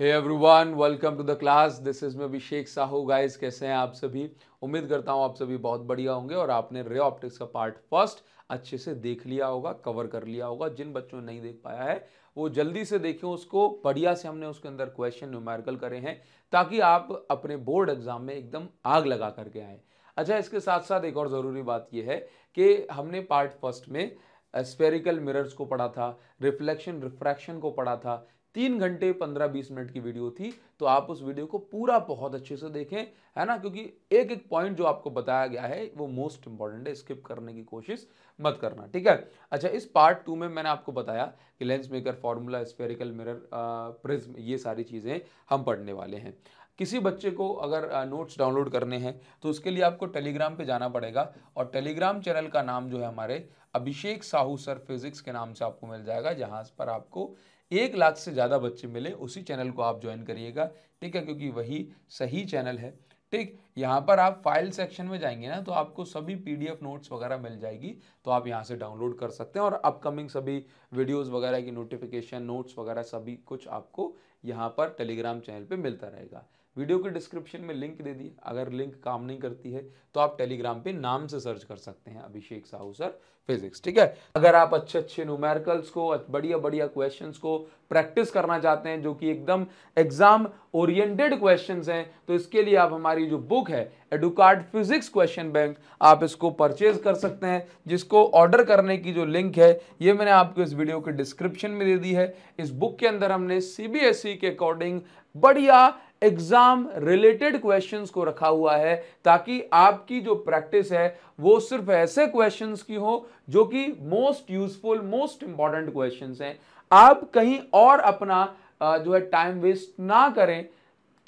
Hey everyone welcome to the class this is मैं Abhishek Sahu guys कैसे हैं आप सभी? उम्मीद करता हूँ आप सभी बहुत बढ़िया होंगे और आपने रे ऑप्टिक्स का पार्ट फ़र्स्ट अच्छे से देख लिया होगा कवर कर लिया होगा। जिन बच्चों ने नहीं देख पाया है, वो जल्दी से देखें उसको। बढ़िया से हमने उसके अंदर क्वेश्चन न्यूमेरिकल करे हैं, ताकि आप अपने बोर्ड एग्ज़ाम में एकदम आग लगा करके आए। अच्छा इसके साथ साथ एक और ज़रूरी बात यह है कि हमने पार्ट फ़र्स्ट में स्पेरिकल मिरर्स को पढ़ा था रिफ्लेक्शन रिफ्रैक्शन को पढ़ा था। तीन घंटे पंद्रह बीस मिनट की वीडियो थी तो आप उस वीडियो को पूरा बहुत अच्छे से देखें, है ना? क्योंकि एक एक पॉइंट जो आपको बताया गया है, वो मोस्ट इंपॉर्टेंट है स्किप करने की कोशिश मत करना, ठीक है? अच्छा इस पार्ट टू में मैंने आपको बताया कि lens maker formula spherical mirror prism ये सारी चीज़ें हम पढ़ने वाले हैं। किसी बच्चे को अगर नोट्स डाउनलोड करने हैं तो उसके लिए आपको टेलीग्राम पे जाना पड़ेगा और टेलीग्राम चैनल का नाम जो है हमारे, अभिषेक साहू सर फिजिक्स के नाम से आपको मिल जाएगा, जहाँ पर आपको एक लाख से ज़्यादा बच्चे मिले, उसी चैनल को आप ज्वाइन करिएगा। ठीक है, क्योंकि वही सही चैनल है। ठीक, यहाँ पर आप फ़ाइल सेक्शन में जाएँगे ना तो आपको सभी पीडीएफ नोट्स वगैरह मिल जाएगी तो आप यहाँ से डाउनलोड कर सकते हैं। और अपकमिंग सभी वीडियोस वगैरह की नोटिफिकेशन, नोट्स वगैरह सभी कुछ आपको यहाँ पर टेलीग्राम चैनल पे मिलता रहेगा। वीडियो के डिस्क्रिप्शन में लिंक दे दिए अगर लिंक काम नहीं करती है तो आप टेलीग्राम पे नाम से सर्च कर सकते हैं, अभिषेक साहू सर, फिजिक्स, ठीक है? अगर आप अच्छे अच्छे न्यूमेरिकल्स को बढ़िया बढ़िया क्वेश्चंस को प्रैक्टिस करना चाहते हैं, जो कि एकदम एग्ज़ाम ओरिएंटेड क्वेश्चंस हैं तो इसके लिए आप हमारी जो बुक है एडुकार्ड फिजिक्स क्वेश्चन बैंक आप इसको परचेज कर सकते हैं। जिसको ऑर्डर करने की जो लिंक है, ये मैंने आपको इस वीडियो के डिस्क्रिप्शन में दे दी है। इस बुक के अंदर हमने सीबीएसई e के अकॉर्डिंग बढ़िया एग्ज़ाम रिलेटेड क्वेश्चंस को रखा हुआ है ताकि आपकी जो प्रैक्टिस है वो सिर्फ़ ऐसे क्वेश्चंस की हो जो कि most useful most important questions हैं। आप कहीं और अपना जो है टाइम वेस्ट ना करें,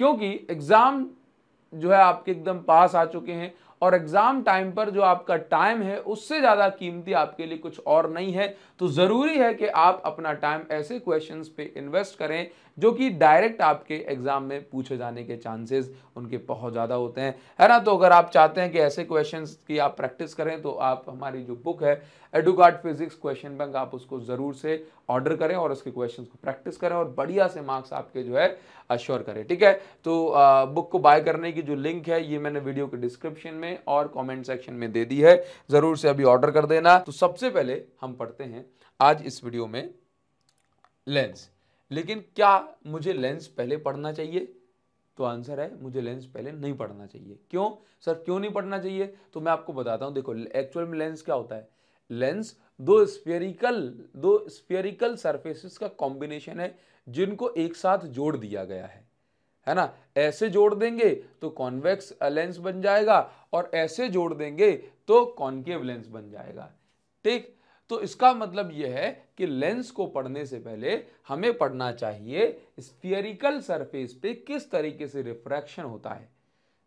क्योंकि एग्ज़ाम जो है आपके एकदम पास आ चुके हैं और एग्ज़ाम टाइम पर जो आपका टाइम है उससे ज़्यादा कीमती आपके लिए कुछ और नहीं है। तो ज़रूरी है कि आप अपना टाइम ऐसे क्वेश्चंस पे इन्वेस्ट करें जो कि डायरेक्ट आपके एग्ज़ाम में पूछे जाने के चांसेस उनके बहुत ज़्यादा होते हैं। है ना? तो अगर आप चाहते हैं कि ऐसे क्वेश्चंस की आप प्रैक्टिस करें तो आप हमारी जो बुक है एडुकार्ड फिजिक्स क्वेश्चन बैंक आप उसको ज़रूर से ऑर्डर करें और उसके क्वेश्चन को प्रैक्टिस करें और बढ़िया से मार्क्स आपके जो है अश्योर करें। ठीक है? तो आ, बुक को बाय करने की जो लिंक है ये मैंने वीडियो के डिस्क्रिप्शन में और कॉमेंट सेक्शन में दे दी है। ज़रूर से अभी ऑर्डर कर देना। तो सबसे पहले हम पढ़ते हैं आज इस वीडियो में लेंस लेकिन क्या मुझे लेंस पहले पढ़ना चाहिए? तो आंसर है, मुझे लेंस पहले नहीं पढ़ना चाहिए। क्यों? सर क्यों नहीं पढ़ना चाहिए? तो मैं आपको बताता हूँ, देखो एक्चुअल में लेंस क्या होता है? लेंस दो स्फेरिकल दो स्पेरिकल सरफेसेस का कॉम्बिनेशन है, जिनको एक साथ जोड़ दिया गया है। है ना? ऐसे जोड़ देंगे तो कॉन्वेक्स लेंस बन जाएगा, और ऐसे जोड़ देंगे तो कॉन्केव लेंस बन जाएगा। ठीक? तो इसका मतलब यह है कि लेंस को पढ़ने से पहले हमें पढ़ना चाहिए स्फियरिकल सरफेस पे किस तरीके से रिफ्रैक्शन होता है।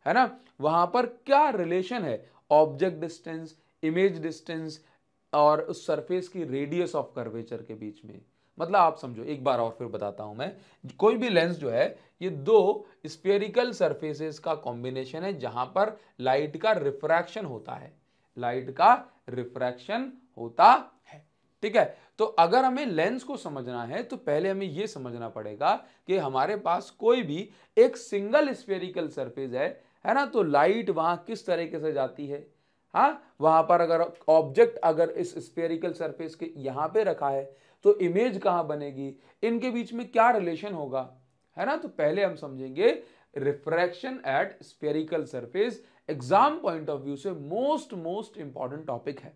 है ना? वहाँ पर क्या रिलेशन है? ऑब्जेक्ट डिस्टेंस, इमेज डिस्टेंस और उस सरफेस की रेडियस ऑफ़ कर्वेचर के बीच में। मतलब आप समझो, एक बार और फिर बताता हूँ मैं। कोई भी लेंस जो है, ये दो स्पेरिकल सरफेसेस का कॉम्बिनेशन है जहाँ पर लाइट का रिफ्रैक्शन होता है। लाइट का रिफ्रैक्शन होता है। ठीक है? तो अगर हमें लेंस को समझना है तो पहले हमें यह समझना पड़ेगा कि हमारे पास कोई भी एक सिंगल स्पेरिकल सरफेस है है ना? तो लाइट वहाँ किस तरीके से जाती है? हाँ? वहाँ पर अगर ऑब्जेक्ट अगर इस स्पेरिकल सरफेस के यहाँ पे रखा है तो इमेज कहाँ बनेगी? इनके बीच में क्या रिलेशन होगा? है ना? तो पहले हम समझेंगे refraction at spherical surface exam point of view से मोस्ट मोस्ट इंपॉर्टेंट टॉपिक है।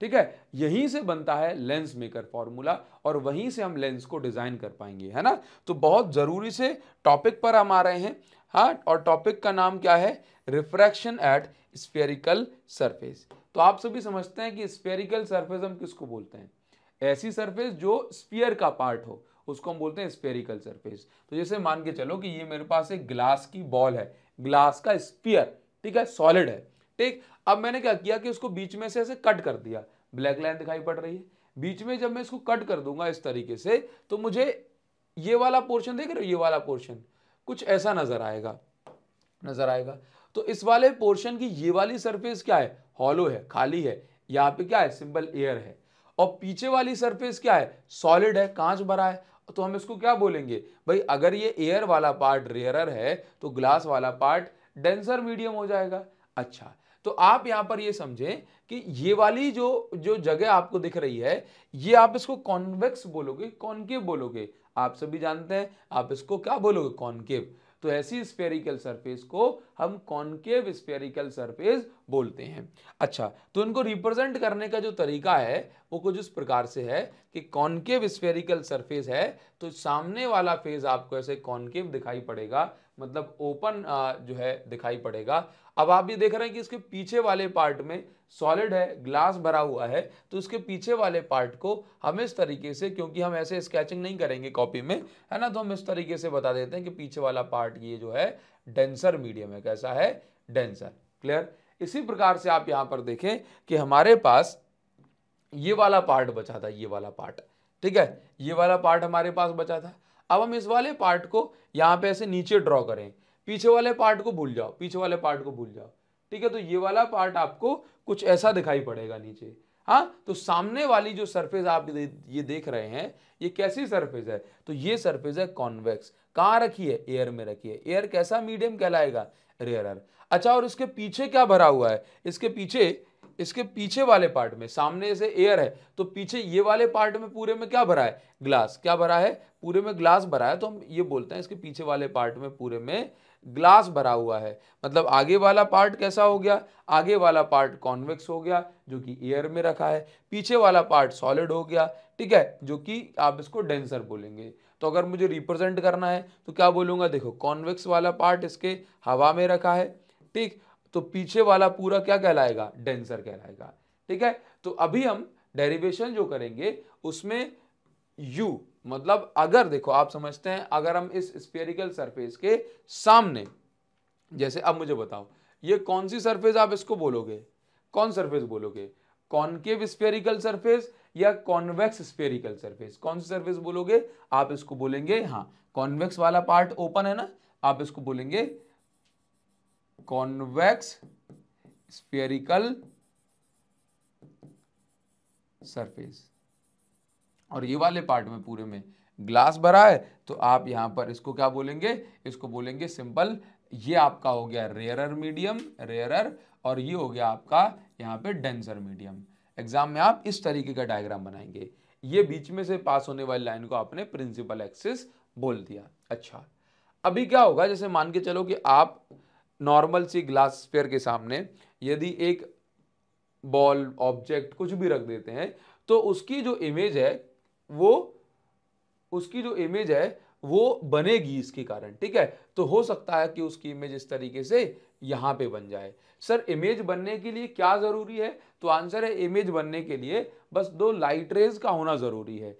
ठीक है? यहीं से बनता है लेंस मेकर फॉर्मूला और वहीं से हम लेंस को डिज़ाइन कर पाएँगे, है ना? तो बहुत ज़रूरी से टॉपिक पर हम आ रहे हैं। हाँ और टॉपिक का नाम क्या है? रिफ्रैक्शन एट स्पेरिकल सरफेस तो आप सभी समझते हैं कि स्पेरिकल सरफेस हम किसको बोलते हैं? ऐसी सरफेस जो स्पीयर का पार्ट हो, उसको हम बोलते हैं स्पेरिकल सरफेस तो जैसे मान के चलो कि ये मेरे पास एक ग्लास की बॉल है ग्लास का स्पीयर ठीक है? सॉलिड है, ठीक? अब मैंने क्या किया कि उसको बीच में से ऐसे कट कर दिया। ब्लैक लाइन दिखाई पड़ रही है। बीच में जब मैं इसको कट कर दूँगा इस तरीके से तो मुझे ये वाला पोर्शन देख रहे हो? ये वाला पोर्शन कुछ ऐसा नज़र आएगा। नज़र आएगा। तो इस वाले पोर्शन की ये वाली सरफेस क्या है? हॉलो है, खाली है। यहाँ पे क्या है? सिंपल एयर है। और पीछे वाली सरफेस क्या है? सॉलिड है, कांच भरा है। तो हम इसको क्या बोलेंगे? भाई, अगर ये एयर वाला पार्ट रेयरर है तो ग्लास वाला पार्ट डेंसर मीडियम हो जाएगा। अच्छा तो आप यहाँ पर ये समझें कि ये वाली जो जो जगह आपको दिख रही है, ये आप इसको कॉन्वेक्स बोलोगे कॉनकेव बोलोगे? आप सभी जानते हैं, आप इसको क्या बोलोगे? कॉनकेव तो ऐसी स्पेरिकल सरफेस को हम कॉनकेव स्पेरिकल सरफेस बोलते हैं। अच्छा तो इनको रिप्रेजेंट करने का जो तरीका है, वो कुछ इस प्रकार से है कि कॉनकेव स्पेरिकल सरफेस है तो सामने वाला फ़ेज़ आपको ऐसे कॉनकेव दिखाई पड़ेगा मतलब ओपन जो है, दिखाई पड़ेगा। अब आप ये देख रहे हैं कि इसके पीछे वाले पार्ट में सॉलिड है ग्लास भरा हुआ है तो उसके पीछे वाले पार्ट को हम इस तरीके से, क्योंकि हम ऐसे स्केचिंग नहीं करेंगे कॉपी में, है ना तो हम इस तरीके से बता देते हैं कि पीछे वाला पार्ट ये जो है डेंसर मीडियम है, कैसा है डेंसर क्लियर इसी प्रकार से आप यहाँ पर देखें कि हमारे पास ये वाला पार्ट बचा था, ये वाला पार्ट ठीक है? ये वाला पार्ट हमारे पास बचा था। अब हम इस वाले पार्ट को यहाँ पे ऐसे नीचे ड्रॉ करें। पीछे वाले पार्ट को भूल जाओ, पीछे वाले पार्ट को भूल जाओ। ठीक है तो ये वाला पार्ट आपको कुछ ऐसा दिखाई पड़ेगा नीचे। हाँ तो सामने वाली जो सरफेस आप ये देख रहे हैं, ये कैसी सरफेस है? तो ये सरफेस है कॉन्वेक्स कहाँ रखी है? एयर में रखी है। एयर कैसा मीडियम कहलाएगा? रेयर अच्छा और इसके पीछे क्या भरा हुआ है? इसके पीछे इसके पीछे वाले पार्ट में, सामने से एयर है तो पीछे ये वाले पार्ट में पूरे में क्या भरा है? ग्लास क्या भरा है? पूरे में ग्लास भरा है तो हम ये बोलते हैं इसके पीछे वाले पार्ट में, पूरे में ग्लास भरा हुआ है। मतलब आगे वाला पार्ट कैसा हो गया? आगे वाला पार्ट कॉन्वेक्स हो गया, जो कि एयर में रखा है। पीछे वाला पार्ट सॉलिड हो गया, ठीक है? जो कि आप इसको डेंसर बोलेंगे। तो अगर मुझे रिप्रेजेंट करना है तो क्या बोलूँगा? देखो कॉन्वेक्स वाला पार्ट इसके हवा में रखा है, ठीक? तो पीछे वाला पूरा क्या कहलाएगा? डेंसर कहलाएगा, ठीक है? तो अभी हम डेरिवेशन जो करेंगे, उसमें यू मतलब अगर, देखो, आप समझते हैं, अगर हम इस स्पेरिकल सरफेस के सामने, जैसे अब मुझे बताओ, ये कौन सी सरफेस आप इसको बोलोगे? कौन सरफेस बोलोगे? कॉनकेव स्पेरिकल सरफेस या कॉन्वेक्स स्पेरिकल सरफेस कौन सी सरफेस बोलोगे? आप इसको बोलेंगे हाँ कॉन्वेक्स वाला पार्ट ओपन है ना? आप इसको बोलेंगे कॉन्वेक्स स्पेरिकल सरफेस और ये वाले पार्ट में पूरे में ग्लास भरा है तो आप यहाँ पर इसको क्या बोलेंगे? इसको बोलेंगे सिंपल ये आपका हो गया रेयरर मीडियम रेयरर और ये हो गया आपका यहाँ पे डेंसर मीडियम एग्ज़ाम में आप इस तरीके का डायग्राम बनाएँगे। ये बीच में से पास होने वाली लाइन को आपने प्रिंसिपल एक्सिस बोल दिया। अच्छा अभी क्या होगा? जैसे मान के चलो कि आप नॉर्मल सी ग्लास स्पेयर के सामने यदि एक बॉल ऑब्जेक्ट कुछ भी रख देते हैं तो उसकी जो इमेज है वो, उसकी जो इमेज है, वो बनेगी इसके कारण, ठीक है? तो हो सकता है कि उसकी इमेज इस तरीके से यहाँ पे बन जाए। सर इमेज बनने के लिए क्या ज़रूरी है? तो आंसर है इमेज बनने के लिए बस दो लाइट रेज का होना ज़रूरी है।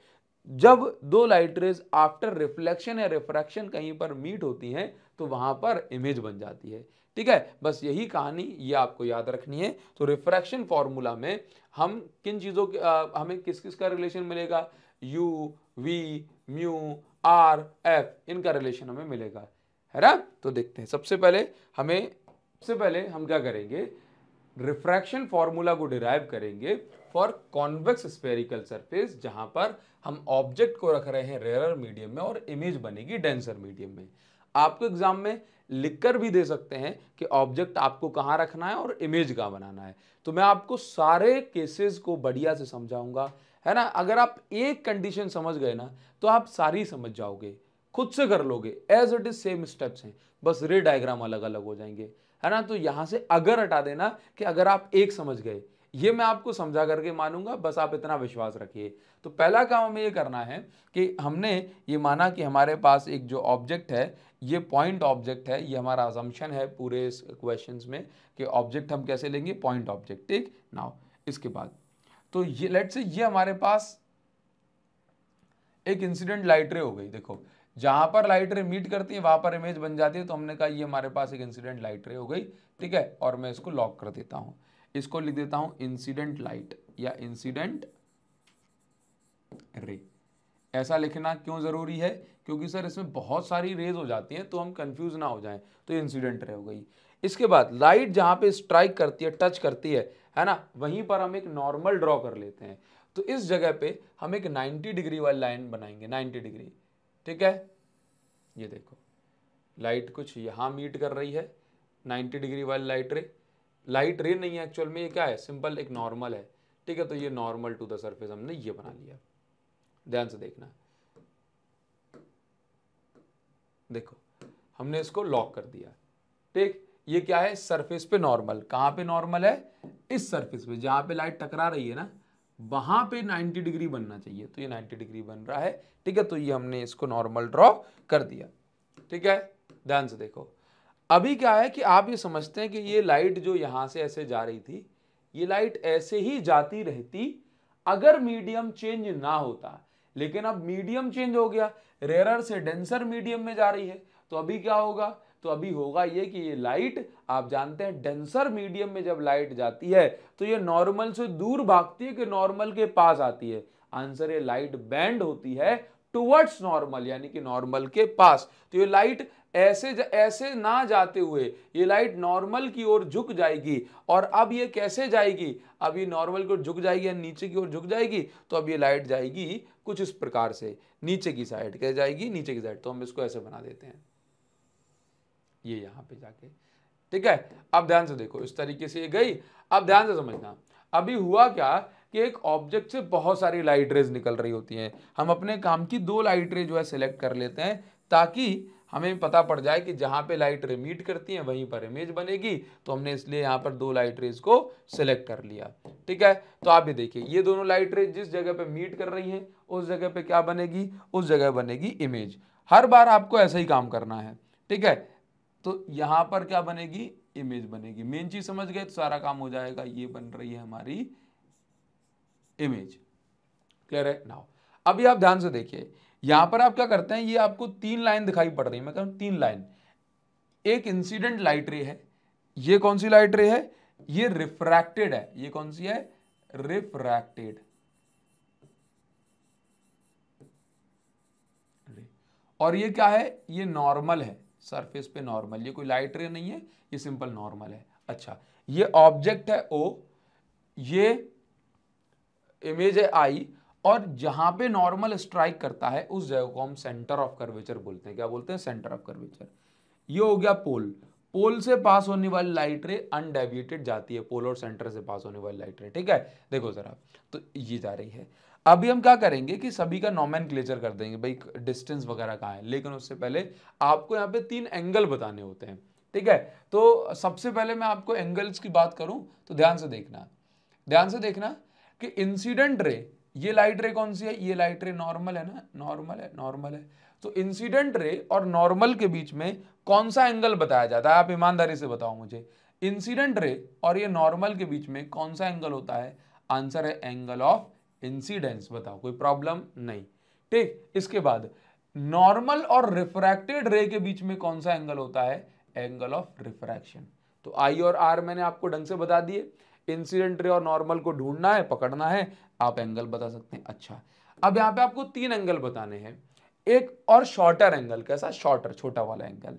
जब दो लाइट रेज आफ्टर रिफ्लेक्शन या रिफ्रैक्शन कहीं पर मीट होती हैं तो वहाँ पर इमेज बन जाती है, ठीक है? बस यही कहानी ये आपको याद रखनी है। तो रिफ्रैक्शन फॉर्मूला में हम किन चीज़ों के हमें किस किस का रिलेशन मिलेगा? U, v, mu, r, f, इनका रिलेशन हमें मिलेगा। है ना? तो देखते हैं। सबसे पहले हमें, सबसे पहले हम क्या करेंगे? रिफ्रैक्शन फॉर्मूला को डिराइव करेंगे फॉर कॉन्वेक्स स्पेरिकल सरफेस जहाँ पर हम ऑब्जेक्ट को रख रहे हैं रेयर मीडियम में और इमेज बनेगी डेंसर मीडियम में। आपको एग्ज़ाम में लिखकर भी दे सकते हैं कि ऑब्जेक्ट आपको कहाँ रखना है और इमेज कहाँ बनाना है। तो मैं आपको सारे केसेस को बढ़िया से समझाऊँगा। है ना? अगर आप एक कंडीशन समझ गए ना तो आप सारी समझ जाओगे। खुद से कर लोगे। As it is same steps हैं। बस रे डायग्राम अलग अलग हो जाएँगे। है ना? तो यहाँ से अगर हटा देना कि अगर आप एक समझ गए, ये मैं आपको समझा करके मानूँगा, बस आप इतना विश्वास रखिए। तो पहला काम हमें ये करना है कि हमने ये माना कि हमारे पास एक जो ऑब्जेक्ट है, ये पॉइंट ऑब्जेक्ट है, ये हमारा अजम्पन है पूरे इस क्वेश्चन में कि ऑब्जेक्ट हम कैसे लेंगे? पॉइंट ऑब्जेक्ट ठीक? नाउ इसके बाद। तो ये लेट से ये हमारे पास एक इंसिडेंट लाइट रे हो गई, देखो। जहाँ पर लाइट रे मीट करती है, वहाँ पर इमेज बन जाती है तो हमने कहा ये हमारे पास एक इंसिडेंट लाइट रे हो गई, ठीक है? और मैं इसको लॉक कर देता हूँ। इसको लिख देता हूँ इंसिडेंट लाइट या इंसिडेंट रे ऐसा लिखना क्यों ज़रूरी है? क्योंकि सर इसमें बहुत सारी रेज हो जाती हैं तो हम कंफ्यूज ना हो जाएँ तो इंसिडेंट रे हो गई। इसके बाद लाइट जहाँ पे स्ट्राइक करती है टच करती है है ना? वहीं पर हम एक नॉर्मल ड्रॉ कर लेते हैं। तो इस जगह पे हम एक 90 डिग्री वाली लाइन बनाएँगे 90 डिग्री ठीक है? ये देखो लाइट कुछ यहाँ मीट कर रही है 90 डिग्री वाली लाइट रे लाइट रे नहीं है एक्चुअल में, ये क्या है? सिंपल एक नॉर्मल है। ठीक है तो ये नॉर्मल टू द सरफेस हमने ये बना लिया। ध्यान से देखना। देखो, हमने इसको लॉक कर दिया। ठीक? ये क्या है? सरफेस पे नॉर्मल कहाँ पे नॉर्मल है? इस सरफेस पे, जहाँ पे लाइट टकरा रही है ना, वहाँ पे 90 डिग्री बनना चाहिए। तो ये 90 डिग्री बन रहा है, ठीक है? तो ये हमने इसको नॉर्मल ड्रॉ कर दिया। ठीक है? ध्यान से देखो। अभी क्या है कि आप ये समझते हैं कि ये लाइट जो यहाँ से ऐसे जा रही थी, ये लाइट ऐसे ही जाती रहती, अगर मीडियम चेंज ना होता। लेकिन अब मीडियम चेंज हो गया। रेरर से डेंसर मीडियम में जा रही है। तो अभी क्या होगा? तो अभी होगा ये कि ये लाइट, आप जानते हैं डेंसर मीडियम में जब लाइट जाती है तो ये नॉर्मल से दूर भागती है कि नॉर्मल के पास आती है? आंसर ये लाइट बैंड होती है टुवर्ड्स नॉर्मल यानी कि नॉर्मल के पास। तो ये लाइट ऐसे ऐसे ना जाते हुए, ये लाइट नॉर्मल की ओर झुक जाएगी। और अब ये कैसे जाएगी? अब ये नॉर्मल की ओर झुक जाएगी या नीचे की ओर झुक जाएगी तो अब ये लाइट जाएगी कुछ इस प्रकार से। नीचे की साइड क्या जाएगी नीचे की साइड तो हम इसको ऐसे बना देते हैं। ये यहाँ पे जाके। ठीक है? अब ध्यान से देखो, इस तरीके से ये गई। अब ध्यान से समझना। अभी हुआ क्या कि एक ऑब्जेक्ट से बहुत सारी लाइट रेज निकल रही होती हैं। हम अपने काम की दो लाइट रे जो है सिलेक्ट कर लेते हैं ताकि हमें पता पड़ जाए कि जहाँ पे लाइट रे मीट करती हैं, वहीं पर इमेज बनेगी। तो हमने इसलिए यहाँ पर दो लाइट रेज को सिलेक्ट कर लिया। ठीक है? तो आप ये देखिए, ये दोनों लाइट रेज जिस जगह पे मीट कर रही हैं, उस जगह पे क्या बनेगी? उस जगह बनेगी इमेज हर बार आपको ऐसा ही काम करना है। ठीक है? तो यहाँ पर क्या बनेगी? इमेज बनेगी। मेन चीज़ समझ गए तो सारा काम हो जाएगा। ये बन रही है हमारी इमेज क्लियर है? नाउ अभी आप ध्यान से देखिए। यहाँ पर आप क्या करते हैं? ये आपको तीन लाइन दिखाई पड़ रही है। मैं कहूँ तीन लाइन एक इंसिडेंट लाइट रे है। ये कौन सी लाइट रे है? ये रिफ्रैक्टेड है। ये कौन सी है? रिफ्रैक्टेड और ये क्या है? ये नॉर्मल है। सरफेस पे नॉर्मल, ये कोई लाइट रे नहीं है, ये सिंपल नॉर्मल है। अच्छा ये ऑब्जेक्ट है ओ, ये इमेज है आई, और जहाँ पे नॉर्मल स्ट्राइक करता है, उस जगह को हम सेंटर ऑफ़ कर्वेचर बोलते हैं। क्या बोलते हैं? सेंटर ऑफ़ कर्वेचर ये हो गया पोल पोल से पास होने वाली लाइट रे अनडेविएटेड जाती है। पोल और सेंटर से पास होने वाली लाइट रे ठीक है? देखो जरा तो ये जा रही है। अभी हम क्या करेंगे कि सभी का नॉमैन कर देंगे, भाई डिस्टेंस वगैरह कहाँ है? लेकिन उससे पहले आपको यहाँ पे तीन एंगल बताने होते हैं, ठीक है? तो सबसे पहले मैं आपको एंगल्स की बात करूँ तो ध्यान से देखना, ध्यान से देखना कि इंसिडेंट रे ये लाइट रे कौन सी है? ये लाइट रे नॉर्मल है ना? नॉर्मल है नॉर्मल है। तो इंसिडेंट रे और नॉर्मल के बीच में कौन सा एंगल बताया जाता है? आप ईमानदारी से बताओ मुझे। इंसिडेंट रे और ये नॉर्मल के बीच में कौन सा एंगल होता है? आंसर है एंगल ऑफ़ इंसिडेंस बताओ, कोई प्रॉब्लम नहीं। ठीक, इसके बाद नॉर्मल और रिफ्रैक्टेड रे के बीच में कौन सा एंगल होता है? एंगल ऑफ़ रिफ्रैक्शन तो आई और आर मैंने आपको ढंग से बता दिए। इंसिडेंट रे और नॉर्मल को ढूंढना है, पकड़ना है, आप एंगल बता सकते हैं। अच्छा अब यहाँ पे आपको तीन एंगल बताने हैं। एक और शॉर्टर एंगल कैसा? शॉर्टर छोटा वाला एंगल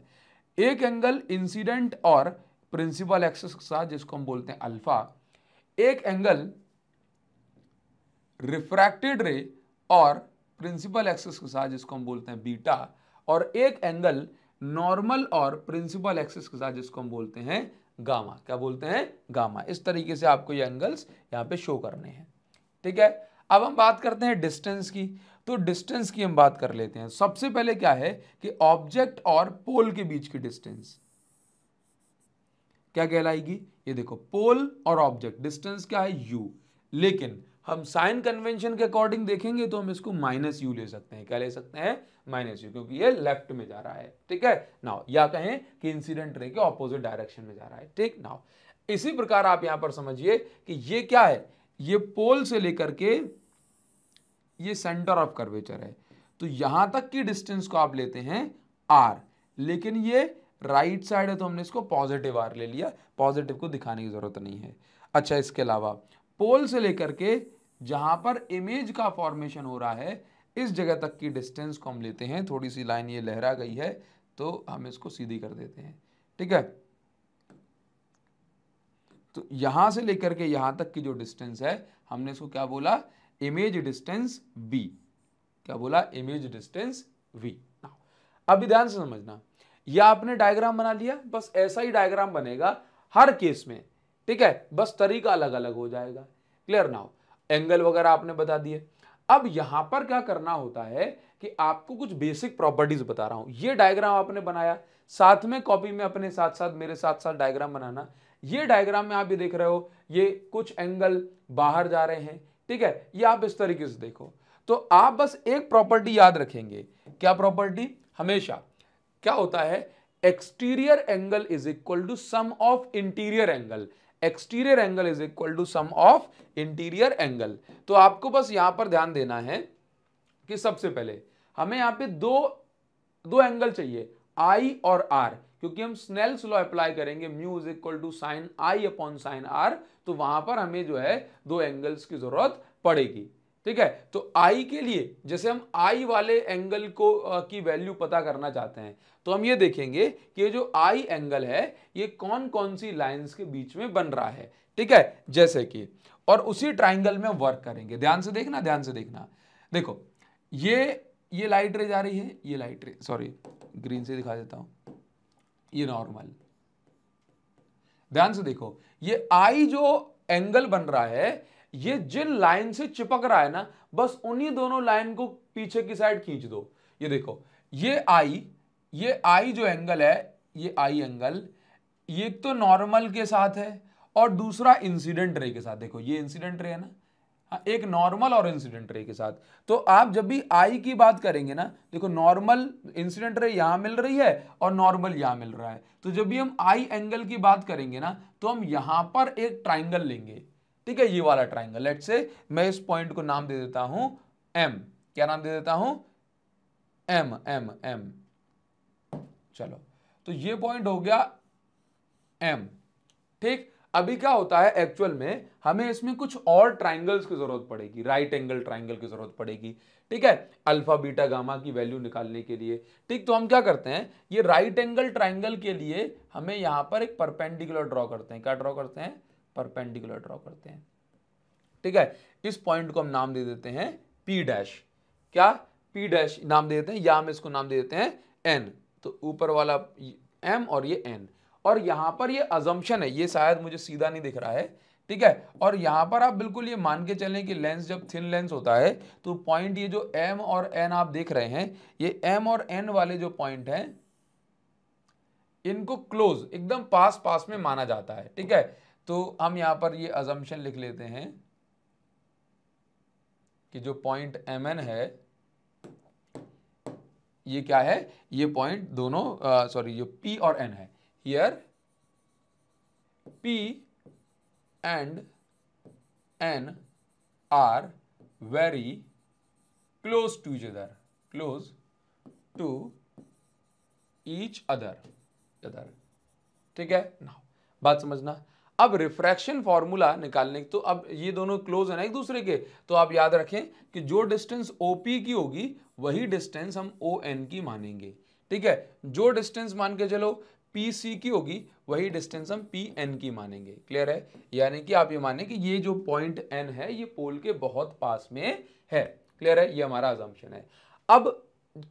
एक एंगल इंसिडेंट और प्रिंसिपल एक्सिस के साथ, जिसको हम बोलते हैं अल्फ़ा एक एंगल रिफ्रैक्टेड रे और प्रिंसिपल एक्सिस के साथ जिसको हम बोलते हैं बीटा और एक एंगल नॉर्मल और प्रिंसिपल एक्सिस के साथ जिसको हम बोलते हैं गामा क्या बोलते हैं? गामा इस तरीके से आपको ये एंगल्स यहाँ पे शो करने हैं। ठीक है? अब हम बात करते हैं डिस्टेंस की। तो डिस्टेंस की हम बात कर लेते हैं। सबसे पहले क्या है कि ऑब्जेक्ट और पोल के बीच की डिस्टेंस क्या कहलाएगी? ये देखो पोल और ऑब्जेक्ट डिस्टेंस क्या है? यू लेकिन हम साइन कन्वेंशन के अकॉर्डिंग देखेंगे तो हम इसको माइनस यू ले सकते हैं। क्या ले सकते हैं? माइनस यू, क्योंकि ये लेफ़्ट में जा रहा है। ठीक है? नाउ, या कहें कि इंसिडेंट रे के ऑपोजिट डायरेक्शन में जा रहा है। ठीक? नाउ, इसी प्रकार आप यहाँ पर समझिए कि ये क्या है? ये पोल से लेकर के ये सेंटर ऑफ़ कर्वेचर है। तो यहाँ तक की डिस्टेंस को आप लेते हैं आर लेकिन ये राइट साइड है तो हमने इसको पॉजिटिव आर ले लिया। पॉजिटिव को दिखाने की ज़रूरत नहीं है। अच्छा इसके अलावा पोल से लेकर के जहाँ पर इमेज का फॉर्मेशन हो रहा है, इस जगह तक की डिस्टेंस को हम लेते हैं। थोड़ी सी लाइन ये लहरा गई है तो हम इसको सीधी कर देते हैं। ठीक है? तो यहाँ से लेकर के यहाँ तक की जो डिस्टेंस है, हमने इसको क्या बोला? इमेज डिस्टेंस बी क्या बोला? इमेज डिस्टेंस वी अभी ध्यान से समझना। या आपने डायग्राम बना लिया, बस ऐसा ही डायग्राम बनेगा हर केस में। ठीक है? बस तरीका अलग अलग हो जाएगा। क्लियर ना हो एंगल वगैरह आपने बता दिए। अब यहाँ पर क्या करना होता है कि आपको कुछ बेसिक प्रॉपर्टीज़ बता रहा हूँ। ये डायग्राम आपने बनाया। साथ में कॉपी में अपने साथ साथ मेरे साथ साथ डायग्राम बनाना। ये डायग्राम में आप ये देख रहे हो, ये कुछ एंगल बाहर जा रहे हैं। ठीक है? ये आप इस तरीके से देखो। तो आप बस एक प्रॉपर्टी याद रखेंगे। क्या प्रॉपर्टी हमेशा। क्या होता है? Exterior angle is equal to sum of interior angle exterior angle is equal to sum of interior angle तो आपको बस यहाँ पर ध्यान देना है कि सबसे पहले हमें यहाँ पे दो दो एंगल चाहिए आई और आर क्योंकि हम स्नेल्स लॉ अप्लाई करेंगे mu is equal to sine i upon sine r तो वहाँ पर हमें जो है दो एंगल्स की ज़रूरत पड़ेगी। ठीक है? तो आई के लिए जैसे हम आई वाले एंगल को आ, की वैल्यू पता करना चाहते हैं तो हम ये देखेंगे कि ये जो आई एंगल है ये कौन कौन सी लाइंस के बीच में बन रहा है ठीक है? जैसे कि और उसी ट्राइंगल में वर्क करेंगे। ध्यान से देखना ध्यान से देखना। देखो ये ये लाइट रे जा रही है ये लाइट रे सॉरी ग्रीन से दिखा देता हूँ। ये नॉर्मल ध्यान से देखो ये आई जो एंगल बन रहा है ये जिन लाइन से चिपक रहा है ना, बस उन्हीं दोनों लाइन को पीछे की साइड खींच दो। ये देखो, ये आई ये आई जो एंगल है, ये आई एंगल ये तो नॉर्मल के साथ है और दूसरा इंसिडेंट रे के साथ। देखो, ये इंसिडेंट रे है ना? हाँ एक नॉर्मल और इंसिडेंट रे के साथ। तो आप जब भी आई की बात करेंगे ना, देखो नॉर्मल इंसिडेंट रे यहाँ मिल रही है और नॉर्मल यहाँ मिल रहा है। तो जब भी हम आई एंगल की बात करेंगे ना तो हम यहाँ पर एक ट्राइंगल लेंगे। ठीक है, ये वाला ट्राइंगल लेट से मैं इस पॉइंट को नाम दे देता हूँ एम क्या नाम दे देता हूँ? एम एम एम चलो तो ये पॉइंट हो गया एम ठीक, अभी क्या होता है एक्चुअल में, हमें इसमें कुछ और ट्राइंगल्स की ज़रूरत पड़ेगी. राइट एंगल ट्राइंगल की ज़रूरत पड़ेगी. ठीक है अल्फ़ा बीटा गामा की वैल्यू निकालने के लिए. ठीक तो हम क्या करते हैं, ये राइट एंगल ट्राइंगल के लिए हमें यहाँ पर एक परपेंडिकुलर ड्रॉ करते हैं. क्या ड्रॉ करते हैं? परपेंडिकुलर ड्रॉ करते हैं। ठीक है? इस पॉइंट को हम नाम दे देते हैं पी डैश क्या? पी डैश नाम दे देते हैं, या हम इसको नाम दे देते हैं एन तो ऊपर वाला एम और ये एन और यहाँ पर ये अजम्पन है, ये शायद मुझे सीधा नहीं दिख रहा है। ठीक है? और यहाँ पर आप बिल्कुल ये मान के चलें कि लेंस जब थिन लेंस होता है तो पॉइंट ये जो एम और एन आप देख रहे हैं, ये एम और एन वाले जो पॉइंट हैं, इनको क्लोज एकदम पास पास में माना जाता है। ठीक है? तो हम यहाँ पर ये अजम्पन लिख लेते हैं कि जो पॉइंट एम एन है, ये क्या है? ये पॉइंट दोनों सॉरी जो पी और एन है। Here P and N are very close to each other close to each other other ठीक है? ना बात समझना। अब रिफ्रैक्शन फॉर्मूला निकालने तो अब ये दोनों क्लोज है ना एक दूसरे के तो आप याद रखें कि जो डिस्टेंस ओपी की होगी, वही डिस्टेंस हम ओ एन की मानेंगे। ठीक है? जो डिस्टेंस मान के चलो पी सी की होगी, वही डिस्टेंस हम पी एन की मानेंगे। क्लियर है? यानी कि आप ये माने कि ये जो पॉइंट एन है, ये पोल के बहुत पास में है। क्लियर है? ये हमारा अजम्पन है। अब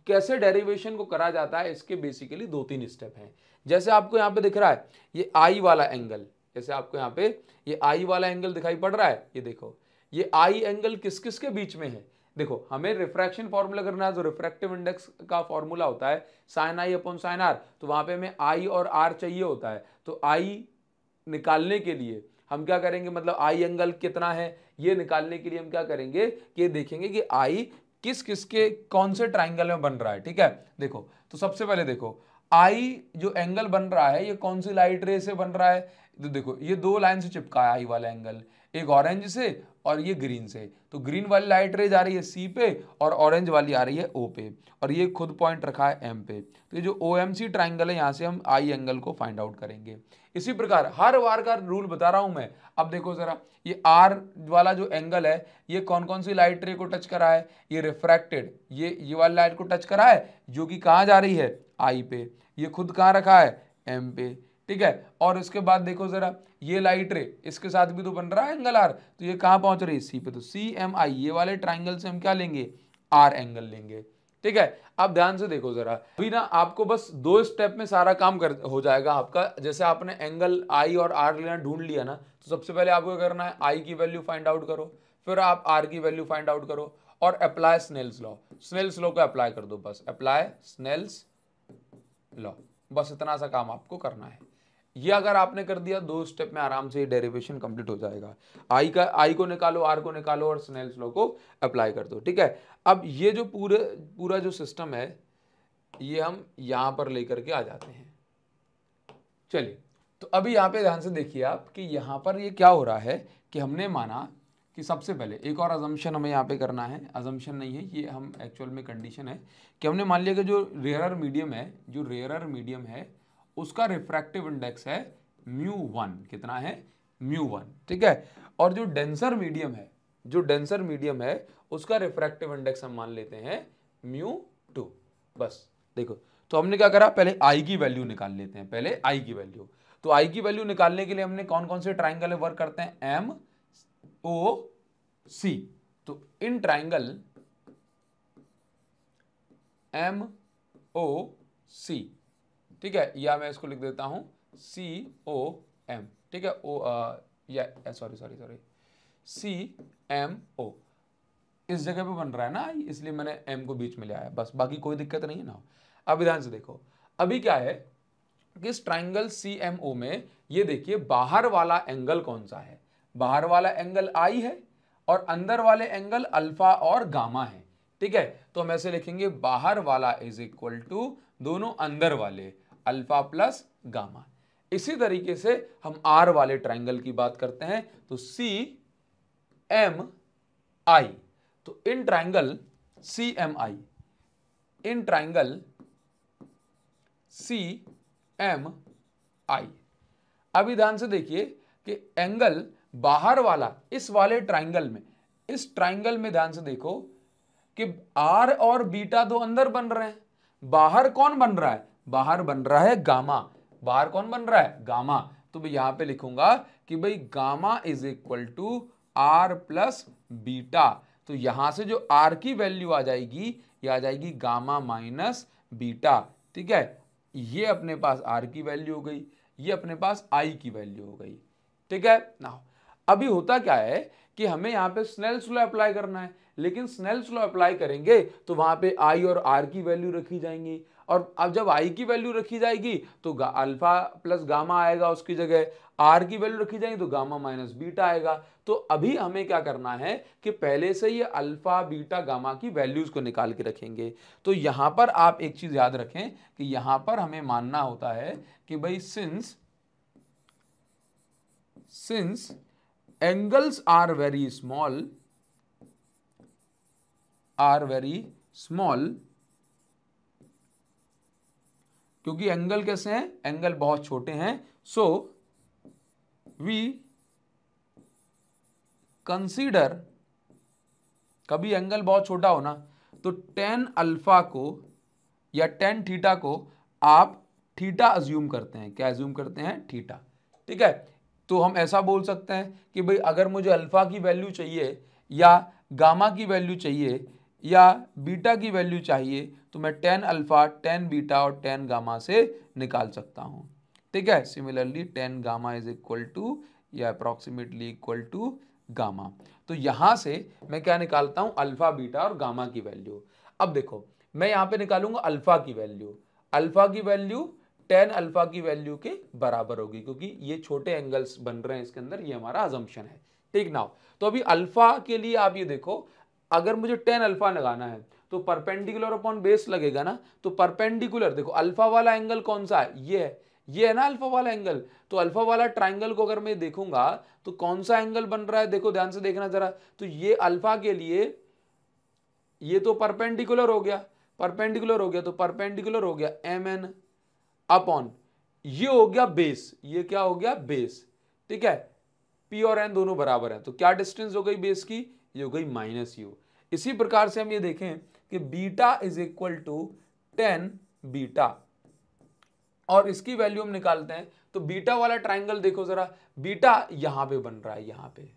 कैसे डेरिवेशन को करा जाता है, इसके बेसिकली दो तीन स्टेप हैं। जैसे आपको यहाँ पे दिख रहा है, ये आई वाला एंगल जैसे आपको यहाँ पे ये आई वाला एंगल दिखाई पड़ रहा है, ये देखो। ये आई एंगल किस किस के बीच में है? देखो, हमें रिफ्रैक्शन फॉर्मूला करना है जो रिफ्रैक्टिव इंडेक्स का फॉर्मूला होता है sine i upon sine r तो वहाँ पे हमें आई और आर चाहिए होता है। तो आई निकालने के लिए हम क्या करेंगे? मतलब आई एंगल कितना है? ये निकालने के लिए हम क्या करेंगे? कि देखेंगे कि आई किस किस के, कौन से ट्राइंगल में बन रहा है, ठीक है? देखो तो सबसे पहले देखो आई जो एंगल बन रहा है, ये कौन सी लाइट रे से बन रहा है? तो देखो, ये दो लाइन से चिपका है आई वाला एंगल एक ऑरेंज से और ये ग्रीन से। तो ग्रीन वाली लाइट रे जा रही है सी पे और ऑरेंज वाली आ रही है ओ पे और ये खुद पॉइंट रखा है एम पे। तो ये जो ओ एम सी ट्राइंगल है, यहाँ से हम आई एंगल को फाइंड आउट करेंगे। इसी प्रकार, हर बार का रूल बता रहा हूँ मैं। अब देखो जरा, ये आर वाला जो एंगल है, ये कौन कौन सी लाइट रे को टच करा है? ये रिफ्रैक्टेड ये ये वाली लाइट को टच करा है, जो कि कहाँ जा रही है? आई पे। ये खुद कहाँ रखा है? एम पे। ठीक है? और इसके बाद देखो जरा, ये लाइट रे इसके साथ भी तो बन रहा है एंगल आर तो ये कहाँ पहुँच रही है? सी पे। तो सी एम आई ये वाले ट्राइंगल से हम क्या लेंगे? आर एंगल लेंगे। ठीक है? आप ध्यान से देखो जरा। अभी ना आपको बस दो स्टेप में सारा काम कर, हो जाएगा आपका। जैसे आपने एंगल आई और आर लेना, ढूंढ लिया ना तो सबसे पहले आपको करना है? आई की वैल्यू फाइंड आउट करो। फिर आप आर की वैल्यू फाइंड आउट करो और apply Snell's law Snell's law को अप्लाई कर दो बस। अप्लाई स्नेल्स लॉ बस इतना सा काम आपको करना है। ये अगर आपने कर दिया, दो स्टेप में आराम से ये डेरिवेशन कंप्लीट हो जाएगा। आई का आई को निकालो आर को निकालो और स्नेल्स लॉ को अप्लाई कर दो, ठीक है? अब ये जो पूरे, पूरा जो सिस्टम है, ये हम यहाँ पर लेकर के आ जाते हैं। चलिए तो अभी यहाँ पे ध्यान से देखिए आप कि यहाँ पर ये क्या हो रहा है कि हमने माना कि सबसे पहले, एक और अजम्पन हमें यहाँ पे करना है। अजम्पन नहीं है, ये हम एक्चुअल में कंडीशन है कि हमने मान लिया कि जो रेयरर मीडियम है, जो रेयरर मीडियम है उसका रिफ्रैक्टिव इंडेक्स है म्यू वन कितना है? म्यू वन ठीक है? और जो डेंसर मीडियम है, जो डेंसर मीडियम है, उसका रिफ्रैक्टिव इंडेक्स हम मान लेते हैं म्यू टू बस, देखो। तो हमने क्या करा? पहले आई की वैल्यू निकाल लेते हैं, पहले आई की वैल्यू तो आई की वैल्यू निकालने के लिए हमने कौन कौन से ट्राइंगल वर्क करते हैं? एम ओ सी तो इन ट्राइंगल एम ओ सी ठीक है, या मैं इसको लिख देता हूँ सी ओ एम ठीक है, ओ या sorry sorry sorry C M O इस जगह पे बन रहा है ना इसलिए मैंने एम को बीच में ले आया, बस, बाकी कोई दिक्कत नहीं है ना। अब ध्यान से देखो, अभी क्या है कि इस ट्राइंगल सी एम ओ में ये देखिए, बाहर वाला एंगल कौन सा है? बाहर वाला एंगल आई है और अंदर वाले एंगल अल्फ़ा और गामा है, ठीक है? तो हम ऐसे लिखेंगे, बाहर वाला इज़ इक्वल टू दोनों अंदर वाले अल्फ़ा प्लस गामा। इसी तरीके से हम आर वाले ट्राइंगल की बात करते हैं तो सी एम आई तो in triangle C M I in triangle C M I अभी ध्यान से देखिए कि एंगल बाहर वाला, इस वाले ट्राइंगल में, इस ट्राइंगल में ध्यान से देखो कि आर और बीटा दो अंदर बन रहे हैं। बाहर कौन बन रहा है? बाहर बन रहा है गामा। बाहर कौन बन रहा है? गामा। तो मैं यहाँ पे लिखूँगा कि भाई gamma is equal to r plus beta तो यहाँ से जो आर की वैल्यू आ जाएगी, ये आ जाएगी गामा माइनस बीटा ठीक है? ये अपने पास आर की वैल्यू हो गई, ये अपने पास आई की वैल्यू हो गई। ठीक है? ना अभी होता क्या है कि हमें यहाँ पे स्नेल्स लॉ अप्लाई करना है। लेकिन स्नेल्स लॉ अप्लाई करेंगे तो वहाँ पे आई और आर की वैल्यू रखी जाएँगी। और अब जब आई की वैल्यू रखी जाएगी तो अल्फ़ा प्लस गामा आएगा उसकी जगह आर की वैल्यू रखी जाएगी तो गामा माइनस बीटा आएगा। तो अभी हमें क्या करना है कि पहले से ये अल्फ़ा बीटा गामा की वैल्यूज़ को निकाल के रखेंगे। तो यहाँ पर आप एक चीज़ याद रखें कि यहाँ पर हमें मानना होता है कि भाई since since angles are very small are very small क्योंकि एंगल कैसे हैं? एंगल बहुत छोटे हैं। सो वी कंसीडर कभी एंगल बहुत छोटा हो ना तो टेन अल्फ़ा को या टेन थीटा को आप थीटा अज्यूम करते हैं। क्या अज्यूम करते हैं? थीटा ठीक है? तो हम ऐसा बोल सकते हैं कि भाई, अगर मुझे अल्फ़ा की वैल्यू चाहिए या गामा की वैल्यू चाहिए या बीटा की वैल्यू चाहिए तो मैं टेन अल्फ़ा टेन बीटा और टेन गामा से निकाल सकता हूँ। ठीक है? Similarly tan gamma is equal to या अप्रॉक्सीमेटली इक्वल टू गामा तो यहाँ से मैं क्या निकालता हूँ? अल्फ़ा बीटा और गामा की वैल्यू। अब देखो, मैं यहाँ पे निकालूँगा अल्फ़ा की वैल्यू। अल्फ़ा की वैल्यू टेन अल्फ़ा की वैल्यू के बराबर होगी, क्योंकि ये छोटे एंगल्स बन रहे हैं इसके अंदर, ये हमारा अजम्पन है। ठीक ना तो अभी अल्फ़ा के लिए आप ये देखो अगर मुझे टेन अल्फ़ा लगाना है तो परपेंडिकुलर अपॉन बेस लगेगा ना? तो परपेंडिकुलर देखो अल्फ़ा वाला एंगल कौन सा है? ये है। ये है ना अल्फ़ा वाला एंगल तो अल्फ़ा वाला ट्राइंगल को अगर मैं देखूँगा तो कौन सा एंगल बन रहा है? देखो, ध्यान से देखना जरा। तो ये अल्फ़ा के लिए, ये तो परपेंडिकुलर हो गया। परपेंडिकुलर हो गया तो परपेंडिकुलर हो गया एम एन अपॉन ये हो गया बेस ये क्या हो गया? बेस ठीक है? पी और एन दोनों बराबर है। तो क्या डिस्टेंस हो गई बेस की? ये हो गई माइनस यू इसी प्रकार से हम ये देखें कि beta is equal to tan beta. और इसकी वैल्यू हम निकालते हैं तो बीटा वाला ट्राइंगल देखो जरा, बीटा यहाँ पे बन रहा है, यहाँ पे।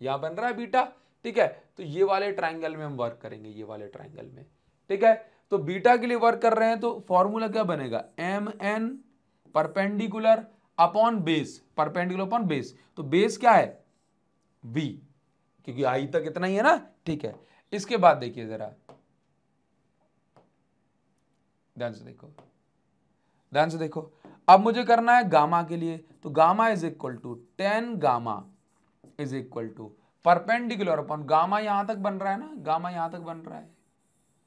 यहाँ बन रहा है बीटा, ठीक है? तो ये वाले ट्राइंगल में हम वर्क करेंगे, ये वाले ट्राइंगल में, ठीक है? तो बीटा के लिए वर्क कर रहे हैं तो फॉर्मूला क्या बनेगा? M N perpendicular upon base perpendicular upon base तो बेस क्या है? बी क्योंकि आई तक इतना ही है ना? ठीक है। इसके बाद देखिए जरा। ध्यान से देखो। ध्यान से देखो। अब मुझे करना है गामा के लिए। तो gamma is equal to tan gamma is equal to perpendicular upon gamma यहाँ तक बन रहा है ना? गामा यहाँ तक बन रहा है।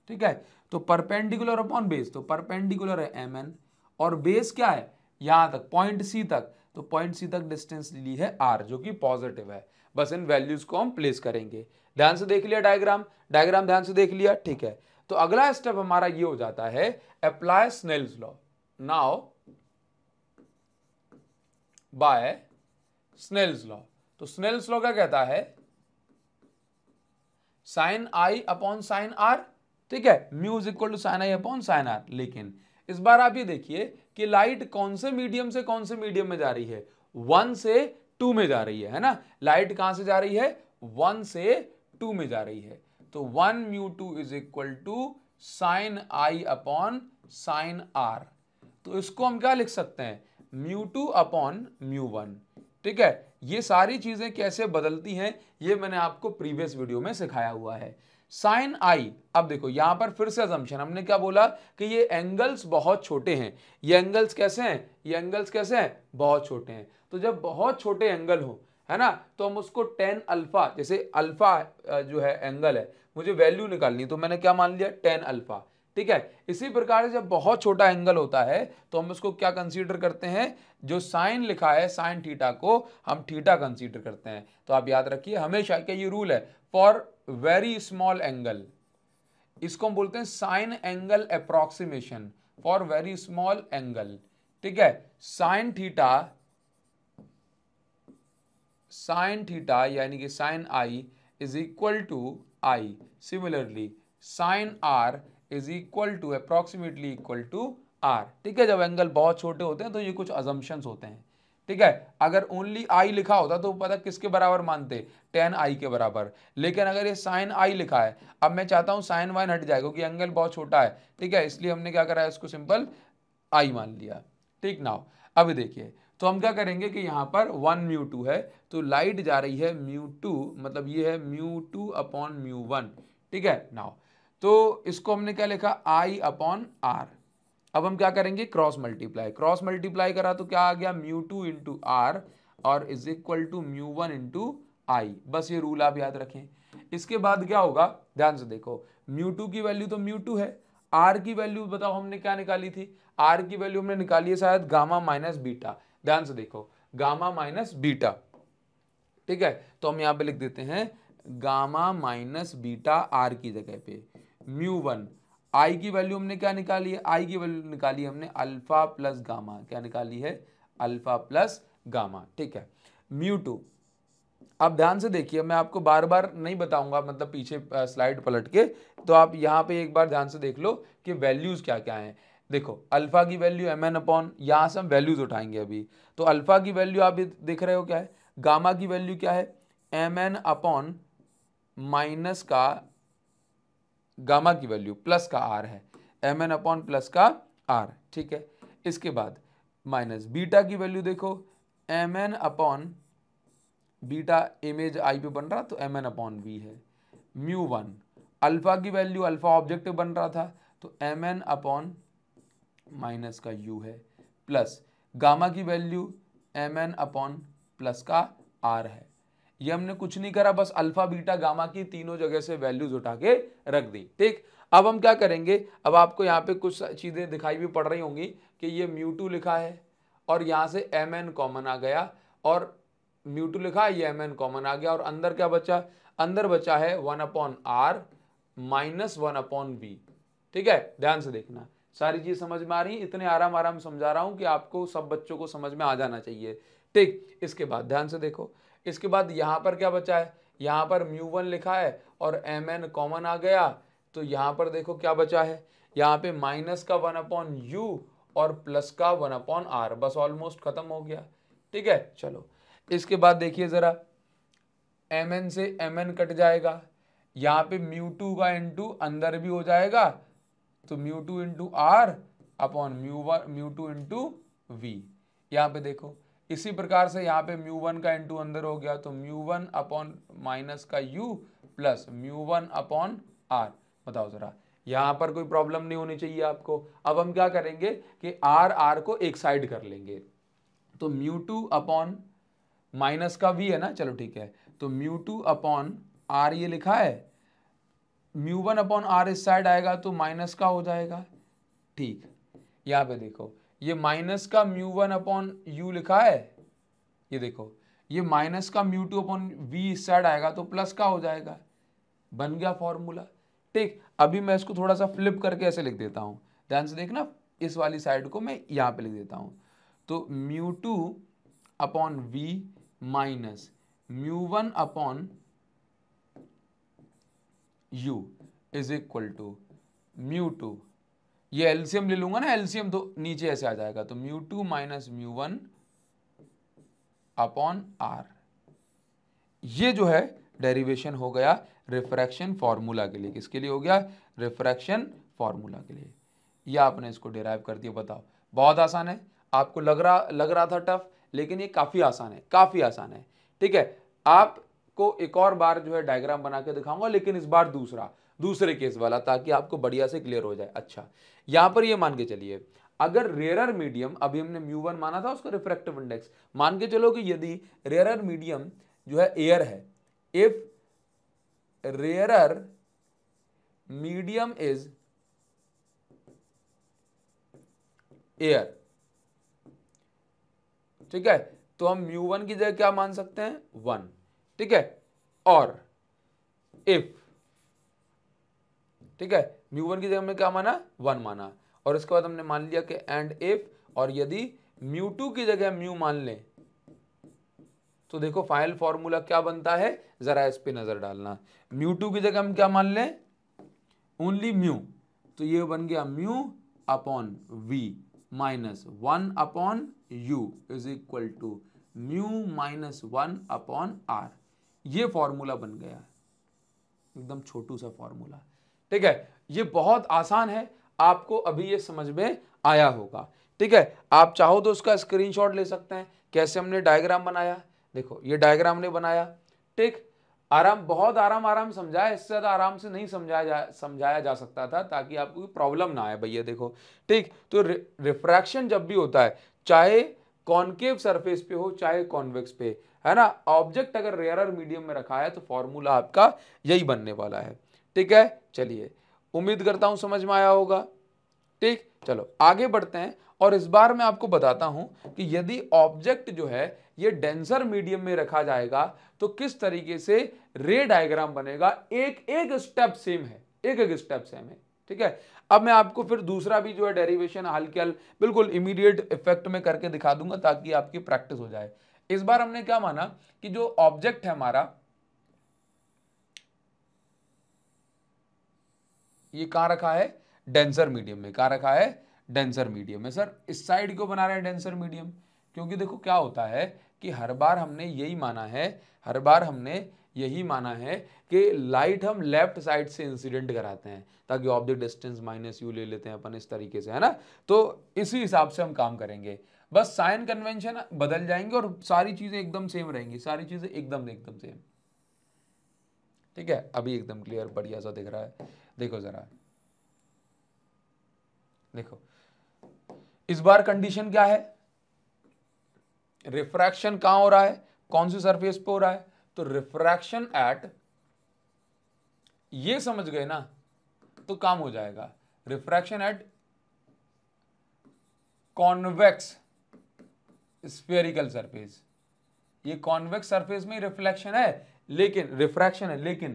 ठीक है? तो परपेंडिकुलर अपॉन बेस तो परपेंडिकुलर है एम एन और बेस क्या है? यहाँ तक पॉइंट सी तक। तो पॉइंट सी तक डिस्टेंस ली है आर जो कि पॉजिटिव है। बस इन वैल्यूज़ को हम प्लेस करेंगे। ध्यान से देख लिया डायग्राम डायग्राम ध्यान से देख लिया? ठीक है। तो अगला स्टेप हमारा ये हो जाता है apply Snell's law now by Snell's law तो स्नेल्स लॉ क्या कहता है? Sine i upon sine r ठीक है? Mu is equal to sine i upon sine r लेकिन, इस बार आप ये देखिए कि लाइट कौन से मीडियम से कौन से मीडियम में जा रही है? वन से टू में जा रही है है ना? लाइट कहाँ से जा रही है? वन से टू में जा रही है। तो one mu two is equal to sine i upon sine r. तो इसको हम क्या लिख सकते हैं? Mu two upon mu one. ठीक है? ये सारी चीज़ें कैसे बदलती हैं, ये मैंने आपको प्रीवियस वीडियो में सिखाया हुआ है। साइन आई, अब देखो, यहाँ पर फिर से अजम्पन हमने क्या बोला कि ये एंगल्स बहुत छोटे हैं। ये एंगल्स कैसे हैं? ये एंगल्स कैसे हैं? बहुत छोटे हैं। तो जब बहुत छोटे एंगल हो, है ना तो हम उसको टेन अल्फ़ा जैसे अल्फ़ा जो है एंगल है, मुझे वैल्यू निकालनी तो मैंने क्या मान लिया? टेन अल्फ़ा ठीक है? इसी प्रकार से जब बहुत छोटा एंगल होता है तो हम उसको क्या कंसीडर करते हैं? जो साइन लिखा है साइन थीटा को, हम थीटा कंसीडर करते हैं। तो आप याद रखिए, हमेशा क्या ये रूल है? फॉर वेरी स्मॉल एंगल इसको हम बोलते हैं sine angle approximation for very small angle ठीक है? साइन थीटा साइन थीटा यानी कि sine i is equal to i similarly sine r is equal to approximately equal to r ठीक है, जब एंगल बहुत छोटे होते हैं तो ये कुछ अजम्पन्स होते हैं। ठीक है, अगर ओनली आई लिखा होता तो पता किसके बराबर मानते? टेन आई के बराबर। लेकिन अगर ये साइन आई लिखा है, अब मैं चाहता हूँ साइन वाइन हट जाए, क्योंकि एंगल बहुत छोटा है। ठीक है, इसलिए हमने क्या करा है, इसको सिंपल आई मान लिया। ठीक ना अभी देखिए तो हम क्या करेंगे कि यहाँ पर वन म्यू टू है तो लाइट जा रही है म्यू टू मतलब ये है mu two upon mu one, ठीक है? नाउ तो इसको हमने क्या लिखा? I upon r. अब हम क्या करेंगे? Cross multiply. क्रॉस मल्टीप्लाई करा तो क्या आ गया? म्यू टू इंटू आर और is equal to mu one into i. बस ये रूल आप याद रखें। इसके बाद क्या होगा? ध्यान से देखो, म्यू टू की वैल्यू तो म्यू टू है। आर की वैल्यू बताओ हमने क्या निकाली थी? आर की वैल्यू हमने निकाली है शायद गामा माइनस बीटा। ध्यान से देखो, गामा माइनस बीटा। ठीक है? तो हम यहाँ पे लिख देते हैं, गामा माइनस बीटा आर की जगह पे। म्यू वन, आई की वैल्यू हमने क्या निकाली है? आई की वैल्यू निकाली हमने अल्फ़ा प्लस गामा। क्या निकाली है? Alpha plus gamma. ठीक है? म्यू टू, अब ध्यान से देखिए, मैं आपको बार बार नहीं बताऊँगा मतलब पीछे स्लाइड पलट के तो आप यहाँ पे एक बार ध्यान से देख लो कि वैल्यूज़ क्या क्या हैं। देखो, अल्फ़ा की वैल्यू एम एन अपॉन यहाँ से हम वैल्यूज़ उठाएँगे अभी। तो अल्फ़ा की वैल्यू आप देख रहे हो क्या है? गामा की वैल्यू क्या है? एम एन अपॉन माइनस का गामा की वैल्यू प्लस का आर है। एम एन अपॉन प्लस का आर ठीक है? इसके बाद माइनस बीटा की वैल्यू देखो। M N upon beta image i पे बन रहा तो एम एन अपॉन वी है। म्यू वन अल्फ़ा की वैल्यू अल्फ़ा ऑब्जेक्टिव बन रहा था तो एम एन अपॉन माइनस का यू है, प्लस गामा की value M N upon plus का आर है। ये हमने कुछ नहीं करा, बस अल्फ़ा, बीटा, गामा की तीनों जगह से वैल्यूज़ उठा के रख दी, ठीक? अब हम क्या करेंगे? अब आपको यहाँ पे कुछ चीज़ें दिखाई भी पड़ रही होंगी कि ये म्यूटू लिखा है और यहाँ से एम एन कॉमन आ गया और म्यूटू लिखा है ये एम एन कॉमन आ गया और अंदर क्या बचा? अंदर बचा है one upon r minus one upon B ठीक है? ध्यान से देखना। सारी चीज़ समझ में आ रही है। इतने आराम आराम समझा रहा हूँ कि आपको सब बच्चों को समझ में आ जाना चाहिए। ठीक, इसके बाद ध्यान से देखो। इसके बाद यहाँ पर क्या बचा है? यहाँ पर म्यू वन लिखा है और एम एन कॉमन आ गया। तो यहाँ पर देखो क्या बचा है? यहाँ पे माइनस का वन अपॉन यू और प्लस का वन अपॉन आर। बस ऑलमोस्ट खत्म हो गया। ठीक है, चलो। इसके बाद देखिए जरा। एम एन से एम एन कट जाएगा। यहाँ पे म्यू टू का एन टू अंदर भी हो जाएगा। तो mu two into r upon mu one mu two into v यहाँ पे देखो, इसी प्रकार से यहाँ पे म्यू वन का इंटू अंदर हो गया तो म्यू वन अपॉन माइनस का u plus mu one upon r बताओ जरा, यहाँ पर कोई प्रॉब्लम नहीं होनी चाहिए आपको। अब हम क्या करेंगे कि आर आर को एक साइड कर लेंगे। तो म्यू टू अपॉन माइनस का वी है ना? चलो ठीक है। तो म्यू टू अपॉन आर ये लिखा है म्यू वन अपॉन आर इस साइड आएगा तो माइनस का हो जाएगा। ठीक। यहाँ पे देखो, ये माइनस का म्यू वन अपॉन यू लिखा है। ये देखो, ये माइनस का म्यू टू अपॉन वी इस साइड आएगा तो प्लस का हो जाएगा। बन गया फॉर्मूला। ठीक, अभी मैं इसको थोड़ा सा फ्लिप करके ऐसे लिख देता हूँ। ध्यान से देखना, इस वाली साइड को मैं यहाँ पे लिख देता हूँ। तो mu two upon v minus mu one upon u is equal to mu two ये एलसीएम ले लूँगा ना एलसीएम तो नीचे ऐसे आ जाएगा तो mu two minus mu one upon r ये जो है डेरिवेशन हो गया रिफ्रैक्शन फॉर्मूला के लिए। किसके लिए हो गया? रिफ्रैक्शन फॉर्मूला के लिए। या आपने इसको डिराइव कर दिया, बताओ। बहुत आसान है। आपको लग रहा लग रहा था टफ लेकिन ये काफ़ी आसान है, काफ़ी आसान है। ठीक है आपको एक और बार जो है डायग्राम बना के दिखाऊँगा, लेकिन इस बार दूसरा, दूसरे केस वाला, ताकि आपको बढ़िया से क्लियर हो जाए। अच्छा यहाँ पर ये मान के चलिए। अगर रेयर मीडियम अभी हमने म्यू वन माना था, उसका रिफ्रैक्टिव इंडेक्स मान के चलो कि यदि रेयर मीडियम जो है एयर है if rare medium is air ठीक है? तो हम म्यू वन की जगह क्या मान सकते हैं? वन ठीक है? और इफ़ ठीक है? म्यू वन की जगह हमने क्या माना? वन माना। और इसके बाद हमने मान लिया कि एंड इफ़ और यदि म्यू टू की जगह म्यू मान लें तो देखो फाइनल फॉर्मूला क्या बनता है? जरा इस पे नज़र डालना। म्यू टू की जगह हम क्या मान लें? ओनली म्यू तो ये बन गया mu upon v minus one upon u is equal to mu minus one upon r ये फॉर्मूला बन गया एकदम छोटू सा फॉर्मूला ठीक है, ये बहुत आसान है, आपको अभी ये समझ में आया होगा। ठीक है, आप चाहो तो उसका स्क्रीनशॉट ले सकते हैं, कैसे हमने डायग्राम बनाया। देखो, ये डायग्राम ने बनाया। ठीक, आराम, बहुत आराम आराम समझाया, इससे ज़्यादा आराम से नहीं समझाया जा समझाया जा सकता था, ताकि आपको प्रॉब्लम ना आए भैया, देखो। ठीक तो रिफ्रैक्शन जब भी होता है, चाहे कॉनकेव सरफेस पे हो, चाहे कॉन्वेक्स पे है ना? ऑब्जेक्ट अगर रेयर मीडियम में रखा है तो फॉर्मूला आपका यही बनने वाला है। ठीक है? चलिए, उम्मीद करता हूँ समझ में आया होगा। ठीक? चलो, आगे बढ़ते हैं और इस बार मैं आपको बताता हूँ कि यदि ऑब्जेक्ट जो है, ये डेंसर मीडियम में रखा जाएगा तो किस तरीके से रे डायग्राम बनेगा? एक एक स्टेप सेम है। एक एक स्टेप सेम है। ठीक है? अब मैं आपको फिर दूसरा भी जो है डेरिवेशन हल्के हल बिल्कुल इमीडिएट इफ़ेक्ट में करके दिखा दूँगा ताकि आपकी प्रैक्टिस हो जाए। इस बार हमने क्या माना कि जो ऑब्जेक्ट है हमारा, ये कहाँ रखा है? डेंसर मीडियम में। कहा रखा है? डेंसर मीडियम में। सर, इस साइड को बना रहे हैं डेंसर मीडियम क्योंकि देखो क्या होता है कि हर बार हमने यही माना है, हर बार हमने यही माना है कि लाइट हम लेफ़्ट साइड से इंसिडेंट कराते हैं, ताकि ऑब्जेक्ट डिस्टेंस माइनस यू ले लेते हैं अपन इस तरीके से, है ना? तो इसी हिसाब से हम काम करेंगे। बस साइन कन्वेंशन बदल जाएँगे और सारी चीज़ें एकदम सेम रहेंगी। सारी चीज़ें एकदम एकदम सेम ठीक है? अभी एकदम क्लियर बढ़िया सा दिख रहा है। देखो जरा। देखो। इस बार कंडीशन क्या है? रिफ्रैक्शन कहाँ हो रहा है? कौन सी सरफेस पे हो रहा है? तो रिफ्रैक्शन एट ये समझ गए ना तो काम हो जाएगा। Refraction at convex spherical surface ये कॉन्वेक्स सरफेस में रिफ्लेक्शन है, लेकिन रिफ्रैक्शन है, लेकिन,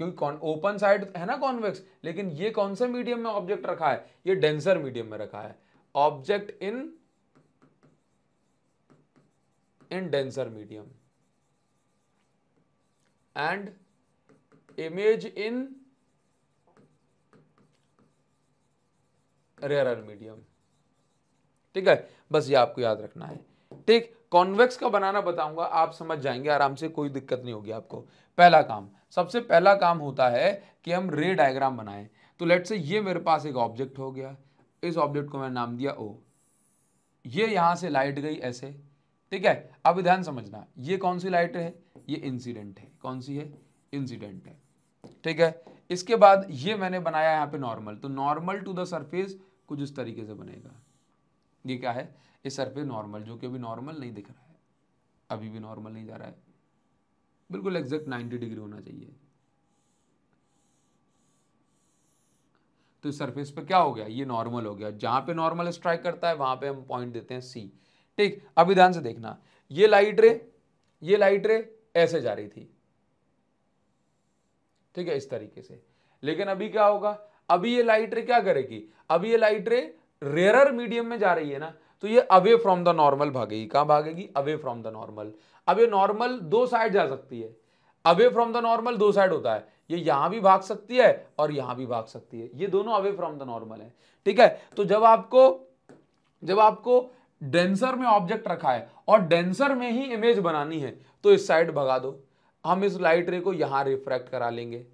क्योंकि ओपन साइड है ना कॉन्वेक्स लेकिन ये कौन से मीडियम में ऑब्जेक्ट रखा है? ये डेंसर मीडियम में रखा है। Object in in denser medium and image in rare medium ठीक है? बस ये आपको याद रखना है। ठीक कॉन्वेक्स का बनाना बताऊँगा, आप समझ जाएँगे, आराम से कोई दिक्कत नहीं होगी आपको। पहला काम, सबसे पहला काम होता है कि हम रे डायग्राम बनाएँ। तो लेट से ये मेरे पास एक ऑब्जेक्ट हो गया, इस ऑब्जेक्ट को मैंने नाम दिया ओ ये यहाँ से लाइट गई ऐसे, ठीक है? अब ध्यान समझना, ये कौन सी लाइट है? ये इंसिडेंट है। कौन सी है? इंसिडेंट है। ठीक है? इसके बाद ये मैंने बनाया यहाँ पे नॉर्मल तो नॉर्मल टू द सरफेस कुछ इस तरीके से बनेगा। ये क्या है? इस सरफेस नॉर्मल जो कि अभी नॉर्मल नहीं दिख रहा है। अभी भी नॉर्मल नहीं जा रहा है। बिल्कुल एग्जैक्ट 90 डिग्री होना चाहिए। तो सरफेस पे क्या हो गया? ये नॉर्मल हो गया। जहाँ पे नॉर्मल स्ट्राइक करता है, वहाँ पे हम पॉइंट देते हैं सी ठीक? अभी ध्यान से देखना। ये लाइट रे ये लाइट रे ऐसे जा रही थी। ठीक है? इस तरीके से। लेकिन अभी क्या होगा? अभी ये लाइट रे क्या करेगी? अभी ये लाइट रे रेयर मीडियम में जा रही है ना। तो ये अवे फ्रॉम द नॉर्मल भागेगी। कहाँ भागेगी? अवे फ्रॉम द नॉर्मल अब ये नॉर्मल दो साइड जा सकती है। अवे फ्रॉम द नॉर्मल दो साइड होता है। ये यहाँ भी भाग सकती है और यहाँ भी भाग सकती है। ये दोनों अवे फ्रॉम द नॉर्मल है। ठीक है? तो जब आपको जब आपको डेंसर में ऑब्जेक्ट रखा है और डेंसर में ही इमेज बनानी है तो इस साइड भगा दो। हम इस लाइट रे को यहाँ रिफ्रैक्ट करा लेंगे।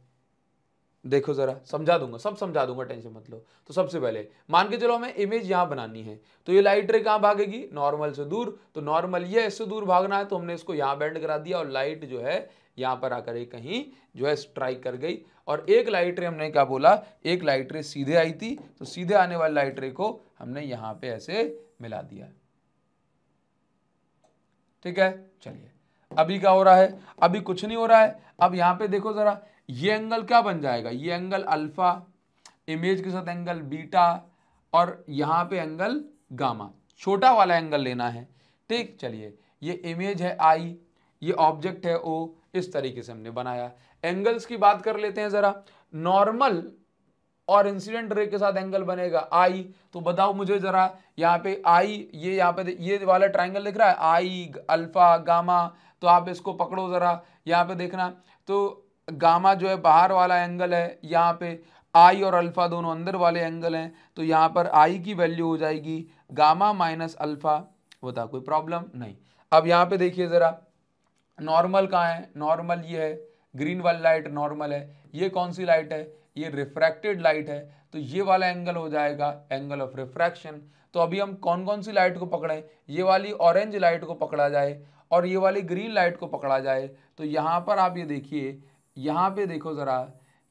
देखो जरा, समझा दूँगा, सब समझा दूँगा, टेंशन मत लो। तो सबसे पहले, मान के चलो हमें इमेज यहाँ बनानी है। तो ये लाइट रे कहाँ भागेगी? नॉर्मल से दूर। तो नॉर्मल ये इससे दूर भागना है तो हमने इसको यहाँ बैंड करा दिया और लाइट जो है यहाँ पर आकर एक कहीं जो है स्ट्राइक कर गई। और एक लाइट रे हमने क्या बोला? एक लाइट रे सीधे आई थी। तो सीधे आने वाली लाइट रे को हमने यहाँ पे ऐसे मिला दिया। ठीक है? चलिए। अभी क्या हो रहा है? अभी कुछ नहीं हो रहा है। अब यहाँ पे देखो जरा ये एंगल क्या बन जाएगा? ये एंगल अल्फ़ा इमेज के साथ एंगल बीटा और यहाँ पे एंगल गामा छोटा वाला एंगल लेना है। ठीक, चलिए। ये इमेज है आई ये ऑब्जेक्ट है ओ इस तरीके से हमने बनाया। एंगल्स की बात कर लेते हैं जरा। नॉर्मल और इंसिडेंट रे के साथ एंगल बनेगा आई तो बताओ मुझे जरा, यहाँ पे आई ये यहाँ पे ये वाला ट्राइंगल दिख रहा है? आई अल्फ़ा गामा तो आप इसको पकड़ो जरा। यहाँ पे देखना। तो गामा जो है बाहर वाला एंगल है, यहाँ पे आई और अल्फ़ा दोनों अंदर वाले एंगल हैं तो यहाँ पर आई की वैल्यू हो जाएगी गामा माइनस अल्फ़ा बता कोई प्रॉब्लम नहीं। अब यहाँ पे देखिए ज़रा नॉर्मल कहाँ है? नॉर्मल ये है ग्रीन वाली लाइट नॉर्मल है। ये कौन सी लाइट है? ये रिफ्रैक्टेड लाइट है। तो ये वाला एंगल हो जाएगा एंगल ऑफ़ रिफ्रैक्शन तो अभी हम कौन कौन सी लाइट को पकड़ें? ये वाली ऑरेंज लाइट को पकड़ा जाए और ये वाली ग्रीन लाइट को पकड़ा जाए। तो यहाँ पर आप ये देखिए यहाँ पे देखो ज़रा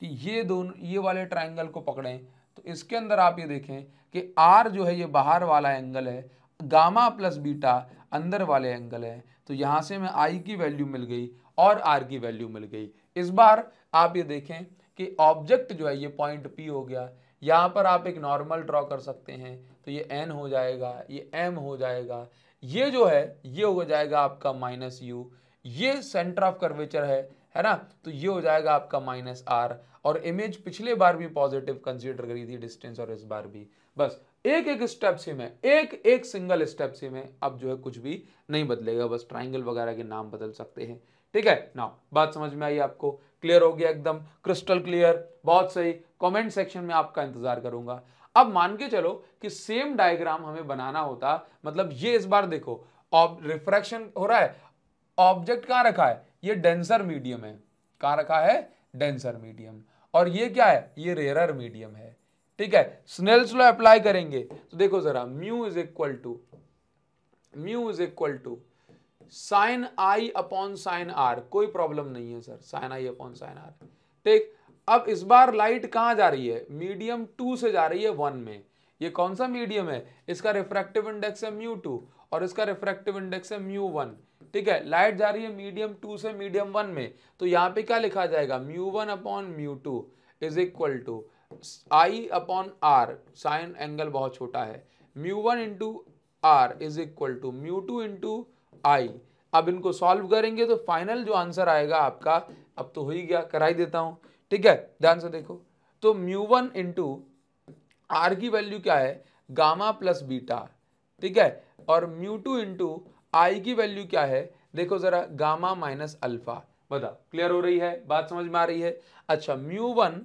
कि ये दोनों, ये वाले ट्राइंगल को पकड़ें तो इसके अंदर आप ये देखें कि आर जो है ये बाहर वाला एंगल है गामा प्लस बीटा अंदर वाले एंगल है। तो यहाँ से हमें आई की वैल्यू मिल गई और आर की वैल्यू मिल गई। इस बार आप ये देखें कि ऑब्जेक्ट जो है ये पॉइंट पी हो गया। यहाँ पर आप एक नॉर्मल ड्रॉ कर सकते हैं तो ये एन हो जाएगा, ये एम हो जाएगा। ये जो है, ये हो जाएगा आपका माइनस यू ये सेंटर ऑफ़ कर्वेचर है है ना? तो ये हो जाएगा आपका माइनस आर और इमेज पिछले बार भी पॉजिटिव कंसीडर करी थी डिस्टेंस और इस बार भी। बस, एक एक स्टेप से में, एक एक सिंगल स्टेप से में अब जो है कुछ भी नहीं बदलेगा। बस ट्राइंगल वगैरह के नाम बदल सकते हैं। ठीक है? ना बात समझ में आई आपको? क्लियर हो गया एकदम? क्रिस्टल क्लियर बहुत सही। कमेंट सेक्शन में आपका इंतज़ार करूँगा। अब मान के चलो कि सेम डायग्राम हमें बनाना होता। मतलब ये इस बार देखो रिफ्रैक्शन हो रहा है। ऑब्जेक्ट कहाँ रखा है? ये डेंसर मीडियम है। कहाँ रखा है? डेंसर मीडियम और ये क्या है? ये रेयर मीडियम है। ठीक है? स्नेल्स लॉ अप्लाई करेंगे। तो देखो जरा mu is equal to mu is equal to sine i upon sine r कोई प्रॉब्लम नहीं है sir sine i upon sine r ठीक? अब इस बार लाइट कहाँ जा रही है? मीडियम टू से जा रही है वन में। ये कौन सा मीडियम है? इसका रिफ्रैक्टिव इंडेक्स है म्यू टू और इसका रिफ्रैक्टिव इंडेक्स है म्यू वन ठीक है, लाइट जा रही है मीडियम टू से मीडियम वन में तो यहाँ पे क्या लिखा जाएगा? Mu one upon mu two is equal to i upon r, sine angle बहुत छोटा है। Mu one into r is equal to mu two into i. अब इनको सॉल्व करेंगे तो फाइनल जो आंसर आएगा आपका, अब तो हो ही गया, कराई देता हूँ। ठीक है, ध्यान से देखो। तो म्यू वन इंटू आर की वैल्यू क्या है? Gamma plus beta. ठीक है, और म्यू टू इंटू आई की वैल्यू क्या है? देखो जरा गामा माइनस अल्फ़ा बता क्लियर हो रही है? बात समझ में आ रही है? अच्छा म्यू वन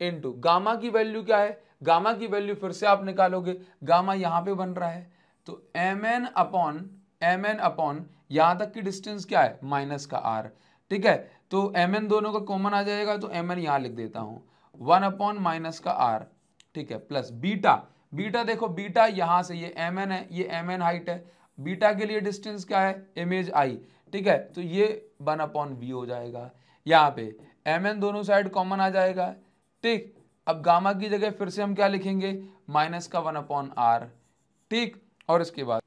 इंटू गामा की वैल्यू क्या है? गामा की वैल्यू फिर से आप निकालोगे। गामा यहाँ पे बन रहा है। तो M N upon M N upon यहाँ तक की डिस्टेंस क्या है? माइनस का आर ठीक है? तो एम एन दोनों का कॉमन आ जाएगा तो एम एन यहाँ लिख देता हूँ। वन अपॉन माइनस का आर ठीक है? प्लस बीटा बीटा देखो बीटा यहाँ से ये एम एन है, ये एम एन हाइट है। बीटा के लिए डिस्टेंस क्या है? Image i. ठीक है? तो ये वन अपॉन वी हो जाएगा। यहाँ पे एम एन दोनों साइड कॉमन आ जाएगा। ठीक? अब गामा की जगह फिर से हम क्या लिखेंगे? माइनस का वन अपॉन आर। ठीक? और इसके बाद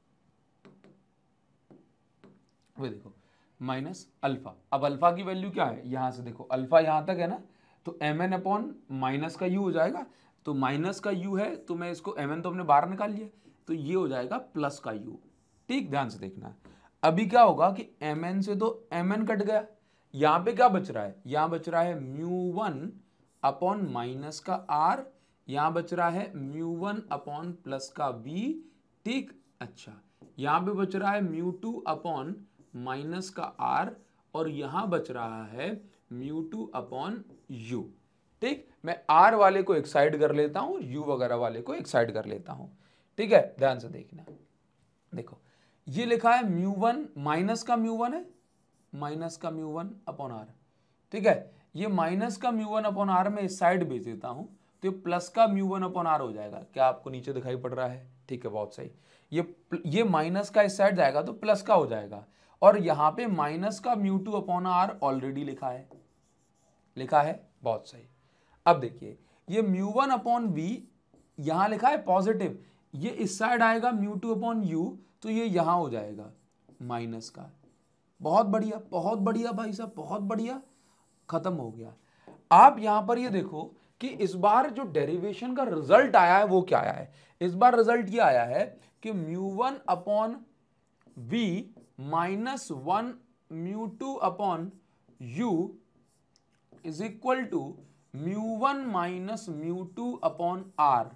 वो देखो, माइनस अल्फ़ा। अब अल्फ़ा की वैल्यू क्या है? यहाँ से देखो, अल्फ़ा यहाँ तक है ना? तो एम एन अपॉन माइनस का यू हो जाएगा। तो माइनस का यू है तो मैं इसको एम एन तो हमने बाहर निकाल लिया। तो ये हो जाएगा प्लस का यू। ठीक ध्यान से देखना अभी क्या होगा कि एम एन से तो एम एन कट गया। यहाँ पे क्या बच रहा है? यहाँ बच रहा है म्यू वन अपॉन माइनस का आर यहाँ बच रहा है म्यू वन अपॉन प्लस का वी ठीक? अच्छा यहाँ पे बच रहा है म्यू टू अपॉन माइनस का आर और यहाँ बच रहा है म्यू टू अपॉन यू ठीक? मैं आर वाले को एक्साइड कर लेता हूँ यू वगैरह वाले को एक्साइड कर लेता हूँ, ठीक है? ध्यान से देखना। देखो ये लिखा है म्यू वन माइनस का म्यू वन है, माइनस का म्यू वन अपॉन आर। ठीक है, ये माइनस का म्यू वन अपॉन आर में इस साइड भेज देता हूँ तो ये प्लस का म्यू वन अपॉन आर हो जाएगा। क्या आपको नीचे दिखाई पड़ रहा है? ठीक है, बहुत सही। ये ये माइनस का इस साइड जाएगा तो प्लस का हो जाएगा। और यहाँ पे माइनस का mu two upon r already लिखा है। लिखा है? बहुत सही। अब देखिए, ये म्यू वन अपॉन बी यहाँ लिखा है पॉजिटिव। ये इस साइड आएगा म्यू टू अपॉन यू तो ये यहाँ हो जाएगा माइनस का। बहुत बढ़िया बहुत बढ़िया भाई साहब, बहुत बढ़िया। खत्म हो गया। आप यहाँ पर ये देखो कि इस बार जो डेरिवेशन का रिज़ल्ट आया है, वो क्या आया है? इस बार रिज़ल्ट ये आया है कि mu one upon v minus one mu two upon u is equal to mu one minus mu two upon r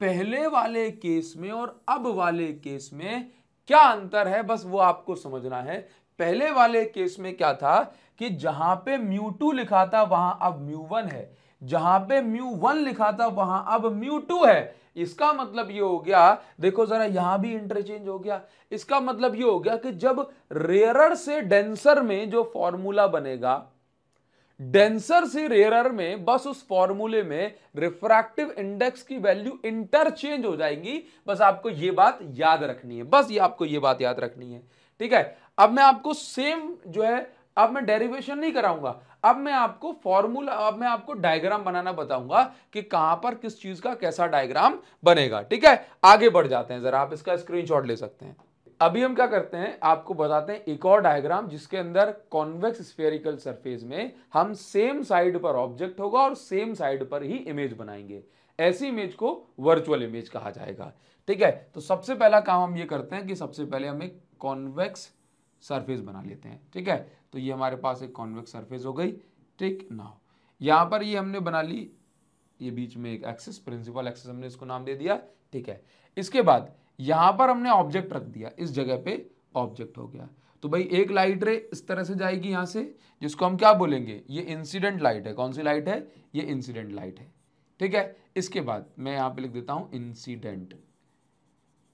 पहले वाले केस में और अब वाले केस में क्या अंतर है? बस वो आपको समझना है। पहले वाले केस में क्या था कि जहाँ पे म्यू टू लिखा था, वहाँ अब म्यू वन है। जहाँ पे म्यू वन लिखा था, वहाँ अब म्यू टू है। इसका मतलब ये हो गया, देखो जरा यहाँ भी इंटरचेंज हो गया। इसका मतलब ये हो गया कि जब रेयरर से डेंसर में जो फॉर्मूला बनेगा डेंसर से रेयरर में, बस उस फॉर्मूले में रिफ्रैक्टिव इंडेक्स की वैल्यू इंटरचेंज हो जाएँगी। बस आपको ये बात याद रखनी है। बस ये आपको ये बात याद रखनी है। ठीक है? अब मैं आपको सेम जो है, अब मैं डेरिवेशन नहीं कराऊँगा। अब मैं आपको फॉर्मूला अब मैं आपको डायग्राम बनाना बताऊँगा कि कहाँ पर किस चीज़ का कैसा डायग्राम बनेगा। ठीक है? आगे बढ़ जाते हैं जरा, आप इसका स्क्रीनशॉट ले सकते हैं। अभी हम क्या करते हैं, आपको बताते हैं एक और डायग्राम जिसके अंदर कॉन्वेक्स स्फेरिकल सरफेस में हम सेम साइड पर ऑब्जेक्ट होगा और सेम साइड पर ही इमेज बनाएँगे। ऐसी इमेज को वर्चुअल इमेज कहा जाएगा। ठीक है? तो सबसे पहला काम हम ये करते हैं कि सबसे पहले हम एक कॉन्वेक्स सरफेस बना लेते हैं। ठीक है? तो ये हमारे पास एक कॉन्वेक्स सरफेस हो गई। ठीक ना यहाँ पर ये हमने बना ली। ये बीच में एक एक्सेस प्रिंसिपल एक्सेस हमने इसको नाम दे दिया। ठीक है? इसके बाद यहाँ पर हमने ऑब्जेक्ट रख दिया, इस जगह पे ऑब्जेक्ट हो गया। तो भाई एक लाइट रे इस तरह से जाएगी यहाँ से, जिसको हम क्या बोलेंगे? ये इंसिडेंट लाइट है। कौन सी लाइट है? ये इंसिडेंट लाइट है। ठीक है? इसके बाद मैं यहाँ पे लिख देता हूँ इंसिडेंट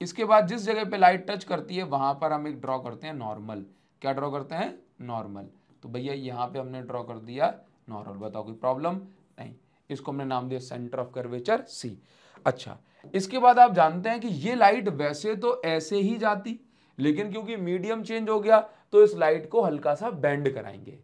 इसके बाद जिस जगह पे लाइट टच करती है, वहाँ पर हम एक ड्रॉ करते हैं नॉर्मल क्या ड्रॉ करते हैं? नॉर्मल तो भैया, यहाँ पे हमने ड्रॉ कर दिया नॉर्मल बताओ कोई प्रॉब्लम नहीं। इसको हमने नाम दिया सेंटर ऑफ़ कर्वेचर सी अच्छा इसके बाद आप जानते हैं कि ये लाइट वैसे तो ऐसे ही जाती, लेकिन क्योंकि मीडियम चेंज हो गया तो इस लाइट को हल्का सा बेंड कराएँगे।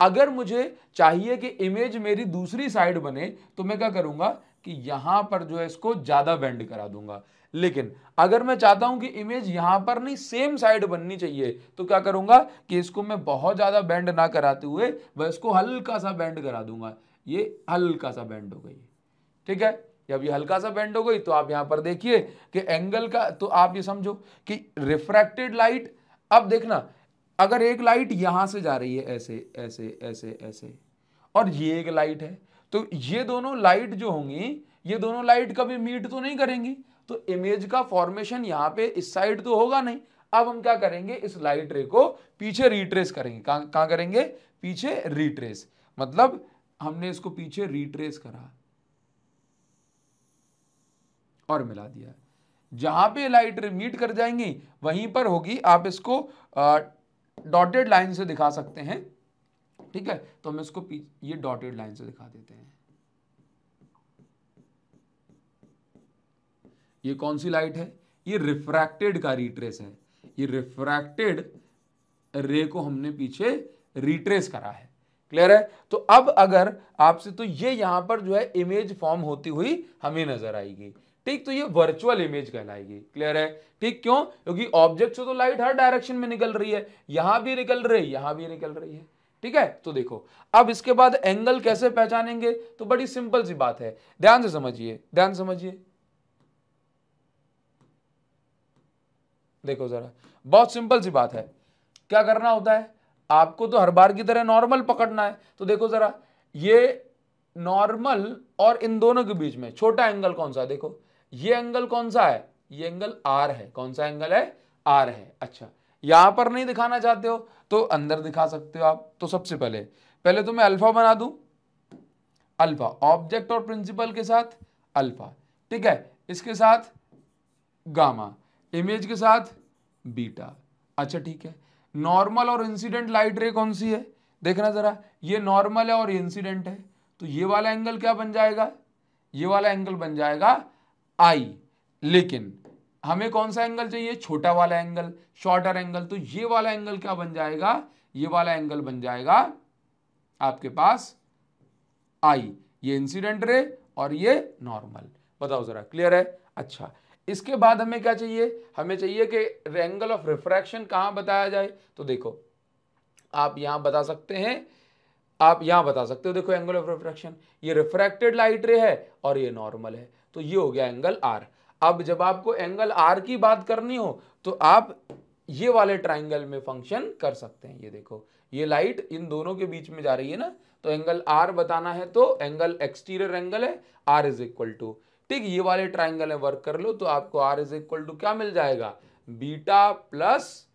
अगर मुझे चाहिए कि इमेज मेरी दूसरी साइड बने तो मैं क्या करूँगा कि यहाँ पर जो है इसको ज़्यादा बेंड करा दूँगा। लेकिन अगर मैं चाहता हूँ कि इमेज यहाँ पर नहीं सेम साइड बननी चाहिए तो क्या करूँगा कि इसको मैं बहुत ज़्यादा बेंड ना कराते हुए वह इसको हल्का सा बेंड करा दूँगा। ये हल्का सा बेंड हो गई। ठीक है? जब ये हल्का सा बेंड हो गई तो आप यहाँ पर देखिए कि एंगल का तो आप ये समझो कि रिफ्रैक्टेड लाइट अब देखना, अगर एक लाइट यहाँ से जा रही है, ऐसे ऐसे ऐसे ऐसे, और ये एक लाइट है तो ये दोनों लाइट जो होंगी, ये दोनों लाइट कभी मीट तो नहीं करेंगी तो इमेज का फॉर्मेशन यहाँ पे इस साइड तो होगा नहीं, अब हम क्या करेंगे, इस लाइट रे को पीछे रिट्रेस करेंगे, कहाँ करेंगे, पीछे रिट्रेस मतलब हमने इसको पीछे रिट्रेस करा और मिला दिया जहाँ पे लाइट मीट कर जाएँगी, वहीं पर होगी। आप इसको डॉटेड लाइन से दिखा सकते हैं। ठीक है? तो हम इसको ये डॉटेड लाइन से दिखा देते हैं। ये कौन सी लाइट है? ये रिफ्रैक्टेड का रिट्रेस है। ये रिफ्रैक्टेड रे को हमने पीछे रिट्रेस करा है। क्लियर है? तो अब अगर आपसे तो ये यहाँ पर जो है इमेज फॉर्म होती हुई हमें नज़र आएगी। ठीक तो ये वर्चुअल इमेज कहलाएगी। क्लियर है? ठीक, क्यों? क्योंकि ऑब्जेक्ट से तो लाइट हर डायरेक्शन में निकल रही है। यहाँ भी निकल रही है, यहाँ भी निकल रही है। ठीक है? तो देखो, अब इसके बाद एंगल कैसे पहचानेंगे? तो बड़ी सिंपल सी बात है। ध्यान से समझिए, ध्यान समझिए। देखो जरा, बहुत सिंपल सी बात है। क्या करना होता है? आपको तो हर बार की तरह नॉर्मल पकड़ना है। तो देखो जरा, ये नॉर्मल और इन दोनों के बीच में, छोटा एंगल कौन सा देखो ये एंगल कौन सा है? ये एंगल आर है। कौन सा एंगल है? आर है। अच्छा यहाँ पर नहीं दिखाना चाहते हो तो अंदर दिखा सकते हो आप। तो सबसे पहले पहले तो मैं अल्फ़ा बना दू। अल्फ़ा ऑब्जेक्ट और प्रिंसिपल के साथ अल्फ़ा ठीक है? इसके साथ गामा इमेज के साथ बीटा अच्छा ठीक है। नॉर्मल और इंसिडेंट लाइट रे कौन सी है? देखना जरा, ये नॉर्मल है और इंसिडेंट है। तो ये वाला एंगल क्या बन जाएगा? ये वाला एंगल बन जाएगा आई। लेकिन हमें कौन सा एंगल चाहिए? छोटा वाला एंगल शॉर्टर एंगल तो ये वाला एंगल क्या बन जाएगा? ये वाला एंगल बन जाएगा आपके पास आई। ये इंसिडेंट रे और ये नॉर्मल बताओ जरा क्लियर है? अच्छा इसके बाद हमें क्या चाहिए? हमें चाहिए कि एंगल ऑफ़ रिफ्रैक्शन कहाँ बताया जाए? तो देखो, आप यहाँ बता सकते हैं, आप यहाँ बता सकते हो, देखो एंगल ऑफ़ रिफ्रैक्शन ये रिफ्रैक्टेड लाइट रे है और ये नॉर्मल है। तो ये हो गया एंगल आर अब जब आपको एंगल आर की बात करनी हो तो आप ये वाले ट्राइंगल में फ़ंक्शन कर सकते हैं। ये देखो, ये लाइट इन दोनों के बीच में जा रही है ना तो एंगल आर बताना है तो एंगल एक्सटीरियर एंगल है आर इज़ इक्वल टू ठीक, ये वाले ट्राइंगल में वर्क कर लो तो आपको आर इज़ इक्वल टू क्या मिल जाएगा? बीटा प्लस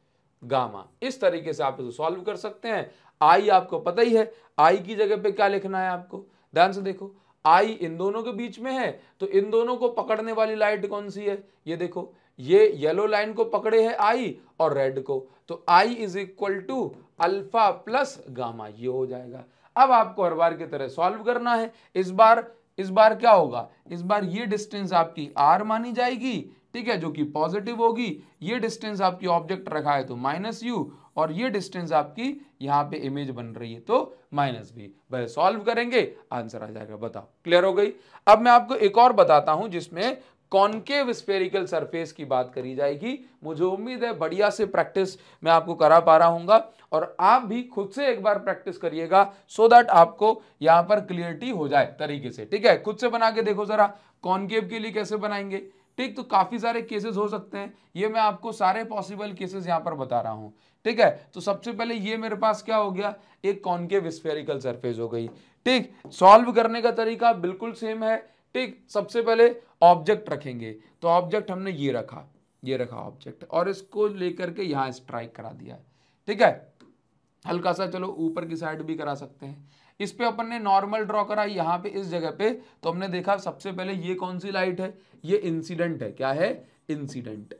गामा इस तरीके से आप इसे सॉल्व कर सकते हैं। आई आपको पता ही है आई की जगह पे क्या लिखना है आपको? ध्यान से देखो। आई इन दोनों के बीच में है तो इन दोनों को पकड़ने वाली लाइट कौन सी है? ये देखो, ये येलो लाइन को पकड़े है आई और रेड को तो i is equal to alpha plus gamma ये हो जाएगा। अब आपको हर बार की तरह सॉल्व करना है। इस बार इस बार क्या होगा? इस बार ये डिस्टेंस आपकी आर मानी जाएगी, ठीक है, जो कि पॉजिटिव होगी। ये डिस्टेंस आपकी ऑब्जेक्ट रखा है तो माइनस यू और ये डिस्टेंस आपकी यहाँ पे इमेज बन रही है। तो माइनस बी। वह सॉल्व करेंगे आंसर आ जाएगा। बताओ क्लियर हो गई? अब मैं आपको एक और बताता हूँ, जिसमें कॉन्केव स्पेरिकल सरफेस की बात करी जाएगी। मुझे उम्मीद है बढ़िया से प्रैक्टिस मैं आपको करा पा रहा हूँ और आप भी खुद से एक बार प्रैक्टिस करिएगा सो दैट आपको यहाँ पर क्लियरिटी हो जाए तरीके से। ठीक है? खुद से बना के देखो जरा कॉन्केव के लिए कैसे बनाएँगे? ठीक तो काफ़ी सारे केसेस हो सकते हैं। ये मैं आपको सारे पॉसिबल केसेस यहाँ पर बता रहा हूँ। ठीक है? तो सबसे पहले ये मेरे पास क्या हो गया? एक कॉन्केव स्फेरिकल सरफेस हो गई। ठीक सॉल्व करने का तरीका बिल्कुल सेम है। ठीक, सबसे पहले ऑब्जेक्ट रखेंगे। तो ऑब्जेक्ट हमने ये रखा ये रखा ऑब्जेक्ट और इसको लेकर के यहाँ स्ट्राइक करा दिया। ठीक है? हल्का सा चलो, ऊपर की साइड भी करा सकते हैं। इस पे अपन ने नॉर्मल ड्रॉ करा, यहाँ पे इस जगह पे। तो हमने देखा, सबसे पहले ये कौन सी लाइट है? ये इंसिडेंट है। क्या है? इंसिडेंट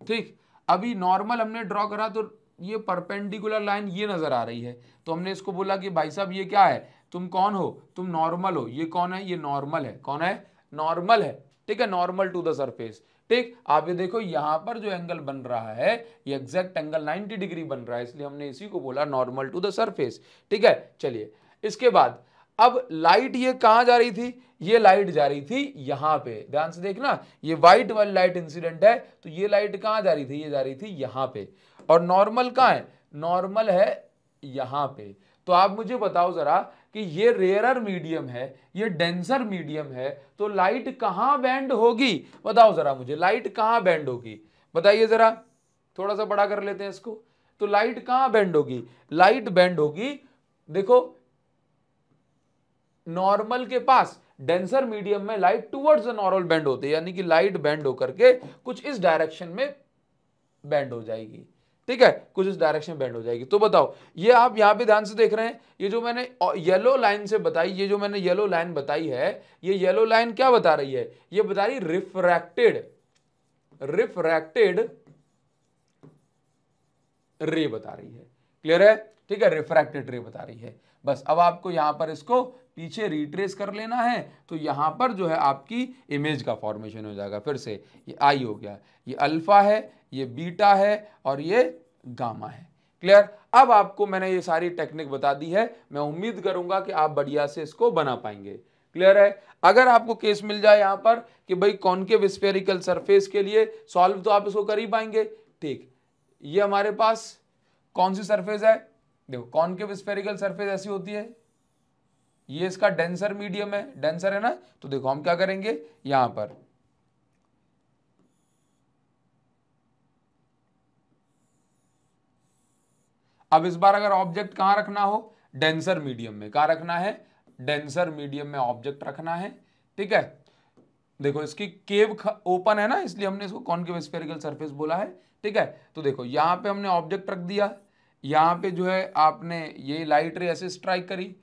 ठीक? अभी नॉर्मल हमने ड्रॉ करा तो ये परपेंडिकुलर लाइन ये नज़र आ रही है। तो हमने इसको बोला कि भाई साहब, ये क्या है? तुम कौन हो? तुम नॉर्मल हो। ये कौन है? ये नॉर्मल है। कौन है? नॉर्मल है। ठीक है? नॉर्मल टू द सरफेस ठीक आप ये देखो, यहाँ पर जो एंगल बन रहा है, ये एग्जैक्ट एंगल 90 डिग्री बन रहा है, इसलिए हमने इसी को बोला नॉर्मल टू द सरफेस ठीक है? चलिए, इसके बाद, अब लाइट ये कहाँ जा रही थी? ये लाइट जा रही थी यहाँ पे, ध्यान से देखना, ये व्हाइट वाली लाइट इंसिडेंट है तो ये लाइट कहाँ जा रही थी? ये जा रही थी यहाँ पे, और नॉर्मल कहाँ है? नॉर्मल है यहाँ पे तो आप मुझे बताओ जरा कि ये रेयरर मीडियम है, ये डेंसर मीडियम है तो लाइट कहाँ बैंड होगी? बताओ जरा मुझे लाइट कहाँ बैंड होगी? बताइए जरा, थोड़ा सा बड़ा कर लेते हैं इसको। तो लाइट कहाँ बैंड होगी? लाइट बैंड होगी, देखो नॉर्मल के पास डेंसर मीडियम में लाइट टूवर्ड्स नॉर्मल बैंड होते हैं, यानी कि लाइट बैंड होकर के कुछ इस डायरेक्शन में बैंड हो जाएगी। ठीक है? कुछ इस डायरेक्शन में बेंड हो जाएगी। तो बताओ, ये आप यहाँ पे ध्यान से देख रहे हैं, ये जो मैंने येलो लाइन से बताई, ये जो मैंने येलो लाइन बताई है, ये येलो लाइन क्या बता रही है? ये बता रही रिफ्रैक्टेड रिफ्रैक्टेड रे बता रही है। क्लियर है? ठीक है? रिफ्रैक्टेड रे बता रही है। बस, अब आपको यहाँ पर इसको पीछे रिट्रेस कर लेना है तो यहाँ पर जो है आपकी इमेज का फॉर्मेशन हो जाएगा, फिर से ये आई हो गया, ये अल्फ़ा है, ये बीटा है और ये गामा है। क्लियर अब आपको मैंने ये सारी टेक्निक बता दी है, मैं उम्मीद करूँगा कि आप बढ़िया से इसको बना पाएँगे। क्लियर है? अगर आपको केस मिल जाए यहाँ पर कि भाई कॉनकेव स्फेरिकल सरफेस के लिए सॉल्व तो आप इसको कर ही पाएँगे। ठीक, ये हमारे पास कौन सी सरफेस है? देखो कॉनकेव स्फेरिकल सरफेस ऐसी होती है? ये इसका डेंसर मीडियम है डेंसर है ना? तो देखो, हम क्या करेंगे? यहाँ पर। अब इस बार अगर ऑब्जेक्ट कहाँ रखना हो? डेंसर मीडियम में। कहा रखना है? डेंसर मीडियम में ऑब्जेक्ट रखना है। ठीक है? देखो, इसकी केव ओपन है ना? इसलिए हमने इसको कॉनकेव स्फेरिकल सरफेस बोला है। ठीक है? तो देखो, यहाँ पे हमने ऑब्जेक्ट रख दिया। यहाँ पे जो है आपने ये लाइट रे ऐसे स्ट्राइक करी।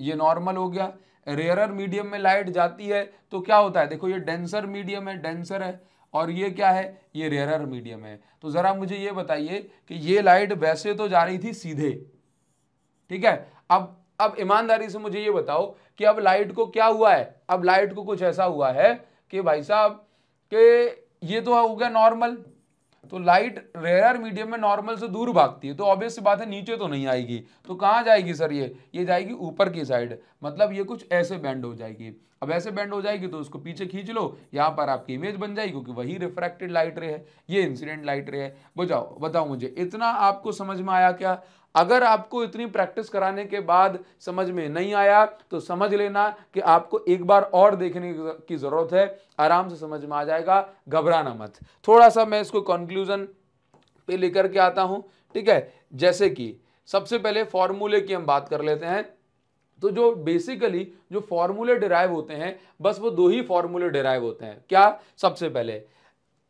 ये नॉर्मल हो गया। रेयरर मीडियम में लाइट जाती है तो क्या होता है? देखो, ये डेंसर मीडियम है डेंसर है, और ये क्या है? ये रेयरर मीडियम है। तो ज़रा मुझे ये बताइए कि ये लाइट वैसे तो जा रही थी सीधे। ठीक है? अब अब ईमानदारी से मुझे ये बताओ कि अब लाइट को क्या हुआ है? अब लाइट को कुछ ऐसा हुआ है कि भाई साहब, कि ये तो हो गया नॉर्मल तो लाइट रेयर मीडियम में नॉर्मल से दूर भागती है तो ऑब्वियस बात है, नीचे तो नहीं आएगी। तो कहाँ जाएगी सर ये? ये जाएगी ऊपर की साइड मतलब ये कुछ ऐसे बैंड हो जाएगी। अब ऐसे बैंड हो जाएगी तो उसको पीछे खींच लो, यहाँ पर आपकी इमेज बन जाएगी, क्योंकि वही रिफ्रैक्टेड लाइट रे है, ये इंसिडेंट लाइट रे है। बुझाओ, बताओ मुझे, इतना आपको समझ में आया क्या? अगर आपको इतनी प्रैक्टिस कराने के बाद समझ में नहीं आया तो समझ लेना कि आपको एक बार और देखने की ज़रूरत है। आराम से समझ में आ जाएगा, घबराना मत। थोड़ा सा मैं इसको कंक्लूजन पे लेकर के आता हूँ, ठीक है? जैसे कि सबसे पहले फॉर्मूले की हम बात कर लेते हैं। तो जो बेसिकली जो फॉर्मूले डिराइव होते हैं, बस वो दो ही फॉर्मूले डिराइव होते हैं। क्या? सबसे पहले,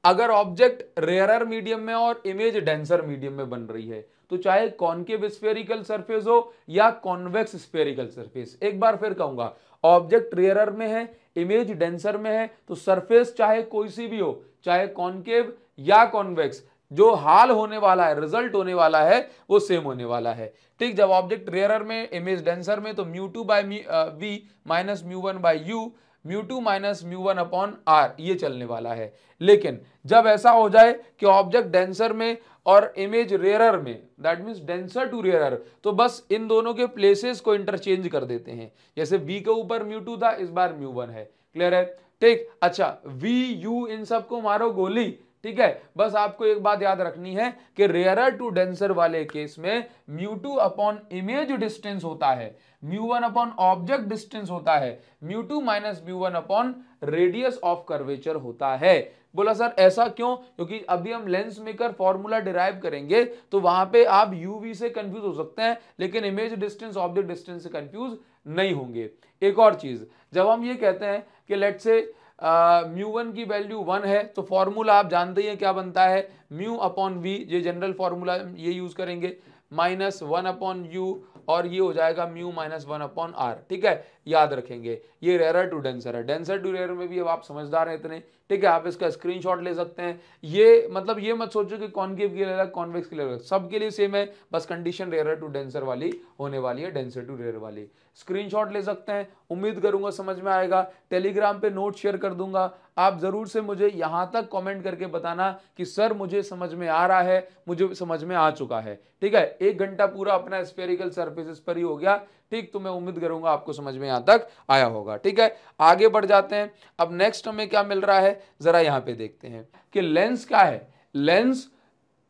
अगर ऑब्जेक्ट रेयरर मीडियम में और इमेज डेंसर मीडियम में बन रही है तो चाहे कॉन्केव स्पेरिकल सरफेस हो या कॉन्वेक्स स्पेरिकल सरफेस एक बार फिर कहूँगा ऑब्जेक्ट रेयरर में है इमेज डेंसर में है तो सरफेस चाहे कोई सी भी हो, चाहे कॉन्केव या कॉन्वेक्स जो हाल होने वाला है रिज़ल्ट होने वाला है, वो सेम होने वाला है। ठीक, जब ऑब्जेक्ट रेयरर में इमेज डेंसर में तो mu two by v minus mu one by u mu two minus mu one upon r, ये चलने वाला है। लेकिन जब ऐसा हो जाए कि ऑब्जेक्ट डेंसर में और इमेज रेयरर में that means denser to rarer तो बस इन दोनों के प्लेसेस को इंटरचेंज कर देते हैं। जैसे वी के ऊपर म्यू टू था, इस बार म्यू वन है। क्लियर है? ठीक अच्छा वी यू इन सबको मारो गोली। ठीक है? बस आपको एक बात याद रखनी है कि रेयरर टू डेंसर वाले केस में mu two upon image distance होता है। Mu one upon object distance होता है। Mu two minus mu one upon radius of curvature होता है। बोला, सर, ऐसा क्यों? क्योंकि अभी हम लेंस मेकर फॉर्मूला डिराइव करेंगे तो वहाँ पे आप यूवी से कंफ्यूज हो सकते हैं, लेकिन इमेज डिस्टेंस ऑब्जेक्ट डिस्टेंस से कंफ्यूज नहीं होंगे। एक और चीज़, जब हम ये कहते हैं कि लेट से म्यू वन की वैल्यू वन है तो फॉर्मूला आप जानते हैं क्या बनता है? म्यू अपॉन वी ये जनरल फॉर्मूला ये यूज़ करेंगे। माइनस वन अपॉन यू और ये हो जाएगा mu minus one upon r ठीक है? याद रखेंगे। ये रेयर टू डेंसर है। डेंसर टू रेयर में भी अब आप समझदार हैं इतने। ठीक है, आप इसका स्क्रीनशॉट ले सकते हैं। ये मतलब ये मत सोचो कि कॉनकेव के लिए अलग कॉन्वेक्स के लिए अलग सबके लिए सेम है, बस कंडीशन रेयर टू डेंसर वाली होने वाली है डेंसर टू रेयर वाली। स्क्रीनशॉट ले सकते हैं। उम्मीद करूँगा समझ में आएगा। टेलीग्राम पे नोट शेयर कर दूँगा। आप ज़रूर से मुझे यहाँ तक कमेंट करके बताना कि, सर, मुझे समझ में आ रहा है, मुझे समझ में आ चुका है। ठीक है, एक घंटा पूरा अपना स्पेरिकल सर्फेसिस पर ही हो गया। ठीक तो मैं उम्मीद करूँगा आपको समझ में यहाँ तक आया होगा, ठीक है? आगे बढ़ जाते हैं। अब नेक्स्ट हमें क्या मिल रहा है? जरा यहाँ पे देखते हैं कि लेंस क्या है? लेंस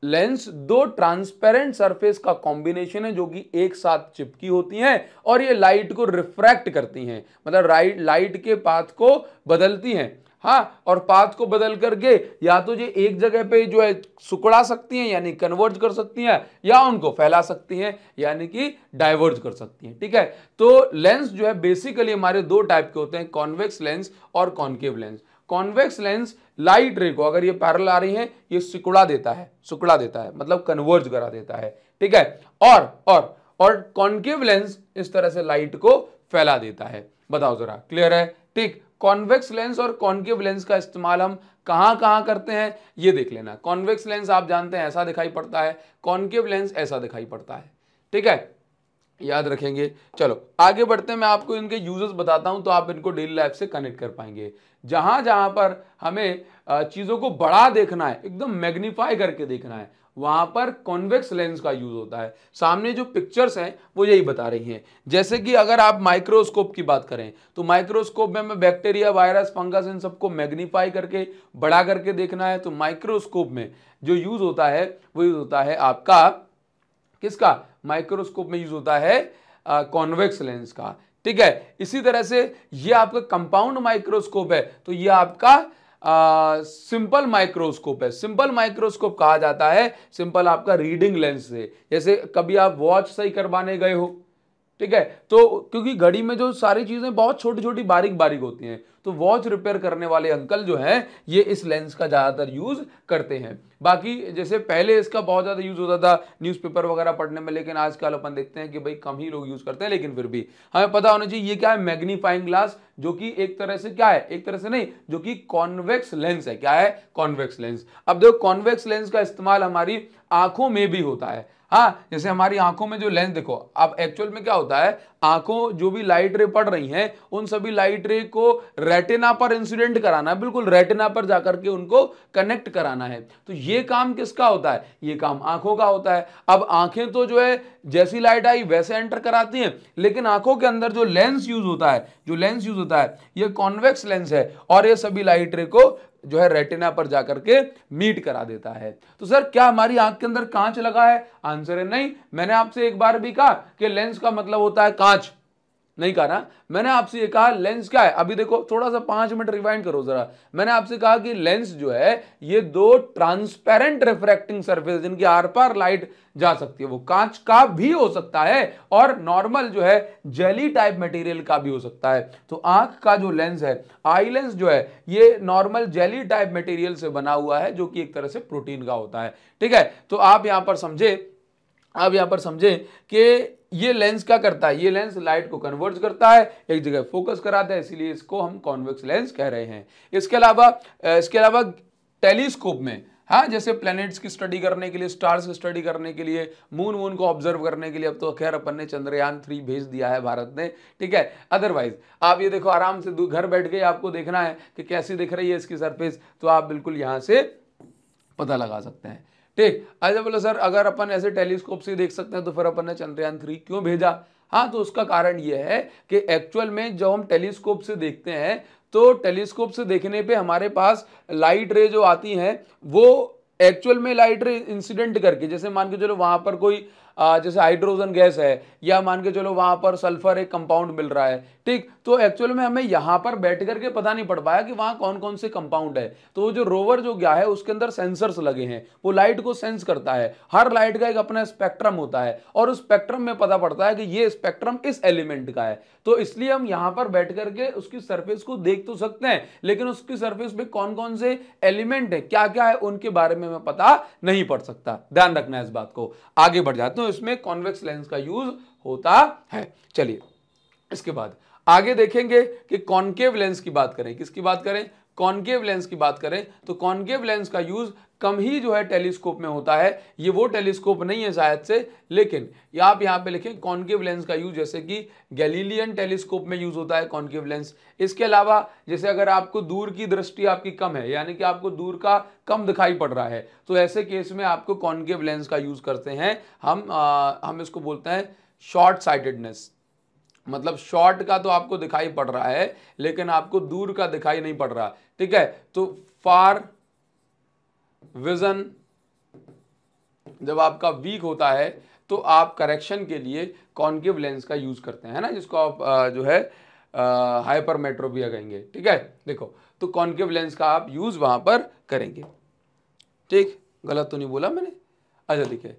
लेंस दो ट्रांसपेरेंट सरफेस का कॉम्बिनेशन है, जो कि एक साथ चिपकी होती हैं और ये लाइट को रिफ्रैक्ट करती हैं। मतलब राइट लाइट के पाथ को बदलती हैं। हाँ और पाथ को बदल करके या तो ये एक जगह पे जो है सुकड़ा सकती हैं, यानी कन्वर्ज कर सकती हैं, या उनको फैला सकती हैं, यानी कि डाइवर्ज कर सकती हैं, ठीक है? तो लेंस जो है बेसिकली हमारे दो टाइप के होते हैं कॉन्वेक्स लेंस और concave lens convex lens light ray को अगर ये पैरल आ रही है, ये सिकुड़ा देता है, सुकड़ा देता है मतलब कन्वर्ज करा देता है, ठीक है? और और और कॉन्केव लेंस इस तरह से लाइट को फैला देता है। बताओ जरा क्लियर है? ठीक कॉन्वेक्स लेंस और कॉन्केव लेंस का इस्तेमाल हम कहाँ कहाँ करते हैं, ये देख लेना। कॉन्वेक्स लेंस आप जानते हैं, ऐसा दिखाई पड़ता है। कॉन्केव लेंस ऐसा दिखाई पड़ता है। ठीक है? याद रखेंगे। चलो, आगे बढ़ते मैं आपको इनके यूजेस बताता हूँ तो आप इनको डेली लाइफ से कनेक्ट कर पाएँगे। जहाँ जहाँ पर हमें चीज़ों को बड़ा देखना है, एकदम मैग्नीफाई करके देखना है वहाँ पर कॉन्वेक्स लेंस का यूज़ होता है। सामने जो पिक्चर्स हैं, वो यही बता रही हैं। जैसे कि अगर आप माइक्रोस्कोप की बात करें तो माइक्रोस्कोप में हमें बैक्टीरिया, वायरस, फंगस, इन सबको मैग्नीफाई करके, बड़ा करके देखना है। तो माइक्रोस्कोप में जो यूज़ होता है, वो यूज़ होता है आपका, किसका? माइक्रोस्कोप में यूज़ होता है कॉन्वेक्स लेंस का। ठीक है? इसी तरह से ये आपका कंपाउंड माइक्रोस्कोप है तो ये आपका सिंपल माइक्रोस्कोप है। सिंपल माइक्रोस्कोप कहा जाता है। सिंपल आपका रीडिंग लेंस से। जैसे कभी आप वॉच सही करवाने गए हो ठीक है? तो क्योंकि घड़ी में जो सारी चीज़ें बहुत छोटी छोटी बारीक बारीक होती हैं तो वॉच रिपेयर करने वाले अंकल जो हैं, ये इस लेंस का ज़्यादातर यूज़ करते हैं। बाकी जैसे पहले इसका बहुत ज़्यादा यूज़ होता था न्यूज़पेपर वगैरह पढ़ने में, लेकिन आजकल अपन देखते हैं कि भाई कम ही लोग यूज़ करते हैं, लेकिन फिर भी। हमें पता होना चाहिए, ये क्या है? मैग्नीफाइंग ग्लास जो कि एक तरह से क्या है? एक तरह से नहीं, जो कि कॉन्वेक्स लेंस है। क्या है? कॉन्वेक्स लेंस अब देखो कॉन्वेक्स लेंस का इस्तेमाल हमारी आँखों में भी होता है। हाँ जैसे हमारी आँखों में जो लेंस देखो अब एक्चुअल में क्या होता है, आँखों जो भी लाइट रे पड़ रही हैं, उन सभी लाइट रे को रेटिना पर इंसिडेंट कराना है, बिल्कुल रेटिना पर जाकर के उनको कनेक्ट कराना है। तो ये काम किसका होता है? ये काम आँखों का होता है। अब आँखें तो जो है, जैसी लाइट आई, वैसे एंटर कराती हैं, लेकिन आँखों के अंदर जो लेंस यूज़ होता है, जो लेंस यूज़ होता है, ये कॉन्वेक्स लेंस है, और ये सभी लाइट रे को जो है रेटिना पर जाकर के मीट करा देता है। तो सर क्या हमारी आँख के अंदर कांच लगा है? आंसर है नहीं। मैंने आपसे एक बार भी कहा कि लेंस का मतलब होता है कांच। नहीं कहा ना। मैंने आपसे ये कहा लेंस क्या है? अभी देखो, थोड़ा सा पाँच मिनट रिवाइंड करो जरा। मैंने आपसे कहा कि लेंस जो है, ये दो ट्रांसपेरेंट रिफ्रैक्टिंग सरफेस जिनकी आर पार लाइट जा सकती है, वो कांच का भी हो सकता है और नॉर्मल जो है जेली टाइप मटेरियल का भी हो सकता है। तो आँख का जो लेंस है आई लेंस जो है, ये नॉर्मल जेली टाइप मटेरियल से बना हुआ है, जो कि एक तरह से प्रोटीन का होता है। ठीक है? तो आप यहाँ पर समझे, आप यहाँ पर समझे कि ये लेंस क्या करता है? ये लेंस लाइट को कन्वर्ट करता है, एक जगह फोकस कराता है, इसीलिए इसको हम कॉन्वेक्स लेंस कह रहे हैं। इसके अलावा इसके अलावा टेलीस्कोप में हाँ जैसे प्लैनेट्स की स्टडी करने के लिए, स्टार्स की स्टडी करने के लिए, मून वून को ऑब्ज़र्व करने के लिए, अब तो खैर अपन ने चंद्रयान थ्री भेज दिया है भारत ने, ठीक है? अदरवाइज़ आप ये देखो, आराम से घर बैठ के आपको देखना है कि कैसी दिख रही है इसकी सरफेस तो आप बिल्कुल यहाँ से पता लगा सकते हैं। ठीक अच्छा बोलो सर, अगर अपन ऐसे टेलीस्कोप से देख सकते हैं तो फिर अपन ने चंद्रयान थ्री क्यों भेजा? हाँ तो उसका कारण यह है कि एक्चुअल में जब हम टेलीस्कोप से देखते हैं तो टेलीस्कोप से देखने पे हमारे पास लाइट रे जो आती हैं, वो एक्चुअल में लाइट रे इंसिडेंट करके, जैसे मान के चलो वहाँ पर कोई जैसे हाइड्रोजन गैस है, या मान के चलो वहाँ पर सल्फ़र एक कंपाउंड मिल रहा है, ठीक? तो एक्चुअल में हमें यहाँ पर बैठ करके पता नहीं पड़ पाया कि वहाँ कौन कौन से कंपाउंड है। तो जो रोवर जो गया है, उसके अंदर सेंसर्स लगे हैं। वो लाइट को सेंस करता है। हर लाइट का एक अपना स्पेक्ट्रम होता है और उस स्पेक्ट्रम में पता पड़ता है कि ये स्पेक्ट्रम इस एलिमेंट का है। तो इसलिए हम यहाँ पर बैठ करके उसकी सरफेस को देख तो सकते हैं, लेकिन उसकी सरफेस पे कौन कौन से एलिमेंट है क्या क्या है, उनके बारे में पता नहीं पड़ सकता। ध्यान रखना है इस बात को। आगे बढ़ जाते हैं इसमें कॉन्वेक्स लेंस का यूज़ होता है। चलिए, इसके बाद आगे देखेंगे कि कॉन्केव लेंस की बात करें। किसकी बात करें? कॉन्केव लेंस की बात करें तो कॉन्केव लेंस का यूज़ कम ही जो है टेलीस्कोप में होता है। ये वो टेलीस्कोप नहीं है शायद से लेकिन आप यहाँ पे लिखें कॉन्केव लेंस का यूज़ जैसे कि गैलीलियन टेलीस्कोप में यूज़ होता है कॉन्केव लेंस। इसके अलावा जैसे अगर आपको दूर की दृष्टि आपकी कम है यानी कि आपको दूर का कम दिखाई पड़ रहा है तो ऐसे केस में आपको कॉन्केव लेंस का यूज़ करते हैं। हम आ, हम इसको बोलते हैं शॉर्ट साइटेडनेस मतलब शॉर्ट का तो आपको दिखाई पड़ रहा है लेकिन आपको दूर का दिखाई नहीं पड़ रहा। ठीक है? तो फार विजन जब आपका वीक होता है तो आप करेक्शन के लिए कॉन्केव लेंस का यूज़ करते हैं ना? जिसको आप जो है हाइपर मेट्रोपिया कहेंगे, ठीक है? देखो तो कॉन्केव लेंस का आप यूज़ वहाँ पर करेंगे। ठीक? गलत तो नहीं बोला मैंने? अच्छा देखिए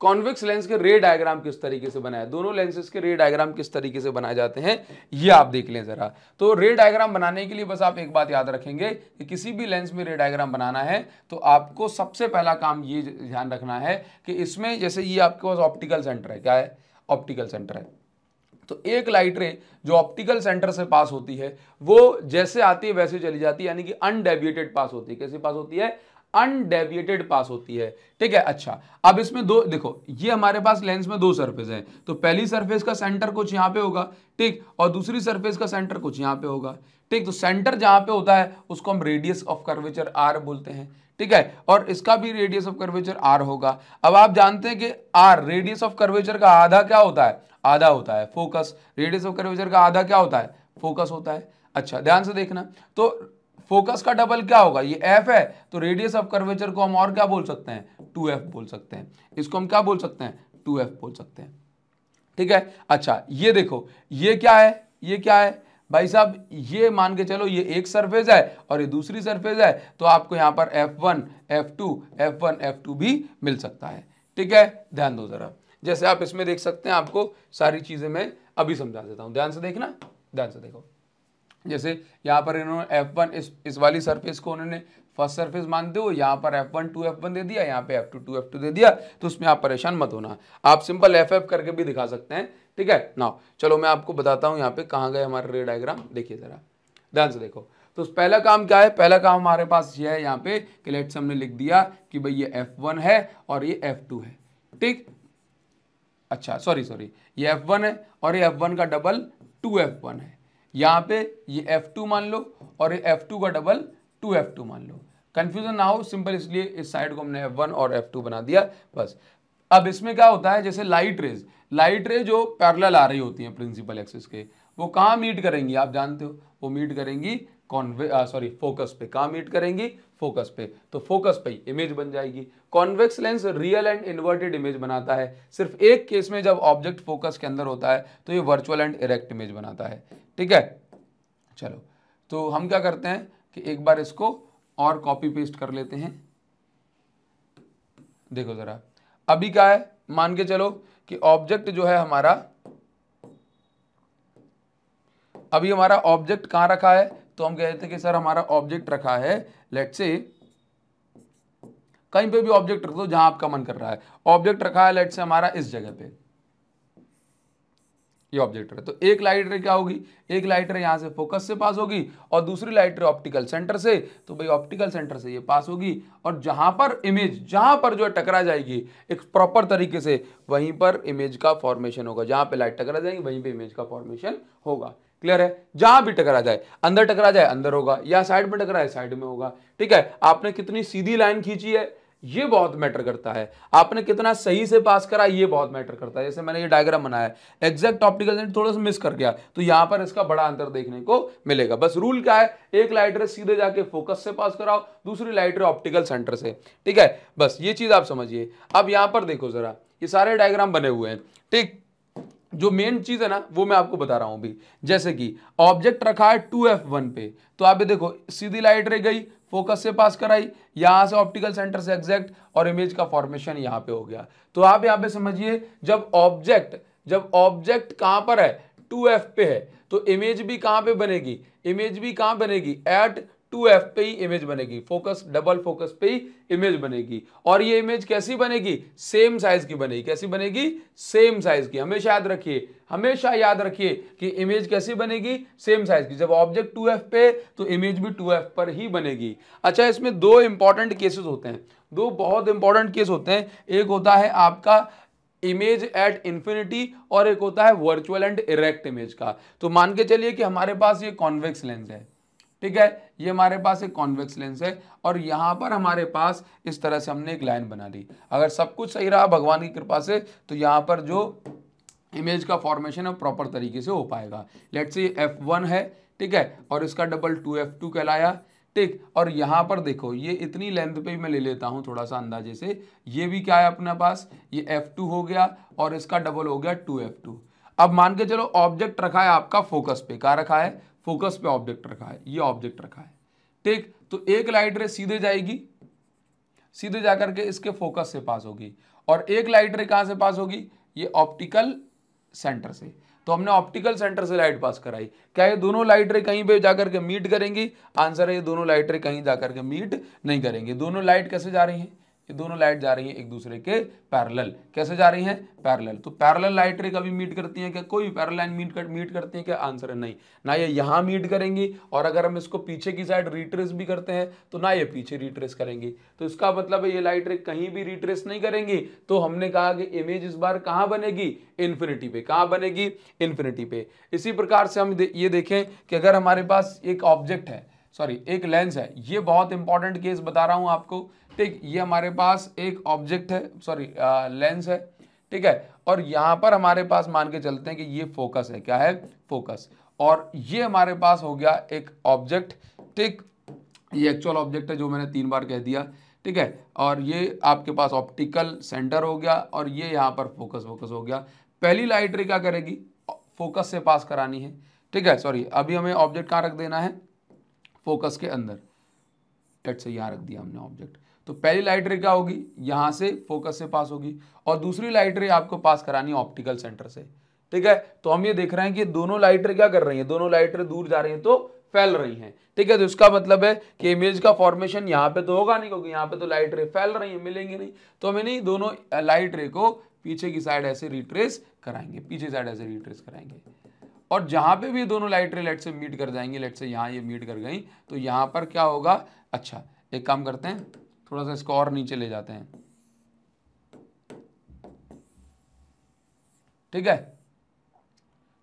कॉन्वेक्स लेंस के रे डायग्राम किस तरीके से बनाया? दोनों लेंसेज के रे डायग्राम किस तरीके से बनाए जाते हैं, ये आप देख लें जरा। तो रे डायग्राम बनाने के लिए बस आप एक बात याद रखेंगे कि किसी भी लेंस में रे डायग्राम बनाना है तो आपको सबसे पहला काम ये ध्यान रखना है कि इसमें जैसे ये आपके पास ऑप्टिकल सेंटर है, क्या है? ऑप्टिकल सेंटर है। तो एक लाइट रे जो ऑप्टिकल सेंटर से पास होती है, वो जैसे आती है वैसे चली जाती है, यानी कि अनडेविएटेड पास होती है। कैसे पास होती है? अनडेविएटेड पास होती है। ठीक है? अच्छा अब इसमें दो, देखो, ये हमारे पास लेंस में दो सरफेस है। तो पहली सरफेस का सेंटर कुछ यहाँ पे होगा, ठीक? और दूसरी सरफेस का सेंटर कुछ यहाँ पे होगा, ठीक? तो सेंटर जहाँ पे होता है, उसको हम रेडियस ऑफ़ कर्वेचर आर बोलते हैं, ठीक है? और इसका भी रेडियस ऑफ़ कर्वेचर आर होगा। अब आप जानते हैं कि आर रेडियस ऑफ़ कर्वेचर का आधा क्या होता है? आधा होता है फोकस रेडियस ऑफ़ कर्वेचर का आधा क्या होता है? फोकस होता है। अच्छा ध्यान से देखना। तो फोकस का डबल क्या होगा? ये एफ़ है तो रेडियस ऑफ़ कर्वेचर को हम और क्या बोल सकते हैं? टू एफ़ बोल सकते हैं। इसको हम क्या बोल सकते हैं? टू एफ़ बोल सकते हैं। ठीक है? अच्छा ये देखो ये क्या है? ये क्या है? भाई साहब ये मान के चलो ये एक सरफेस है और ये दूसरी सरफेस है तो आपको यहाँ पर F1, F2, F1, F2 भी मिल सकता है। ठीक है? ध्यान दो जरा। जैसे आप इसमें देख सकते हैं आपको सारी चीज़ें मैं अभी समझा देता हूँ। ध्यान से देखना? ध्यान से देखो। जैसे यहाँ पर इन्होंने F1 इस इस वाली सरफेस को उन्होंने फ़र्स्ट सरफेस मानते हो, यहाँ पर F1 टू F1 दे दिया, यहाँ पे F2 टू F2 दे दिया तो उसमें आप परेशान मत होना। आप सिंपल एफ़ एफ़ करके भी दिखा सकते हैं, ठीक है? ना चलो मैं आपको बताता हूँ यहाँ पे कहाँ गए हमारे रे डायग्राम देखिए ज़रा, ध्यान से देखो। तो पहला काम क्या है? पहला काम हमारे पास ये है यहाँ पे कि लेट्स हमने लिख दिया कि भाई ये F1 है और ये F2 है, ठीक? अच्छा सॉरी सॉरी ये F1 है और ये F1 का डबल टू F1 है। यहाँ पे ये F2 मान लो और ये F2 का डबल 2F2 मान लो। कंफ्यूजन ना हो सिंपल इसलिए इस साइड को हमने F1 और F2 बना दिया, बस। अब इसमें क्या होता है, जैसे लाइट रेज लाइट रेज जो पैरल आ रही होती हैं प्रिंसिपल एक्सिस के, वो कहाँ मीट करेंगी, आप जानते हो? वो मीट करेंगी कॉन्वे सॉरी फोकस पे। कहाँ मीट करेंगी? फोकस पे। तो फोकस पे इमेज बन जाएगी। Convex lens real and inverted image बनाता है। सिर्फ़ एक केस में जब ऑब्जेक्ट फोकस के अंदर होता है तो ये वर्चुअल एंड इरेक्ट इमेज बनाता है। ठीक है? चलो। तो हम क्या करते हैं कि एक बार इसको और कॉपी पेस्ट कर लेते हैं। देखो ज़रा। अभी क्या है? मान के चलो कि ऑब्जेक्ट जो है हमारा, अभी हमारा ऑब्जेक्ट कहाँ रखा है? तो हम कहते हैं कि सर हमारा ऑब्जेक्ट रखा है लेट से कहीं पे भी ऑब्जेक्ट रख दो जहाँ आपका मन कर रहा है। ऑब्जेक्ट रखा है लेट से हमारा इस जगह पे। ये ऑब्जेक्ट है। तो एक लाइट रे क्या होगी? एक लाइट रे यहाँ से फोकस से पास होगी और दूसरी लाइट रे ऑप्टिकल सेंटर से। तो भाई ऑप्टिकल सेंटर से ये पास होगी और जहाँ पर इमेज जहाँ पर जो है टकरा जाएगी, एक प्रॉपर तरीके से, वहीं पर इमेज का फॉर्मेशन होगा। जहाँ पे लाइट टकरा जाएगी, वहीं पे इमेज का फॉर्मेशन होगा। क्लियर है? जहाँ भी टकरा जाए, अंदर टकरा जाए, अंदर होगा, या साइड में टकरा है साइड में होगा। ठीक है? आपने कितनी सीधी लाइन खींची है, ये बहुत मैटर करता है। आपने कितना सही से पास करा, ये बहुत मैटर करता है। जैसे मैंने ये डायग्राम बनाया एग्जैक्ट ऑप्टिकल लेंस थोड़ा सा मिस कर गया तो यहाँ पर इसका बड़ा अंतर देखने को मिलेगा। बस रूल क्या है? एक लाइटर सीधे जाके फोकस से पास कराओ, दूसरी लाइटर ऑप्टिकल सेंटर से। ठीक है? बस ये चीज़ आप समझिए। अब यहाँ पर देखो जरा, ये सारे डायग्राम बने हुए हैं। ठीक? जो मेन चीज़ है ना, वो मैं आपको बता रहा हूँ अभी। जैसे कि ऑब्जेक्ट रखा है टू एफ़ वन पे तो आप देखो, सीधी लाइट रह गई फोकस से पास कराई, यहाँ से ऑप्टिकल सेंटर से एग्जैक्ट और इमेज का फॉर्मेशन यहाँ पे हो गया। तो आप यहाँ पे समझिए, जब ऑब्जेक्ट जब ऑब्जेक्ट कहाँ पर है? टू एफ़ पे है। तो इमेज भी कहाँ पे बनेगी? इमेज भी कहाँ बनेगी? एट टू एफ़ पे ही इमेज बनेगी। फोकस डबल फोकस पे ही इमेज बनेगी। और ये इमेज कैसी बनेगी? सेम साइज़ की बनेगी। कैसी बनेगी? सेम साइज़ की। हमेशा याद रखिए, हमेशा याद रखिए कि इमेज कैसी बनेगी? सेम साइज़ की। जब ऑब्जेक्ट टू एफ़ पे तो इमेज भी टू एफ़ पर ही बनेगी। अच्छा इसमें दो इंपॉर्टेंट केसेस होते हैं। दो बहुत इंपॉर्टेंट केस होते हैं। एक होता है आपका इमेज एट इंफिनिटी और एक होता है वर्चुअल एंड इरेक्ट इमेज का। तो मान के चलिए कि हमारे पास ये कॉन्वेक्स लेंस है। ठीक है? ये हमारे पास एक कॉन्वेक्स लेंस है और यहाँ पर हमारे पास इस तरह से हमने एक लाइन बना ली अगर सब कुछ सही रहा भगवान की कृपा से तो यहाँ पर जो इमेज का फॉर्मेशन है प्रॉपर तरीके से हो पाएगा। लेट्स से एफ़ वन है, ठीक है? और इसका डबल टू एफ़ टू कहलाया, ठीक? और यहाँ पर देखो, ये इतनी लेंथ पे मैं ले लेता हूँ थोड़ा सा अंदाजे से। ये भी क्या है अपने पास? ये एफ़ टू हो गया और इसका डबल हो गया टू एफ़ टू अब मान के चलो ऑब्जेक्ट रखा है आपका फोकस पे। क्या रखा है? फोकस पे ऑब्जेक्ट रखा है, ये ऑब्जेक्ट रखा है। ठीक तो एक लाइट रे सीधे जाएगी, सीधे जाकर के इसके फोकस से पास होगी। और एक लाइट रे कहाँ से पास होगी? ये ऑप्टिकल सेंटर से। तो हमने ऑप्टिकल सेंटर से लाइट पास कराई। क्या ये दोनों लाइट रे कहीं पे जाकर के मीट करेंगी? आंसर है, ये दोनों लाइट रे कहीं जाकर के मीट नहीं करेंगे। दोनों लाइट कैसे जा रही हैं? ये दोनों लाइट जा रही हैं एक दूसरे के पैरेलल। कैसे जा रही हैं? पैरेलल। तो पैरेलल लाइट रे कभी मीट करती हैं क्या? कोई भी पैरेलल लाइन मीट कर मीट करती हैं क्या? आंसर है नहीं। ना ये यहाँ मीट करेंगी और अगर हम इसको पीछे की साइड रिट्रेस भी करते हैं तो ना ये पीछे रिट्रेस करेंगी। तो इसका मतलब है ये लाइट रे कहीं भी रिट्रेस नहीं करेंगी। तो हमने कहा कि इमेज इस बार कहाँ बनेगी? इन्फिनिटी पे। कहाँ बनेगी? इन्फिनिटी पे। इसी प्रकार से हम ये देखें कि अगर हमारे पास एक ऑब्जेक्ट है सॉरी एक लेंस है, ये बहुत इंपॉर्टेंट केस बता रहा हूँ आपको। ठीक, ये हमारे पास एक ऑब्जेक्ट है सॉरी लेंस है, ठीक है? और यहाँ पर हमारे पास मान के चलते हैं कि ये फोकस है, क्या है? फोकस और ये हमारे पास हो गया एक ऑब्जेक्ट ठीक? ये एक्चुअल ऑब्जेक्ट है जो मैंने तीन बार कह दिया, ठीक है? और ये आपके पास ऑप्टिकल सेंटर हो गया और ये यहाँ पर फोकस फोकस हो गया। पहली लाइट रे क्या करेगी? फोकस से पास करानी है, ठीक है? सॉरी अभी हमें ऑब्जेक्ट कहाँ रख देना है? फोकस के अंदर। लेट से यहाँ रख दिया हमने ऑब्जेक्ट तो पहली लाइट रे क्या होगी? यहाँ से फोकस से पास होगी और दूसरी लाइट रे आपको पास करानी है ऑप्टिकल सेंटर से। ठीक है? तो हम ये देख रहे हैं कि दोनों लाइट रे क्या कर रही है? दोनों लाइट रे दूर जा रही है तो फैल रही हैं। ठीक है? तो इसका मतलब है कि इमेज का फॉर्मेशन यहाँ पे तो होगा नहीं, क्योंकि यहाँ पे तो लाइट रे फैल रही है, मिलेंगे नहीं। तो हमें नहीं, दोनों लाइट रे को पीछे की साइड ऐसे रिट्रेस कराएँगे, पीछे साइड ऐसे रिट्रेस कराएँगे। और जहाँ पे भी दोनों लाइट रे लेट से मीट कर जाएँगे लेट से यहाँ ये मीट कर गई तो यहाँ पर क्या होगा? अच्छा एक काम करते हैं थोड़ा सा इसको और नीचे ले जाते हैं। ठीक है?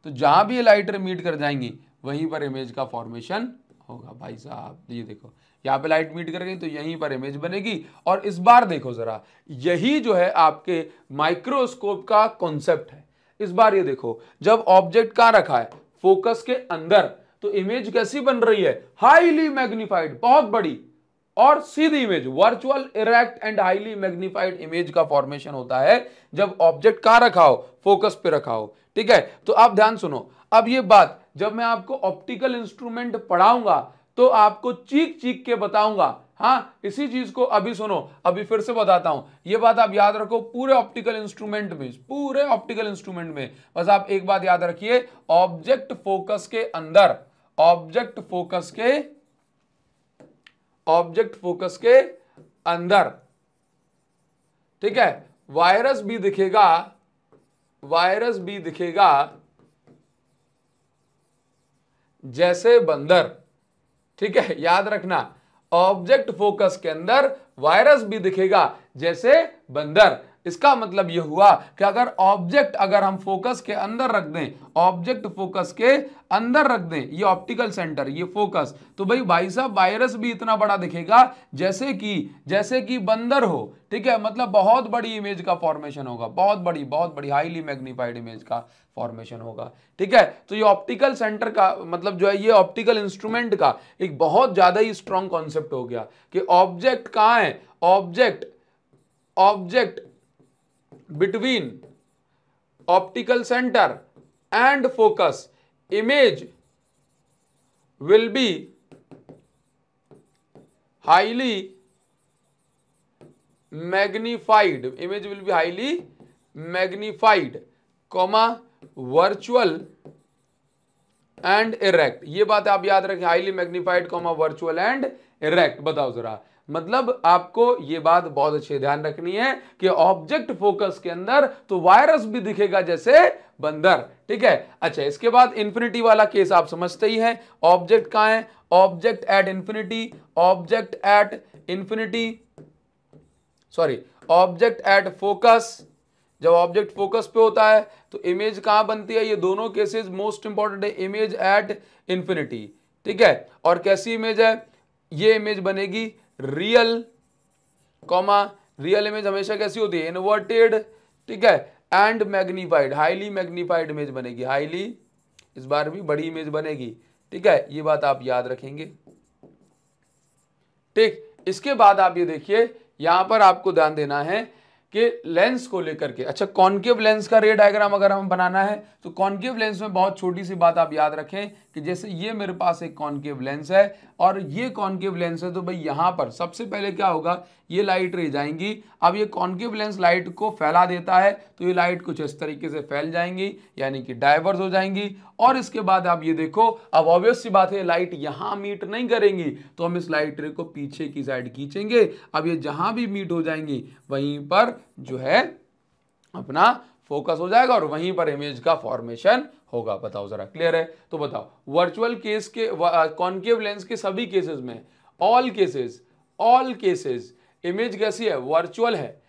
तो जहाँ भी ये लाइट मीट कर जाएँगी, वहीं पर इमेज का फॉर्मेशन होगा। भाई साहब, ये देखो, यहाँ पे लाइट मीट कर गई तो यहीं पर इमेज बनेगी। और इस बार देखो जरा, यही जो है आपके माइक्रोस्कोप का कॉन्सेप्ट है। इस बार ये देखो, जब ऑब्जेक्ट कहाँ रखा है? फोकस के अंदर। तो इमेज कैसी बन रही है? हाईली मैग्निफाइड बहुत बड़ी। और सीधी image virtual erect and highly magnified image का फॉर्मेशन होता है जब ऑब्जेक्ट कहाँ रखा हो? फोकस पे रखा हो। ठीक है? तो आप ध्यान सुनो। अब ये बात, जब मैं आपको ऑप्टिकल इंस्ट्रूमेंट पढ़ाऊँगा तो आपको चीख चीख के बताऊँगा। हाँ इसी चीज़ को अभी सुनो। अभी फिर से बताता हूँ। ये बात आप याद रखो पूरे ऑप्टिकल इंस्ट्रूमेंट में, पूरे ऑप्टिकल इंस्ट्रूमेंट में। बस आप एक बात याद रखिए ऑब्जेक्ट फोकस के अंदर ऑब्जेक्ट फोकस के ऑब्जेक्ट फोकस के अंदर। ठीक है? वायरस भी दिखेगा वायरस भी दिखेगा जैसे बंदर। ठीक है? याद रखना ऑब्जेक्ट फोकस के अंदर वायरस भी दिखेगा जैसे बंदर। इसका मतलब यह हुआ कि अगर ऑब्जेक्ट अगर हम फोकस के अंदर रख दें ऑब्जेक्ट फोकस के अंदर रख दें, ये ऑप्टिकल सेंटर ये फोकस तो भाई भाई साहब वायरस भी इतना बड़ा दिखेगा जैसे कि जैसे कि बंदर हो, ठीक है? मतलब बहुत बड़ी इमेज का फॉर्मेशन होगा, बहुत बड़ी बहुत बड़ी हाईली मैग्निफाइड इमेज का फॉर्मेशन होगा, ठीक है? तो ये ऑप्टिकल सेंटर का मतलब जो है, ये ऑप्टिकल इंस्ट्रूमेंट का एक बहुत ज़्यादा ही स्ट्रॉन्ग कॉन्सेप्ट हो गया कि ऑब्जेक्ट कहाँ है? Object object between optical centre and focus image will be highly magnified image will be highly magnified comma virtual and erect ये बात आप याद रखें highly magnified comma virtual and erect बताओ जरा। मतलब आपको ये बात बहुत अच्छे ध्यान रखनी है कि ऑब्जेक्ट फोकस के अंदर तो वायरस भी दिखेगा जैसे बंदर, ठीक है? अच्छा इसके बाद इंफिनिटी वाला केस आप समझते ही हैं। ऑब्जेक्ट कहाँ है? Object at infinity object at infinity sorry object at focus जब ऑब्जेक्ट फोकस पे होता है तो इमेज कहाँ बनती है? ये दोनों केसेस मोस्ट इंपॉर्टेंट है इमेज एट इंफिनिटी ठीक है? और कैसी इमेज है? ये इमेज बनेगी रियल कॉमा रियल इमेज हमेशा कैसी होती है? इन्वर्टेड ठीक है? And magnified highly magnified image बनेगी। हाईली इस बार भी बड़ी इमेज बनेगी। ठीक है? ये बात आप याद रखेंगे। ठीक, इसके बाद आप ये देखिए, यहाँ पर आपको ध्यान देना है कि लेंस को लेकर के। अच्छा कॉन्केव लेंस का रे डायग्राम अगर हमें बनाना है तो कॉन्केव लेंस में बहुत छोटी सी बात आप याद रखें कि जैसे ये मेरे पास एक कॉन्केव लेंस है और ये कॉन्केव लेंस है तो भाई यहाँ पर सबसे पहले क्या होगा, ये लाइट रह जाएँगी। अब ये कॉन्केव लेंस लाइट को फैला देता है तो ये लाइट कुछ इस तरीके से फैल जाएँगी, यानी कि डाइवर्स हो जाएँगी और इसके बाद आप ये देखो, अब ऑब्वियस सी बात है लाइट यहाँ मीट नहीं करेंगी। तो हम इस लाइट रे को पीछे की साइड खींचेंगे। अब ये जहाँ भी मीट हो जाएँगी, वहीं पर जो है अपना फोकस हो जाएगा और वहीं पर इमेज का फॉर्मेशन होगा। बताओ जरा क्लियर है? तो बताओ वर्चुअल केस के कॉन्केव लेंस के सभी केसेस में all cases all cases image कैसी है? वर्चुअल है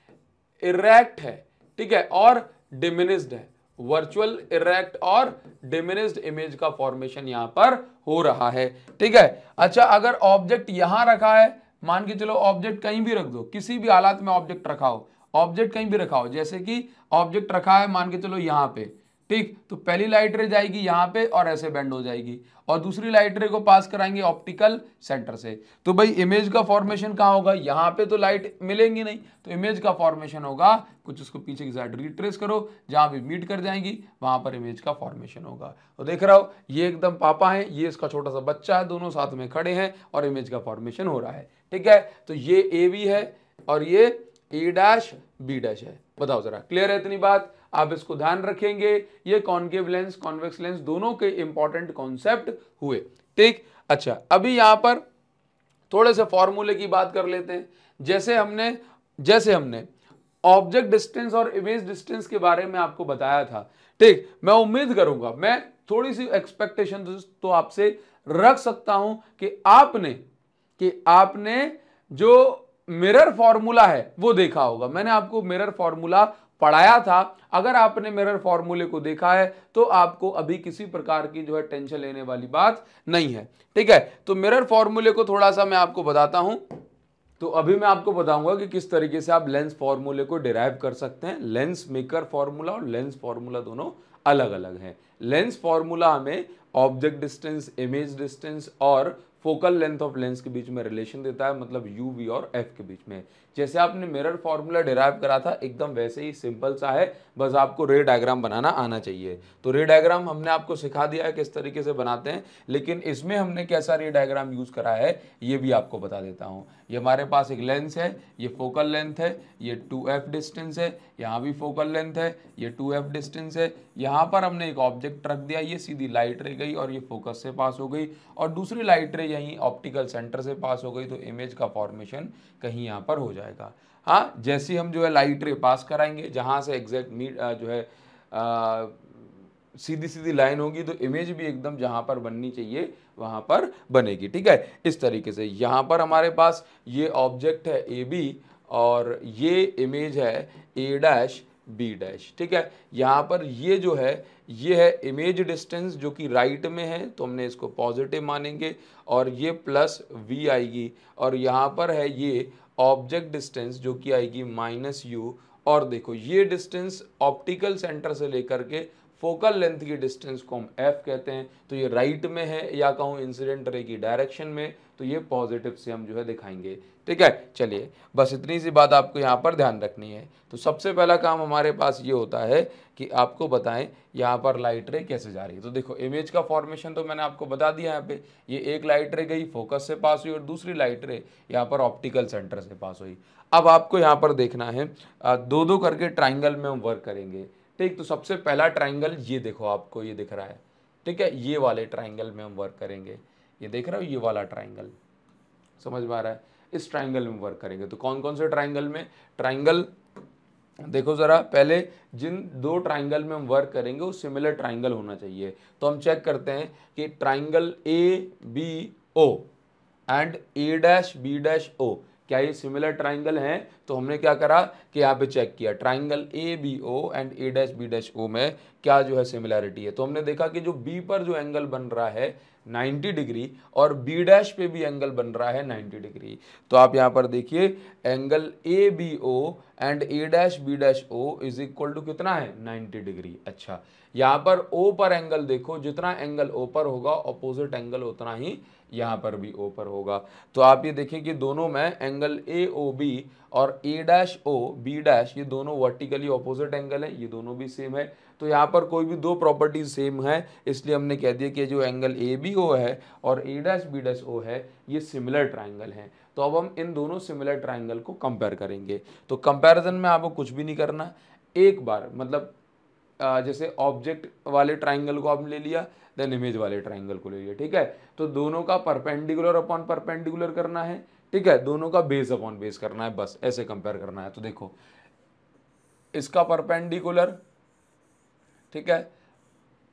इरेक्ट है, ठीक है? और डिमिनिस्ड है। वर्चुअल इरेक्ट और डिमिनिस्ड इमेज का फॉर्मेशन यहाँ पर हो रहा है। ठीक है? अच्छा अगर ऑब्जेक्ट यहाँ रखा है, मान के चलो ऑब्जेक्ट कहीं भी रख दो, किसी भी हालात में ऑब्जेक्ट रखा हो, ऑब्जेक्ट कहीं भी रखा हो, जैसे कि ऑब्जेक्ट रखा है मान के चलो यहाँ पे ठीक तो पहली लाइट रे जाएगी यहाँ पे और ऐसे बेंड हो जाएगी। और दूसरी लाइट रे को पास कराएँगे ऑप्टिकल सेंटर से। तो भाई इमेज का फॉर्मेशन कहाँ होगा? यहाँ पे तो लाइट मिलेंगी नहीं तो इमेज का फॉर्मेशन होगा, कुछ उसको पीछे की साइड रिट्रेस करो, जहाँ भी मीट कर जाएँगी, वहाँ पर इमेज का फॉर्मेशन होगा। तो देख रहा हो, ये एकदम पापा है, ये इसका छोटा सा बच्चा है, दोनों साथ में खड़े हैं और इमेज का फॉर्मेशन हो रहा है। ठीक है तो ये ए बी है और ये ए डैश बी डैश है। बताओ जरा क्लियर है इतनी बात? आप इसको ध्यान रखेंगे, ये कॉन्केव लेंस कॉन्वेक्स लेंस दोनों के इंपॉर्टेंट कॉन्सेप्ट हुए। ठीक? अच्छा अभी यहाँ पर थोड़े से फॉर्मूले की बात कर लेते हैं। जैसे हमने जैसे हमने ऑब्जेक्ट डिस्टेंस और इमेज डिस्टेंस के बारे में आपको बताया था। ठीक? मैं उम्मीद करूँगा, मैं थोड़ी सी एक्सपेक्टेशन तो आपसे रख सकता हूँ कि आपने कि आपने जो मिरर फॉर्मूला है, वो देखा होगा। मैंने आपको मिरर फॉर्मूला पढ़ाया था, अगर आपने मिरर फॉर्मूले को देखा है तो आपको अभी किसी प्रकार की जो है टेंशन लेने वाली बात नहीं है। ठीक है? तो मिरर फॉर्मूले को थोड़ा सा मैं आपको बताता हूँ। तो अभी मैं आपको बताऊँगा कि किस तरीके से आप लेंस फॉर्मूले को डिराइव कर सकते हैं। लेंस मेकर फॉर्मूला और लेंस फॉर्मूला दोनों अलग अलग हैं। लेंस फॉर्मूला हमें ऑब्जेक्ट डिस्टेंस इमेज डिस्टेंस और फोकल लेंथ ऑफ़ लेंस के बीच में रिलेशन देता है मतलब यू वी और एफ़ के बीच में। जैसे आपने मिरर फॉर्मूला डिराइव करा था, एकदम वैसे ही सिंपल सा है। बस आपको रे डायग्राम बनाना आना चाहिए। तो रे डायग्राम हमने आपको सिखा दिया है किस तरीके से बनाते हैं, लेकिन इसमें हमने कैसा रे डायग्राम यूज़ करा है, ये भी आपको बता देता हूँ। ये हमारे पास एक लेंस है, ये फोकल लेंथ है, ये टू एफ़ डिस्टेंस है, यहाँ भी फोकल लेंथ है, ये टू एफ़ डिस्टेंस है। यहाँ पर हमने एक ऑब्जेक्ट रख दिया, ये सीधी लाइट रह गई और ये फोकस से पास हो गई। और दूसरी लाइट रे यहीं ऑप्टिकल सेंटर से पास हो गई तो इमेज का फॉर्मेशन कहीं यहाँ पर हो जाएगा। हाँ जैसे हम जो है लाइट रे पास कराएँगे जहाँ से एग्जैक्ट मीट जो है आ, सीधी सीधी लाइन होगी तो इमेज भी एकदम जहाँ पर बननी चाहिए वहाँ पर बनेगी। ठीक है? इस तरीके से यहाँ पर हमारे पास ये ऑब्जेक्ट है ए बी और ये इमेज है ए डैश बी डैश ठीक है? यहाँ पर ये जो है, ये है इमेज डिस्टेंस जो कि राइट में है तो हमने इसको पॉजिटिव मानेंगे और ये प्लस वी आएगी। और यहाँ पर है ये ऑब्जेक्ट डिस्टेंस जो कि आएगी माइनस यू और देखो, ये डिस्टेंस ऑप्टिकल सेंटर से लेकर के फोकल लेंथ की डिस्टेंस को हम एफ़ कहते हैं। तो ये राइट में है या कहूँ इंसिडेंट रे की डायरेक्शन में तो ये पॉजिटिव से हम जो है दिखाएँगे। ठीक है? चलिए, बस इतनी सी बात आपको यहाँ पर ध्यान रखनी है। तो सबसे पहला काम हमारे पास ये होता है कि आपको बताएँ यहाँ पर लाइट रे कैसे जा रही है। तो देखो इमेज का फॉर्मेशन तो मैंने आपको बता दिया यहाँ पे। ये एक लाइट रे गई फोकस से पास हुई और दूसरी लाइट रे यहाँ पर ऑप्टिकल सेंटर से पास हुई। अब आपको यहाँ पर देखना है दो दो करके ट्राइंगल में हम वर्क करेंगे। ठीक तो सबसे पहला ट्राइंगल ये देखो आपको, ये दिख रहा है। ठीक है, ये वाले ट्राइंगल में हम वर्क करेंगे। ये देख रहे हो, ये वाला ट्राइंगल समझ में आ रहा है? इस ट्राइंगल में वर्क करेंगे? तो कौन कौन से ट्राइंगल में? ट्राइंगल देखो ज़रा, पहले जिन दो ट्राइंगल में हम वर्क करेंगे, वो सिमिलर ट्राइंगल होना चाहिए। तो हम चेक करते हैं कि triangle A B O and A dash B dash O क्या ये सिमिलर ट्राइंगल हैं? तो हमने क्या करा कि यहाँ पे चेक किया triangle A B O and A dash B dash O में क्या जो है सिमिलैरिटी है? तो हमने देखा कि जो बी पर जो एंगल बन रहा है 90 डिग्री और बी डैश पे भी एंगल बन रहा है 90 डिग्री। तो आप यहाँ पर देखिए, angle A B O and A dash B dash O is equal to कितना है? 90 डिग्री। अच्छा यहाँ पर ओ पर एंगल देखो, जितना एंगल ओ पर होगा अपोजिट एंगल उतना ही यहाँ पर भी ओ पर होगा। तो आप ये देखें कि दोनों में एंगल ए ओ बी और A dash O, B dash, ये दोनों वर्टिकली ऑपोजिट एंगल है, ये दोनों भी सेम है। तो यहाँ पर कोई भी दो प्रॉपर्टीज़ सेम है, इसलिए हमने कह दिया कि जो एंगल ए बी ओ है और A dash B dash O है, ये सिमिलर ट्राइंगल है। तो अब हम इन दोनों सिमिलर ट्राइंगल को कंपेयर करेंगे। तो कंपैरिजन में आपको कुछ भी नहीं करना। एक बार मतलब जैसे ऑब्जेक्ट वाले ट्राइंगल को आपने ले लिया देन इमेज वाले ट्राइंगल को ले लिया, ठीक है? तो दोनों का परपेंडिकुलर अपॉन परपेंडिकुलर करना है, ठीक है? दोनों का बेस अपॉन बेस करना है, बस, ऐसे कंपेयर करना है। तो देखो, इसका परपेंडिकुलर ठीक है?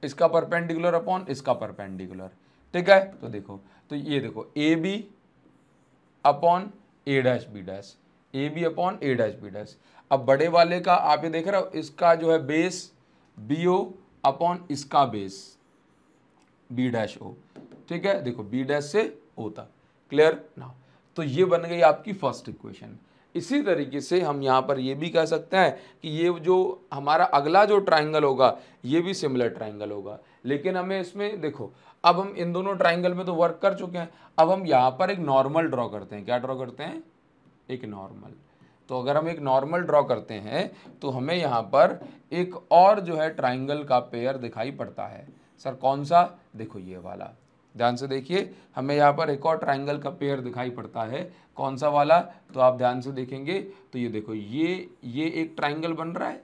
इसका परपेंडिकुलर अपॉन इसका परपेंडिकुलर ठीक है? तो देखो तो ये देखो A B upon A dash B dash A B upon A dash B dash अब बड़े वाले का आप ये देख रहे हो, इसका जो है बेस बी ओ अपॉन इसका बेस बी डैश ओ ठीक है? देखो बी डैश से ओ तक। क्लियर ना तो ये बन गई आपकी फ़र्स्ट इक्वेशन इसी तरीके से हम यहाँ पर ये भी कह सकते हैं कि ये जो हमारा अगला जो ट्राइंगल होगा, ये भी सिमिलर ट्राइंगल होगा। लेकिन हमें इसमें, देखो, अब हम इन दोनों ट्राइंगल में तो वर्क कर चुके हैं। अब हम यहाँ पर एक नॉर्मल ड्रॉ करते हैं। क्या ड्रॉ करते हैं? एक नॉर्मल तो अगर हम एक नॉर्मल ड्रॉ करते हैं तो हमें यहाँ पर एक और जो है ट्राइंगल का पेयर दिखाई पड़ता है। सर, कौन सा? देखो, ये वाला। ध्यान से देखिए, हमें यहाँ पर एक और ट्राइंगल का पेयर दिखाई पड़ता है। कौन सा वाला? तो आप ध्यान से देखेंगे। तो ये देखो, ये ये एक ट्राइंगल बन रहा है,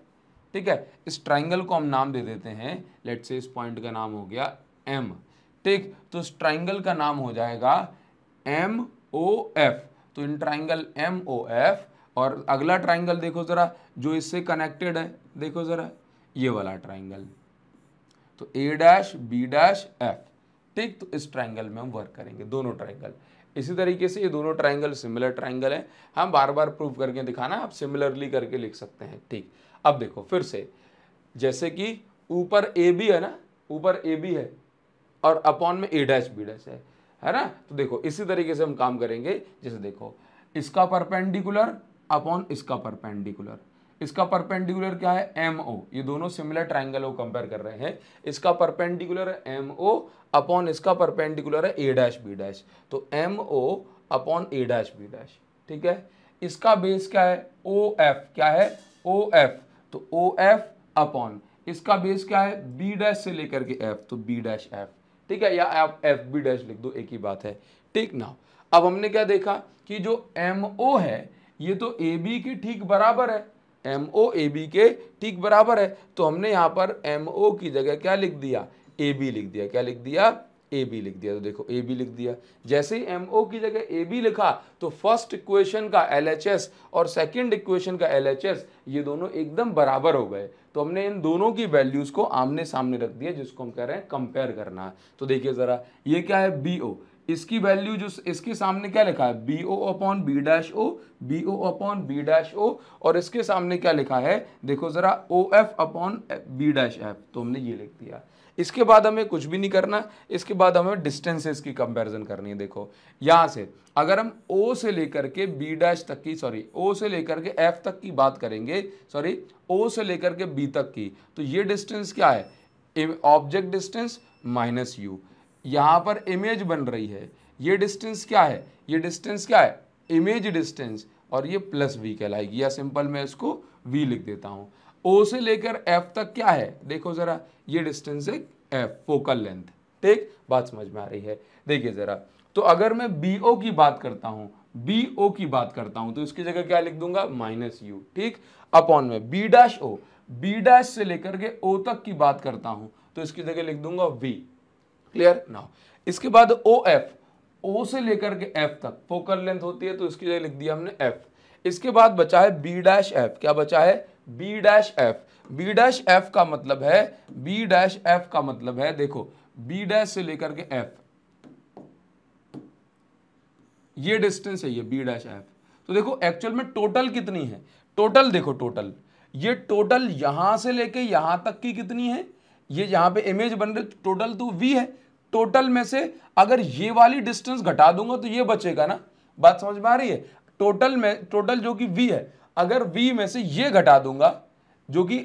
ठीक है? इस ट्राइंगल को हम नाम दे देते हैं। लेट से इस पॉइंट का नाम हो गया एम ठीक? तो इस ट्राइंगल का नाम हो जाएगा एम ओ एफ़ तो इन ट्राइंगल एम ओ एफ़ और अगला ट्राइंगल देखो ज़रा, जो इससे कनेक्टेड है, देखो ज़रा, ये वाला ट्राइंगल तो A dash B dash F ठीक तो इस ट्राइंगल में हम वर्क करेंगे, दोनों ट्राइंगल इसी तरीके से ये दोनों ट्राइंगल सिमिलर ट्राइंगल हैं। हम बार बार प्रूव करके दिखाना, आप सिमिलरली करके लिख सकते हैं, ठीक। अब देखो, फिर से, जैसे कि ऊपर ए बी है ना, ऊपर ए बी है, और अपॉन में ए डैश बी डैश है है ना? तो देखो, इसी तरीके से हम काम करेंगे। जैसे देखो, इसका परपेंडिकुलर अपॉन इसका परपेंडिकुलर इसका परपेंडिकुलर क्या है? एम ओ ये दोनों सिमिलर ट्राइंगल को कंपेयर कर रहे हैं। इसका परपेंडिकुलर है एम ओ अपॉन इसका परपेंडिकुलर है ए डैश बी डैश तो M O upon A dash B dash ठीक है? इसका बेस क्या है? ओ एफ़ क्या है? ओ एफ़ तो ओ एफ़ अपॉन इसका बेस क्या है? बी डैश से लेकर के एफ़ तो बी डैश एफ़ ठीक है? या आप एफ़ बी डैश लिख दो, एक ही बात है। ठीक ना अब हमने क्या देखा कि जो एम ओ है, ये तो ए बी के ठीक बराबर है। एम ओ ए बी के ठीक बराबर है। तो हमने यहाँ पर एम ओ की जगह क्या लिख दिया? ए बी लिख दिया। क्या लिख दिया? ए बी लिख दिया। तो देखो ए बी लिख दिया। जैसे ही एम ओ की जगह ए बी लिखा तो फ़र्स्ट इक्वेशन का एल एच एस और सेकेंड इक्वेशन का एल एच एस ये दोनों एकदम बराबर हो गए। तो हमने इन दोनों की वैल्यूज़ को आमने सामने रख दिया जिसको हम कह रहे हैं कंपेयर करना। तो देखिए जरा, ये क्या है? बी ओ इसकी वैल्यू जो इसके सामने क्या लिखा है? B O upon B dash O B O upon B dash O और इसके सामने क्या लिखा है? देखो जरा O F upon B dash F तो हमने ये लिख दिया। इसके बाद हमें कुछ भी नहीं करना, इसके बाद हमें डिस्टेंसेस की कंपैरिजन करनी है, देखो। यहाँ से, अगर हम ओ से लेकर के बी डैश तक की सॉरी ओ से लेकर के एफ़ तक की बात करेंगे सॉरी ओ से लेकर के बी तक की तो ये डिस्टेंस क्या है? ऑब्जेक्ट डिस्टेंस माइनस यू यहाँ पर इमेज बन रही है। ये डिस्टेंस क्या है? ये डिस्टेंस क्या है? इमेज डिस्टेंस और ये प्लस वी कहलाएगी। या सिंपल मैं इसको वी लिख देता हूँ। ओ से लेकर एफ़ तक क्या है? देखो ज़रा, ये डिस्टेंस है एफ़ फोकल लेंथ ठीक? बात समझ में आ रही है। देखिए ज़रा तो अगर मैं बी ओ की बात करता हूँ बी ओ की बात करता हूँ तो इसकी जगह क्या लिख दूँगा? माइनस यू ठीक? अपॉन में B dash O B dash से लेकर के ओ तक की बात करता हूँ तो इसकी जगह लिख दूँगा वी क्लियर नाउ इसके बाद ओ एफ़ ओ से लेकर के एफ़ तक, फोकल लेंथ होती है तो इसकी जगह लिख दिया हमने एफ़ इसके बाद बचा है बी डैश एफ़ क्या बचा है? B dash F B dash F का मतलब है बी डैश एफ़ का मतलब है, देखो बी डैश से लेकर के एफ़ ये डिस्टेंस है, ये बी डैश एफ़ तो देखो एक्चुअल में टोटल कितनी है? टोटल देखो टोटल ये टोटल यहाँ से लेके यहाँ तक की कितनी है? ये यहाँ पे इमेज बन रही टोटल तो वी है। टोटल में से अगर ये वाली डिस्टेंस घटा दूँगा तो ये बचेगा ना? बात समझ में आ रही है? टोटल में टोटल जो कि वी है, अगर वी में से ये घटा दूँगा, जो कि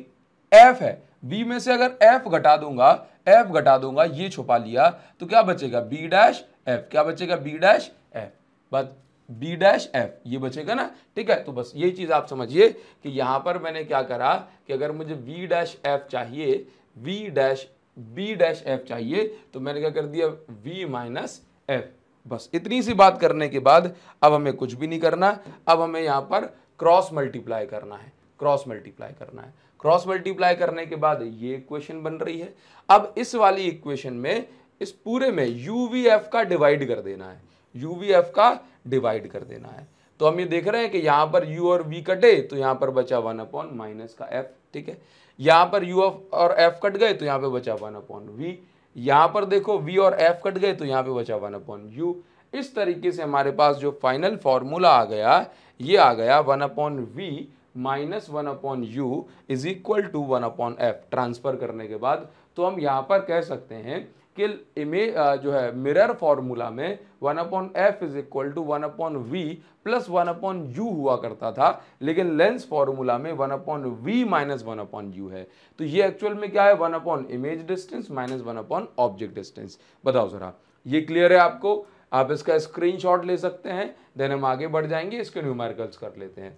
एफ़ है वी में से अगर एफ़ घटा दूँगा एफ़ घटा दूँगा, ये छुपा लिया तो क्या बचेगा? बी डैश एफ़ क्या बचेगा? बी डैश एफ़ बस बी डैश एफ़ ये बचेगा ना? ठीक है तो बस यही चीज़ आप समझिए कि यहाँ पर मैंने क्या करा कि अगर मुझे वी डैश एफ़ चाहिए V dash B dash F चाहिए तो मैंने क्या कर दिया? वी माइनस एफ़ बस इतनी सी बात करने के बाद अब हमें कुछ भी नहीं करना, अब हमें यहाँ पर क्रॉस मल्टीप्लाई करना है क्रॉस मल्टीप्लाई करना है। क्रॉस मल्टीप्लाई करने के बाद ये इक्वेशन बन रही है। अब इस वाली इक्वेशन में, इस पूरे में यू वी एफ़ का डिवाइड कर देना है। यू वी एफ़ का डिवाइड कर देना है। तो हम ये देख रहे हैं कि यहाँ पर यू और वी कटे तो यहाँ पर बचा वन अपॉन माइनस का एफ़ ठीक है? यहाँ पर यू एफ़ और एफ़ कट गए तो यहाँ पे बचा वन अपॉन वी यहाँ पर देखो वी और एफ़ कट गए तो यहाँ पे बचा वन अपॉन यू इस तरीके से हमारे पास जो फाइनल फॉर्मूला आ गया, ये आ गया one upon V minus one upon U is equal to one upon F transfer करने के बाद तो हम यहाँ पर कह सकते हैं कि इमेज जो है मिरर फॉर्मूला में one upon F is equal to one upon V plus one upon U हुआ करता था, लेकिन लेंस फॉर्मूला में one upon V minus one upon U है। तो ये एक्चुअल में क्या है? One upon image distance minus one upon object distance बताओ जरा, ये क्लियर है आपको? आप इसका स्क्रीनशॉट ले सकते हैं देन हम आगे बढ़ जाएँगे, इसके न्यूमेरिकल्स कर लेते हैं।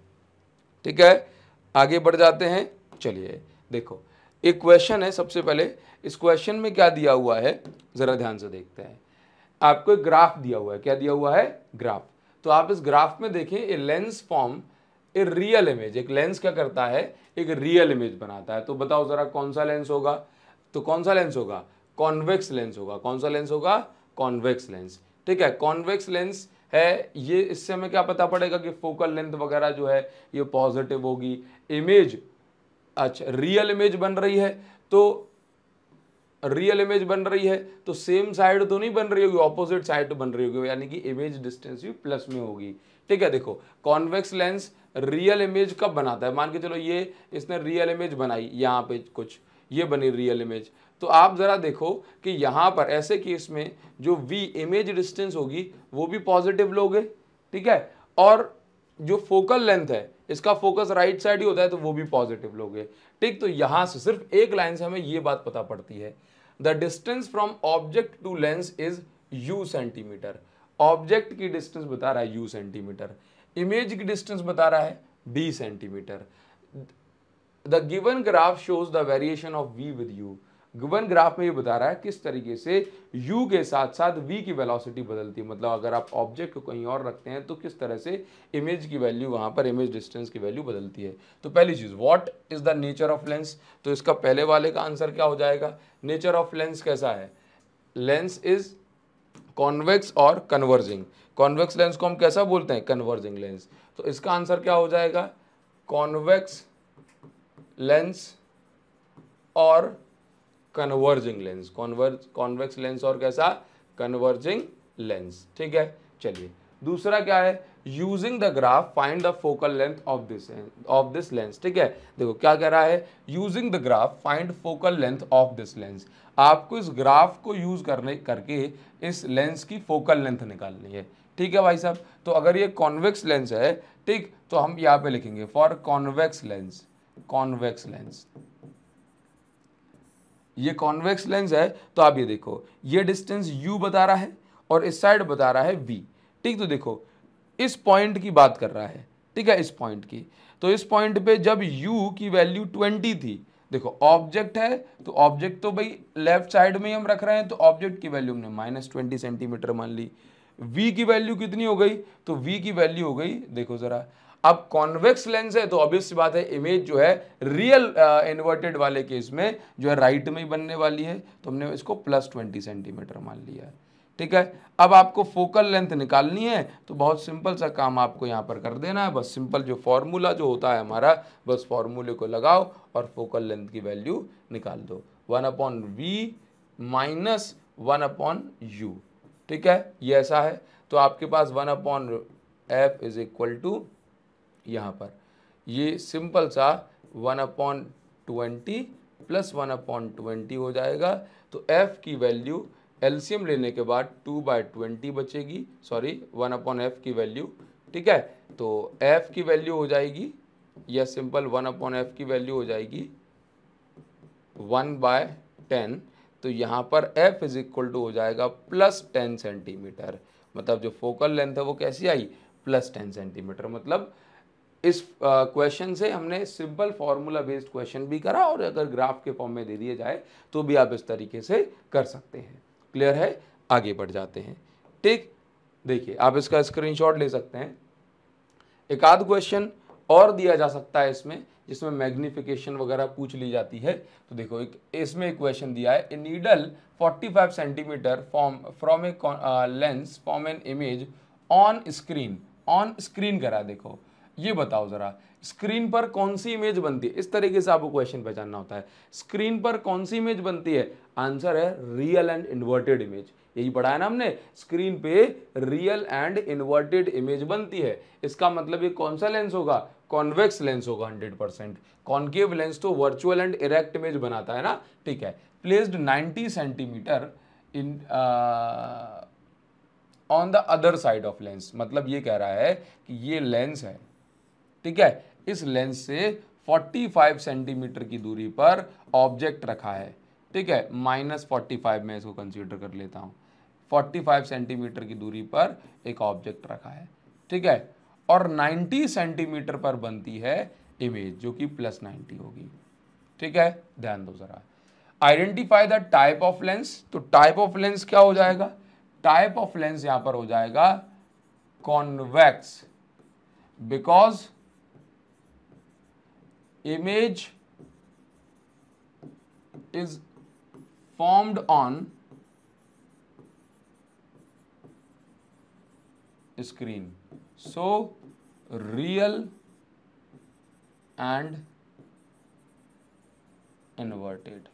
ठीक है? आगे बढ़ जाते हैं। चलिए, देखो, एक क्वेश्चन है सबसे पहले इस क्वेश्चन में क्या दिया हुआ है? ज़रा ध्यान से देखते हैं। आपको एक ग्राफ दिया हुआ है। क्या दिया हुआ है? ग्राफ तो आप इस ग्राफ में देखें a lens form a real image एक लेंस क्या करता है? एक रियल इमेज बनाता है। तो बताओ ज़रा कौन सा लेंस होगा? तो कौन सा लेंस होगा? कॉन्वेक्स लेंस होगा। कौन सा लेंस होगा? कॉन्वेक्स लेंस ठीक है कॉन्वेक्स लेंस है, ये इससे हमें क्या पता पड़ेगा कि फोकल लेंथ वगैरह जो है, ये पॉजिटिव होगी। इमेज अच्छा रियल इमेज बन रही है। तो रियल इमेज बन रही है तो सेम साइड तो नहीं बन रही होगी ऑपोजिट साइड तो बन रही होगी, यानी कि इमेज डिस्टेंस भी प्लस में होगी। ठीक है, देखो कॉन्वेक्स लेंस रियल इमेज कब बनाता है? मान के चलो ये, इसने रियल इमेज बनाई, यहाँ पे कुछ, ये बनी रियल इमेज तो आप ज़रा देखो कि यहाँ पर ऐसे केस में जो वी इमेज डिस्टेंस होगी, वो भी पॉजिटिव लोगे, ठीक है? और जो फोकल लेंथ है इसका फोकस राइट साइड ही होता है तो वो भी पॉजिटिव लोगे ठीक तो यहाँ से सिर्फ़ एक लाइन से हमें ये बात पता पड़ती है। The distance from object to lens is U centimetre object की डिस्टेंस बता रहा है यू सेंटीमीटर इमेज की डिस्टेंस बता रहा है D centimetre the given graph shows the variation of V with U given graph में ये बता रहा है किस तरीके से u के साथ साथ v की वेलोसिटी बदलती है। मतलब अगर आप ऑब्जेक्ट को कहीं और रखते हैं तो किस तरह से इमेज की वैल्यू वहाँ पर इमेज डिस्टेंस की वैल्यू बदलती है। तो पहली चीज़ what is the nature of lens तो इसका पहले वाले का आंसर क्या हो जाएगा? नेचर ऑफ़ लेंस कैसा है? लेंस इज़ कॉन्वेक्स और कन्वर्जिंग कॉन्वेक्स लेंस को हम कैसा बोलते हैं? कन्वर्जिंग लेंस तो इसका आंसर क्या हो जाएगा? कॉन्वेक्स लेंस और converging lens converge convex lens और कैसा? कन्वर्जिंग लेंस ठीक है? चलिए। दूसरा क्या है? Using the graph find the focal length of this of this lens ठीक है? देखो, क्या कह रहा है? Using the graph find focal length of this lens आपको इस ग्राफ को यूज़ करने, करके इस लेंस की फोकल लेंथ निकालनी है। ठीक है भाई साहब? तो अगर ये कॉन्वेक्स लेंस है, ठीक तो हम यहाँ पे लिखेंगे for convex lens convex lens ये कॉन्वेक्स लेंस है तो आप ये देखो, ये डिस्टेंस u बता रहा है और इस साइड बता रहा है v ठीक तो देखो, इस पॉइंट की बात कर रहा है, ठीक है, इस पॉइंट की। तो इस पॉइंट पे जब u की वैल्यू 20 थी, देखो ऑब्जेक्ट है तो ऑब्जेक्ट तो भाई लेफ़्ट साइड में ही हम रख रहे हैं तो ऑब्जेक्ट की वैल्यू हमने माइनस ट्वेंटी सेंटीमीटर मान ली। v की वैल्यू कितनी हो गई? तो v की वैल्यू हो गई, देखो ज़रा अब कॉन्वेक्स लेंस है तो ऑब्वियस बात है इमेज जो है रियल इन्वर्टेड uh, वाले केस में जो है राइट में ही बनने वाली है। तो हमने इसको प्लस ट्वेंटी सेंटीमीटर मान लिया है। ठीक है? अब आपको फोकल लेंथ निकालनी है तो बहुत सिंपल सा काम आपको यहाँ पर कर देना है। बस सिंपल जो फॉर्मूला जो होता है हमारा बस फॉर्मूले को लगाओ और फोकल लेंथ की वैल्यू निकाल दो। One upon V minus one upon U ठीक है? ये ऐसा है। तो आपके पास one upon F is equal to यहाँ पर। ये सिंपल सा one upon twenty plus one upon twenty हो जाएगा। तो एफ़ की वैल्यू एलसीएम लेने के बाद टू बाय ट्वेंटी बचेगी। सॉरी, वन अपॉन एफ़ की वैल्यू। ठीक है? तो एफ़ की वैल्यू हो जाएगी या सिंपल वन अपॉन एफ़ की वैल्यू हो जाएगी वन बाय टेन। तो यहाँ पर एफ़ इज़ इक्वल टू हो जाएगा प्लस टेन सेंटीमीटर मतलब जो फोकल लेंथ है वो कैसी आई? प्लस टेन सेंटीमीटर मतलब इस क्वेश्चन से हमने सिंपल फार्मूला बेस्ड क्वेश्चन भी करा और अगर ग्राफ के फॉर्म में दे दिए जाए तो भी आप इस तरीके से कर सकते हैं। क्लियर है? आगे बढ़ जाते हैं। ठीक? देखिए, आप इसका स्क्रीनशॉट ले सकते हैं। एक आध क्वेश्चन और दिया जा सकता है इसमें, जिसमें मैग्निफिकेशन वगैरह पूछ ली जाती है। तो देखो, एक, इसमें एक क्वेश्चन दिया है। A needle 45 centimetre form from a lens form an image on screen on screen करा, देखो। ये बताओ ज़रा स्क्रीन पर कौन सी इमेज बनती है? इस तरीके से आपको क्वेश्चन पहचानना होता है। स्क्रीन पर कौन सी इमेज बनती है? आंसर है रियल एंड इन्वर्टेड इमेज यही पढ़ा है ना हमने? स्क्रीन पे रियल एंड इन्वर्टेड इमेज बनती है। इसका मतलब ये कौन सा लेंस होगा? कॉन्वेक्स लेंस होगा हंड्रेड परसेंट कॉन्केव लेंस तो वर्चुअल एंड इरेक्ट इमेज बनाता है ना? ठीक है। Placed 90 centimetre in on the other side of lens मतलब ये कह रहा है कि ये लेंस है। ठीक है? इस लेंस से 45 सेंटीमीटर की दूरी पर ऑब्जेक्ट रखा है। ठीक है? माइनस फोर्टी फाइव में इसको कंसीडर कर लेता हूँ। 45 सेंटीमीटर की दूरी पर एक ऑब्जेक्ट रखा है। ठीक है? और 90 सेंटीमीटर पर बनती है इमेज जो कि प्लस 90 होगी। ठीक है? ध्यान दो जरा। Identify the type of lens तो टाइप ऑफ़ लेंस क्या हो जाएगा? टाइप ऑफ़ लेंस यहाँ पर हो जाएगा convex because image is formed on screen. So, real and inverted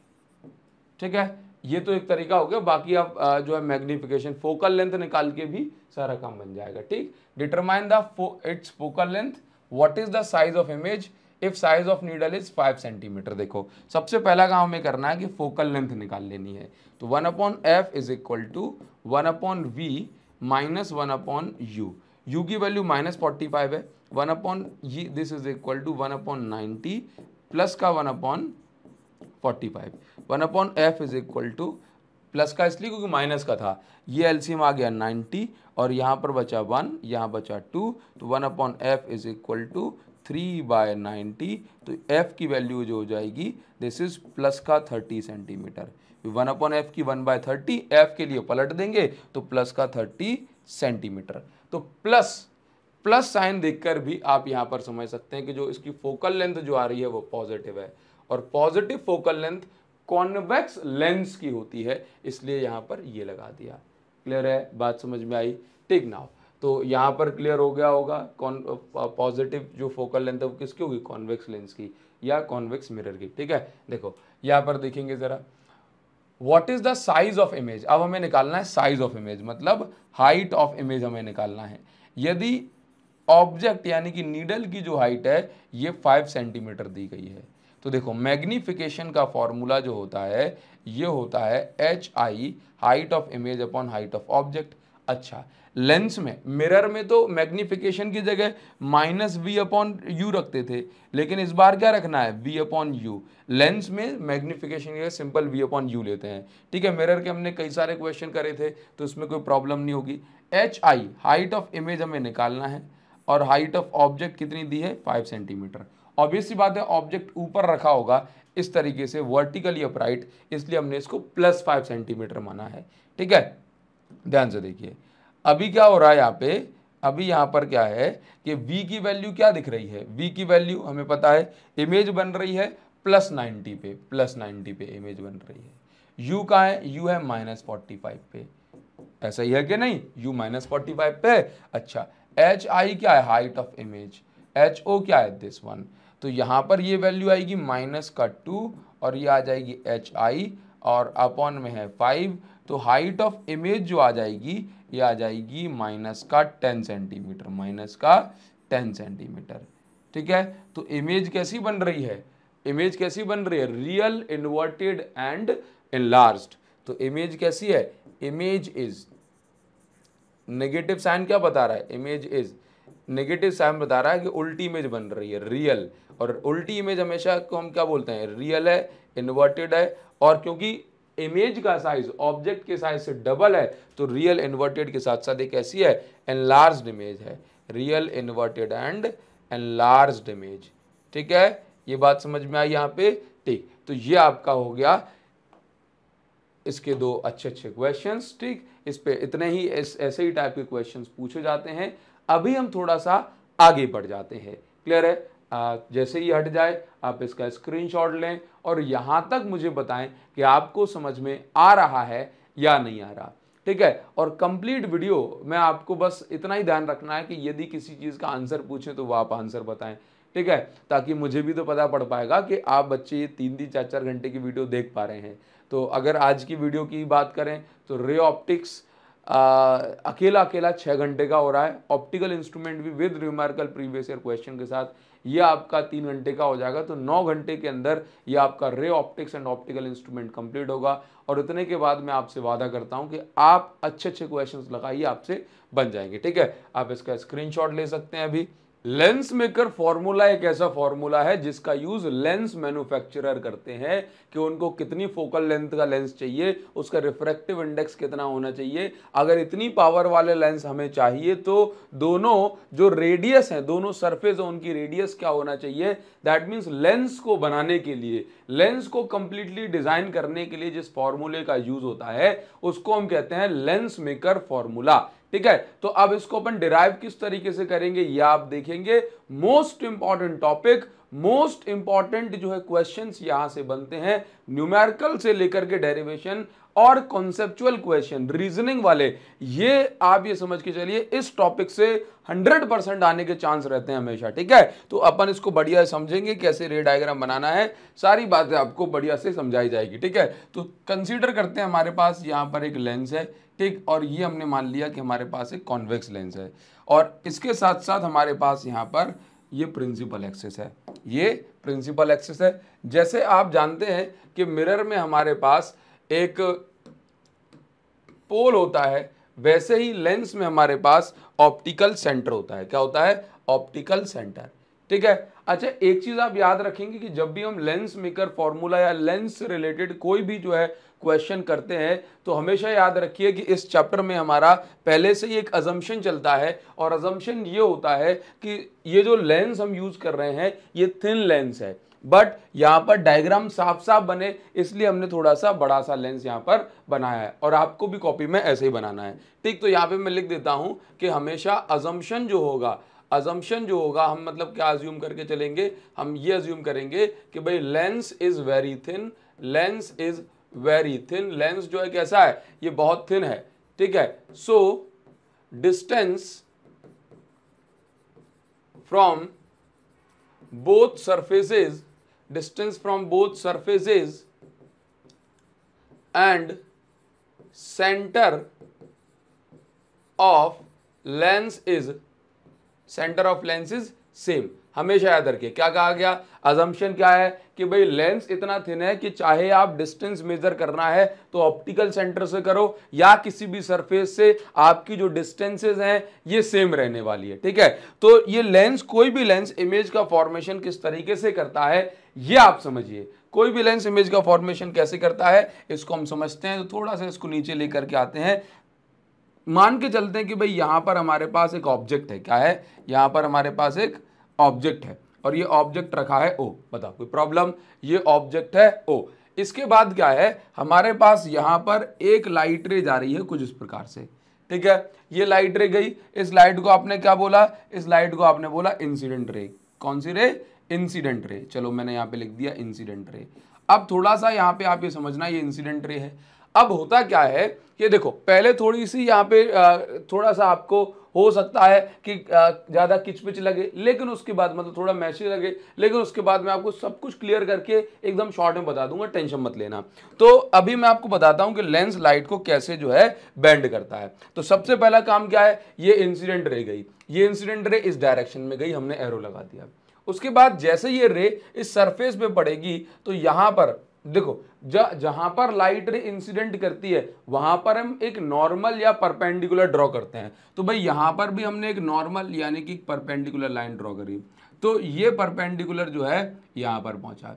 ठीक है? ये तो एक तरीका हो गया। बाकी आप जो है मैग्निफिकेशन फोकल लेंथ निकाल के भी सारा काम बन जाएगा। ठीक? Determine the its focal length what is the size of image if size of needle is five centimetre देखो, सबसे पहला काम हमें करना है कि फोकल लेंथ निकाल लेनी है। तो one upon F is equal to one upon V minus one upon U U की वैल्यू माइनस फोर्टी फाइव है। वन अपॉन ये this is equal to one upon ninety plus का one upon forty five one upon F is equal to plus का इसलिए क्योंकि minus का था। ये एलसीएम आ गया 90 और यहाँ पर बचा वन यहाँ बचा टू तो one upon F is equal to three by ninety तो एफ़ की वैल्यू जो हो जाएगी दिस इज़ प्लस का thirty centimetre one upon F की वन बाय थर्टी एफ़ के लिए पलट देंगे तो प्लस का थर्टी सेंटीमीटर तो प्लस प्लस साइन देखकर भी आप यहाँ पर समझ सकते हैं कि जो इसकी फोकल लेंथ जो आ रही है, वो पॉजिटिव है. और positive focal length convex lens की होती है, इसलिए यहाँ पर ये लगा दिया. क्लियर है? बात समझ में आई? टिक नाउ तो यहाँ पर क्लियर हो गया होगा कौन पॉजिटिव जो फोकल लेंथ है वो किसकी होगी? कॉन्वेक्स लेंस की या कॉन्वेक्स मिरर की, ठीक है? देखो, यहाँ पर देखेंगे ज़रा। What is the size of image अब हमें निकालना है साइज़ ऑफ़ इमेज मतलब हाइट ऑफ़ इमेज हमें निकालना है। यदि ऑब्जेक्ट यानी कि नीडल की जो हाइट है, ये फाइव सेंटीमीटर दी गई है। तो देखो मैग्निफिकेशन का फॉर्मूला जो होता है, ये होता है H I height of image upon height of object अच्छा लेंस में मिरर में तो मैग्निफिकेशन की जगह माइनस वी अपॉन यू रखते थे, लेकिन इस बार क्या रखना है? वी अपॉन यू लेंस में मैग्निफिकेशन की जगह सिंपल वी अपॉन यू लेते हैं। ठीक है मिरर के हमने कई सारे क्वेश्चन करे थे तो इसमें कोई प्रॉब्लम नहीं होगी। H I height of image हमें निकालना है, और हाइट ऑफ़ ऑब्जेक्ट कितनी दी है? फाइव सेंटीमीटर ऑब्वियसली बात है ऑब्जेक्ट ऊपर रखा होगा, इस तरीके से वर्टिकली अपराइट इसलिए हमने इसको प्लस फाइव सेंटीमीटर माना है। ठीक है? ध्यान से देखिए। अभी क्या हो रहा है यहाँ पे? अभी यहाँ पर क्या है कि v की वैल्यू क्या दिख रही है? V की वैल्यू हमें पता है इमेज बन रही है प्लस नाइन्टी पे प्लस नाइन्टी पे इमेज बन रही है। U का है? U है माइनस फोर्टी फाइव पे। ऐसा ही है कि नहीं? U माइनस फोर्टी फाइव पे। अच्छा एच आई क्या है? Height of image H O क्या है? दिस वन तो यहाँ पर ये वैल्यू आएगी माइनस का टू और ये आ जाएगी एच आई और अपॉन में है फाइव तो हाइट ऑफ़ इमेज जो आ जाएगी, ये आ जाएगी माइनस का टेन सेंटीमीटर माइनस का टेन सेंटीमीटर ठीक है? तो इमेज कैसी बन रही है? इमेज कैसी बन रही है? रियल इन्वर्टेड एंड इनलार्ज्ड तो इमेज कैसी है? इमेज इज़ नेगेटिव साइन क्या बता रहा है? इमेज इज़ नेगेटिव साइन बता रहा है कि उल्टी इमेज बन रही है रियल और उल्टी इमेज हमेशा को हम क्या बोलते हैं? रियल है इन्वर्टेड है। और क्योंकि इमेज का साइज़ ऑब्जेक्ट के साइज़ से डबल है तो रियल इन्वर्टेड के साथ साथ एक ऐसी है एनलार्ज इमेज है। Real inverted and enlarge image ठीक है? ये बात समझ में आई यहाँ पे? ठीक। तो ये आपका हो गया इसके दो अच्छे अच्छे क्वेश्चंस ठीक? इस पे इतने ही इस, ऐसे ही टाइप के क्वेश्चंस पूछे जाते हैं। अभी हम थोड़ा सा आगे बढ़ जाते हैं। क्लियर है? जैसे ही हट जाए, आप इसका स्क्रीनशॉट लें और यहाँ तक मुझे बताएँ कि आपको समझ में आ रहा है या नहीं आ रहा। ठीक है? और कंप्लीट वीडियो में आपको बस इतना ही ध्यान रखना है कि यदि किसी चीज़ का आंसर पूछें तो वो आप आंसर बताएँ। ठीक है? ताकि मुझे भी तो पता पड़ पाएगा कि आप बच्चे ये तीन तीन चार चार घंटे की वीडियो देख पा रहे हैं। तो अगर आज की वीडियो की बात करें तो रे ऑप्टिक्स अकेला अकेला छः घंटे का हो रहा है। ऑप्टिकल इंस्ट्रूमेंट भी with remarkable previous year question के साथ ये आपका तीन घंटे का हो जाएगा। तो नौ घंटे के अंदर ये आपका ray optics and optical instrument complete होगा। और इतने के बाद मैं आपसे वादा करता हूँ कि आप अच्छे अच्छे क्वेश्चन लगाइए, आपसे बन जाएँगे। ठीक है? आप इसका स्क्रीन ले सकते हैं अभी। लेंस मेकर फॉर्मूला एक ऐसा फॉर्मूला है जिसका यूज़ लेंस मैन्युफैक्चरर करते हैं कि उनको कितनी फोकल लेंथ का लेंस चाहिए, उसका रिफ्रैक्टिव इंडेक्स कितना होना चाहिए। अगर इतनी पावर वाले लेंस हमें चाहिए तो दोनों जो रेडियस हैं, दोनों सरफेस है, उनकी रेडियस क्या होना चाहिए? दैट मीन्स लेंस को बनाने के लिए, लेंस को कंप्लीटली डिज़ाइन करने के लिए जिस फॉर्मूले का यूज़ होता है, उसको हम कहते हैं लेंस मेकर फॉर्मूला। ठीक है? तो अब इसको अपन डिराइव किस तरीके से करेंगे? ये आप देखेंगे। Most important topic most important जो है क्वेश्चंस यहाँ से बनते हैं। न्यूमेरिकल से लेकर के डेरिवेशन और कॉन्सेप्चुअल क्वेश्चन रीजनिंग वाले, ये आप ये समझ के चलिए, इस टॉपिक से 100 परसेंट आने के चांस रहते हैं हमेशा, ठीक है? तो अपन इसको बढ़िया समझेंगे कैसे रे डायग्राम बनाना है। सारी बातें आपको बढ़िया से समझाई जाएगी, ठीक है? तो कंसीडर करते हैं हमारे पास, यहाँ पर एक लेंस है। ठीक और ये हमने मान लिया कि हमारे पास एक कॉन्वेक्स लेंस है। और इसके साथ साथ हमारे पास यहाँ पर ये प्रिंसिपल एक्सेस है। ये प्रिंसिपल एक्सेस है। जैसे आप जानते हैं कि मिरर में हमारे पास एक पोल होता है, वैसे ही लेंस में हमारे पास ऑप्टिकल सेंटर होता है। क्या होता है? Optical centre. ठीक है? अच्छा एक चीज़ आप याद रखेंगे कि जब भी हम लेंस मेकर फॉर्मूला या लेंस रिलेटेड कोई भी जो है क्वेश्चन करते हैं तो हमेशा याद रखिए कि इस चैप्टर में हमारा पहले से ही एक अजम्पशन चलता है और अजम्पशन ये होता है कि ये जो लेंस हम यूज़ कर रहे हैं, ये थिन लेंस है। बट यहाँ पर डायग्राम साफ़ साफ़ बने, इसलिए हमने थोड़ा सा बड़ा सा लेंस यहाँ पर बनाया है और आपको भी कॉपी में ऐसे ही बनाना है। ठीक तो यहाँ पे मैं लिख देता हूँ कि हमेशा अजम्पशन जो होगा अजम्पशन जो होगा, हम मतलब क्या अज्यूम करके चलेंगे? हम ये अज्यूम करेंगे कि भाई lens is very thin lens is very thin lens जो है कैसा है, ये बहुत थिन है, ठीक है? So distance from both surfaces distance from both surfaces and centre of lens is centre of lens is same हमेशा याद रखिए, क्या कहा गया? अजम्पशन क्या है? कि भाई लेंस इतना थिन है कि चाहे आप डिस्टेंस मेजर करना है तो ऑप्टिकल सेंटर से करो, या किसी भी सरफेस से आपकी जो डिस्टेंसेज हैं, ये सेम रहने वाली है, ठीक है? तो ये लेंस, कोई भी लेंस इमेज का फॉर्मेशन किस तरीके से करता है, ये आप समझिए। कोई भी लेंस इमेज का फॉर्मेशन कैसे करता है, इसको हम समझते हैं तो थोड़ा सा इसको नीचे लेकर के आते हैं। मान के चलते हैं कि भाई यहाँ पर हमारे पास एक ऑब्जेक्ट है, क्या है? यहाँ पर हमारे पास एक ऑब्जेक्ट है। और ये ऑब्जेक्ट रखा है ओ बता कोई प्रॉब्लम ये ऑब्जेक्ट है ओ इसके बाद क्या है? हमारे पास यहाँ पर एक लाइट रे जा रही है कुछ इस प्रकार से। ठीक है? ये लाइट रे गई। इस लाइट को आपने क्या बोला? इस लाइट को आपने बोला इंसिडेंट रे कौन सी रे इंसिडेंट रे चलो, मैंने यहाँ पे लिख दिया इंसिडेंट रे अब थोड़ा सा यहाँ पे आप ये समझना, ये इंसिडेंट रे है। अब होता क्या है? ये देखो, पहले थोड़ी सी यहाँ पे थोड़ा सा आपको हो सकता है कि ज़्यादा किचपिच लगे, लेकिन उसके बाद मतलब थोड़ा मैसी लगे, लेकिन उसके बाद मैं आपको सब कुछ क्लियर करके एकदम शॉर्ट में बता दूँगा टेंशन मत लेना। तो अभी मैं आपको बताता हूँ कि लेंस लाइट को कैसे जो है बैंड करता है। तो सबसे पहला काम क्या है? ये इंसिडेंट रे गई। ये इंसिडेंट रे इस डायरेक्शन में गई, हमने एरो लगा दिया। उसके बाद जैसे ये रे इस सरफेस पे पड़ेगी तो यहाँ पर, देखो जहाँ पर लाइट रे इंसिडेंट करती है, वहाँ पर हम एक नॉर्मल या परपेंडिकुलर ड्रॉ करते हैं। तो भाई, यहाँ पर भी हमने एक नॉर्मल यानी कि परपेंडिकुलर लाइन ड्रॉ करी। तो ये परपेंडिकुलर जो है, यहाँ पर पहुँचा।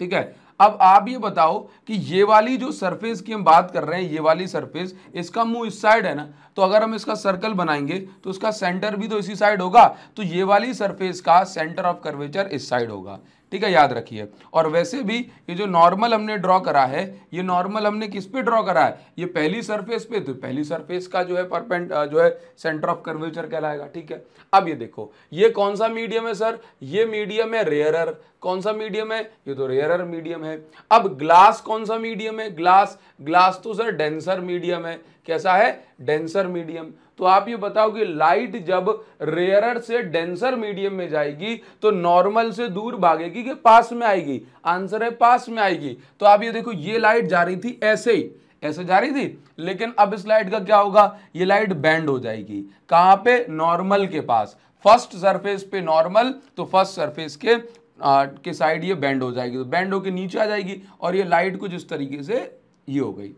ठीक है? अब आप ये बताओ कि ये वाली जो सरफेस की हम बात कर रहे हैं, ये वाली सरफेस इसका मुँह इस साइड है ना? तो अगर हम इसका सर्कल बनाएँगे तो उसका सेंटर भी तो इसी साइड होगा। तो ये वाली सरफेस का सेंटर ऑफ़ कर्वेचर इस साइड होगा। ठीक है, याद रखिए। और वैसे भी ये जो नॉर्मल हमने ड्रॉ करा है, ये नॉर्मल हमने किस पे ड्रॉ करा है? ये पहली सरफेस पे तो पहली सरफेस का जो है परपेंट जो है सेंटर ऑफ़ कर्वेचर कहलाएगा, ठीक है? अब ये देखो, ये कौन सा मीडियम है सर ये मीडियम है रेयरर कौन सा मीडियम है? ये तो रेयरर मीडियम है। अब ग्लास कौन सा मीडियम है? ग्लास ग्लास तो सर डेंसर मीडियम है। कैसा है? डेंसर मीडियम तो आप ये बताओ कि लाइट जब रेयरर से डेंसर मीडियम में जाएगी तो नॉर्मल से दूर भागेगी कि पास में आएगी? आंसर है पास में आएगी। तो आप ये देखो ये लाइट जा रही थी ऐसे ही ऐसे जा रही थी लेकिन अब इस लाइट का क्या होगा? ये लाइट बैंड हो जाएगी। कहाँ पे? नॉर्मल के पास। फ़र्स्ट सरफेस पे नॉर्मल तो फ़र्स्ट सरफेस के आ, के साइड ये बैंड हो जाएगी। तो बैंड होकर नीचे आ जाएगी और ये लाइट कुछ इस तरीके से ये हो गई।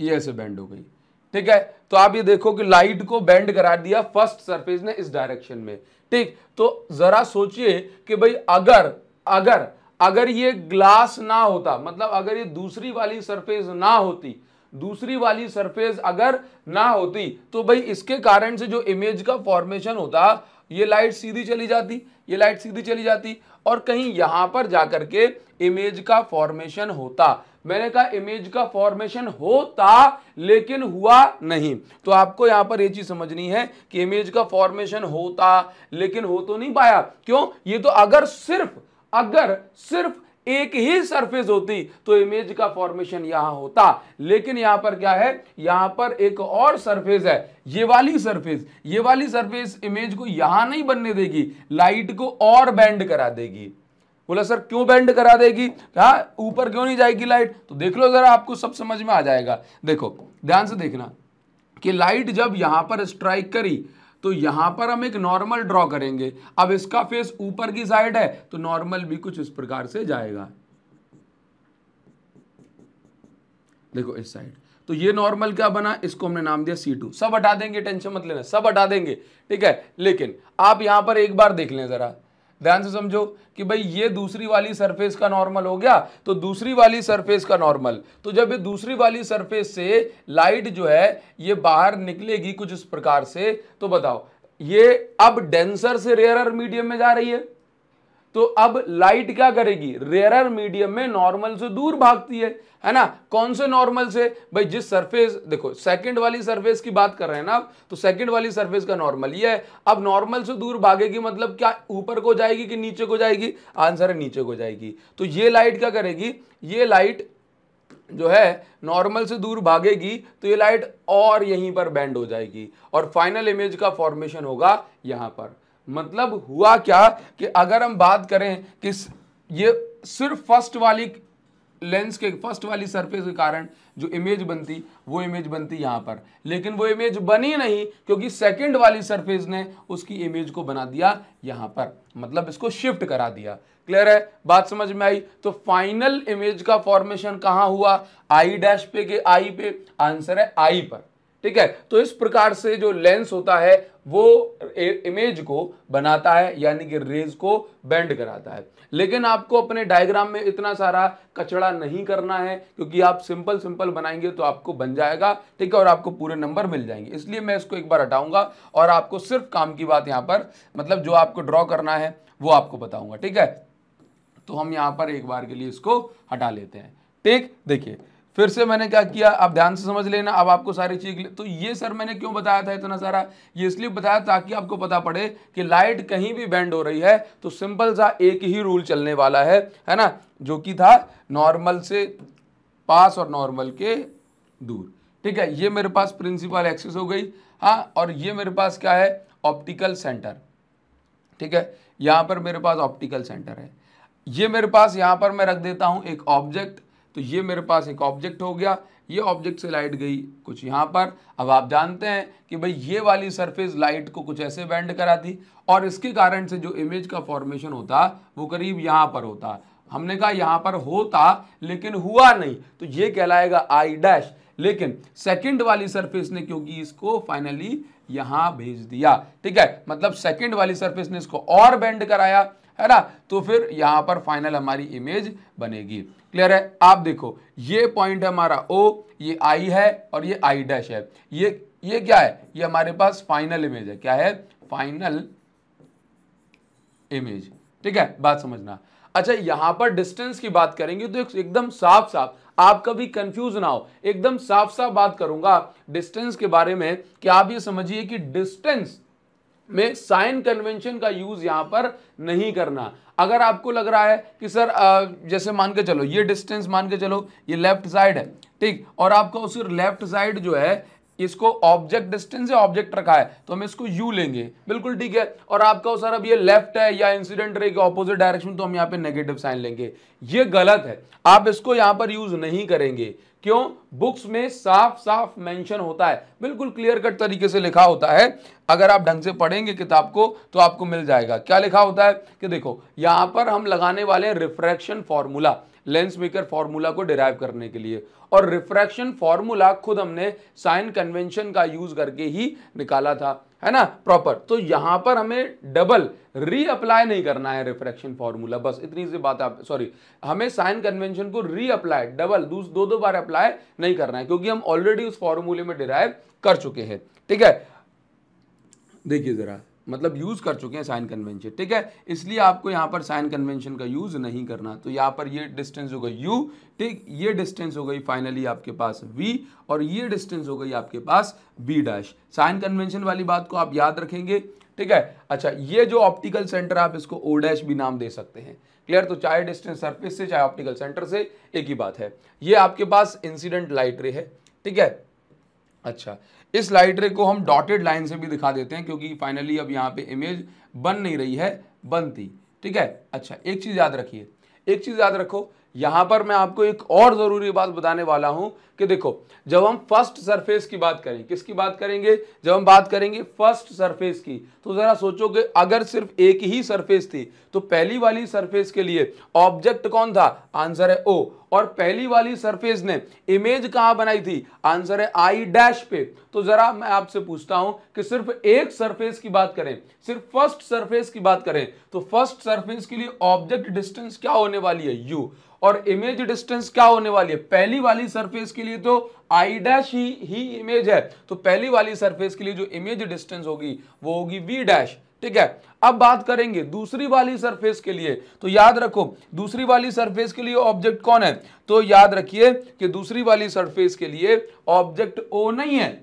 ये ऐसे बैंड हो गई। ठीक है? तो आप ये देखो कि लाइट को बेंड करा दिया फ़र्स्ट सरफेस ने इस डायरेक्शन में। ठीक? तो जरा सोचिए कि भाई अगर अगर अगर ये ग्लास ना होता मतलब अगर ये दूसरी वाली सरफेस ना होती, दूसरी वाली सरफेस अगर ना होती तो भाई इसके कारण से जो इमेज का फॉर्मेशन होता, ये लाइट सीधी चली जाती, ये लाइट सीधी चली जाती। और कहीं यहाँ पर जाकर के इमेज का फॉर्मेशन होता। मैंने कहा इमेज का फॉर्मेशन होता, लेकिन हुआ नहीं। तो आपको यहाँ पर यह चीज़ समझनी है कि इमेज का फॉर्मेशन होता, लेकिन हो तो नहीं पाया। क्यों? ये तो अगर सिर्फ़ अगर सिर्फ़ एक ही सरफेस होती तो इमेज का फॉर्मेशन यहाँ होता। लेकिन यहाँ पर क्या है? यहाँ पर एक और सरफेस है, ये वाली सरफेस ये वाली सरफेस इमेज को यहाँ नहीं बनने देगी लाइट को और बैंड करा देगी। बोला, सर, क्यों बैंड करा देगी? कहा ऊपर क्यों नहीं जाएगी लाइट तो देख लो, जरा आपको सब समझ में आ जाएगा। देखो, ध्यान से देखना कि लाइट जब यहाँ पर स्ट्राइक करी तो यहाँ पर हम एक नॉर्मल ड्रॉ करेंगे। अब इसका फेस ऊपर की साइड है तो नॉर्मल भी कुछ इस प्रकार से जाएगा। देखो, इस साइड तो ये नॉर्मल क्या बना? इसको हमने नाम दिया सी टू सब हटा देंगे टेंशन मत लेना, सब हटा देंगे, ठीक है? लेकिन आप यहाँ पर एक बार देख लें जरा। ध्यान से समझो कि भाई ये दूसरी वाली सरफेस का नॉर्मल हो गया तो दूसरी वाली सरफेस का नॉर्मल तो जब ये दूसरी वाली सरफेस से लाइट जो है, ये बाहर निकलेगी कुछ इस प्रकार से तो बताओ, ये अब डेंसर से रेयर मीडियम में जा रही है। तो अब लाइट क्या करेगी? रेयरर मीडियम में नॉर्मल से दूर भागती है है ना? कौन से नॉर्मल से? भाई, जिस सरफेस देखो सेकंड वाली सरफेस की बात कर रहे हैं ना आप तो सेकंड वाली सरफेस का नॉर्मल ये है। अब नॉर्मल से दूर भागेगी मतलब क्या? ऊपर को जाएगी कि नीचे को जाएगी? आंसर है नीचे को जाएगी। तो ये लाइट क्या करेगी? ये लाइट जो है नॉर्मल से दूर भागेगी तो ये लाइट और यहीं पर बैंड हो जाएगी। और फाइनल इमेज का फॉर्मेशन होगा यहाँ पर। मतलब हुआ क्या कि अगर हम बात करें कि ये सिर्फ़ फ़र्स्ट वाली लेंस के, फ़र्स्ट वाली सरफेस के कारण जो इमेज बनती, वो इमेज बनती यहाँ पर। लेकिन वो इमेज बनी नहीं क्योंकि सेकंड वाली सरफेस ने उसकी इमेज को बना दिया यहाँ पर। मतलब इसको शिफ्ट करा दिया। क्लियर है? बात समझ में आई? तो फाइनल इमेज का फॉर्मेशन कहाँ हुआ? आई डैश पे के आई पे। आंसर है आई पर। ठीक है? तो इस प्रकार से जो लेंस होता है, वो इमेज को बनाता है, यानी कि रेज को बेंड कराता है। लेकिन आपको अपने डायग्राम में इतना सारा कचड़ा नहीं करना है, क्योंकि आप सिंपल सिंपल बनाएँगे तो आपको बन जाएगा, ठीक है? और आपको पूरे नंबर मिल जाएँगे। इसलिए मैं इसको एक बार हटाऊँगा और आपको सिर्फ़ काम की बात यहाँ पर मतलब जो आपको ड्रॉ करना है, वो आपको बताऊँगा, ठीक है? तो हम यहाँ पर एक बार के लिए इसको हटा लेते हैं। ठीक? देखिए फिर से मैंने क्या किया? आप ध्यान से समझ लेना, अब आपको सारी चीज़ तो ये सर मैंने क्यों बताया था इतना सारा? ये इसलिए बताया ताकि आपको पता पड़े कि लाइट कहीं भी बैंड हो रही है तो सिंपल सा एक ही रूल चलने वाला है है ना? जो कि था नॉर्मल से पास और नॉर्मल के दूर। ठीक है, ये मेरे पास प्रिंसिपल एक्सेस हो गई। हाँ और ये मेरे पास क्या है? ऑप्टिकल सेंटर ठीक है, यहाँ पर मेरे पास ऑप्टिकल सेंटर है। ये मेरे पास यहाँ पर मैं रख देता हूँ एक ऑब्जेक्ट तो ये मेरे पास एक ऑब्जेक्ट हो गया। ये ऑब्जेक्ट से लाइट गई कुछ यहाँ पर। अब आप जानते हैं कि भाई ये वाली सरफेस लाइट को कुछ ऐसे बैंड कराती और इसके कारण से जो इमेज का फॉर्मेशन होता, वो करीब यहाँ पर होता। हमने कहा यहाँ पर होता, लेकिन हुआ नहीं। तो ये कहलाएगा आई डैश लेकिन सेकंड वाली सरफेस ने क्योंकि इसको फाइनली यहाँ भेज दिया। ठीक है? मतलब सेकंड वाली सरफेस ने इसको और बेंड कराया। है ना? तो फिर यहाँ पर फाइनल हमारी इमेज बनेगी। क्लियर है? आप देखो, ये पॉइंट हमारा ओ ये आई है और ये आई डैश है। ये ये क्या है? ये हमारे पास फाइनल इमेज है। क्या है? फाइनल इमेज ठीक है? बात समझना। अच्छा यहाँ पर डिस्टेंस की बात करेंगे तो एकदम साफ़ साफ़ आप कभी कंफ्यूज ना हो। एकदम साफ़ साफ़ बात करूँगा। डिस्टेंस के बारे में कि आप ये समझिए कि डिस्टेंस में साइन कन्वेंशन का यूज़ यहाँ पर नहीं करना। अगर आपको लग रहा है कि सर जैसे मान के चलो, ये डिस्टेंस मान के चलो, ये लेफ़्ट साइड है, ठीक? और आपका उस लेफ़्ट साइड जो है, इसको ऑब्जेक्ट डिस्टेंस या ऑब्जेक्ट रखा है तो हम इसको यू लेंगे। बिल्कुल ठीक है? और आपका सर अब ये लेफ़्ट है या इंसिडेंट रे के ऑपोजिट डायरेक्शन तो हम यहाँ पे नेगेटिव साइन लेंगे। ये गलत है। आप इसको यहाँ पर यूज़ नहीं करेंगे। क्यों? बुक्स में साफ़ साफ़ मेंशन होता है। बिल्कुल क्लियर कट तरीके से लिखा होता है। अगर आप ढंग से पढ़ेंगे किताब को तो आपको मिल जाएगा। क्या लिखा होता है? कि देखो, यहाँ पर हम लगाने वाले हैं refraction formula lens maker formula को डिराइव करने के लिए। और रिफ्रैक्शन फॉर्मूला खुद हमने साइन कन्वेंशन का यूज़ करके ही निकाला था। है ना? प्रॉपर तो यहाँ पर हमें डबल रीअप्लाई नहीं करना है रिफ्रैक्शन फॉर्मूला बस इतनी सी बात आप सॉरी हमें साइन कन्वेंशन को रीअप्लाई डबल दो दो बार अप्लाई नहीं करना है, क्योंकि हम ऑलरेडी उस फॉर्मूले में डिराइव कर चुके हैं. ठीक है? देखिए जरा. मतलब यूज़ कर चुके हैं साइन कन्वेंशन ठीक है? इसलिए आपको यहाँ पर साइन कन्वेंशन का यूज़ नहीं करना। तो यहाँ पर ये डिस्टेंस हो गई यू ठीक? ये डिस्टेंस हो गई फाइनली आपके पास v और ये डिस्टेंस हो गई आपके पास b डैश साइन कन्वेंशन वाली बात को आप याद रखेंगे, ठीक है? अच्छा ये जो ऑप्टिकल सेंटर आप इसको ओ डैश भी नाम दे सकते हैं। क्लियर तो चाहे डिस्टेंस सरफेस से, चाहे ऑप्टिकल सेंटर से, एक ही बात है। ये आपके पास इंसिडेंट लाइट रे है, ठीक है? अच्छा इस लाइट रे को हम डॉटेड लाइन से भी दिखा देते हैं, क्योंकि फाइनली अब यहाँ पे इमेज बन नहीं रही है, बनती। ठीक है? अच्छा एक चीज़ याद रखिए। एक चीज़ याद रखो, यहाँ पर मैं आपको एक और ज़रूरी बात बताने वाला हूँ कि देखो, जब हम फ़र्स्ट सरफेस की बात करें, किसकी बात करेंगे? जब हम बात करेंगे फ़र्स्ट सरफेस की तो ज़रा सोचो कि अगर सिर्फ़ एक ही सरफेस थी तो पहली वाली सरफेस के लिए ऑब्जेक्ट कौन था? आंसर है ओ और पहली वाली सरफेस ने इमेज कहाँ बनाई थी? आंसर है आई डैश पे. तो जरा मैं आपसे पूछता हूँ कि सिर्फ़ एक सरफेस की बात करें, सिर्फ़ फ़र्स्ट सरफेस की बात करें तो फ़र्स्ट सरफेस के लिए ऑब्जेक्ट डिस्टेंस क्या होने वाली है? यू और इमेज डिस्टेंस क्या होने वाली है? पहली वाली सरफेस के लिए तो I dash he he image है। तो पहली वाली सरफेस के लिए जो इमेज डिस्टेंस होगी, वो होगी वी डैश ठीक है? अब बात करेंगे दूसरी वाली सरफेस के लिए। तो याद रखो, दूसरी वाली सरफेस के लिए ऑब्जेक्ट कौन है? तो याद रखिए कि दूसरी वाली सरफेस के लिए ऑब्जेक्ट ओ नहीं है।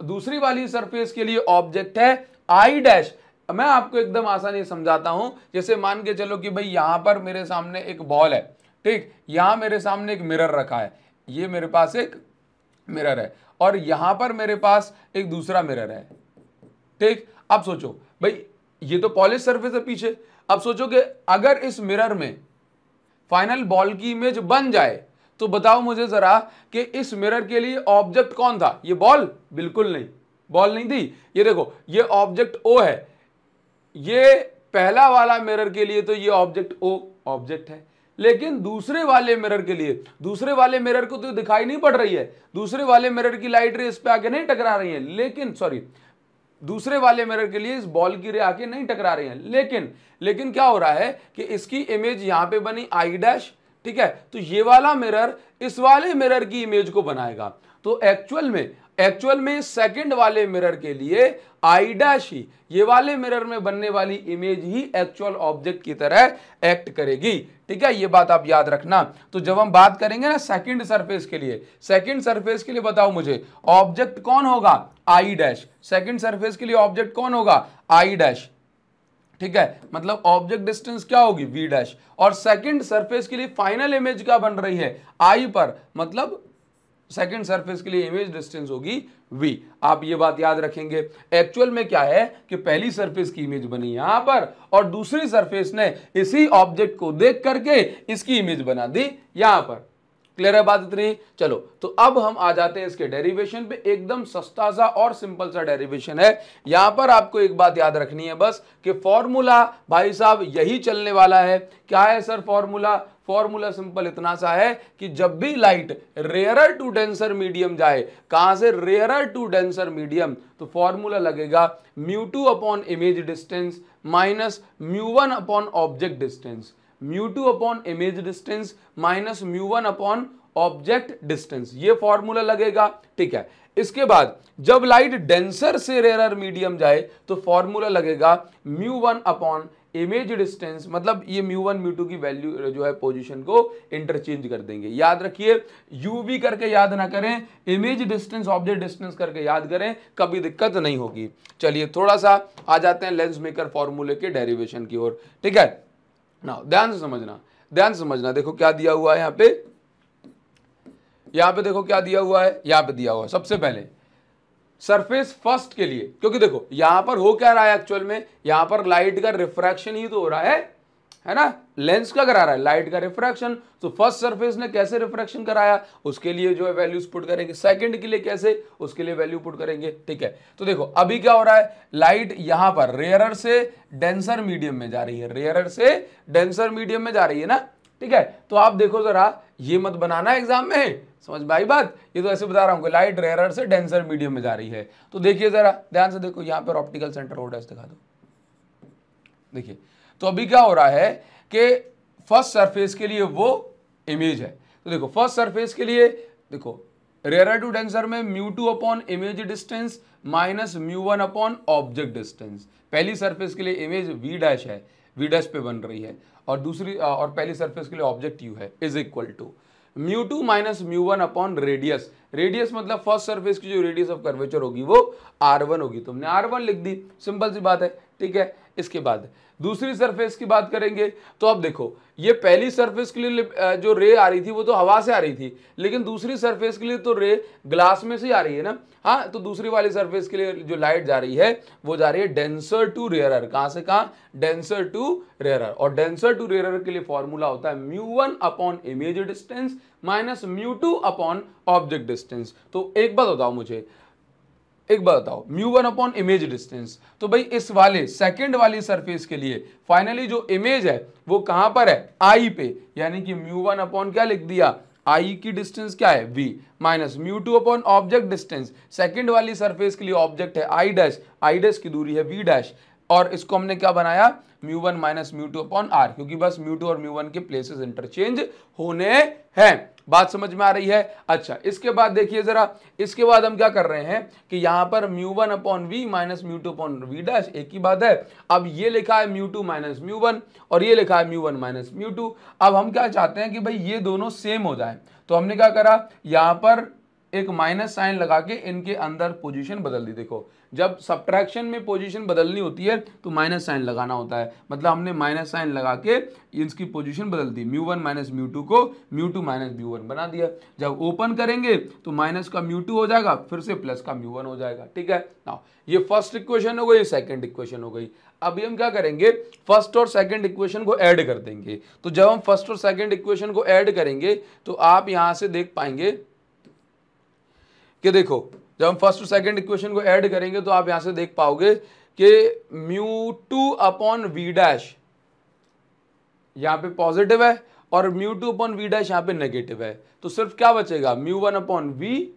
दूसरी वाली सरफेस के लिए ऑब्जेक्ट है आई डैश मैं आपको एकदम आसानी समझाता हूँ। जैसे मान के चलो कि भाई यहाँ पर मेरे सामने एक बॉल है, ठीक? यहाँ मेरे सामने एक मिरर रखा है। ये मेरे पास एक मिरर है और यहाँ पर मेरे पास एक दूसरा मिरर है। ठीक? अब सोचो, भाई, ये तो पॉलिश सरफेस है पीछे। अब सोचो कि अगर इस मिरर में फाइनल बॉल की इमेज बन जाए तो बताओ मुझे जरा कि इस मिरर के लिए ऑब्जेक्ट कौन था? ये बॉल बिल्कुल नहीं। बॉल नहीं थी। ये देखो, ये ऑब्जेक्ट ओ है। ये पहला वाला मिरर के लिए तो ये ऑब्जेक्ट ओ ऑब्जेक्ट है। लेकिन दूसरे वाले मिरर के लिए, दूसरे वाले मिरर को तो दिखाई नहीं पड़ रही है। दूसरे वाले मिरर की लाइट रे इस पे आके नहीं टकरा रही है। लेकिन सॉरी दूसरे वाले मिरर के लिए इस बॉल की रे आके नहीं टकरा रही है। लेकिन लेकिन क्या हो रहा है कि इसकी इमेज यहाँ पे बनी आई डैश ठीक है? तो ये वाला मिरर इस वाले मिरर की इमेज को बनाएगा। तो एक्चुअल में एक्चुअल में सेकंड वाले मिरर के लिए आई डैश ही, ये वाले मिरर में बनने वाली इमेज ही एक्चुअल ऑब्जेक्ट की तरह एक्ट करेगी। ठीक है, ये बात आप याद रखना। तो जब हम बात करेंगे ना सेकंड सरफेस के लिए सेकंड सरफेस के लिए बताओ मुझे ऑब्जेक्ट कौन होगा? आई डैश सेकंड सरफेस के लिए ऑब्जेक्ट कौन होगा? आई डैश ठीक है मतलब ऑब्जेक्ट डिस्टेंस क्या होगी? वी डैश और सेकंड सरफेस के लिए फाइनल इमेज क्या बन रही है? आई पर मतलब सेकंड सर्फेस के लिए इमेज डिस्टेंस होगी v. आप ये बात याद रखेंगे। एक्चुअल में क्या है कि पहली सरफेस की इमेज बनी यहाँ पर और दूसरी सरफेस ने इसी ऑब्जेक्ट को देख करके इसकी इमेज बना दी यहाँ पर। क्लियर है बात इतनी? चलो तो अब हम आ जाते हैं इसके डेरिवेशन पे। एकदम सस्ता सा और सिंपल सा डेरिवेशन है। यहाँ पर आपको एक बात याद रखनी है बस, कि फॉर्मूला भाई साहब यही चलने वाला है। क्या है सर फॉर्मूला फॉर्मूला सिंपल इतना सा है कि जब भी light rarer to denser medium जाए, कहाँ से रेयरर टू डेंसर मीडियम तो फॉर्मूला लगेगा mu two upon image distance minus mu one upon object distance mu two upon image distance minus mu one upon object distance. ये formula लगेगा, ठीक है। इसके बाद, जब लाइट डेंसर से रेयर मीडियम जाए तो फॉर्मूला लगेगा mu one upon image distance मतलब ये म्यू वन म्यू टू की वैल्यू जो है पोजीशन को इंटरचेंज कर देंगे। याद रखिए यू वी करके याद ना करें, इमेज डिस्टेंस, ऑब्जेक्ट डिस्टेंस करके याद करें, कभी दिक्कत नहीं होगी। चलिए, थोड़ा सा आ जाते हैं लेंस मेकर फॉर्मूले के डेरिवेशन की ओर, ठीक है। ना, ध्यान से समझना, ध्यान से समझना। देखो क्या दिया हुआ है यहाँ पे। यहाँ पे देखो क्या दिया हुआ है, यहाँ पे दिया हुआ है। सबसे पहले सरफेस फ़र्स्ट के लिए, क्योंकि देखो, यहाँ पर हो क्या रहा है एक्चुअल में? यहाँ पर लाइट का रिफ्रैक्शन ही तो हो रहा है। है ना? लेंस का करा रहा है लाइट का रिफ्रैक्शन तो फ़र्स्ट सरफेस ने कैसे रिफ्रैक्शन कराया? उसके लिए जो है वैल्यूज़ पुट करेंगे. सेकंड के लिए कैसे? उसके लिए वैल्यू पुट करेंगे. ठीक है? तो देखो, अभी क्या हो रहा है? लाइट यहाँ पर रेयरर से डेंसर मीडियम में जा रही है. रेयरर से डेंसर मीडियम में जा रही है ना? ठीक है? तो आप देखो जरा, ये मत बनाना एग्ज़ाम में. समझ आई बात? ये तो ऐसे बता रहा हूँ लाइट रेयरर से डेंसर मीडियम में जा रही है. तो देखिए जरा, ध्यान से देखो, यहाँ पर ऑप्टिकल सेंटर रोड दिखा दो. देखिए तो अभी क्या हो रहा है कि फ़र्स्ट सरफेस के लिए वो इमेज है। तो देखो फ़र्स्ट सरफेस के लिए, देखो रेयर टू डेंसर में mu two upon image distance minus mu one upon object distance पहली सरफेस के लिए इमेज वी डैश है वी डैश पे बन रही है। और दूसरी और पहली सरफेस के लिए ऑब्जेक्ट यू है is equal to mu two minus mu one upon radius radius मतलब फ़र्स्ट सरफेस की जो रेडियस ऑफ़ कर्वेचर होगी, वो आर वन होगी। तुमने आर वन लिख दी सिंपल सी बात है, ठीक है? इसके बाद। दूसरी सरफेस की बात करेंगे तो अब देखो, ये पहली सरफेस के लिए जो रे आ रही थी, वो तो हवा से आ रही थी, लेकिन दूसरी सरफेस के लिए तो रे ग्लास में से आ रही है ना? हाँ तो दूसरी वाली सरफेस के लिए जो लाइट जा रही है, वो जा रही है डेंसर टू रेयरर कहाँ से कहा? डेंसर टू रेयरर और डेंसर टू रेयरर के लिए फॉर्मूला होता है mu one upon image distance minus mu two upon object distance तो एक बात बताओ मुझे एक बात बताओ mu one upon image distance तो भाई इस वाले सेकंड वाली सरफेस के लिए फाइनली जो इमेज है, वो कहाँ पर है? आई पे, यानी कि म्यू वन अपॉन क्या लिख दिया? आई की डिस्टेंस क्या है? V minus mu two upon object distance second वाली सरफेस के लिए ऑब्जेक्ट है आई डैश आई डैश की दूरी है v डैश और इसको हमने क्या बनाया? Mu one minus mu two upon r क्योंकि बस म्यू टू और म्यू वन के प्लेसेस इंटरचेंज होने हैं। बात समझ में आ रही है? अच्छा इसके बाद देखिए जरा, इसके बाद हम क्या कर रहे हैं कि यहाँ पर mu one upon v minus mu two upon v dash एक ही बात है। अब ये लिखा है mu two minus mu one और ये लिखा है mu one minus mu two अब हम क्या चाहते हैं कि भाई ये दोनों सेम हो जाए। तो हमने क्या करा? यहाँ पर एक माइनस साइन लगा के इनके अंदर पोजीशन बदल दी। देखो जब सब्ट्रैक्शन में पोजीशन बदलनी होती है तो माइनस साइन लगाना होता है। मतलब हमने माइनस साइन लगा के इसकी पोजीशन बदल दी। Mu one minus mu two को mu two minus mu one बना दिया। जब ओपन करेंगे तो माइनस का म्यू टू हो जाएगा, फिर से प्लस का म्यू वन हो जाएगा। ठीक है? ना ये फ़र्स्ट इक्वेशन हो गई सेकेंड इक्वेशन हो गई। अभी हम क्या करेंगे? फ़र्स्ट और सेकेंड इक्वेशन को ऐड कर देंगे। तो जब हम फ़र्स्ट और सेकेंड इक्वेशन को ऐड करेंगे तो आप यहाँ से देख पाएँगे कि देखो जब हम फ़र्स्ट और सेकंड इक्वेशन को ऐड करेंगे तो आप यहाँ से देख पाओगे कि mu two upon v dash यहाँ पे पॉजिटिव है और mu two upon v dash यहाँ पे नेगेटिव है। तो सिर्फ़ क्या बचेगा? Mu one upon v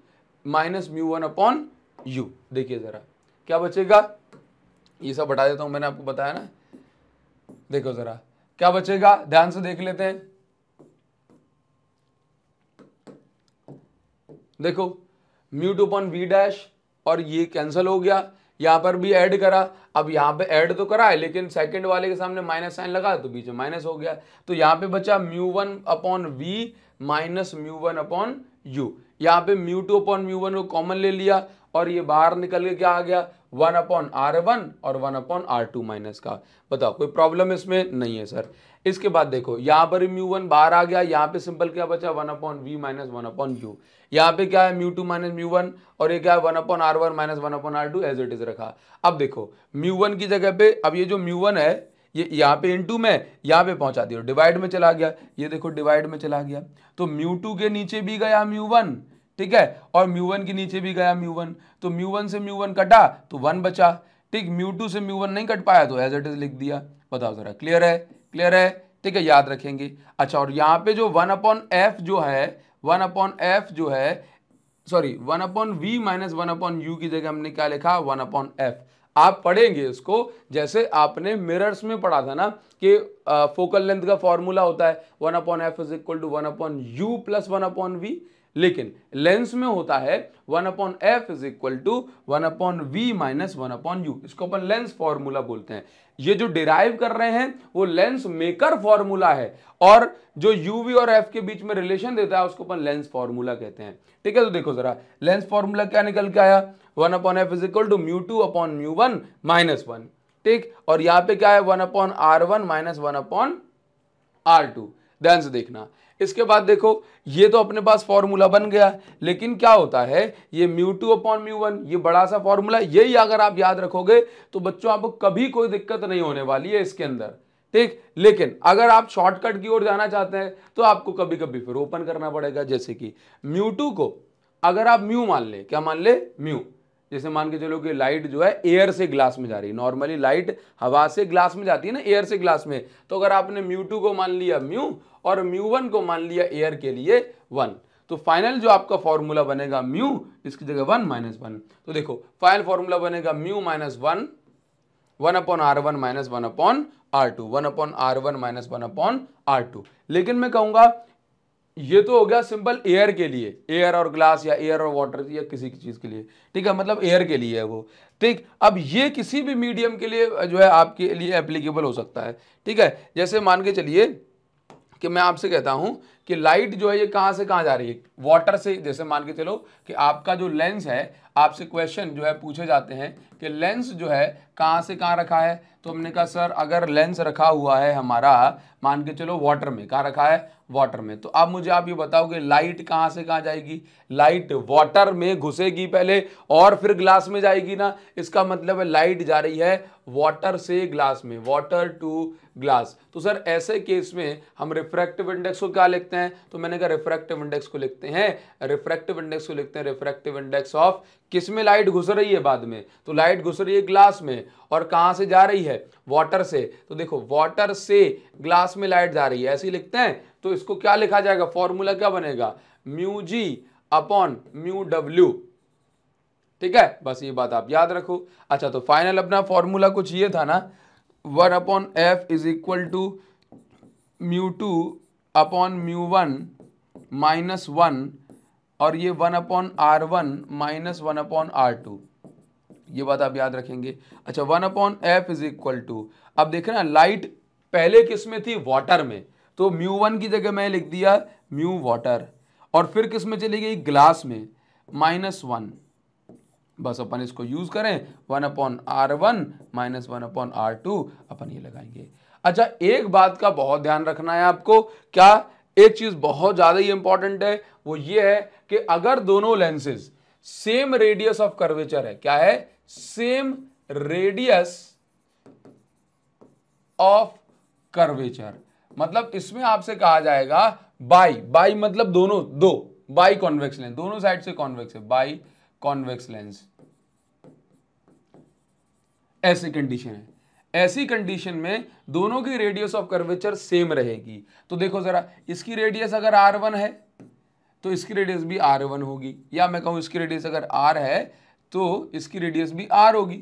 minus mu one upon u देखिए जरा, क्या बचेगा? ये सब हटा देता हूँ, मैंने आपको बताया ना? देखो जरा, क्या बचेगा? ध्यान से देख लेते हैं। देखो mu two upon v dash और ये कैंसिल हो गया। यहाँ पर भी ऐड करा। अब यहाँ पे ऐड तो करा है, लेकिन सेकंड वाले के सामने माइनस साइन लगा तो बीच में माइनस हो गया। तो यहाँ पे बचा mu one upon v minus mu one upon u यहाँ पे mu two upon mu one को कॉमन ले लिया और ये बाहर निकल के क्या आ गया? वन अपॉन आर वन और one upon r two minus का। बताओ, कोई प्रॉब्लम इसमें नहीं है सर इसके बाद देखो, यहाँ पर म्यू वन बाहर आ गया, यहाँ पे सिंपल क्या बचा? One upon v minus one upon u यहाँ पे क्या है? Mu two minus mu one और ये क्या है? One upon r one minus one upon r two as it is रखा। अब देखो म्यू वन की जगह पे, अब ये जो म्यू वन है, ये यहाँ पे इंटू में, यहाँ पे पहुँचा दिया डिवाइड में चला गया। ये देखो डिवाइड में चला गया। तो म्यू टू के नीचे भी गया म्यू वन ठीक है? और म्यू वन के नीचे भी गया म्यू वन तो म्यू वन से म्यू वन कटा तो वन बचा। ठीक म्यू टू से म्यू वन नहीं कट पाया तो एज इट इज़ लिख दिया। बताओ जरा क्लियर है? क्लियर है ठीक है याद रखेंगे अच्छा और यहाँ पे जो वन अपॉन एफ़ जो है वन अपॉन एफ़ जो है sorry one upon v minus one upon u की जगह हमने क्या लिखा वन अपॉन एफ़ आप पढ़ेंगे इसको जैसे आपने मिरर्स में पढ़ा था ना कि फोकल लेंथ का फॉर्मूला होता है one upon f is equal to one upon u plus one upon v लेकिन लेंस में होता है one upon f is equal to one upon v minus one upon u इसको अपन लेंस फॉर्मूला बोलते हैं ये जो डिराइव कर रहे हैं, वो लेंस मेकर फॉर्मूला है। और जो यूवी और एफ़ के बीच में रिलेशन देता है, उसको अपन लेंस फॉर्मूला कहते हैं। ठीक है तो देखो जरा लेंस फॉर्मूला क्या निकल के आया? One upon f is equal to mu two upon mu one minus one ठीक? और यहाँ पे क्या है? One upon r one minus one upon r two ध्यान से देखना। इसके बाद देखो, ये तो अपने पास फॉर्मूला बन गया लेकिन क्या होता है, ये mu two upon mu one ये बड़ा सा फॉर्मूला यही अगर आप याद रखोगे तो बच्चों, आपको कभी कोई दिक्कत नहीं होने वाली है इसके अंदर, ठीक? लेकिन अगर आप शॉर्टकट की ओर जाना चाहते हैं तो आपको कभी कभी फिर ओपन करना पड़ेगा, जैसे कि म्यू टू को, अगर आप म्यू मान ले, क्या मान ले? म्यू जैसे मान के चलो कि लाइट जो है एयर से ग्लास में जा रही है नॉर्मली लाइट हवा से ग्लास में जाती है ना एयर से ग्लास में तो अगर आपने म्यू टू को मान लिया म्यू और म्यू वन को मान लिया एयर के लिए वन तो फाइनल जो आपका फॉर्मूला बनेगा म्यू इसकी जगह वन माइनस वन तो देखो फाइनल फॉर्मूला बनेगा mu minus one one upon r one minus one upon r two one upon r one minus one upon r two लेकिन मैं कहूँगा, ये तो हो गया सिंपल एयर के लिए. एयर और ग्लास या एयर और वाटर या किसी की चीज़ के लिए. ठीक है मतलब एयर के लिए है वो. ठीक, अब ये किसी भी मीडियम के लिए जो है आपके लिए एप्लीकेबल हो सकता है. ठीक है, जैसे मान के चलिए कि मैं आपसे कहता हूँ कि लाइट जो है ये कहाँ से कहाँ जा रही है? वाटर से, जैसे मान के चलो कि आपका जो लेंस है, आपसे क्वेश्चन जो है पूछे जाते हैं कि लेंस जो है, कहाँ से कहाँ रखा है? तो हमने कहा, सर, अगर लेंस रखा हुआ है हमारा, मान के चलो वाटर में, कहाँ रखा है? वाटर में। तो अब मुझे आप ये बताओ कि लाइट कहाँ से कहाँ जाएगी? लाइट वाटर में घुसेगी पहले और फिर ग्लास में जाएगी ना? इसका मतलब है लाइट जा रही है वाटर से ग्लास में वाटर टू ग्लास तो सर, ऐसे केस में हम रिफ्रैक्टिव इंडेक्स को क्या लिखते हैं? तो मैंने कहा रिफ्रैक्टिव इंडेक्स को लिखते हैं रिफ्रैक्टिव इंडेक्स को लिखते हैं रिफ्रैक्टिव इंडेक्स ऑफ़ किसमें लाइट घुस रही है बाद में? तो लाइट घुस रही है ग्लास में और कहाँ से जा रही है? वाटर से। तो देखो, वाटर से ग्लास में लाइट जा रही है। ऐसे लिखते हैं। तो इसको क्या लिखा जाएगा? फॉर्मूला क्या बनेगा? म्यू जी अपॉन म्यू डब्ल्यू। ठीक है? बस ये बात आप याद रखो। अच्छा तो फाइनल अपना फॉर्मूला कुछ ये था ना। One upon f is equal to mu two upon mu one minus one और ये one upon r one minus one upon r two. ये बात आप याद रखेंगे। अच्छा one upon f is equal to अब देख रहे ना लाइट पहले किसमें थी? वाटर में। तो म्यू वन की जगह मैं लिख दिया म्यू वाटर और फिर किसमें चली गई? ग्लास में। माइनस वन बस अपन इसको यूज़ करें। One upon r one minus one upon r two अपन ये लगाएँगे। अच्छा एक बात का बहुत ध्यान रखना है आपको। क्या एक चीज़ बहुत ज़्यादा ही इंपॉर्टेंट है? वो ये है कि अगर दोनों lenses same radius of curvature है, क्या है? सेम रेडियस ऑफ़ कर्वेचर मतलब इसमें आपसे कहा जाएगा बाई। बाई मतलब दोनों, दो। बाई कॉन्वेक्स लेंस दोनों साइड से कॉन्वेक्स है। बाई कॉन्वेक्स लेंस ऐसी कंडीशन है। ऐसी कंडीशन में दोनों की रेडियस ऑफ़ कर्वेचर सेम रहेगी। तो देखो जरा, इसकी रेडियस अगर आर वन है तो इसकी रेडियस भी आर वन होगी। या मैं कहूँ, इसकी रेडियस अगर आर है तो इसकी रेडियस भी आर होगी।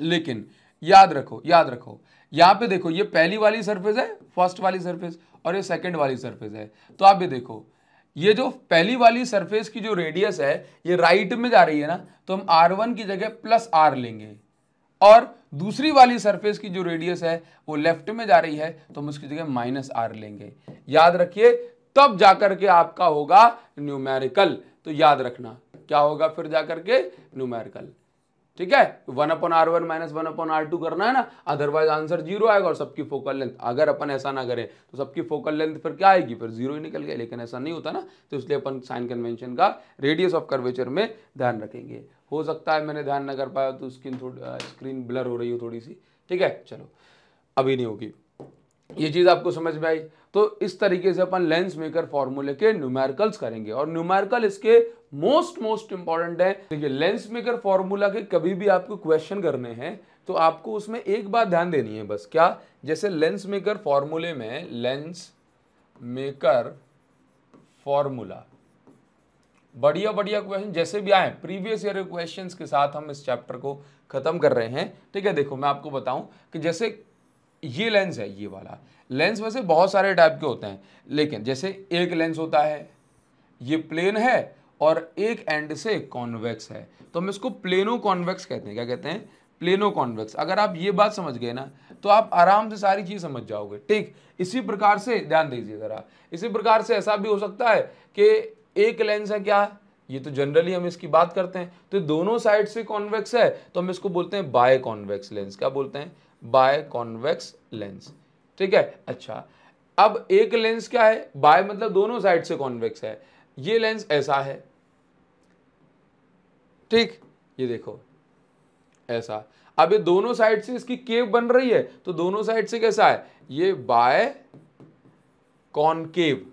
लेकिन याद रखो याद रखो, यहाँ पे देखो, ये पहली वाली सरफेस है फ़र्स्ट वाली सरफेस और ये सेकंड वाली सरफेस है। तो आप भी देखो, ये जो पहली वाली सरफेस की जो रेडियस है, ये राइट में जा रही है ना तो हम आर वन की जगह प्लस आर लेंगे। और दूसरी वाली सरफेस की जो रेडियस है, वो लेफ़्ट में जा रही है तो हम उसकी जगह माइनस आर लेंगे। याद रखिए, तब जाकर के आपका होगा न्यूमेरिकल तो याद रखना, क्या होगा फिर जाकर के न्यूमेरिकल ठीक है? One upon r one minus one upon r two करना है ना अदरवाइज़ आंसर ज़ीरो आएगा और सबकी फोकल लेंथ अगर अपन ऐसा ना करें तो सबकी फोकल लेंथ फिर क्या आएगी? फिर ज़ीरो ही निकल गया, लेकिन ऐसा नहीं होता ना तो इसलिए अपन साइन कन्वेंशन का रेडियस ऑफ़ कर्वेचर में ध्यान रखेंगे। हो सकता है मैंने ध्यान ना कर पाया तो स्क्रीन थोड़ी स्क्रीन ब्लर हो रही हो थोड़ी सी। ठीक है? चलो, अभी नहीं होगी। ये चीज़ आपको समझ में आई? तो इस तरीके से अपन लेंस मेकर फॉर्मूले के न्यूमेरिकल्स करेंगे। और न्यूमेरिकल इसके मोस्ट मोस्ट इंपॉर्टेंट है। देखिए लेंस मेकर फॉर्मूला के कभी भी आपको क्वेश्चन करने हैं तो आपको उसमें एक बात ध्यान देनी है बस। क्या? जैसे लेंस मेकर फॉर्मूले में लेंस मेकर फॉर्मूला बढ़िया बढ़िया क्वेश्चन जैसे भी आए प्रीवियस ईयर क्वेश्चंस के साथ हम इस चैप्टर को खत्म कर रहे हैं। ठीक है, देखो, मैं आपको बताऊँ कि जैसे ये लेंस है, ये वाला। लेंस वैसे बहुत सारे टाइप के होते हैं। लेकिन जैसे एक लेंस होता है, ये प्लेन है और एक एंड से कॉन्वेक्स है। तो हम इसको प्लेनो कॉन्वेक्स कहते हैं। क्या कहते हैं? प्लेनो कॉन्वेक्स अगर आप ये बात समझ गए ना तो आप आराम से सारी चीज़ समझ जाओगे। ठीक, इसी प्रकार से, ध्यान दीजिए जरा, इसी प्रकार से ऐसा भी हो सकता है कि एक लेंस है क्या? ये तो जनरली हम इसकी बात करते हैं। तो दोनों साइड से कॉन्वेक्स है तो हम इसको बोलते हैं बाय कॉन्वेक्स लेंस। क्या बोलते हैं? Biconvex lens. ठीक है? अच्छा अब एक लेंस क्या है? बाय मतलब दोनों साइड से कॉन्वेक्स है। ये लेंस ऐसा है। ठीक? ये देखो, ऐसा। अब ये दोनों साइड से इसकी केव बन रही है तो दोनों साइड से कैसा है? ये बाय कॉनकेव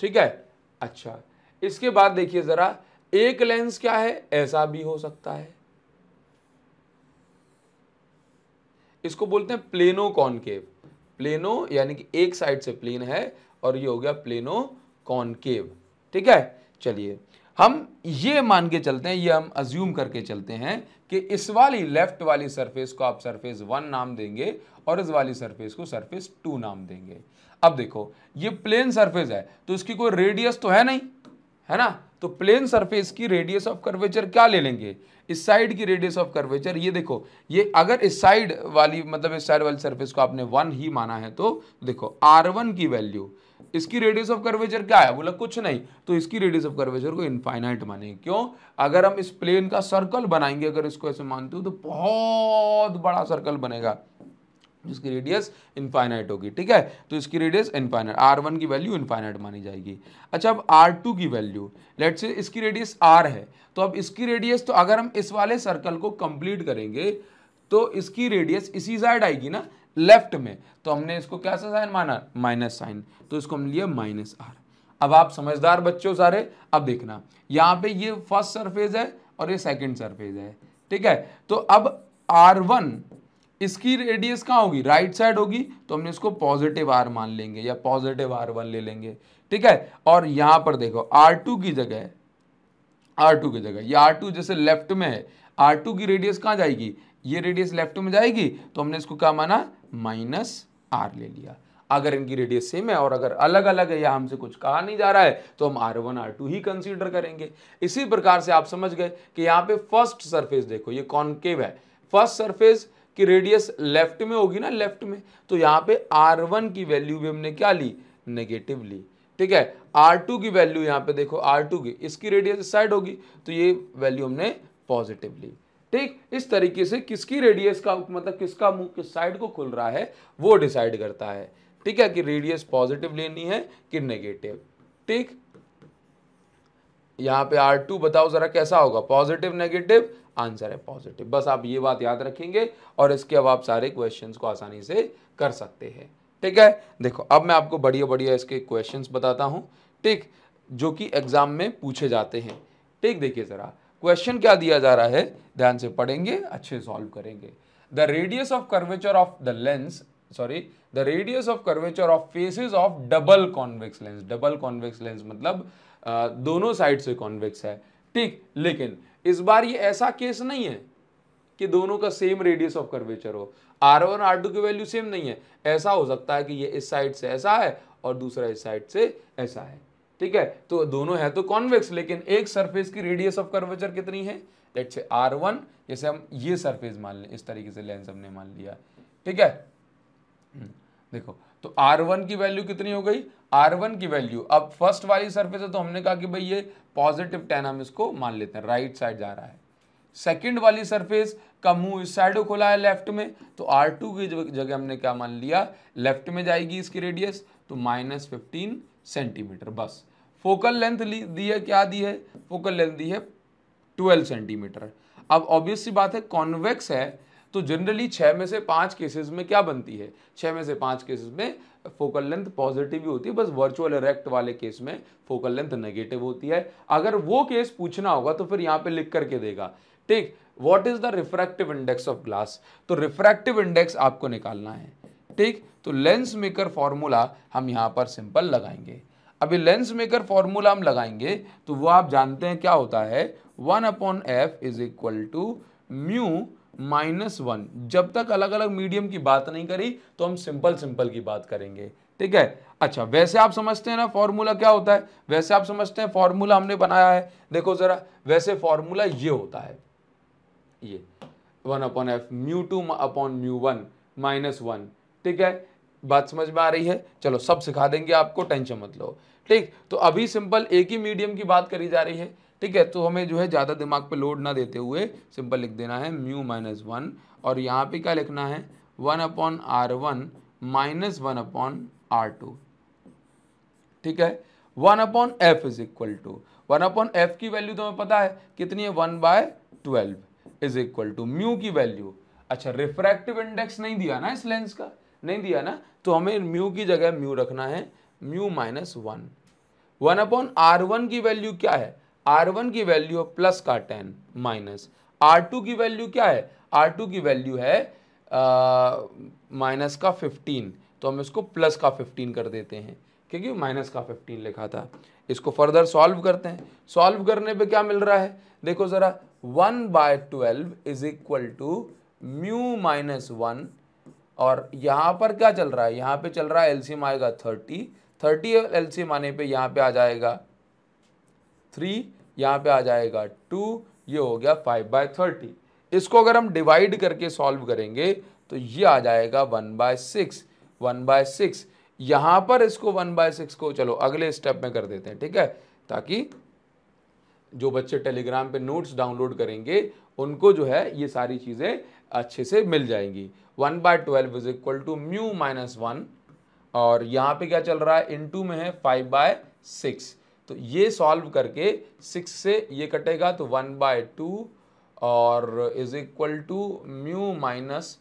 ठीक है? अच्छा इसके बाद देखिए जरा, एक लेंस क्या है? ऐसा भी हो सकता है। इसको बोलते हैं प्लेनो कॉनकेव प्लेनो यानी कि एक साइड से प्लेन है और ये हो गया प्लेनो कॉनकेव ठीक है? चलिए, हम ये मान के चलते हैं, ये हम अज्यूम करके चलते हैं कि इस वाली लेफ़्ट वाली सरफेस को आप सरफेस वन नाम देंगे और इस वाली सरफेस को सरफेस टू नाम देंगे। अब देखो, ये प्लेन सरफेस है तो इसकी कोई रेडियस तो है नहीं। है ना? तो प्लेन सरफेस की रेडियस ऑफ़ कर्वेचर क्या ले लेंगे? इस साइड की रेडियस ऑफ़ कर्वेचर ये देखो, ये अगर इस साइड वाली मतलब इस साइड वाली सरफेस को आपने वन ही माना है तो देखो आर वन की वैल्यू इसकी रेडियस ऑफ़ कर्वेचर क्या है? बोला कुछ नहीं तो इसकी रेडियस ऑफ़ कर्वेचर को इनफाइनाइट मानेंगे क्यों? अगर हम इस प्लेन का सर्कल बनाएँगे, अगर इसको ऐसे मानते हो तो बहुत बड़ा सर्कल बनेगा। जिसकी रेडियस इनफाइनाइट होगी, ठीक है? तो इसकी रेडियस इनफाइनाइट आर वन की वैल्यू इनफाइनाइट मानी जाएगी। अच्छा अब आर टू की वैल्यू लेट से इसकी रेडियस आर है तो अब इसकी रेडियस तो अगर हम इस वाले सर्कल को कंप्लीट करेंगे तो इसकी रेडियस इसी साइड आएगी ना लेफ़्ट में। तो हमने इसको कैसा साइन माना? माइनस साइन तो इसको हम लिया माइनस आर अब आप समझदार बच्चों सारे, अब देखना। यहाँ पे ये फ़र्स्ट सरफेस है और ये सेकंड सरफेस है, ठीक है? तो अब आर वन इसकी रेडियस कहाँ होगी? राइट साइड होगी तो हमने इसको पॉजिटिव आर मान लेंगे या पॉजिटिव आर वन ले लेंगे। ठीक है? और यहाँ पर देखो आर टू की जगह आर टू की जगह, ये आर टू जैसे लेफ़्ट में है आर टू की रेडियस कहाँ जाएगी? ये रेडियस लेफ़्ट में जाएगी तो हमने इसको क्या माना? माइनस आर ले लिया। अगर इनकी रेडियस सेम है और अगर अलग अलग है या हमसे कुछ कहा नहीं जा रहा है तो हम आर वन आर टू ही कंसीडर करेंगे। इसी प्रकार से आप समझ गए कि यहाँ पे फ़र्स्ट सरफेस देखो, ये कॉन्केव है। फ़र्स्ट सरफेस की रेडियस लेफ़्ट में होगी ना लेफ़्ट में तो यहाँ पे आर वन की वैल्यू भी हमने क्या ली? नेगेटिव ली। ठीक है? आर टू की वैल्यू यहाँ पे देखो आर टू की, इसकी रेडियस इस साइड होगी तो ये वैल्यू हमने पॉजिटिव ली। ठीक? इस तरीके से किसकी रेडियस का मतलब किसका मुँह, किस साइड को खुल रहा है, वो डिसाइड करता है। ठीक है? कि रेडियस पॉजिटिव लेनी है कि नेगेटिव ठीक? यहाँ पे आर टू बताओ जरा कैसा होगा? पॉजिटिव नेगेटिव आंसर है पॉजिटिव बस आप ये बात याद रखेंगे और इसके अब आप सारे क्वेश्चंस को आसानी से कर सकते हैं। ठीक है? देखो, अब मैं आपको बढ़िया बढ़िया इसके क्वेश्चंस बताता हूँ। ठीक? जो कि एग्ज़ाम में पूछे जाते हैं। ठीक? देखिए ज़रा क्वेश्चन क्या दिया जा रहा है? ध्यान से पढ़ेंगे, अच्छे सॉल्व करेंगे। The radius of curvature of the lens sorry the radius of curvature of faces of double convex lens double convex lens मतलब दोनों साइड से कॉन्वेक्स है। ठीक? लेकिन इस बार ये ऐसा केस नहीं है कि दोनों का सेम रेडियस ऑफ़ कर्वेचर हो। आर वन आर टू की वैल्यू सेम नहीं है। ऐसा हो सकता है कि ये इस साइड से ऐसा है और दूसरा इस साइड से ऐसा है। ठीक है? तो दोनों है तो कॉन्वेक्स लेकिन एक सरफेस की रेडियस ऑफ़ कर्वेचर कितनी है? लेट से आर वन जैसे हम ये सरफेस मान लें इस तरीके से लेंस हमने मान लिया। ठीक है? हम्म, देखो तो आर वन की वैल्यू कितनी हो गई? आर वन की वैल्यू अब फ़र्स्ट वाली सरफेस है तो हमने कहा कि भाई ये पॉजिटिव टेन हम इसको मान लेते हैं राइट साइड जा रहा है। सेकंड वाली सरफेस का मुँह इस साइड को खुला है लेफ़्ट में तो आर टू की जगह हमने क्या मान लिया? लेफ़्ट में जाएगी इसकी रेडियस तो माइनस फिफ्टीन सेंटीमीटर बस। फोकल लेंथ दी है, क्या दी है? फोकल लेंथ दी है ट्वेल्व सेंटीमीटर अब ऑब्वियस सी बात है कॉन्वेक्स है तो जनरली छः में से पाँच केसेस में क्या बनती है? छः में से पाँच केसेस में फोकल लेंथ पॉजिटिव ही होती है, बस वर्चुअल इरेक्ट वाले केस में फोकल लेंथ नेगेटिव होती है। अगर वो केस पूछना होगा तो फिर यहाँ पे लिख करके देगा। ठीक what is the refractive index of glass तो रिफ्रैक्टिव इंडेक्स आपको निकालना है। ठीक तो लेंस मेकर फॉर्मूला हम यहाँ पर सिंपल लगाएँगे। अभी लेंस मेकर फॉर्मूला हम लगाएँगे तो वो आप जानते हैं क्या होता है? One upon f is equal to mu minus one. जब तक अलग अलग मीडियम की बात नहीं करी तो हम सिंपल सिंपल की बात करेंगे। ठीक है? अच्छा वैसे आप समझते हैं ना फॉर्मूला क्या होता है? वैसे आप समझते हैं फॉर्मूला हमने बनाया है। देखो जरा, वैसे फॉर्मूला ये होता है। ये, one upon f, mu two upon mu one, minus one. ठीक है? बात समझ में आ रही है? चलो, सब सिखा देंगे आपको, टेंशन मत लो। ठीक? तो अभी सिंपल एक ही मीडियम की बात करी जा रही है। ठीक है तो हमें जो है ज़्यादा दिमाग पे लोड ना देते हुए सिंपल लिख देना है म्यू माइनस वन और यहाँ पे क्या लिखना है? One upon r one minus one upon r two ठीक है? One upon f is equal to one upon f की वैल्यू तो हमें पता है? कितनी है? One by twelve is equal to mu की वैल्यू अच्छा रिफ्रैक्टिव इंडेक्स नहीं दिया ना इस लेंस का? नहीं दिया ना? तो हमें म्यू की जगह म्यू रखना है mu minus one one upon r one की वैल्यू क्या है? आर वन की वैल्यू प्लस का टेन माइनस आर टू की वैल्यू क्या है? आर टू की वैल्यू है माइनस का फिफ्टीन तो हम इसको प्लस का फिफ्टीन कर देते हैं, क्योंकि माइनस का फिफ्टीन लिखा था। इसको फर्दर सॉल्व करते हैं। सॉल्व करने पे क्या मिल रहा है? देखो ज़रा one by twelve is equal to mu minus one और यहाँ पर क्या चल रहा है? यहाँ पे चल रहा है एलसीएम आएगा थर्टी थर्टी एलसीएम आने पे यहाँ पे आ जाएगा। थ्री यहाँ पे आ जाएगा टू ये हो गया फाइव बाय थर्टी इसको अगर हम डिवाइड करके सॉल्व करेंगे तो ये आ जाएगा one by six one by six यहाँ पर इसको वन बाय सिक्स को, चलो अगले स्टेप में कर देते हैं, ठीक है? ताकि जो बच्चे टेलीग्राम पे नोट्स डाउनलोड करेंगे, उनको जो है ये सारी चीज़ें अच्छे से मिल जाएँगी. One by twelve is equal to mu minus one और यहाँ पे क्या चल रहा है? इन टू में है फाइव बाय सिक्स तो ये सॉल्व करके सिक्स से ये कटेगा तो वन बाय टू और is equal to mu minus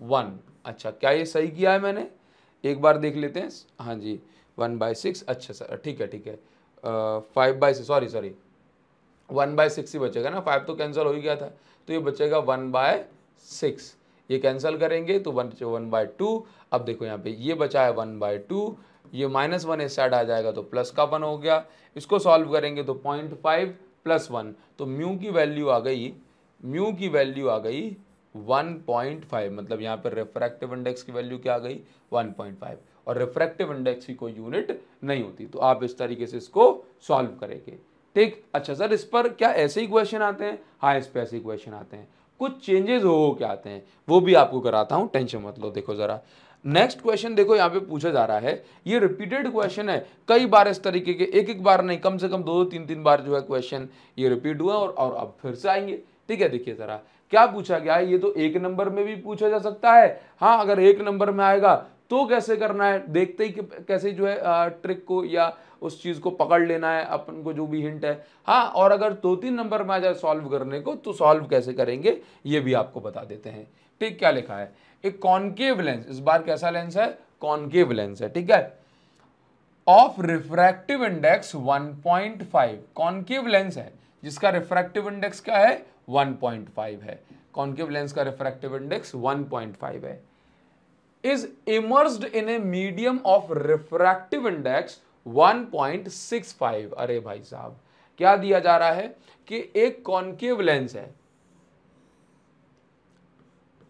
one अच्छा क्या ये सही किया है मैंने? एक बार देख लेते हैं। हाँ जी वन बाय सिक्स अच्छा सर, ठीक है ठीक है। Five by sorry sorry one by six ही बचेगा ना फाइव तो कैंसिल हो ही गया था। तो ये बचेगा वन बाय सिक्स ये कैंसिल करेंगे तो वन वन बाय टू अब देखो यहाँ पे, ये बचा है वन बाय टू ये माइनस वन इस साइड आ जाएगा तो प्लस का वन हो गया। इसको सॉल्व करेंगे तो पॉइंट फाइव प्लस वन तो म्यू की वैल्यू आ गई म्यू की वैल्यू आ गई 1.5 मतलब यहाँ पर रिफ्रैक्टिव इंडेक्स की वैल्यू क्या आ गई? 1.5 और रिफ्रैक्टिव इंडेक्स की कोई यूनिट नहीं होती। तो आप इस तरीके से इसको सॉल्व करेंगे। ठीक? अच्छा सर, इस पर क्या ऐसे ही क्वेश्चन आते हैं? हाँ इस पर ऐसे ही क्वेश्चन आते हैं। कुछ चेंजेस हो के आते हैं। वो भी आपको कराता हूँ टेंशन मत लो। देखो ज़रा। नेक्स्ट क्वेश्चन देखो यहाँ पे पूछा जा रहा है। ये रिपीटेड क्वेश्चन है। कई बार इस तरीके के एक एक बार नहीं कम से कम दो दो तीन तीन बार जो है क्वेश्चन ये रिपीट हुआ और, और अब फिर से आएँगे। ठीक है देखिए ज़रा क्या पूछा गया है? ये तो एक नंबर में भी पूछा जा सकता है। हाँ अगर एक नंबर में आएगा तो कैसे करना है? देखते ही कैसे जो है ट्रिक को या उस चीज़ को पकड़ लेना है अपन को जो भी हिंट है। हाँ और अगर दो तीन नंबर में आ जाए सॉल्व करने को तो सॉल्व कैसे करेंगे? ये भी आपको बता देते हैं। ठीक क्या लिखा है? एक कॉनकेव लेंस इस बार कैसा लेंस है? कॉनकेव लेंस है, ठीक है? Of refractive index 1.5 concave lens है। जिसका रिफ्रैक्टिव इंडेक्स क्या है? 1.5 है। कॉन्केव लेंस का रिफ्रैक्टिव इंडेक्स 1.5 है। Is immersed in a medium of refractive index 1.65 अरे भाई साहब, क्या दिया जा रहा है कि एक कॉन्केव लेंस है।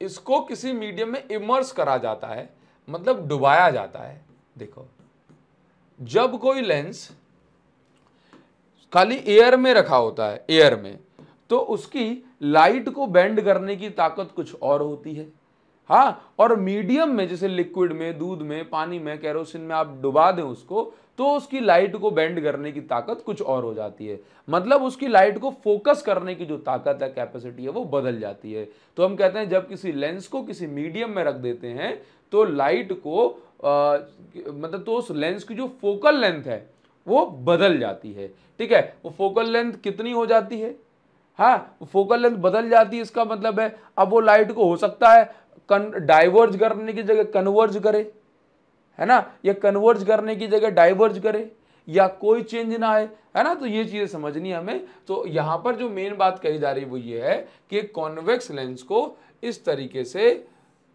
इसको किसी मीडियम में इमर्स करा जाता है मतलब डुबाया जाता है। देखो, जब कोई लेंस खाली एयर में रखा होता है, एयर में तो उसकी लाइट को बेंड करने की ताकत कुछ और होती है। हाँ और मीडियम में जैसे लिक्विड में दूध में पानी में कैरोसिन में आप डुबा दें उसको तो उसकी लाइट को बेंड करने की ताकत कुछ और हो जाती है। मतलब उसकी लाइट को फोकस करने की जो ताकत है कैपेसिटी है वो बदल जाती है। तो हम कहते हैं जब किसी लेंस को किसी मीडियम में रख देते हैं तो लाइट को आ, मतलब तो उस लेंस की जो फोकल लेंथ है वो बदल जाती है। ठीक है? वो फोकल लेंथ कितनी हो जाती है? हाँ फोकल लेंथ बदल जाती है इसका मतलब है अब वो लाइट को हो सकता है डाइवर्ज करने की जगह कन्वर्ज करे, है ना? या कन्वर्ज करने की जगह डाइवर्ज करे, या कोई चेंज ना आए, है ना? तो ये चीज़ें समझनी हमें। तो यहाँ पर जो मेन बात कही जा रही वो ये है कि कॉन्वेक्स लेंस को इस तरीके से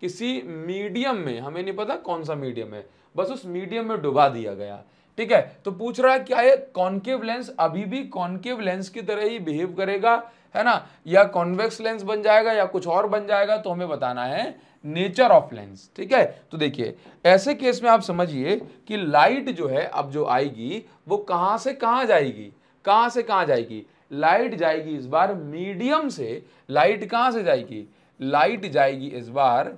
किसी मीडियम में, हमें नहीं पता कौन सा मीडियम है, बस उस मीडियम में डुबा दिया गया। ठीक है? तो पूछ रहा है, क्या ये कॉन्केव लेंस अभी भी कॉन्केव लेंस की तरह ही बिहेव करेगा? है ना? या कॉन्वेक्स लेंस बन जाएगा या कुछ और बन जाएगा तो हमें बताना है नेचर ऑफ़ लेंस ठीक है? तो देखिए, ऐसे केस में आप समझिए कि लाइट जो है, अब जो आएगी, वो कहाँ से कहाँ जाएगी? कहाँ से कहाँ जाएगी? लाइट जाएगी इस बार मीडियम से। लाइट कहाँ से जाएगी? लाइट जाएगी इस बार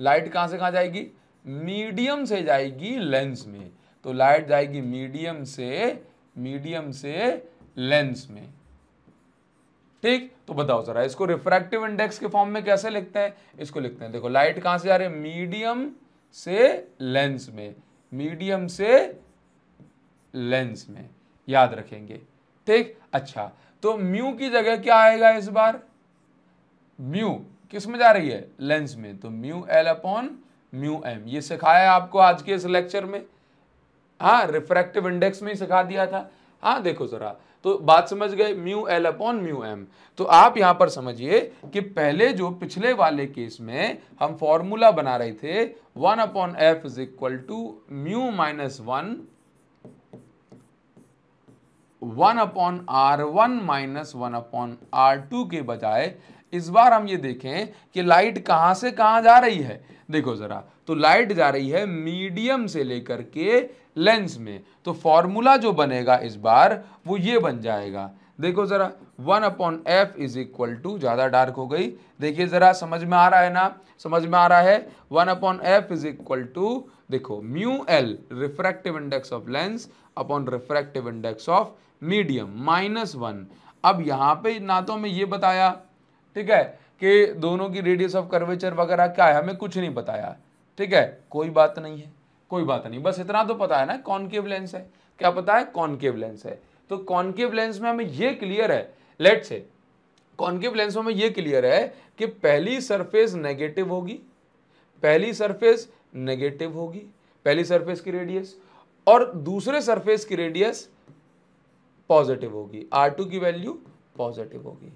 लाइट कहाँ से कहाँ जाएगी? मीडियम से जाएगी लेंस में। तो लाइट जाएगी मीडियम से मीडियम से लेंस में। ठीक? तो बताओ जरा, इसको रिफ्रैक्टिव इंडेक्स के फॉर्म में कैसे लिखते हैं? इसको लिखते हैं, देखो लाइट कहाँ से जा रही है? मीडियम से लेंस में मीडियम से लेंस में, याद रखेंगे, ठीक? अच्छा तो म्यू की जगह क्या आएगा इस बार? म्यू किसमें जा रही है? लेंस में तो mu l upon mu m ये सिखाया आपको आज के इस लेक्चर में। हाँ रिफ्रैक्टिव इंडेक्स में ही सिखा दिया था। हाँ देखो जरा तो बात समझ गए mu l upon mu m तो आप यहाँ पर समझिए कि पहले जो पिछले वाले केस में हम फॉर्मूला बना रहे थे one upon F is equal to mu minus one one upon R one minus one upon R two के बजाय, इस बार हम ये देखें कि लाइट कहाँ से कहाँ जा रही है। देखो जरा तो लाइट जा रही है मीडियम से लेकर के लेंस में। तो फॉर्मूला जो बनेगा इस बार, वो ये बन जाएगा। देखो जरा one upon F is equal to ज़्यादा डार्क हो गई। देखिए जरा, समझ में आ रहा है ना? समझ में आ रहा है? One upon F is equal to देखो mu L refractive index of lens upon refractive index of medium minus one अब यहाँ पे ना तो हमें ये बताया, ठीक है? कि दोनों की रेडियस ऑफ़ कर्वेचर वगैरह क्या है? हमें कुछ नहीं बताया ठीक है? कोई बात नहीं है। कोई बात नहीं। बस इतना तो पता है ना कॉनकेव लेंस है। क्या पता है? कॉनकेव लेंस है। तो कॉनकेव लेंस में हमें ये क्लियर है। लेट से कॉनकेव लेंस में ये क्लियर है कि पहली सरफेस नेगेटिव होगी। पहली सरफेस नेगेटिव होगी। पहली सरफेस की रेडियस और दूसरे सरफेस की रेडियस पॉजिटिव होगी। आर टू की वैल्यू पॉजिटिव होगी।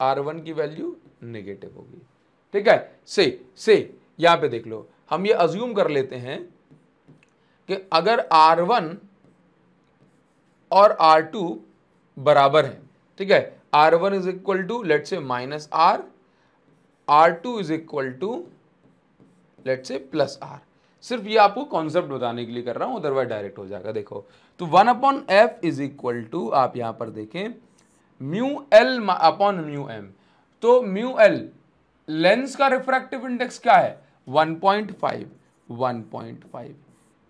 आर वन की वैल्यू नेगेटिव होगी। ठीक है? से से यहाँ पे देख लो। हम ये अज्यूम कर लेते हैं कि अगर आर वन और आर टू बराबर है, ठीक है? R one is equal to let say minus R R two is equal to let say plus R सिर्फ़ ये आपको कॉन्सेप्ट बताने के लिए कर रहा हूँ अदरवाइज़ डायरेक्ट हो जाएगा। देखो तो one upon F is equal to आप यहाँ पर देखें mu L upon mu M तो म्यू एल लेंस का रिफ्रैक्टिव इंडेक्स क्या है? 1.5 1.5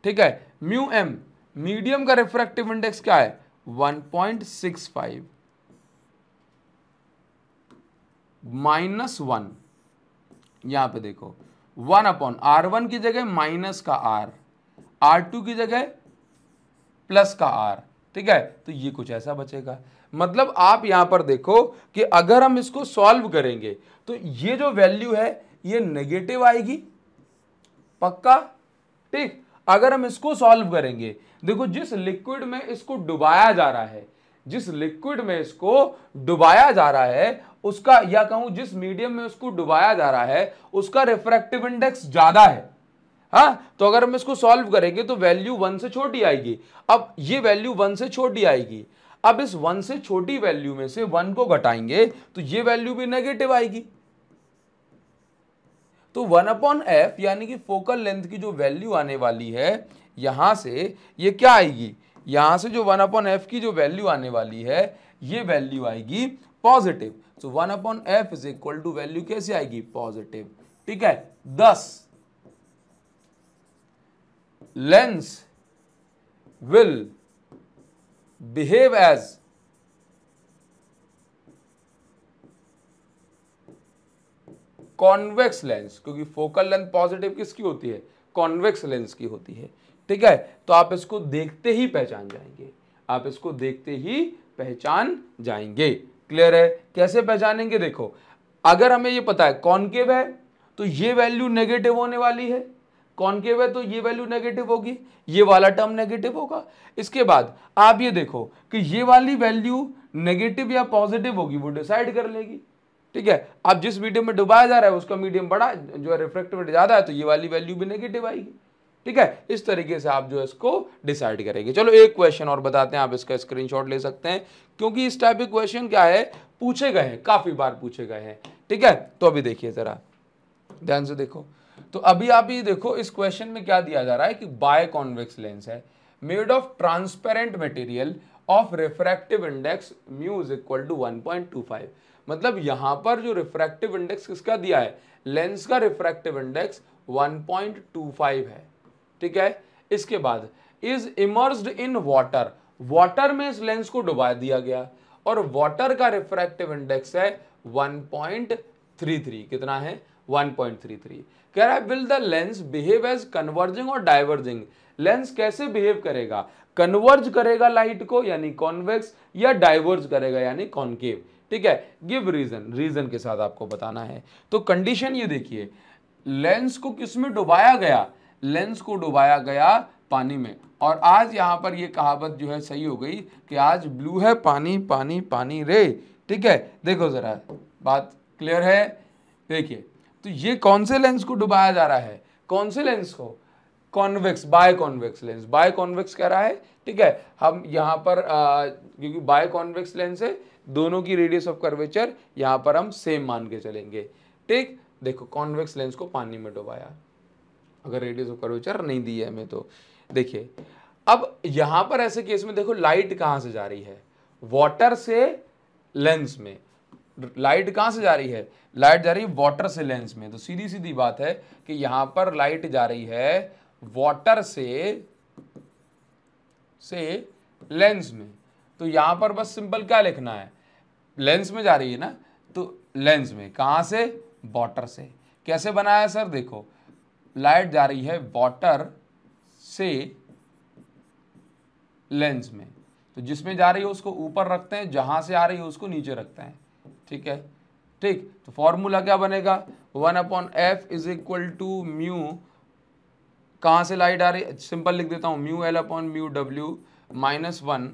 ठीक है? म्यू एम मीडियम का रिफ्रैक्टिव इंडेक्स क्या है? 1.65 माइनस वन यहाँ पे देखो। वन अपॉन आर वन की जगह माइनस का आर आर टू की जगह प्लस का आर ठीक है? तो ये कुछ ऐसा बचेगा। मतलब आप यहाँ पर देखो कि अगर हम इसको सॉल्व करेंगे तो ये जो वैल्यू है, ये नेगेटिव आएगी। पक्का? ठीक। अगर हम इसको सॉल्व करेंगे, देखो जिस लिक्विड में इसको डुबाया जा रहा है, जिस लिक्विड में इसको डुबाया जा रहा है, उसका, या कहूँ जिस मीडियम में उसको डुबाया जा रहा है, उसका रिफ्रैक्टिव इंडेक्स ज़्यादा है। हाँ? तो अगर हम इसको सॉल्व करेंगे तो वैल्यू वन से छोटी आएगी। अब ये वैल्यू वन से छोटी आएगी। अब इस वन से छोटी वैल्यू में से वन को घटाएँगे तो ये वैल्यू भी नेगेटिव आएगी। तो वन अपॉन एफ़ यानी कि फोकल लेंथ की जो वैल्यू आने वाली है, यहाँ से ये क्या आएगी? यहाँ से जो वन अपॉन एफ़ की जो वैल्यू आने वाली है, ये वैल्यू आएगी पॉजिटिव तो one upon F is equal to value कैसे आएगी? पॉजिटिव ठीक है? This lens will behave as convex lens क्योंकि फोकल लेंथ पॉजिटिव किसकी होती है? कॉन्वेक्स लेंस की होती है। ठीक है? तो आप इसको देखते ही पहचान जाएँगे। आप इसको देखते ही पहचान जाएँगे। क्लियर है? कैसे पहचानेंगे? देखो, अगर हमें ये पता है कॉनकेव है तो ये वैल्यू नेगेटिव होने वाली है। कॉनकेव है? तो ये वैल्यू नेगेटिव होगी, ये वाला टर्म नेगेटिव होगा। इसके बाद आप ये देखो कि ये वाली वैल्यू नेगेटिव या पॉजिटिव होगी, वो डिसाइड कर लेगी। ठीक है? अब जिस मीडियम में डुबाया जा रहा है, उसका मीडियम बड़ा, जो है रिफ्रेक्टिविटी ज़्यादा है तो ये वाली वैल्यू भी नेगेटिव आएगी। ठीक है? इस तरीके से आप जो है इसको डिसाइड करेंगे। चलो, एक क्वेश्चन और बताते हैं, आप इसका स्क्रीनशॉट ले सकते हैं। क्योंकि इस टाइप के क्वेश्चन क्या है? पूछे गए हैं, काफ़ी बार पूछे गए हैं। ठीक है? तो अभी देखिए जरा, ध्यान से देखो। तो अभी आप ये देखो, इस क्वेश्चन में क्या दिया जा रहा है कि बाय कॉन्वेक्स लेंस है made of transparent material of refractive index mu is equal to 1.25 मतलब यहाँ पर जो रिफ्रैक्टिव इंडेक्स किसका दिया है? लेंस का रिफ्रैक्टिव इंडेक्स 1.25 है। ठीक है? इसके बाद is immersed in water water में इस लेंस को डुबा दिया गया। और वाटर का रिफ्रैक्टिव इंडेक्स है 1.33 कितना है? 1.33 कह रहा है will the lens behave as converging और डाइवर्जिंग लेंस कैसे बिहेव करेगा? कन्वर्ज करेगा लाइट को, यानी कॉन्वेक्स या डाइवर्ज करेगा, यानी कॉन्केव ठीक है? गिव रीजन रीजन के साथ आपको बताना है। तो कंडीशन ये देखिए। लेंस को किसमें डुबाया गया? लेंस को डुबाया गया पानी में। और आज यहाँ पर ये कहावत जो है सही हो गई कि आज ब्लू है पानी पानी पानी रे। ठीक है? देखो जरा। बात क्लियर है? देखिए। तो ये कौन से लेंस को डुबाया जा रहा है? कौन से लेंस को? Convex bi convex lens bi convex कह रहा है, ठीक है? हम यहाँ पर क्योंकि बाय कॉन्वेक्स लेंस है, दोनों की रेडियस ऑफ़ कर्वेचर यहाँ पर हम सेम मान के चलेंगे। ठीक? देखो कॉन्वेक्स लेंस को पानी में डुबाया। अगर रेडियस ऑफ़ कर्वेचर नहीं दी है हमें तो। देखिए, अब यहाँ पर ऐसे केस में देखो लाइट कहाँ से जा रही है? वाटर से लेंस में। लाइट कहाँ से जा रही है? लाइट जा रही है वाटर से लेंस में। तो सीधी सीधी बात है कि यहाँ पर लाइट जा रही है वाटर से से लेंस में। तो यहाँ पर बस सिंपल क्या लिखना है? लेंस में जा रही है ना? तो लेंस में। कहाँ से? वाटर से। कैसे बनाया सर? देखो लाइट जा रही है वाटर से लेंस में। तो जिसमें जा रही है उसको ऊपर रखते हैं, जहाँ से आ रही है उसको नीचे रखते हैं। ठीक है? ठीक तो फॉर्मूला क्या बनेगा? One upon F is equal to mu, कहाँ से लाइट आ रही? है सिंपल लिख देता हूँ, mu L upon mu W minus one,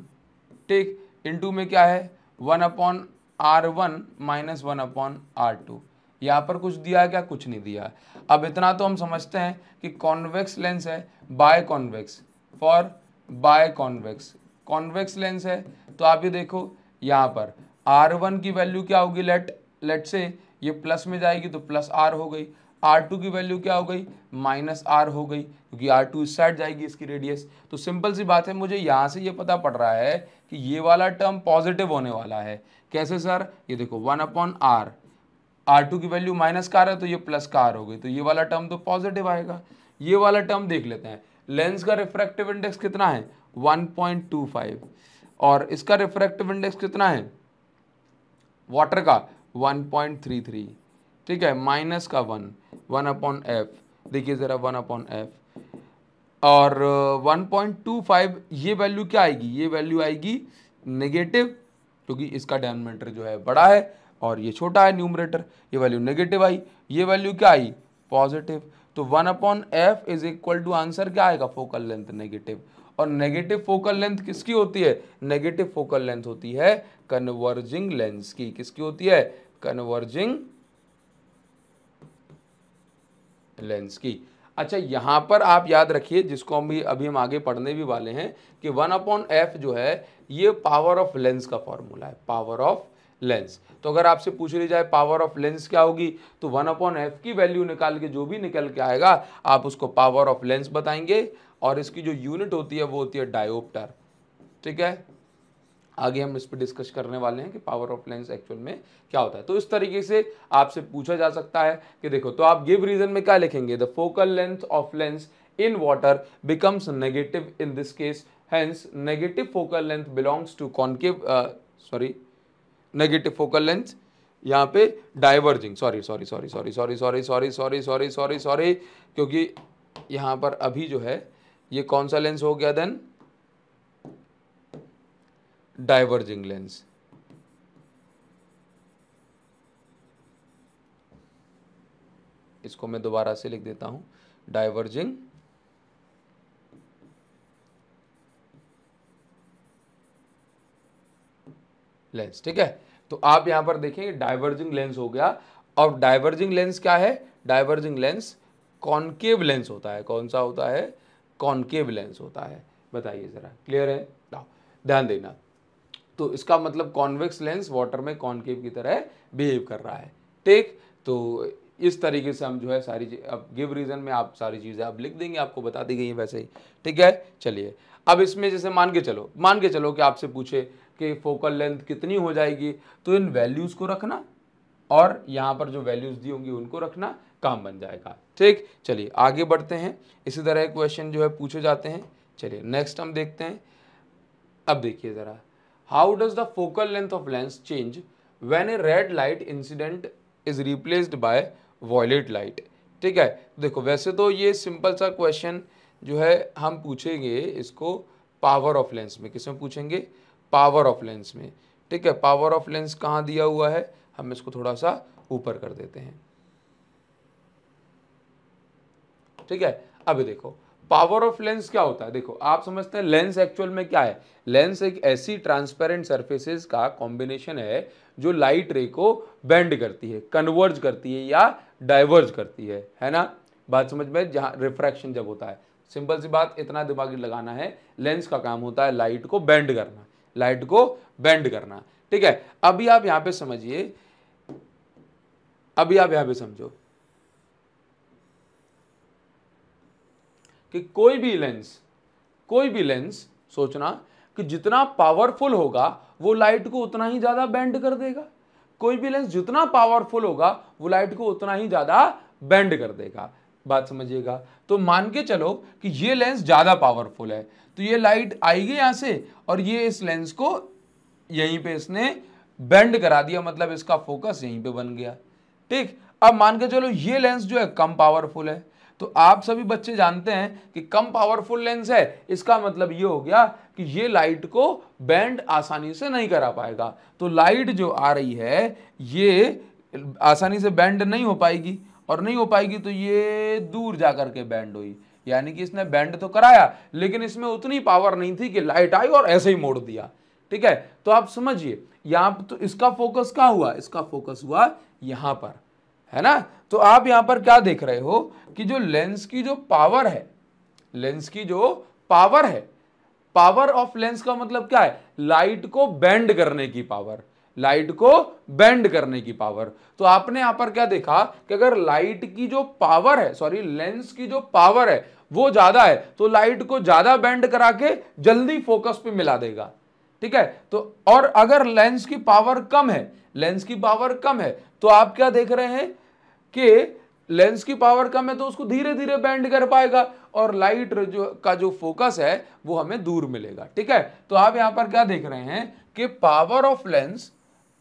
ठीक? इंटू में क्या है? One upon R one minus one upon R two. यहाँ पर कुछ दिया है क्या? कुछ नहीं दिया। अब इतना तो हम समझते हैं कि कॉन्वेक्स लेंस है, bi convex for bi convex convex lens है तो आप ये देखो यहाँ पर। आर वन की वैल्यू क्या होगी? लेट लेट से ये प्लस में जाएगी तो प्लस आर हो गई। आर टू की वैल्यू क्या हो गई? माइनस आर हो गई, क्योंकि आर टू इस साइड जाएगी इसकी रेडियस तो सिंपल सी बात है, मुझे यहाँ से ये पता पड़ रहा है कि ये वाला टर्म पॉजिटिव होने वाला है। कैसे सर ये देखो one upon R R two की वैल्यू माइनस का है तो ये प्लस का आर हो गई। तो ये वाला टर्म तो पॉजिटिव आएगा। ये वाला टर्म देख लेते हैं। लेंस का रिफ्रैक्टिव इंडेक्स कितना है? 1.25 और इसका रिफ्रैक्टिव इंडेक्स कितना है? वाटर का 1.33 ठीक है? माइनस का वन वन अपॉन एफ़ देखिए ज़रा वन अपॉन एफ़ और 1.25 ये वैल्यू क्या आएगी? ये वैल्यू आएगी नेगेटिव क्योंकि इसका डायमीटर जो है बड़ा है और ये छोटा है न्यूमरेटर ये वैल्यू नेगेटिव आई। ये वैल्यू क्या आई? पॉजिटिव तो one upon F is equal to answer क्या आएगा? फोकल लेंथ नेगेटिव और नेगेटिव फोकल लेंथ किसकी होती है? नेगेटिव फोकल लेंथ होती है कन्वर्जिंग लेंस की। किसकी होती है? कन्वर्जिंग लेंस की। अच्छा यहाँ पर आप याद रखिए, जिसको हम भी, अभी हम आगे पढ़ने भी वाले हैं, कि वन अपॉन एफ़ जो है, ये पावर ऑफ़ लेंस का फॉर्मूला है। पावर ऑफ़ लेंस तो अगर आपसे पूछ ली जाए पावर ऑफ़ लेंस क्या होगी तो वन अपॉन एफ़ की वैल्यू निकाल के जो भी निकल के आएगा, आप उसको पावर ऑफ़ लेंस बताएँगे और इसकी जो यूनिट होती है, वो होती है डायोप्टर ठीक है? आगे हम इस पर डिस्कस करने वाले हैं कि पावर ऑफ़ लेंस एक्चुअल में क्या होता है। तो इस तरीके से आपसे पूछा जा सकता है कि देखो तो आप गिव रीजन में क्या लिखेंगे? The focal length of lens in water becomes negative in this case hence negative focal length belongs to concave sorry negative focal length यहाँ पे diverging sorry sorry sorry sorry sorry sorry sorry sorry sorry sorry sorry क्योंकि यहाँ पर अभी जो है ये कौन सा लेंस हो गया देन डाइवर्जिंग लेंस इसको मैं दोबारा से लिख देता हूँ डाइवर्जिंग लेंस ठीक है तो आप यहाँ पर देखेंगे डाइवर्जिंग लेंस हो गया। और डाइवर्जिंग लेंस क्या है? डाइवर्जिंग लेंस कॉनकेव लेंस होता है। कौन सा होता है? कॉनकेव लेंस होता है। बताइए ज़रा क्लियर है? ध्यान देना। तो इसका मतलब कॉन्वेक्स लेंस वाटर में कॉनकेव की तरह बिहेव कर रहा है। ठीक? तो इस तरीके से हम जो है सारी अब गिव रीजन में आप सारी चीज़ें आप लिख देंगे, आपको बता दी गई वैसे ही। ठीक है? चलिए, अब इसमें जैसे मान के चलो, मान के चलो कि आपसे पूछे कि फोकल लेंथ कितनी हो जाएगी? तो इन वैल्यूज़ को रखना और यहाँ पर जो वैल्यूज़ दी होंगी उनको रखना काम बन जाएगा। ठीक? चलिए आगे बढ़ते हैं। इसी तरह क्वेश्चन जो है पूछे जाते हैं। चलिए नेक्स्ट हम देखते हैं। अब देखिए ज़रा। How does the focal length of lens change when a red light incident is replaced by violet light ठीक है? देखो, वैसे तो ये सिंपल सा क्वेश्चन जो है हम पूछेंगे इसको पावर ऑफ़ लेंस में किसमें पूछेंगे? पावर ऑफ़ लेंस में। ठीक है, पावर ऑफ़ लेंस कहाँ दिया हुआ है? हम इसको थोड़ा सा ऊपर कर देते हैं। ठीक है, अभी देखो, पावर ऑफ़ लेंस क्या होता है? देखो, आप समझते हैं लेंस एक्चुअल में क्या है? लेंस एक ऐसी ट्रांसपेरेंट सरफेसेस का कॉम्बिनेशन है जो लाइट रे को बेंड करती है, कन्वर्ज करती है या डाइवर्ज करती है। है ना? बात समझ में? जहाँ रिफ्रैक्शन जब होता है। सिंपल सी बात, इतना दिमागी लगाना है, लेंस का काम होता है लाइट को बेंड करना। लाइट को बेंड करना। ठीक है? अभी आप यहाँ पे समझिए। अभी आप यहाँ पे समझो कि कोई भी लेंस, कोई भी लेंस, सोचना कि जितना पावरफुल होगा, वो लाइट को उतना ही ज़्यादा बेंड कर देगा। कोई भी लेंस जितना पावरफुल होगा, वो लाइट को उतना ही ज़्यादा बेंड कर देगा। बात समझिएगा? तो मान के चलो कि ये लेंस ज़्यादा पावरफुल है। तो ये लाइट आएगी यहाँ से और ये इस लेंस को यहीं पे इसने बेंड करा दिया मतलब इसका फोकस यहीं पे बन गया। ठीक? अब मान के चलो ये लेंस जो है कम पावरफुल है। तो आप सभी बच्चे जानते हैं कि कम पावरफुल लेंस है, इसका मतलब ये हो गया कि ये लाइट को बैंड आसानी से नहीं करा पाएगा। तो लाइट जो आ रही है, ये आसानी से बैंड नहीं हो पाएगी। और नहीं हो पाएगी तो ये दूर जाकर के बैंड हुई। यानी कि इसने बैंड तो कराया, लेकिन इसमें उतनी पावर नहीं थी कि लाइट आई और ऐसे ही मोड़ दिया। ठीक है? तो आप समझिए, यहाँ तो इसका फोकस कहा हुआ? इसका फोकस हुआ यहाँ पर, है ना? तो आप यहाँ पर क्या देख रहे हो कि जो लेंस की जो पावर है लेंस की जो पावर है पावर ऑफ़ लेंस का मतलब क्या है? लाइट को बैंड करने की पावर लाइट को बैंड करने की पावर तो आपने यहाँ पर क्या देखा कि अगर लाइट की जो पावर है सॉरी लेंस की जो पावर है वो ज़्यादा है तो लाइट को ज़्यादा बेंड करा के जल्दी फोकस पे मिला देगा। ठीक है? तो और अगर लेंस की पावर कम है, लेंस की पावर कम है तो आप क्या देख रहे हैं कि लेंस की पावर कम है तो उसको धीरे धीरे बैंड कर पाएगा और लाइट जो, का जो फोकस है, वो हमें दूर मिलेगा। ठीक है? तो आप यहाँ पर क्या देख रहे हैं कि पावर ऑफ़ लेंस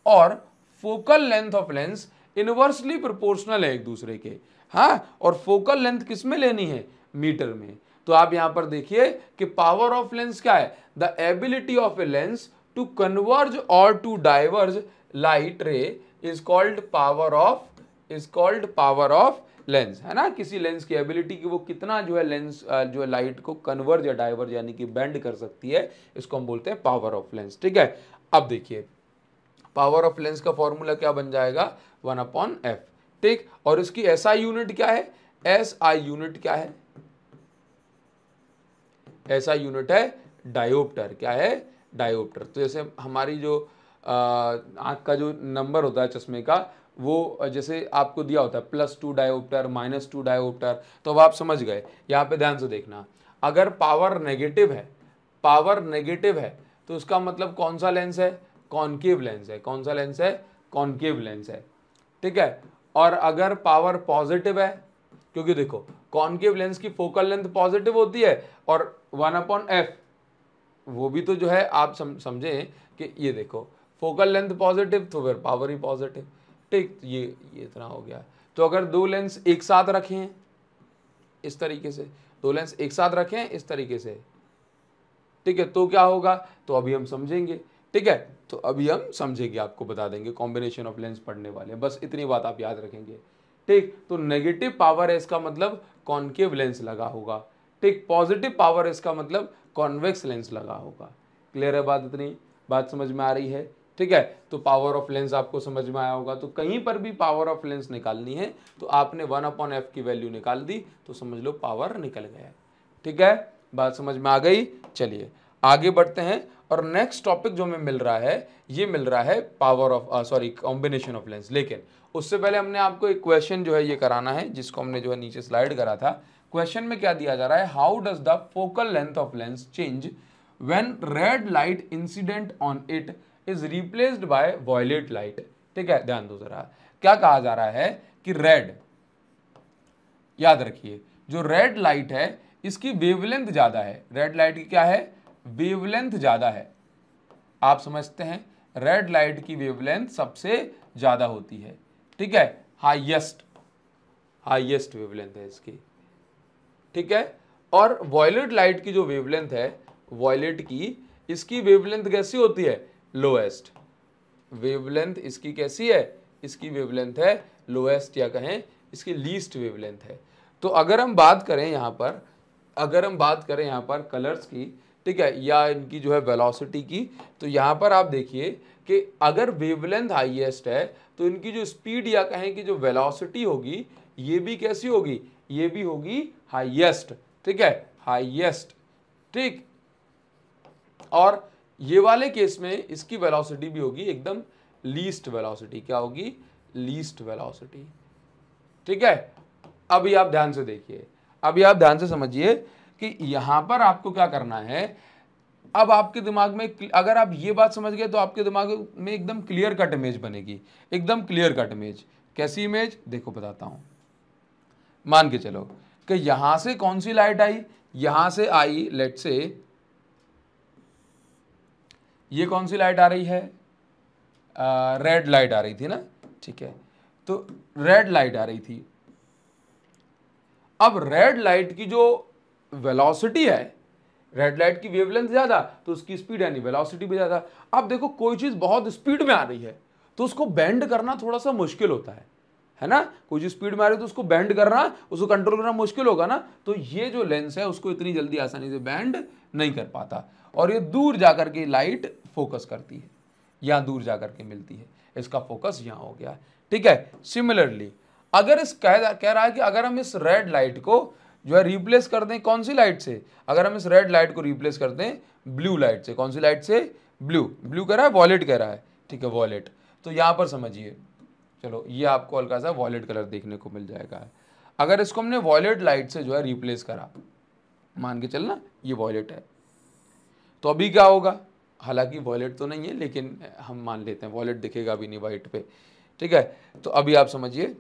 और focal length of lens inversely proportional है एक दूसरे के। हाँ? और फोकल लेंथ किसमें लेनी है? मीटर में। तो आप यहाँ पर देखिए कि पावर ऑफ़ लेंस क्या है? The ability of a lens to converge और to diverge light ray is called power of is called power of lens है ना? किसी लेंस की एबिलिटी की वो कितना जो है लेंस जो है लाइट को कन्वर्ज या डाइवर्ज यानी कि बेंड कर सकती है, इसको हम बोलते हैं पावर ऑफ़ लेंस ठीक है? अब देखिए पावर ऑफ़ लेंस का फॉर्मूला क्या बन जाएगा? वन अपॉन एफ़ ठीक? और इसकी एस आई यूनिट क्या है? एस आई यूनिट क्या है? ऐसा यूनिट है डायोप्टर क्या है? डायोप्टर तो जैसे हमारी जो आँख का जो नंबर होता है चश्मे का, वो जैसे आपको दिया होता है plus two dioptre minus two dioptre तो अब आप समझ गए। यहाँ पे ध्यान से देखना। अगर पावर नेगेटिव है पावर नेगेटिव है तो उसका मतलब कौन सा लेंस है? कॉन्केव लेंस है। कौन सा लेंस है? कॉन्केव लेंस है। ठीक है? और अगर पावर पॉजिटिव है, क्योंकि देखो कॉन्केव लेंस की फोकल लेंथ पॉजिटिव होती है और वन अपॉन एफ़, वो भी तो जो है आप समझें कि ये देखो, फोकल लेंथ पॉजिटिव तो फिर पावर ही पॉजिटिव ठीक, ये ये इतना हो गया। तो अगर दो लेंस एक साथ रखें, इस तरीके से, दो लेंस एक साथ रखें, इस तरीके से, ठीक है तो क्या होगा? तो अभी हम समझेंगे, ठीक है? तो अभी हम समझेंगे, आपको बता देंगे कॉम्बिनेशन ऑफ़ लेंस पढ़ने वाले बस इतनी बात आप याद रखेंगे। ठीक तो नेगेटिव पावर है इसका मतलब कॉन्केव लेंस लगा होगा। ठीक पॉजिटिव पावर है इसका मतलब कॉन्वेक्स लेंस लगा होगा। क्लियर है बात इतनी? बात समझ में आ रही है? ठीक है तो पावर ऑफ़ लेंस आपको समझ में आया होगा। तो कहीं पर भी पावर ऑफ़ लेंस निकालनी है तो आपने वन अपॉन एफ़ की वैल्यू निकाल दी तो समझ लो पावर निकल गया। ठीक है, बात समझ में आ गई? चलिए, आगे बढ़ते हैं। और नेक्स्ट टॉपिक जो हमें मिल रहा है, ये मिल रहा है power of sorry combination of lens लेकिन, उससे पहले हमने आपको एक क्वेश्चन जो है ये कराना है, जिसको हमने जो है नीचे स्लाइड करा था। क्वेश्चन में क्या दिया जा रहा है? How does the focal length of lens change when red light incident on it is replaced by violet light ठीक है, ध्यान दो जरा। क्या कहा जा रहा है कि रेड याद रखिए, जो रेड लाइट है, इसकी वेवलेंथ ज़्यादा है। रेड लाइट की क्या है? वेवलेंथ ज़्यादा है। आप समझते हैं रेड लाइट की वेवलेंथ सबसे ज़्यादा होती है। ठीक है? हाईएस्ट हाईएस्ट वेवलेंथ है इसकी। ठीक है? और वॉयलेट लाइट की जो वेवलेंथ है वॉयलेट की, इसकी वेवलेंथ कैसी होती है? लोएस्ट वेवलेंथ इसकी कैसी है? इसकी वेवलेंथ है लोएस्ट या कहें, इसकी लीस्ट वेवलेंथ है। तो अगर हम बात करें यहाँ पर, अगर हम बात करें यहाँ पर कलर्स की ठीक है, या इनकी जो है वेलोसिटी की तो यहाँ पर आप देखिए कि अगर वेवलेंथ हाईएस्ट है तो इनकी जो स्पीड या कहें कि जो वेलोसिटी होगी, ये भी कैसी होगी? ये भी होगी हाईएस्ट ठीक है? हाईएस्ट ठीक? और ये वाले केस में इसकी वेलोसिटी भी होगी एकदम लीस्ट वेलोसिटी क्या होगी? लीस्ट वेलोसिटी ठीक है? अभी आप ध्यान से देखिए, अभी आप ध्यान से समझिए कि यहाँ पर आपको क्या करना है? अब आपके दिमाग में अगर आप ये बात समझ गए तो आपके दिमाग में एकदम क्लियर कट इमेज बनेगी। एकदम क्लियर कट इमेज कैसी इमेज देखो, बताता हूँ। मान के चलो कि यहाँ से कौन सी लाइट आई? यहाँ से आई लेट से ये कौन सी लाइट आ रही है? रेड लाइट आ रही थी ना? ठीक है। तो रेड लाइट आ रही थी। अब रेड लाइट की जो वेलोसिटी है रेड लाइट की वेवलेंथ ज़्यादा तो उसकी स्पीड यानी वेलोसिटी भी ज़्यादा। अब देखो, कोई चीज़ बहुत स्पीड में आ रही है तो उसको बेंड करना थोड़ा सा मुश्किल होता है है ना? कोई चीज़ स्पीड में आ रही है तो उसको बेंड करना, उसको कंट्रोल करना मुश्किल होगा ना? तो ये जो लेंस है, उसको इतनी जल्दी आसानी से बैंड नहीं कर पाता। और ये दूर जाकर के लाइट फोकस करती है, यहाँ दूर जाकर के मिलती है। इसका फोकस यहाँ हो गया। ठीक है सिमिलरली अगर इस कह रहा है कि अगर हम इस रेड लाइट को जो है रिप्लेस कर दें कौन सी लाइट से? अगर हम इस रेड लाइट को रिप्लेस कर दें ब्लू लाइट से। कौन सी लाइट से? ब्लू ब्लू कह रहा है वॉलेट कह रहा है। ठीक है वॉलेट तो यहाँ पर समझिए। चलो, ये आपको हल्का सा वॉलेट कलर देखने को मिल जाएगा। अगर इसको हमने वॉलेट लाइट से जो है रिप्लेस करा, मान के चलना, ये वॉलेट है। तो अभी क्या होगा? हालाँकि वॉलेट तो नहीं है, लेकिन हम मान लेते हैं वॉलेट दिखेगा भी नहीं वाइट पे। ठीक है? तो अभी आप समझिए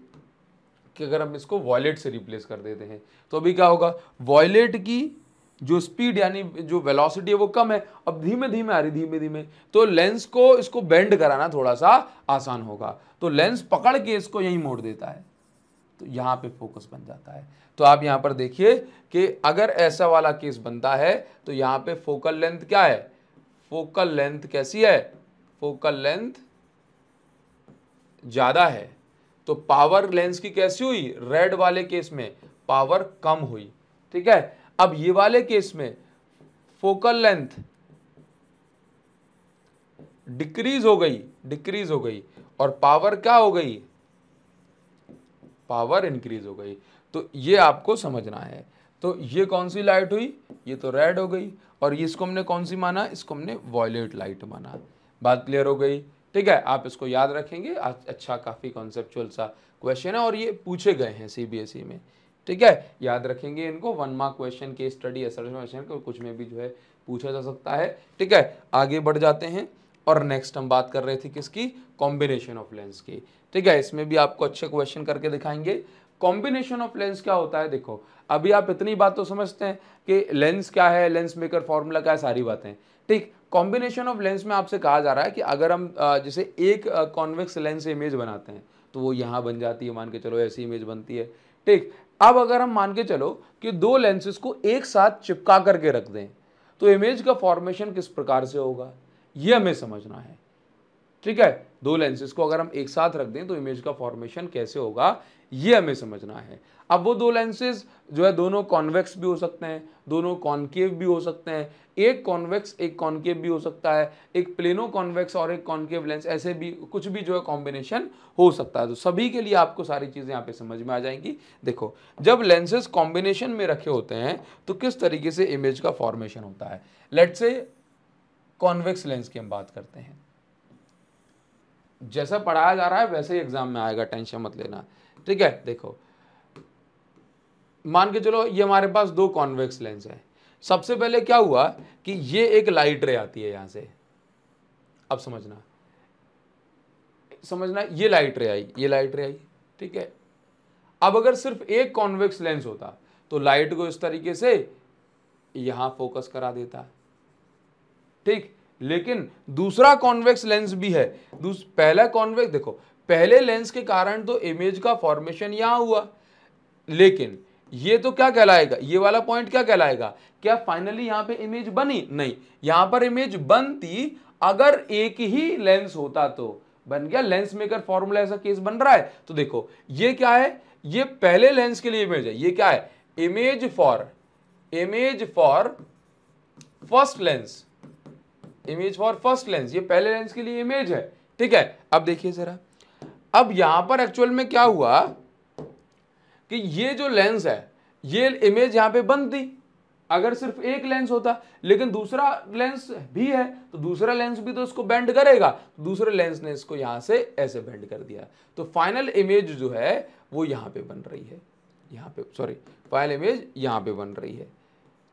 कि अगर हम इसको वॉलेट से रिप्लेस कर देते हैं। तो अभी क्या होगा? वॉलेट की जो स्पीड यानी जो वेलोसिटी है वो कम है। अब धीमे धीमे आ रही धीमे धीमे तो लेंस को इसको बेंड कराना थोड़ा सा आसान होगा। तो लेंस पकड़ के इसको यहीं मोड़ देता है। तो यहाँ पे फोकस बन जाता है। तो आप यहाँ पर देखिए कि अगर ऐसा वाला केस बनता है तो यहाँ पे फोकल लेंथ क्या है? फोकल लेंथ कैसी है? फोकल लेंथ ज़्यादा है। तो पावर लेंस की कैसी हुई? रेड वाले केस में पावर कम हुई। ठीक है? अब ये वाले केस में फोकल लेंथ डिक्रीज हो गई डिक्रीज हो गई। और पावर क्या हो गई? पावर इंक्रीज हो गई। तो ये आपको समझना है। तो ये कौन सी लाइट हुई? ये तो रेड हो गई। और ये इसको हमने कौन सी माना? इसको हमने वॉयलेट लाइट माना। बात क्लियर हो गई? ठीक है, आप इसको याद रखेंगे। अच्छा काफ़ी कॉन्सेप्चुअल सा क्वेश्चन है और ये पूछे गए हैं सीबीएसई e में। ठीक है, याद रखेंगे इनको। वन मार्क क्वेश्चन के स्टडी क्वेश्चन को कुछ में भी जो है पूछा जा सकता है। ठीक है, आगे बढ़ जाते हैं और नेक्स्ट हम बात कर रहे थे किसकी? कॉम्बिनेशन ऑफ़ लेंस की। ठीक है, इसमें भी आपको अच्छे क्वेश्चन करके दिखाएँगे। कॉम्बिनेशन ऑफ़ लेंस क्या होता है? देखो, अभी आप इतनी बात तो समझते हैं कि लेंस क्या है लेंस मेकर फॉर्मूला क्या है, सारी बातें। ठीक कॉम्बिनेशन ऑफ़ लेंस में आपसे कहा जा रहा है कि अगर हम जैसे एक कॉन्वेक्स लेंस इमेज बनाते हैं तो वो यहाँ बन जाती है, मान के चलो ऐसी इमेज बनती है। ठीक, अब अगर हम मान के चलो कि दो लेंसेज को एक साथ चिपका करके रख दें तो इमेज का फॉर्मेशन किस प्रकार से होगा? ये हमें समझना है। ठीक है, दो लेंसेज को अगर हम एक साथ रख दें तो इमेज का फॉर्मेशन कैसे होगा? ये हमें समझना है। अब वो दो लेंसेज जो है, दोनों कॉन्वेक्स भी हो सकते हैं, दोनों कॉन्केव भी हो सकते हैं। एक कॉन्वेक्स एक कॉन्केव भी हो सकता है, एक प्लेनो कॉन्वेक्स और एक कॉन्केव लेंस ऐसे भी, कुछ भी जो है कॉम्बिनेशन हो सकता है। तो सभी के लिए आपको सारी चीज़ें यहाँ पे समझ में आ जाएँगी। देखो, जब लेंसेज कॉम्बिनेशन में रखे होते हैं तो किस तरीके से इमेज का फॉर्मेशन होता है? लेट से कॉन्वेक्स लेंस की हम बात करते हैं। जैसा पढ़ाया जा रहा है, वैसे ही एग्ज़ाम में आएगा टेंशन मत लेना। ठीक है, देखो। मान के चलो, ये हमारे पास दो कॉन्वेक्स लेंस है। सबसे पहले क्या हुआ कि ये एक लाइट रे आती है यहाँ से। अब समझना। समझना, ये लाइट रे आई, ये लाइट रे आई, ठीक है। अब अगर सिर्फ़ एक कॉन्वेक्स लेंस होता तो लाइट को इस तरीके से यहाँ फोकस करा देता। ठीक, लेकिन दूसरा कॉन्वेक्स लेंस भी है। पहला कॉन्वेक्स देखो पहले लेंस के कारण तो इमेज का फॉर्मेशन यहाँ हुआ। लेकिन ये तो क्या कहलाएगा? ये वाला पॉइंट क्या कहलाएगा? क्या फाइनली यहाँ पे इमेज बनी? नहीं। यहाँ पर इमेज बनती अगर एक ही लेंस होता तो। बन गया लेंस मेकर फॉर्मूला ऐसा केस बन रहा है। तो देखो, ये क्या है? ये पहले लेंस के लिए इमेज है। ये क्या है? Image for image for first lens image for first lens ये पहले लेंस के लिए इमेज है। ठीक है? अब देखिए जरा। अब यहाँ पर एक्चुअल में क्या हुआ कि ये जो लेंस है, ये इमेज यहाँ पे बनती अगर सिर्फ़ एक लेंस होता, लेकिन दूसरा लेंस भी है तो दूसरा लेंस भी तो इसको बेंड करेगा। दूसरे लेंस ने इसको यहाँ से ऐसे बेंड कर दिया। तो फाइनल इमेज जो है, वो यहाँ पे बन रही है। यहाँ पे सॉरी फाइनल इमेज यहाँ पे बन रही है।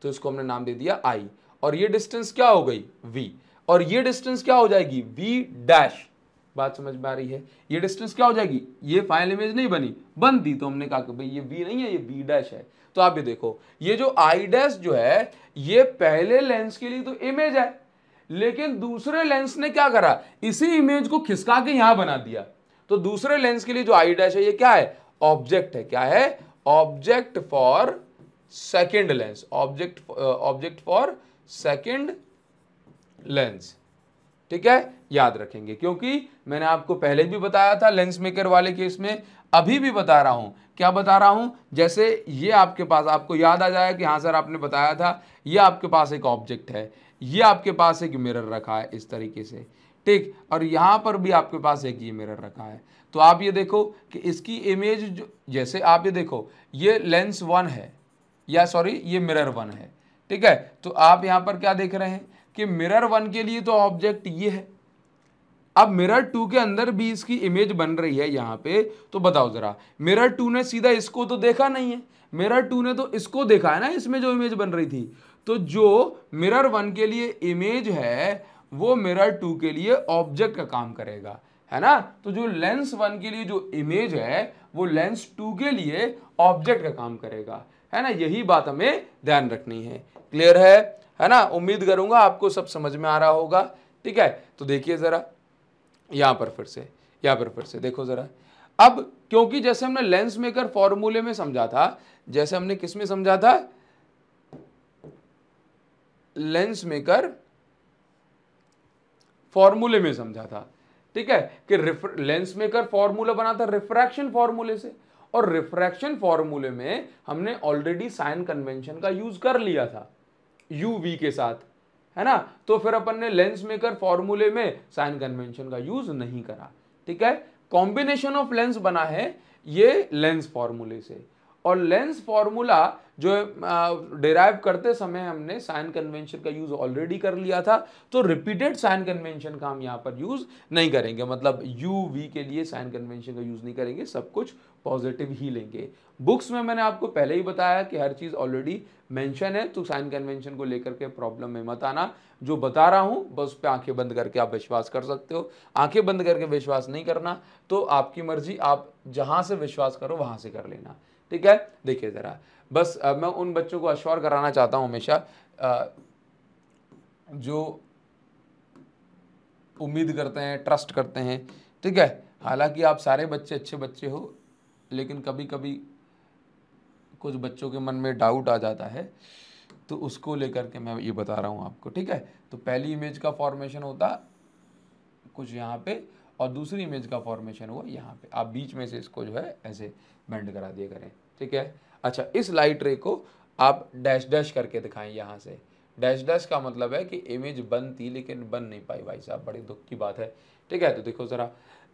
तो इसको हमने नाम दे दिया आई और ये डिस्टेंस क्या हो गई? वी और ये डिस्टेंस क्या हो जाएगी? वी डैश बात समझ में आ रही है। ये डिस्टेंस क्या हो जाएगी? ये फाइनल इमेज नहीं बनी। बनती तो हमने कहा कि भाई ये बी नहीं है, ये बी डैश है। तो आप ये देखो, ये जो आई डैश जो है, ये पहले लेंस के लिए तो इमेज है। लेकिन दूसरे लेंस ने क्या करा? इसी इमेज को खिसका के यहाँ बना दिया। तो दूसरे लेंस के लिए जो आई डैश है, ये क्या है? ऑब्जेक्ट है। क्या है? Object for second lens object object for second lens ठीक है? याद रखेंगे, क्योंकि मैंने आपको पहले भी बताया था लेंस मेकर वाले केस में, अभी भी बता रहा हूँ। क्या बता रहा हूँ? जैसे ये आपके पास, आपको याद आ जाए कि हाँ सर, आपने बताया था, ये आपके पास एक ऑब्जेक्ट है, ये आपके पास एक मिरर रखा है, इस तरीके से। ठीक? और यहाँ पर भी आपके पास एक ये मिरर रखा है। तो आप ये देखो कि इसकी इमेज जैसे आप ये देखो, ये लेंस वन है, या सॉरी ये मिरर वन है। ठीक है? तो आप यहाँ पर क्या देख रहे हैं? कि मिरर वन के लिए तो ऑब्जेक्ट ये है। अब मिरर टू के अंदर भी इसकी इमेज बन रही है यहाँ पे तो बताओ जरा। मिरर टू ने सीधा इसको तो देखा नहीं है। मिरर टू ने तो इसको देखा है ना, इसमें जो इमेज बन रही थी। तो जो मिरर वन के लिए इमेज है, वो मिरर टू के लिए ऑब्जेक्ट का काम करेगा। है ना? तो जो लेंस वन के लिए जो इमेज है, वो लेंस टू के लिए ऑब्जेक्ट का काम करेगा। है ना? यही बात हमें ध्यान रखनी है। क्लियर है? है ना? उम्मीद करूँगा आपको सब समझ में आ रहा होगा। ठीक है? तो देखिए ज़रा, यहाँ पर फिर से, यहाँ पर फिर से देखो ज़रा। अब, क्योंकि जैसे हमने लेंस मेकर फॉर्मूले में समझा था, जैसे हमने किसमें समझा था? लेंस मेकर फॉर्मूले में समझा था। ठीक है? कि लेंस मेकर फॉर्मूला बना था रिफ्रैक्शन फॉर्मूले से। और रिफ्रैक्शन फॉर्मूले में हमने ऑलरेडी साइन कन्वेंशन का यूज़ कर लिया था। यू वी के साथ, है ना? तो फिर अपन ने लेंस मेकर फॉर्मूले में साइन कन्वेंशन का यूज़ नहीं करा, ठीक है? कॉम्बिनेशन ऑफ़ लेंस बना है ये लेंस फॉर्मूले से। और लेंस फॉर्मूला जो डिराइव करते समय हमने साइन कन्वेंशन का यूज़ ऑलरेडी कर लिया था तो रिपीटेड साइन कन्वेंशन का हम यहाँ पर यूज़ नहीं करेंगे। मतलब यू वी के लिए साइन कन्वेंशन का यूज़ नहीं करेंगे, सब कुछ पॉजिटिव ही लेंगे। बुक्स में मैंने आपको पहले ही बताया कि हर चीज़ ऑलरेडी मेंशन है तो साइन कन्वेंशन को लेकर के प्रॉब्लम में मत आना। जो बता रहा हूँ बस उस पर आँखें बंद करके आप विश्वास कर सकते हो। आँखें बंद करके विश्वास नहीं करना तो आपकी मर्ज़ी आप जहाँ से विश्वास करो वहाँ से कर लेना। ठीक है? देखिए ज़रा बस आ, मैं उन बच्चों को अश्योर कराना चाहता हूँ हमेशा जो उम्मीद करते हैं ट्रस्ट करते हैं। ठीक है? हालाँकि आप सारे बच्चे अच्छे बच्चे हो लेकिन कभी कभी कुछ बच्चों के मन में डाउट आ जाता है तो उसको लेकर के मैं ये बता रहा हूँ आपको, ठीक है? तो पहली इमेज का फॉर्मेशन होता कुछ यहाँ पे और दूसरी इमेज का फॉर्मेशन हुआ यहाँ पे। आप बीच में से इसको जो है ऐसे बेंड करा दिया करें, ठीक है? अच्छा इस लाइट रे को आप डैश डैश करके दिखाएँ यहाँ से। डैश डैश का मतलब है कि इमेज बन थी लेकिन बन नहीं पाई भाई साहब, बड़ी दुख की बात है, ठीक है? तो देखो ज़रा,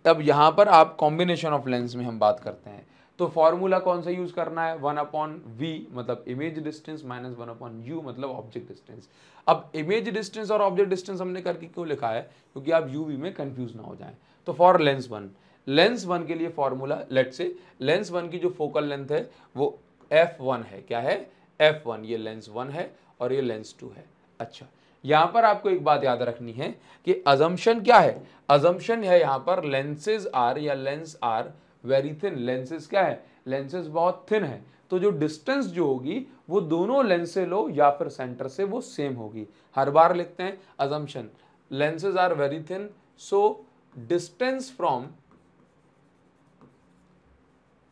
तब यहाँ पर आप कॉम्बिनेशन ऑफ़ लेंस में हम बात करते हैं। तो फॉर्मूला कौन सा यूज़ करना है? वन अपॉन वी मतलब image distance minus one upon U मतलब ऑब्जेक्ट डिस्टेंस अब इमेज डिस्टेंस और ऑब्जेक्ट डिस्टेंस हमने करके क्यों लिखा है? क्योंकि आप यू वी में कंफ्यूज ना हो जाए। तो for lens one lens one के लिए formula let say lens one की जो फोकल लेंथ है, वो एफ़ वन है। क्या है? एफ़ वन ये लेंस वन है और ये लेंस टू है। अच्छा यहाँ पर आपको एक बात याद रखनी है कि अजम्पशन क्या है? अजम्पशन है यहाँ पर लेंसेज आर या lens are very thin lenses क्या है? लेंसेज बहुत थिन है. तो जो डिस्टेंस जो होगी, वो दोनों लेंस से लो या फिर सेंटर से, वो सेम होगी. हर बार लिखते हैं assumption lenses are very thin so distance from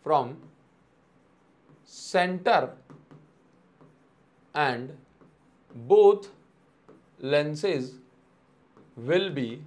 from centre and both lenses will be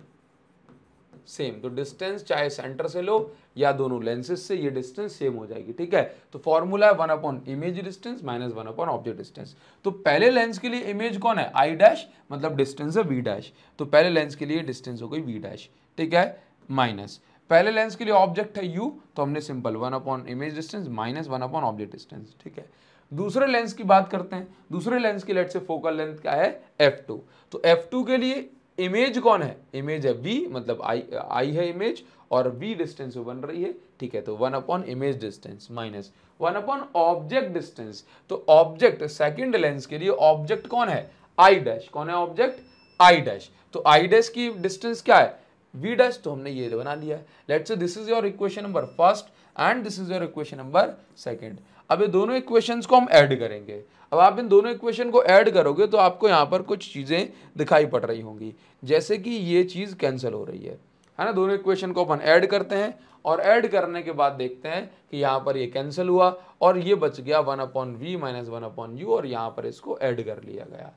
same तो डिस्टेंस चाहे सेंटर से लो या दोनों लेंसेज से ये डिस्टेंस सेम हो जाएगी, ठीक है? तो फॉर्मूला है one upon image distance minus one upon object distance तो पहले लेंस के लिए इमेज कौन है? आई डैश मतलब डिस्टेंस है वी डैश तो पहले लेंस के लिए डिस्टेंस हो गई वी डैश ठीक है? माइनस पहले लेंस के लिए ऑब्जेक्ट है यू तो हमने simple one upon image distance minus one upon object distance ठीक है? दूसरे लेंस की बात करते हैं। दूसरे लेंस की लेट से फोकल लेंथ क्या है? F2 तो f2 के लिए इमेज कौन है? इमेज है v मतलब आई आई है इमेज और v डिस्टेंस बन रही है, ठीक है? तो one upon image distance minus one upon object distance तो ऑब्जेक्ट सेकंड लेंस के लिए ऑब्जेक्ट कौन है? आई डैश कौन है ऑब्जेक्ट आई डैश तो आई डैश की डिस्टेंस क्या है? V डैश तो हमने ये बना लिया है। Let's say this is your equation number first and this is your equation number second अब ये दोनों इक्वेशंस को हम ऐड करेंगे। अब आप इन दोनों इक्वेशन को ऐड करोगे तो आपको यहाँ पर कुछ चीज़ें दिखाई पड़ रही होंगी। जैसे कि ये चीज़ कैंसिल हो रही है। है ना? दोनों इक्वेशन को अपन ऐड करते हैं और ऐड करने के बाद देखते हैं कि यहाँ पर ये कैंसिल हुआ और ये बच गया one upon V minus one upon U और यहाँ पर इसको ऐड कर लिया गया।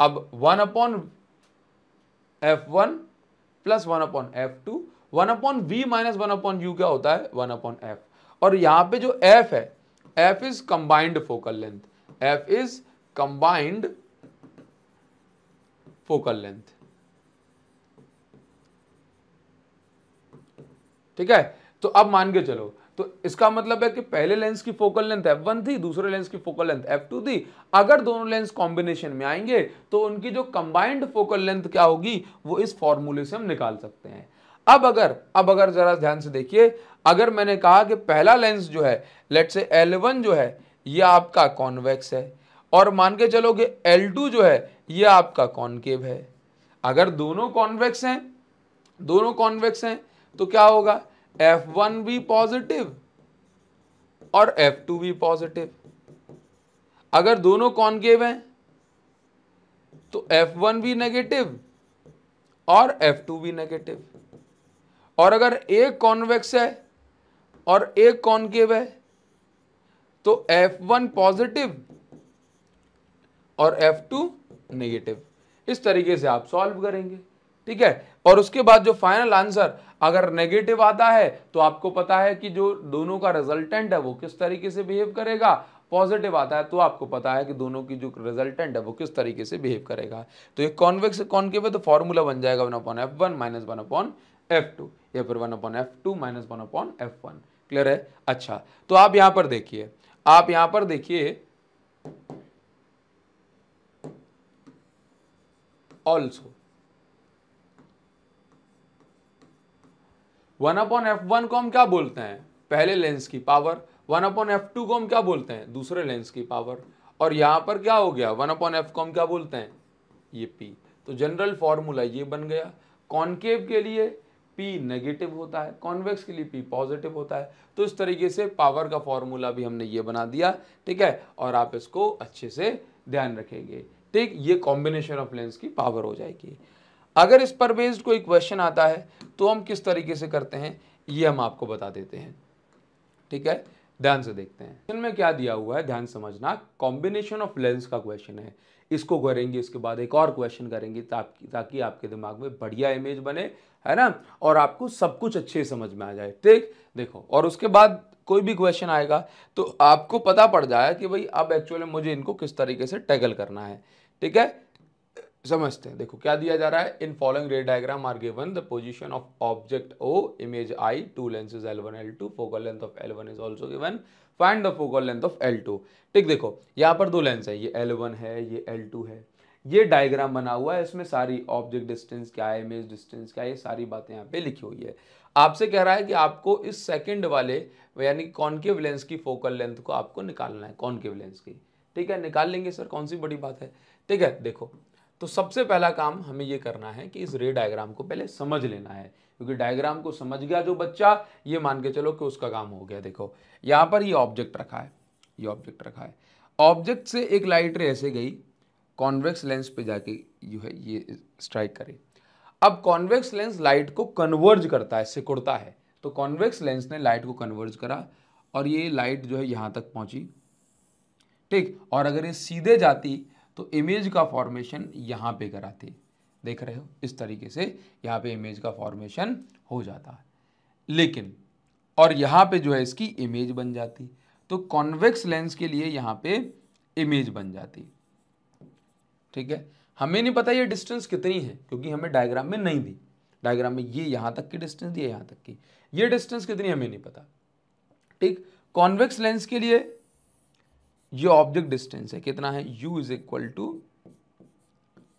अब one upon F one plus one upon F two one upon V minus one upon U क्या होता है? वन अपॉन एफ़ और यहाँ पे जो एफ़ है F is combined focal length F is combined focal length ठीक है? तो अब मान के चलो। तो इसका मतलब है कि पहले लेंस की फोकल लेंथ f1 थी, दूसरे लेंस की फोकल लेंथ f2 थी। अगर दोनों लेंस कॉम्बिनेशन में आएँगे तो उनकी जो कंबाइंड फोकल लेंथ क्या होगी, वो इस फॉर्मूले से हम निकाल सकते हैं। अब अगर अब अगर जरा ध्यान से देखिए, अगर मैंने कहा कि पहला लेंस जो है लेट से L1 जो है ये आपका कॉन्वेक्स है। और मान के चलो कि L2 जो है, ये आपका कॉनकेव है। अगर दोनों कॉन्वेक्स हैं, दोनों कॉन्वेक्स हैं तो क्या होगा? F1 भी पॉजिटिव और F2 भी पॉजिटिव अगर दोनों कॉनकेव हैं तो F1 भी नेगेटिव और F2 भी नेगेटिव और अगर एक कॉन्वेक्स है और एक कॉनकेव है तो F1 पॉजिटिव और F2 नेगेटिव इस तरीके से आप सॉल्व करेंगे, ठीक है? और उसके बाद जो फाइनल आंसर अगर नेगेटिव आता है तो आपको पता है कि जो दोनों का रिजल्टेंट है, वो किस तरीके से बिहेव करेगा? पॉजिटिव आता है तो आपको पता है कि दोनों की जो रिजल्टेंट है, वो किस तरीके से बिहेव करेगा। तो ये कॉन्वेक्स कॉन्केव है तो फॉर्मूला बन जाएगा one upon F one minus one upon F two या फिर one upon F two minus one upon F one clear है? अच्छा तो आप यहाँ पर देखिए आप यहाँ पर देखिए also one upon F one को हम क्या बोलते हैं? पहले लेंस की power one upon F two को हम क्या बोलते हैं? दूसरे लेंस की पावर और यहाँ पर क्या हो गया? वन अपॉन एफ़ को हम क्या बोलते हैं? ये पी तो जनरल फॉर्मूला ये बन गया। कॉन्केव के लिए P नेगेटिव होता है कॉन्वेक्स के लिए P पॉजिटिव होता है। तो इस तरीके से पावर का फॉर्मूला भी हमने ये बना दिया, ठीक है? और आप इसको अच्छे से ध्यान रखेंगे। ठीक, ये कॉम्बिनेशन ऑफ़ लेंस की पावर हो जाएगी। अगर इस पर बेस्ड कोई क्वेश्चन आता है तो हम किस तरीके से करते हैं, ये हम आपको बता देते हैं। ठीक है? ध्यान से देखते हैं। क्वेश्चन में क्या दिया हुआ है? ध्यान समझना कॉम्बिनेशन ऑफ़ लेंस का क्वेश्चन है। इसको करेंगे इसके बाद एक और क्वेश्चन करेंगे ताकि ताकि आपके दिमाग में बढ़िया इमेज बने, है ना? और आपको सब कुछ अच्छे समझ में आ जाए। ठीक? देखो, और उसके बाद कोई भी क्वेश्चन आएगा तो आपको पता पड़ जाए कि भाई अब एक्चुअली मुझे इनको किस तरीके से टैकल करना है। ठीक है? समझते हैं। देखो, क्या दिया जा रहा है? In following ray diagram are given the position of object O image I two lenses L one L two focal length of L one is also given find the focal length of L two ठीक, देखो, यहाँ पर दो lens है, ये L one है, ये L two है। ये डायग्राम बना हुआ है, इसमें सारी ऑब्जेक्ट डिस्टेंस क्या है, इमेज डिस्टेंस क्या है, ये सारी बातें यहाँ पे लिखी हुई है। आपसे कह रहा है कि आपको इस सेकंड वाले, यानी कॉनकेव लेंस की फोकल लेंथ को आपको निकालना है कॉनकेव लेंस की। ठीक है, निकाल लेंगे सर, कौन सी बड़ी बात है? ठीक है, देखो तो सबसे पहला काम हमें ये करना है कि इस रे डायग्राम को पहले समझ लेना है। क्योंकि डायग्राम को समझ गया जो बच्चा, ये मान के चलो कि उसका काम हो गया, देखो। यहाँ पर ये ऑब्जेक्ट रखा है, ये ऑब्जेक्ट रखा है। ऑब्जेक्ट से एक लाइट रे ऐसे गई कॉन्वेक्स लेंस पे जाके यू है ये स्ट्राइक करे। अब कॉन्वेक्स लेंस लाइट को कन्वर्ज करता है, सिकुड़ता है। तो कॉन्वेक्स लेंस ने लाइट को कन्वर्ज करा और ये लाइट जो है यहाँ तक पहुँची। ठीक? और अगर ये सीधे जाती तो इमेज का फॉर्मेशन यहाँ पे कराते। देख रहे हो? इस तरीके से यहाँ पे इमेज का फॉर्मेशन हो जाता है। लेकिन, और यहाँ पे जो है इसकी इमेज बन जाती। तो कॉन्वेक्स लेंस के लिए यहाँ पे इमेज बन जाती। ठीक है? हमें नहीं पता ये डिस्टेंस कितनी है, क्योंकि हमें डायग्राम में नहीं दी। डायग्राम में ये यहाँ तक की डिस्टेंस दी है यहाँ तक की। ये डिस्टेंस कितनी हमें नहीं पता। ठीक? कॉन्वेक्स लेंस के लिए ये ऑब्जेक्ट डिस्टेंस है। कितना है? u is equal to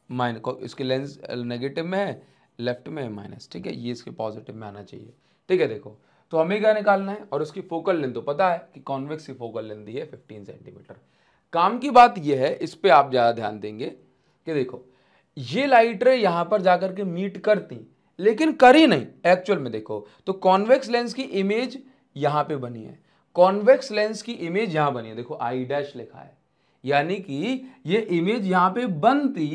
minus इसके लेंस नेगेटिव में है लेफ़्ट में है माइनस ठीक है? ये इसके पॉजिटिव में आना चाहिए। ठीक है, देखो। तो हमें क्या निकालना है? और उसकी फोकल लेंथ तो पता है कि कॉन्वेक्स की फोकल लेंथ दी है 15 सेंटीमीटर काम की बात यह है, इस पर आप ज़्यादा ध्यान देंगे कि देखो, ये लाइट रे यहाँ पर जाकर के मीट करती, लेकिन करी नहीं एक्चुअल में देखो। तो कॉन्वेक्स लेंस की इमेज यहाँ पे बनी है। कॉन्वेक्स लेंस की इमेज यहाँ बनी है। देखो आई डैश लिखा है। यानी कि ये इमेज यहाँ पे बनती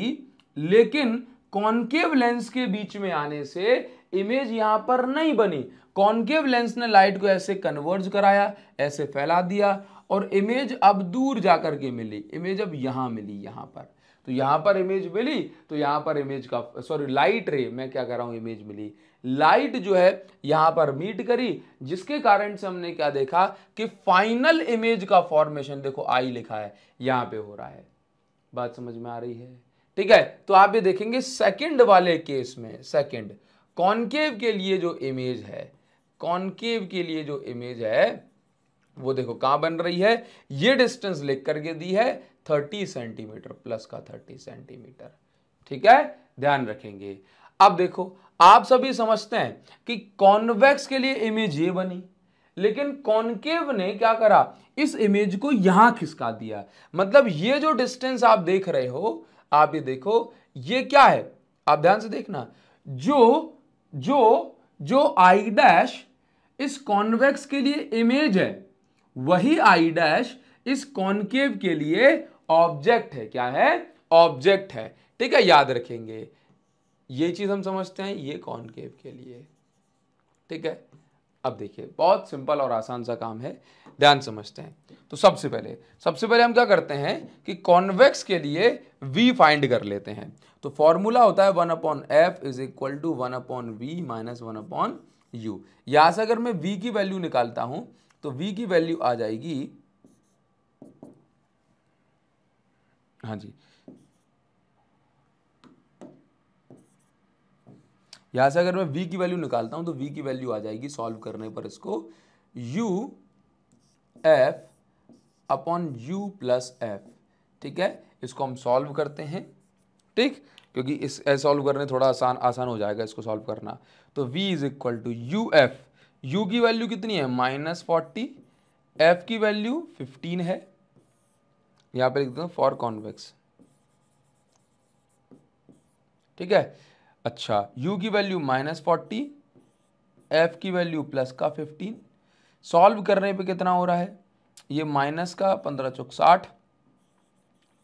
लेकिन कॉन्केव लेंस के बीच में आने से इमेज यहाँ पर नहीं बनी। कॉन्केव लेंस ने लाइट को ऐसे कन्वर्ज कराया, ऐसे फैला दिया और इमेज अब दूर जाकर के मिली। इमेज अब यहाँ मिली, यहाँ पर। तो यहाँ पर इमेज मिली तो यहाँ पर इमेज का, सॉरी, लाइट रे, मैं क्या कर रहा हूँ, इमेज मिली। लाइट जो है, यहाँ पर मीट करी, जिसके कारण से हमने क्या देखा कि फाइनल इमेज का फॉर्मेशन, देखो, आई लिखा है, यहाँ पे हो रहा है। बात समझ में आ रही है? ठीक है? तो आप ये देखेंगे सेकंड वाले केस में सेकंड कॉन्केव के लिए जो इमेज है कॉन्केव के लिए जो इमेज है, वो देखो कहाँ बन रही है? ये डिस्टेंस लिख करके दी है थर्टी सेंटीमीटर प्लस का थर्टी सेंटीमीटर ठीक है? ध्यान रखेंगे। अब देखो, आप सभी समझते हैं कि कॉन्वेक्स के लिए इमेज ये बनी, लेकिन कॉन्केव ने क्या करा? इस इमेज को यहाँ खिसका दिया। मतलब ये जो डिस्टेंस आप देख रहे हो आप ये देखो, ये क्या है? आप ध्यान से देखना। जो जो जो आई डैश इस कॉन्वेक्स के लिए इमेज है, वही आई डैश इस कॉन्केव के लिए ऑब्जेक्ट है। क्या है? ऑब्जेक्ट है। ठीक है, याद रखेंगे। ये चीज़ हम समझते हैं, ये कॉनकेव के लिए। ठीक है? अब देखिए, बहुत सिंपल और आसान सा काम है, ध्यान समझते हैं। तो सबसे पहले सबसे पहले हम क्या करते हैं कि कॉन्वेक्स के लिए v फाइंड कर लेते हैं। तो फॉर्मूला होता है one upon F is equal to one upon V minus one upon U यहाँ से अगर मैं v की वैल्यू निकालता हूँ तो v की वैल्यू आ जाएगी हाँ जी यहाँ से अगर मैं v की वैल्यू निकालता हूँ तो v की वैल्यू आ जाएगी सॉल्व करने पर इसको। U f upon u plus F ठीक है? इसको हम सॉल्व करते हैं, ठीक? क्योंकि इस सॉल्व करने थोड़ा आसान आसान हो जाएगा इसको सॉल्व करना। तो v is equal to u f u की वैल्यू कितनी है? माइनस फोर्टी एफ़ की वैल्यू फिफ्टीन है। यहाँ पर लिख हूँ फॉर कॉन्वेक्स ठीक है? अच्छा u की वैल्यू माइनस फोर्टी एफ़ की वैल्यू प्लस का फिफ्टीन सॉल्व करने पे कितना हो रहा है? ये माइनस का पंद्रह चौक साठ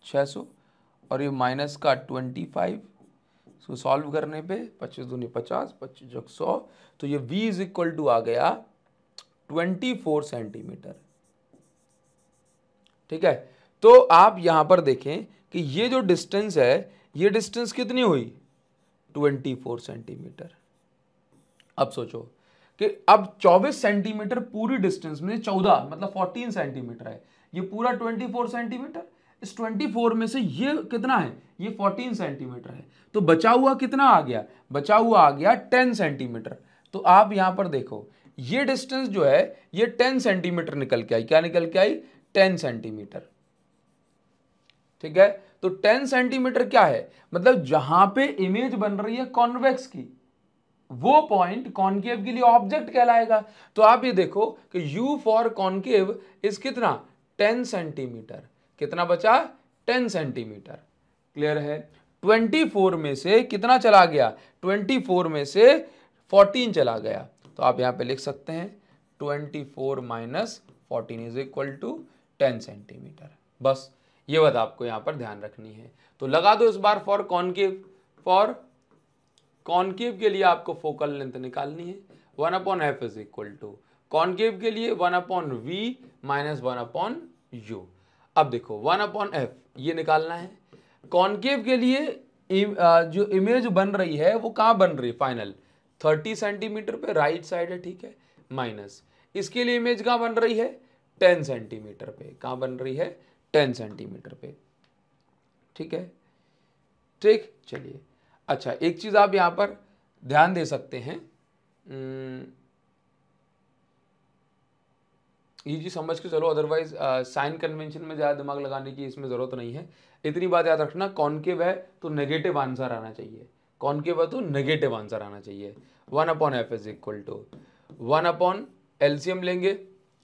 छः सौ, और ये माइनस का ट्वेंटी फाइव इसको सॉल्व करने पे पच्चीस दूनी पचास, पच्चीस चौक सौ. तो ये v इज़ इक्वल टू आ गया ट्वेंटी फोर सेंटीमीटर ठीक है? तो आप यहाँ पर देखें कि ये जो डिस्टेंस है, ये डिस्टेंस कितनी हुई? 24 सेंटीमीटर। अब सोचो कि अब 24 सेंटीमीटर पूरी डिस्टेंस में 14 मतलब 14 सेंटीमीटर है। ये पूरा 24 सेंटीमीटर? इस 24 में से ये कितना है? ये 14 सेंटीमीटर है। तो बचा हुआ कितना आ गया? बचा हुआ आ गया 10 सेंटीमीटर। तो आप यहाँ पर देखो, ये डिस्टेंस जो है, ये 10 सेंटीमीटर निकल के आई। क्या निकल के आई? 10 सेंटीमीटर। ठीक है? तो 10 सेंटीमीटर क्या है? मतलब जहाँ पे इमेज बन रही है कॉन्वेक्स की, वो पॉइंट कॉन्केव के लिए ऑब्जेक्ट कहलाएगा। तो आप ये देखो कि U फॉर कॉन्केव इज़ कितना? 10 सेंटीमीटर। कितना बचा? 10 सेंटीमीटर। क्लियर है? 24 में से कितना चला गया? 24 में से 14 चला गया। तो आप यहाँ पे लिख सकते हैं 24 four minus fourteen is equal to ten centimetre. बस। ये बात आपको यहाँ पर ध्यान रखनी है। तो लगा दो इस बार फॉर कॉन्केव फॉर कॉन्केव के लिए आपको फोकल लेंथ निकालनी है। One upon f is equal to concave के लिए one upon v minus one upon u अब देखो वन अपॉन एफ़ ये निकालना है। कॉन्केव के लिए जो इमेज बन रही है, वो कहाँ बन रही है? फाइनल थर्टी सेंटीमीटर पे राइट साइड है, ठीक है? माइनस इसके लिए इमेज कहाँ बन रही है? टेन सेंटीमीटर पे। कहाँ बन रही है? टेन सेंटीमीटर पे। ठीक है? ठीक चलिए। अच्छा एक चीज़ आप यहाँ पर ध्यान दे सकते हैं। ये चीज़ समझ के चलो अदरवाइज़ साइन कन्वेंशन में ज़्यादा दिमाग लगाने की इसमें ज़रूरत नहीं है। इतनी बात याद रखना, कॉन्केव है तो नेगेटिव आंसर आना चाहिए। कॉन्केव है तो नेगेटिव आंसर आना चाहिए। One upon f is equal to one upon LCM लेंगे,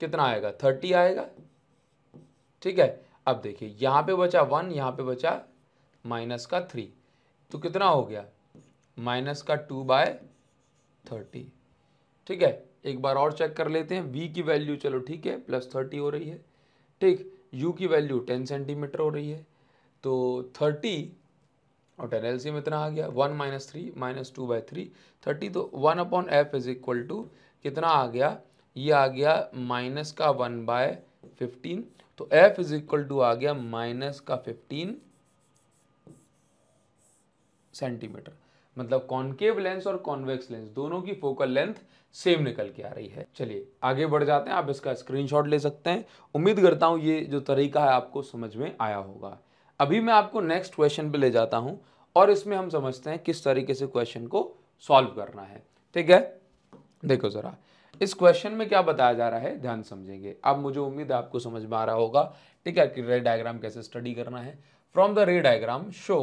कितना आएगा? थर्टी आएगा। ठीक है? अब देखिए, यहाँ पे बचा वन, यहाँ पे बचा माइनस का थ्री। तो कितना हो गया? माइनस का टू बाय थर्टी। ठीक है, एक बार और चेक कर लेते हैं। वी की वैल्यू चलो ठीक है, प्लस थर्टी हो रही है। ठीक यू की वैल्यू टेन सेंटीमीटर हो रही है। तो थर्टी और टेन एल सी में इतना आ गया। One minus three minus two by three. Thirty तो one upon f is equal to कितना आ गया? ये आ गया माइनस का वन बाय फिफ्टीन। तो एफ़ इज़ इक्वल टू आ गया माइनस का फिफ्टीन सेंटीमीटर मतलब कॉन्केव लेंस और कॉन्वेक्स लेंस दोनों की फोकल लेंथ सेम निकल के आ रही है। चलिए, आगे बढ़ जाते हैं, आप इसका स्क्रीनशॉट ले सकते हैं। उम्मीद करता हूँ ये जो तरीका है आपको समझ में आया होगा। अभी मैं आपको नेक्स्ट क्वेश्चन पे ले जाता हूँ और इसमें हम समझते हैं किस तरीके से क्वेश्चन को सॉल्व करना है। ठीक है? देखो ज़रा इस क्वेश्चन में क्या बताया जा रहा है? ध्यान समझेंगे। अब मुझे उम्मीद है आपको समझ में आ रहा होगा, ठीक है, कि रे डायग्राम कैसे स्टडी करना है। From the ray diagram show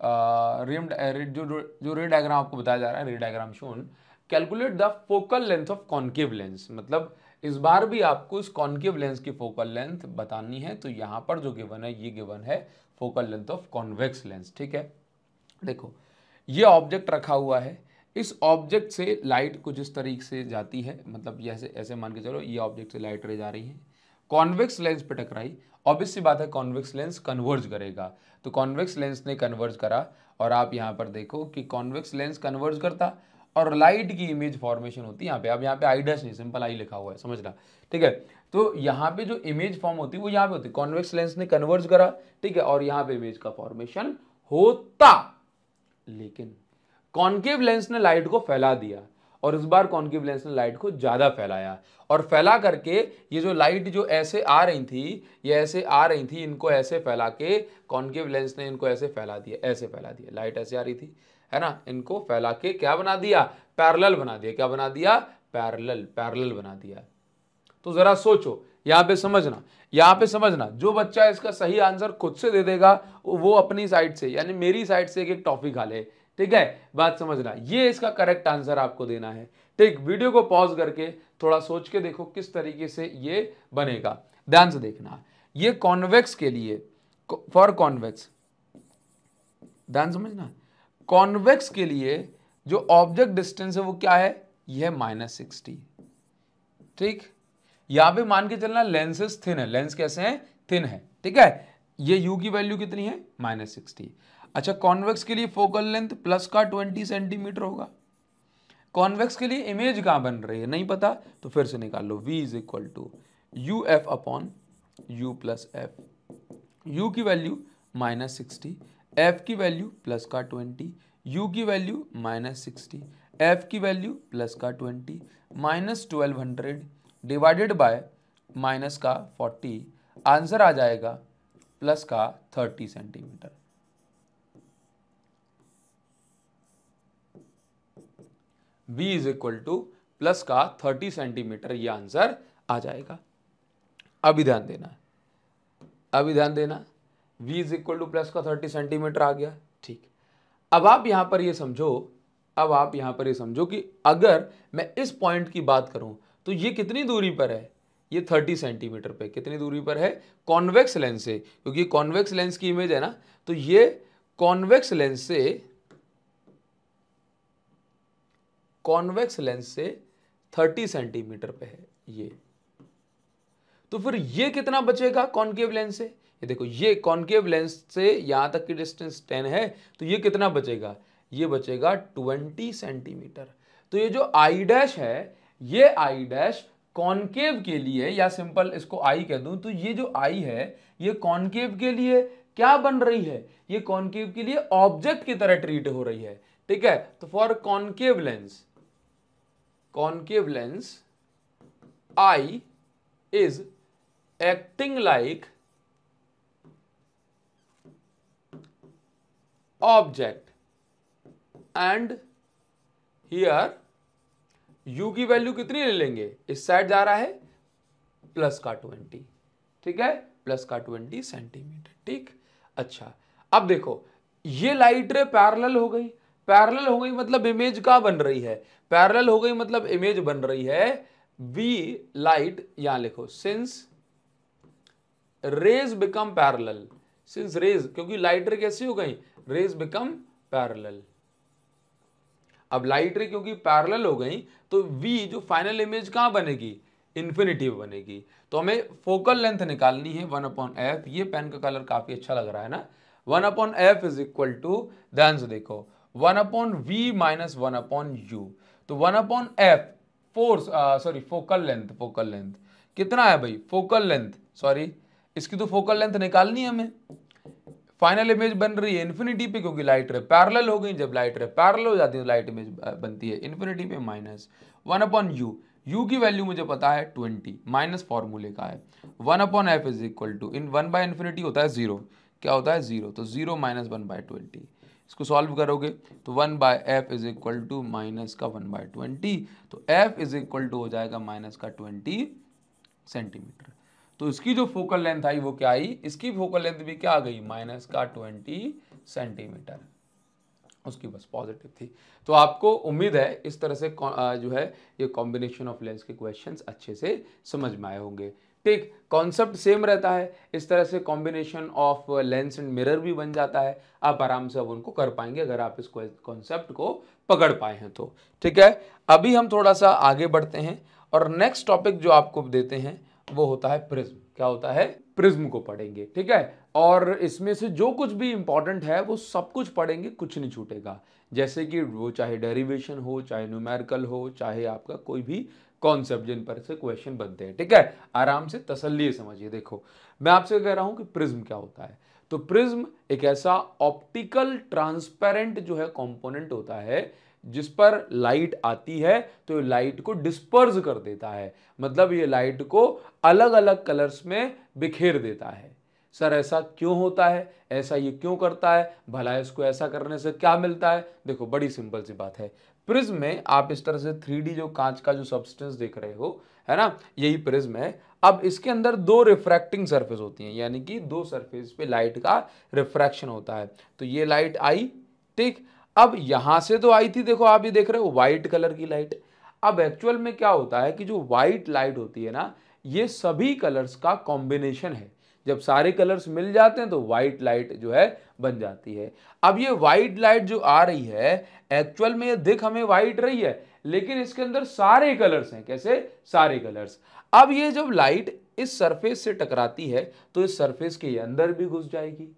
rim जो जो रे डायग्राम आपको बताया जा रहा है ray diagram shown calculate the focal length of concave lens मतलब इस बार भी आपको इस कॉन्केव लेंस की फोकल लेंथ बतानी है तो यहाँ पर जो गिवन है, ये गिवन है focal length of convex lens ठीक है? देखो, ये ऑब्जेक्ट रखा हुआ है इस ऑब्जेक्ट से लाइट कुछ इस तरीके से जाती है मतलब ऐसे ऐसे मान के चलो, ये ऑब्जेक्ट से लाइट रह जा रही है। कॉन्वेक्स लेंस पे टकराई ऑब्वियस सी बात है कॉन्वेक्स लेंस कन्वर्ज करेगा। तो कॉन्वेक्स लेंस ने कन्वर्ज करा, और आप यहाँ पर देखो कि कॉन्वेक्स लेंस कन्वर्ज करता, और लाइट की इमेज फॉर्मेशन होती है यहाँ पे। अब यहाँ पे आई डैश नहीं सिंपल आई लिखा हुआ है समझना ठीक है? तो यहाँ पे जो इमेज फॉर्म होती है, वो यहाँ पे होती है। कॉन्वेक्स लेंस ने कन्वर्ज करा, ठीक है? और यहाँ पे इमेज का फॉर्मेशन होता। लेकिन कॉन्केव लेंस ने लाइट को फैला दिया और इस बार कॉन्केव लेंस ने लाइट को ज़्यादा फैलाया। और फैला करके ये जो लाइट जो ऐसे आ रही थी, ये ऐसे आ रही थी, इनको ऐसे फैला के कॉन्केव लेंस ने इनको ऐसे फैला दिया, ऐसे फैला दिया। लाइट ऐसे आ रही थी, है ना? इनको फैला के क्या बना दिया? पैरल बना दिया। क्या बना दिया? पैरल पैरल बना दिया। तो ज़रा सोचो, यहाँ पे समझना, यहाँ पे समझना, जो बच्चा इसका सही आंसर खुद से दे देगा, वो अपनी साइड से, यानी मेरी साइड से एक एक टॉफी खा ले। ठीक है? बात समझना। ये इसका करेक्ट आंसर आपको देना है। ठीक वीडियो को पॉज करके थोड़ा सोच के देखो किस तरीके से ये बनेगा। ध्यान से देखना। ये कॉन्वेक्स के लिए फॉर कॉन्वेक्स ध्यान समझना? कॉन्वेक्स के लिए जो ऑब्जेक्ट डिस्टेंस है वो क्या है? यह माइनस सिक्सटी ठीक? यहाँ पे मान के चलना लेंसेस थिन है। लेंस कैसे हैं? थिन है। ठीक है? ये यू की वैल्यू कितनी है? माइनस सिक्सटी अच्छा कॉन्वेक्स के लिए फोकल लेंथ प्लस का ट्वेंटी सेंटीमीटर होगा। कॉन्वेक्स के लिए इमेज कहाँ बन रही है, नहीं पता तो फिर से निकाल। लो v is equal to u f upon u plus f u की वैल्यू माइनस सिक्सटी एफ़ की वैल्यू प्लस का ट्वेंटी यू की वैल्यू माइनस सिक्सटी एफ़ की वैल्यू प्लस का twenty minus twelve hundred divided by minus का forty answer आ जाएगा plus का thirty centimetre v is equal to plus का थर्टी सेंटीमीटर ये आंसर आ जाएगा। अभी ध्यान देना अभी ध्यान देना v is equal to plus का थर्टी सेंटीमीटर आ गया। ठीक। अब आप यहाँ पर ये समझो, अब आप यहाँ पर ये समझो कि अगर मैं इस पॉइंट की बात करूँ तो ये कितनी दूरी पर है? ये 30 सेंटीमीटर पे कितनी दूरी पर है? कॉन्वेक्स लेंस से। क्योंकि कॉन्वेक्स लेंस की इमेज है ना तो ये कॉन्वेक्स लेंस से कॉन्वेक्स लेंस से 30 सेंटीमीटर पे है ये। तो फिर ये कितना बचेगा कॉन्केव लेंस से? ये देखो, ये कॉन्केव लेंस से यहाँ तक की डिस्टेंस 10 है तो ये कितना बचेगा? ये बचेगा 20 सेंटीमीटर। तो ये जो आई डैश है, ये आई डैश कॉन्केव के लिए, या सिंपल इसको आई कह दूँ तो ये जो आई है, ये कॉन्केव के लिए क्या बन रही है? ये कॉन्केव के लिए ऑब्जेक्ट की तरह ट्रीट हो रही है। ठीक है तो for concave lens concave lens I is acting like object. And here, u की वैल्यू कितनी ले लेंगे? इस साइड जा रहा है प्लस का ट्वेंटी ठीक है? प्लस का ट्वेंटी सेंटीमीटर ठीक? अच्छा अब देखो, ये लाइट रे पैरेलल हो गई। पैरेलल हो गई मतलब इमेज का बन रही है। पैरेलल हो गई मतलब इमेज बन रही है। वी लाइट यहाँ लिखो since rays become parallel since rays क्योंकि लाइट रे कैसी हो गई? रेज बिकम पैरेलल अब लाइट रे क्योंकि पैरेलल हो गई तो वी जो फाइनल इमेज कहाँ बनेगी? इन्फिनिटिव बनेगी। तो हमें फोकल लेंथ निकालनी है वन अपॉन एफ़ ये पेन का कलर काफ़ी अच्छा लग रहा है ना? One upon f is equal to देखो one upon v minus one upon u. तो one upon f force sorry focal length focal length. कितना है भाई? फोकल लेंथ सॉरी इसकी तो फोकल लेंथ निकालनी है हमें। फाइनल इमेज बन रही है इन्फिनिटी पे क्योंकि लाइट रे पैरेलल हो गई। जब लाइट रे पैरेलल हो जाती है तो लाइट इमेज बनती है इन्फिनिटी पे minus one upon u u की वैल्यू मुझे पता है ट्वेंटी माइनस फॉर्मूले का है। One upon f is equal to in one by infinity होता है ज़ीरो क्या होता है? ज़ीरो तो zero minus one by twenty इसको सॉल्व करोगे तो one by f is equal to minus का वन बाय ट्वेंटी तो एफ़ इज़ इक्वल टू हो जाएगा माइनस का ट्वेंटी सेंटीमीटर तो इसकी जो फोकल लेंथ आई, वो क्या आई? इसकी फोकल लेंथ भी क्या आ गई? माइनस का ट्वेंटी सेंटीमीटर उसकी बस पॉजिटिव थी। तो आपको उम्मीद है इस तरह से जो है, ये कॉम्बिनेशन ऑफ़ लेंस के क्वेश्चंस अच्छे से समझ में आए होंगे। ठीक कॉन्सेप्ट सेम रहता है। इस तरह से combination of lens and mirror भी बन जाता है। आप आराम से अब उनको कर पाएँगे अगर आप इस कॉन्सेप्ट को पकड़ पाए हैं तो। ठीक है? अभी हम थोड़ा सा आगे बढ़ते हैं और नेक्स्ट टॉपिक जो आपको देते हैं, वो होता है प्रिज्म। क्या होता है? प्रिज्म को पढ़ेंगे। ठीक है? और इसमें से जो कुछ भी इंपॉर्टेंट है, वो सब कुछ पढ़ेंगे, कुछ नहीं छूटेगा। जैसे कि वो चाहे डेरिवेशन हो, चाहे न्यूमेरिकल हो, चाहे आपका कोई भी कॉन्सेप्ट जिन पर से क्वेश्चन बनते हैं, ठीक है? आराम से तसल्ली समझिए, देखो। मैं आपसे कह रहा हूँ कि प्रिज्म क्या होता है? तो प्रिज्म एक ऐसा ऑप्टिकल ट्रांसपेरेंट जो है कंपोनेंट होता है, जिस पर लाइट आती है तो लाइट को डिस्पर्स कर देता है। मतलब ये लाइट को अलग अलग कलर्स में बिखेर देता है। सर, ऐसा क्यों होता है? ऐसा ये क्यों करता है? भला इसको ऐसा करने से क्या मिलता है? देखो, बड़ी सिंपल सी बात है। प्रिज्म में आप इस तरह से थ्री जो कांच का जो सब्सटेंस देख रहे हो, है ना? यही प्रिज्म है। अब इसके अंदर दो रिफ्रैक्टिंग सरफेस होती हैं, यानी कि दो सरफेस पे लाइट का रिफ्रैक्शन होता है। तो ये लाइट आई, ठीक? अब यहाँ से तो आई थी, देखो आप ये देख रहे हो व्हाइट कलर की लाइट अब एक्चुअल में क्या होता है कि जो व्हाइट लाइट होती है ना, ये सभी कलर्स का कॉम्बिनेशन है। जब सारे कलर्स मिल जाते हैं तो व्हाइट लाइट जो है बन जाती है। अब ये व्हाइट लाइट जो आ रही है एक्चुअल में ये दिख हमें वाइट रही है, लेकिन इसके अंदर सारे कलर्स हैं। कैसे? सारे कलर्स अब ये जब लाइट इस सरफेस से टकराती है तो इस सरफेस के अंदर भी घुस जाएगी,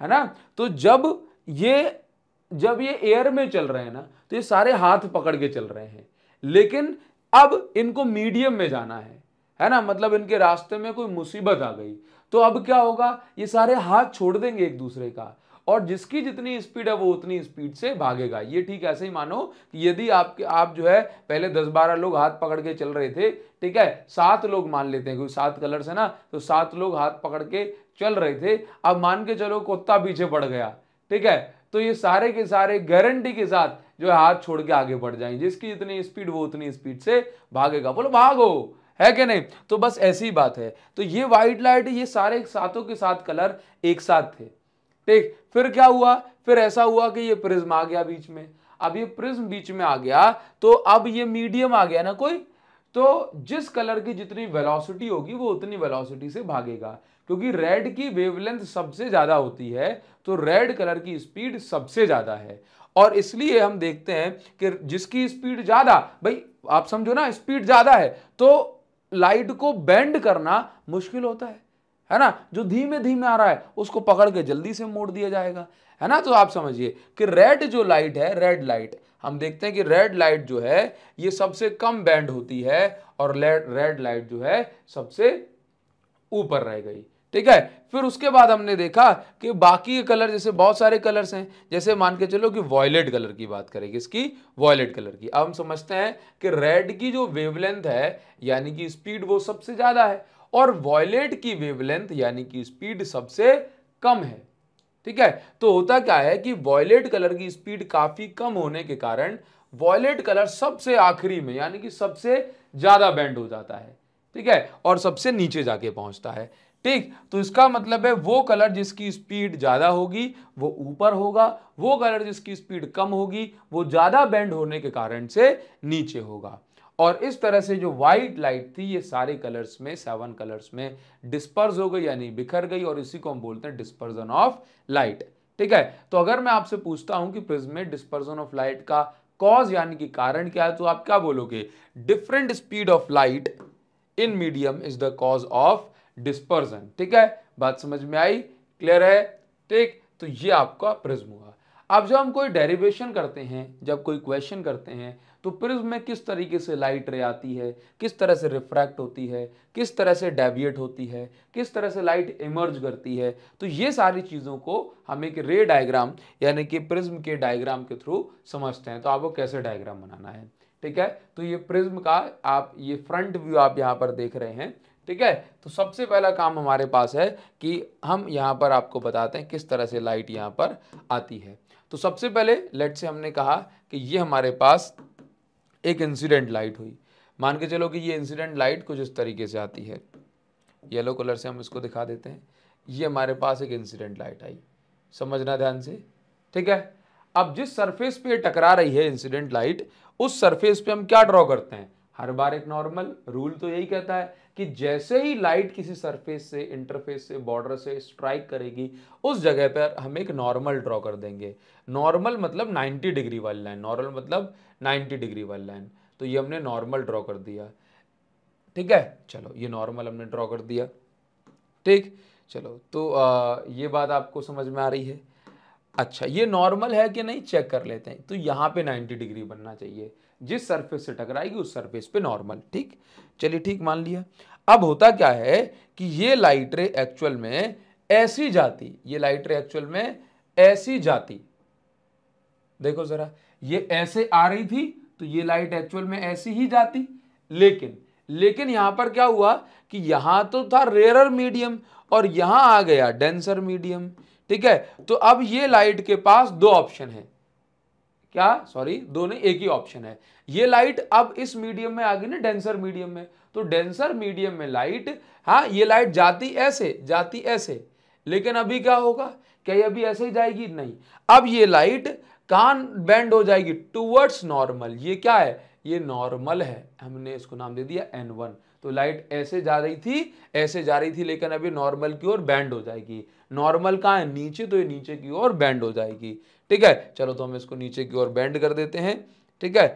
है ना? तो जब ये जब ये एयर में चल रहे हैं ना तो ये सारे हाथ पकड़ के चल रहे हैं। लेकिन अब इनको मीडियम में जाना है है ना? मतलब इनके रास्ते में कोई मुसीबत आ गई। तो अब क्या होगा? ये सारे हाथ छोड़ देंगे एक दूसरे का। और जिसकी जितनी स्पीड है, वो उतनी स्पीड से भागेगा। ये ठीक ऐसे ही मानो कि यदि आपके, आप जो है, पहले दस बारह लोग हाथ पकड़ के चल रहे थे, ठीक है? सात लोग मान लेते हैं, क्योंकि सात कलर से ना तो सात लोग हाथ पकड़ के चल रहे थे। अब मान के चलो कुत्ता पीछे पड़ गया, ठीक है? तो ये सारे के सारे गारंटी के साथ जो है हाथ छोड़ के आगे बढ़ जाएँगे जिसकी जितनी स्पीड वो उतनी स्पीड से भागेगा। बोलो, भागो! है कि नहीं? तो बस ऐसी बात है। तो ये व्हाइट लाइट ये सारे सातों के साथ कलर एक साथ थे। ठीक? फिर क्या हुआ? फिर ऐसा हुआ कि ये प्रिज्म आ गया बीच में। अब ये प्रिज्म बीच में आ गया तो अब ये मीडियम आ गया ना कोई? तो जिस कलर की जितनी वेलोसिटी होगी, वो उतनी वेलोसिटी से भागेगा। क्योंकि रेड की वेवलेंथ सबसे ज़्यादा होती है तो रेड कलर की स्पीड सबसे ज़्यादा है। और इसलिए हम देखते हैं कि जिसकी स्पीड ज़्यादा, भाई, आप समझो ना स्पीड ज़्यादा है तो लाइट को बेंड करना मुश्किल होता है है ना? जो धीमे धीमे आ रहा है, उसको पकड़ के जल्दी से मोड़ दिया जाएगा, है ना? तो आप समझिए कि रेड जो लाइट है रेड लाइट हम देखते हैं कि रेड लाइट जो है, ये सबसे कम बैंड होती है और रेड लाइट जो है, सबसे ऊपर रह गई, ठीक है? फिर उसके बाद हमने देखा कि बाकी कलर जैसे बहुत सारे कलर्स हैं, जैसे मान के चलो कि वॉयलेट कलर की बात करें, किसकी? वॉयलेट कलर की। अब हम समझते हैं कि रेड की जो वेवलेंथ है, यानी कि स्पीड वो सबसे ज़्यादा है, और वॉयलेट की वेवलेंथ यानी कि स्पीड सबसे कम है। ठीक है? तो होता क्या है कि वॉयलेट कलर की स्पीड काफ़ी कम होने के कारण वॉयलेट कलर सबसे आखिरी में, यानी कि सबसे ज़्यादा बैंड हो जाता है। ठीक है? और सबसे नीचे जाके पहुँचता है। ठीक तो इसका मतलब है वो कलर जिसकी स्पीड ज़्यादा होगी, वो ऊपर होगा, वो कलर जिसकी स्पीड कम होगी, वो ज़्यादा बेंड होने के कारण से नीचे होगा। और इस तरह से जो वाइट लाइट थी, ये सारे कलर्स में सेवन कलर्स में डिस्पर्स हो गई, यानी बिखर गई, और इसी को हम बोलते हैं डिस्पर्जन ऑफ़ लाइट ठीक है तो अगर मैं आपसे पूछता हूँ कि प्रिज्म में डिस्पर्जन ऑफ़ लाइट का कॉज यानी कि कारण क्या है तो आप क्या बोलोगे? Different speed of light in medium is the cause of dispersion ठीक है? बात समझ में आई? क्लियर है? ठीक? तो ये आपका प्रिज्म हुआ। अब जब हम कोई डेरिवेशन करते हैं, जब कोई क्वेश्चन करते हैं तो प्रिज्म में किस तरीके से लाइट रे आती है? किस तरह से रिफ्रैक्ट होती है? किस तरह से डेविएट होती है? किस तरह से लाइट इमर्ज करती है? तो ये सारी चीज़ों को हम एक रे डायग्राम यानी कि प्रिज्म के डायग्राम के थ्रू समझते हैं। तो आपको कैसे डायग्राम बनाना है? ठीक है? तो ये प्रिज्म का आप, ये फ्रंट व्यू आप यहाँ पर देख रहे हैं। ठीक है? तो सबसे पहला काम हमारे पास है कि हम यहाँ पर आपको बताते हैं किस तरह से लाइट यहाँ पर आती है। तो सबसे पहले लेट से हमने कहा कि ये हमारे पास एक इंसिडेंट लाइट हुई। मान के चलो कि ये इंसिडेंट लाइट कुछ इस तरीके से आती है। येलो कलर से हम इसको दिखा देते हैं। ये हमारे पास एक इंसिडेंट लाइट आई। समझना ध्यान से। ठीक है? अब जिस सरफेस पे टकरा रही है इंसिडेंट लाइट उस सरफेस पे हम क्या ड्रॉ करते हैं? हर बार एक नॉर्मल रूल तो यही कहता है। कि जैसे ही लाइट किसी सरफेस से इंटरफेस से बॉर्डर से स्ट्राइक करेगी उस जगह पर हम एक नॉर्मल ड्रॉ कर देंगे। नॉर्मल मतलब 90 डिग्री वाली लाइन नॉर्मल मतलब 90 डिग्री वाली लाइन तो ये हमने नॉर्मल ड्रॉ कर दिया। ठीक है? चलो ये नॉर्मल हमने ड्रॉ कर दिया। ठीक? चलो तो आ, ये बात आपको समझ में आ रही है। अच्छा ये नॉर्मल है कि नहीं? चेक कर लेते हैं। तो यहाँ पे 90 डिग्री बनना चाहिए। जिस सरफेस से टकराएगी, उस सरफेस पे नॉर्मल ठीक? चलिए ठीक, मान लिया। अब होता क्या है कि ये लाइट रे एक्चुअल में ऐसी जाती, ये लाइट रे एक्चुअल में ऐसी जाती। देखो जरा, ये ऐसे आ रही थी तो ये लाइट एक्चुअल में ऐसी ही जाती। लेकिन लेकिन यहाँ पर क्या हुआ कि यहाँ तो था रेयर मीडियम और यहाँ आ गया डेंसर मीडियम ठीक है? तो अब ये लाइट के पास दो ऑप्शन है। क्या? सॉरी दोनों एक ही ऑप्शन है। ये लाइट अब इस मीडियम में आ गई ना डेंसर मीडियम में। तो डेंसर मीडियम में लाइट हाँ ये लाइट जाती ऐसे जाती ऐसे। लेकिन अभी क्या होगा? क्या ये अभी ऐसे ही जाएगी? नहीं। अब ये लाइट कान बेंड हो जाएगी टूवर्ड्स नॉर्मल ये क्या है? ये नॉर्मल है। हमने इसको नाम दे दिया एन वन तो लाइट ऐसे जा रही थी, ऐसे जा रही थी, लेकिन अभी नॉर्मल की ओर बैंड हो जाएगी। नॉर्मल कहाँ है? नीचे तो ये नीचे की ओर बैंड हो जाएगी। ठीक है? चलो तो हम इसको नीचे की ओर बैंड कर देते हैं, ठीक है?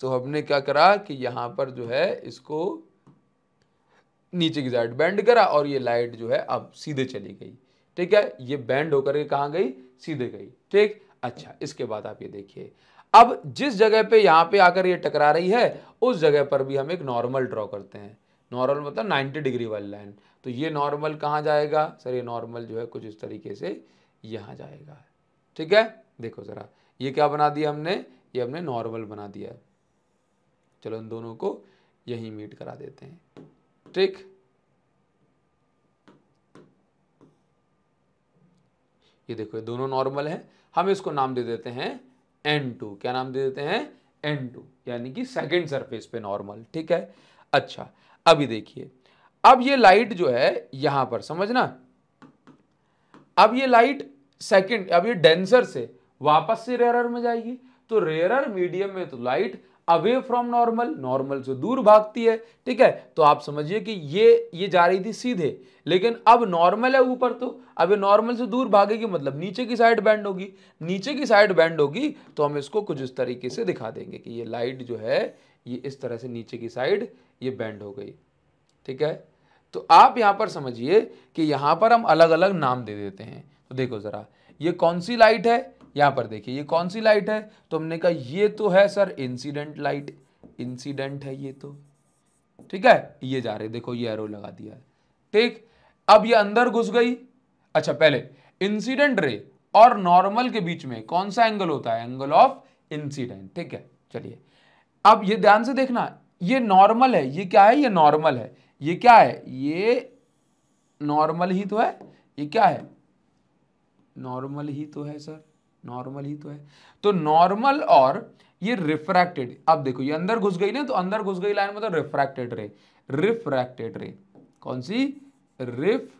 तो हमने क्या करा कि यहाँ पर जो है इसको नीचे की साइड बैंड करा और ये लाइट जो है अब सीधे चली गई, ठीक है? ये बैंड होकर के कहाँ गई? सीधे गई, ठीक? अच्छा इसके बाद आप ये देखिए। अब जिस जगह पे यहाँ पे आकर ये टकरा रही है, उस जगह पर भी हम एक नॉर्मल ड्रॉ करते हैं। नॉर्मल मतलब 90 डिग्री वाली लाइन तो ये नॉर्मल कहाँ जाएगा? सर, ये नॉर्मल जो है कुछ इस तरीके से यहाँ जाएगा, ठीक है? देखो ज़रा, ये क्या बना दिया हमने? ये हमने नॉर्मल बना दिया है। चलो इन दोनों को यहीं मीट करा देते हैं। ठीक? ये देखो, ये दोनों नॉर्मल है। हम इसको नाम दे देते हैं N2 क्या नाम दे देते हैं? N2 यानी कि सेकंड सरफेस पे नॉर्मल ठीक है? अच्छा अभी देखिए। अब ये लाइट जो है, यहाँ पर, समझना? अब ये लाइट सेकंड अब ये डेंसर से वापस से रेयरर में जाएगी। तो रेयरर मीडियम में तो light away from normal normal से दूर भागती है, ठीक है? तो आप समझिए कि ये ये जा रही थी सीधे। लेकिन अब नॉर्मल है ऊपर तो। अब ये नॉर्मल से दूर भागेगी मतलब नीचे की साइड बैंड होगी। नीचे की साइड बैंड होगी तो हम इसको कुछ इस तरीके से दिखा देंगे कि ये लाइट जो है, ये इस तरह से नीचे की साइड ये बैंड हो गई, ठीक है? तो आप यहाँ पर समझिए कि यहाँ पर हम अलग अलग नाम दे देते हैं। तो देखो ज़रा, ये कौन सी लाइट है? यहाँ पर देखिए, ये कौन सी लाइट है? तो हमने कहा, ये तो है सर इंसिडेंट लाइट इंसिडेंट है ये तो। ठीक है? ये जा रहे, देखो, ये एरो लगा दिया है। ठीक? अब ये अंदर घुस गई। अच्छा पहले इंसिडेंट रे और नॉर्मल के बीच में कौन सा एंगल होता है? एंगल ऑफ़ इंसिडेंट ठीक है? चलिए। अब ये ध्यान से देखना, ये नॉर्मल है, ये क्या है? ये नॉर्मल है। ये क्या है? ये नॉर्मल ही तो है। ये क्या है? नॉर्मल ही तो है सर नॉर्मल ही तो है। तो नॉर्मल और ये रिफ्रैक्टेड अब देखो, ये अंदर घुस गई ना तो अंदर घुस गई लाइन मतलब रिफ्रैक्टेड रे रिफ्रैक्टेड रे कौन सी? रिफ्रैक्टेड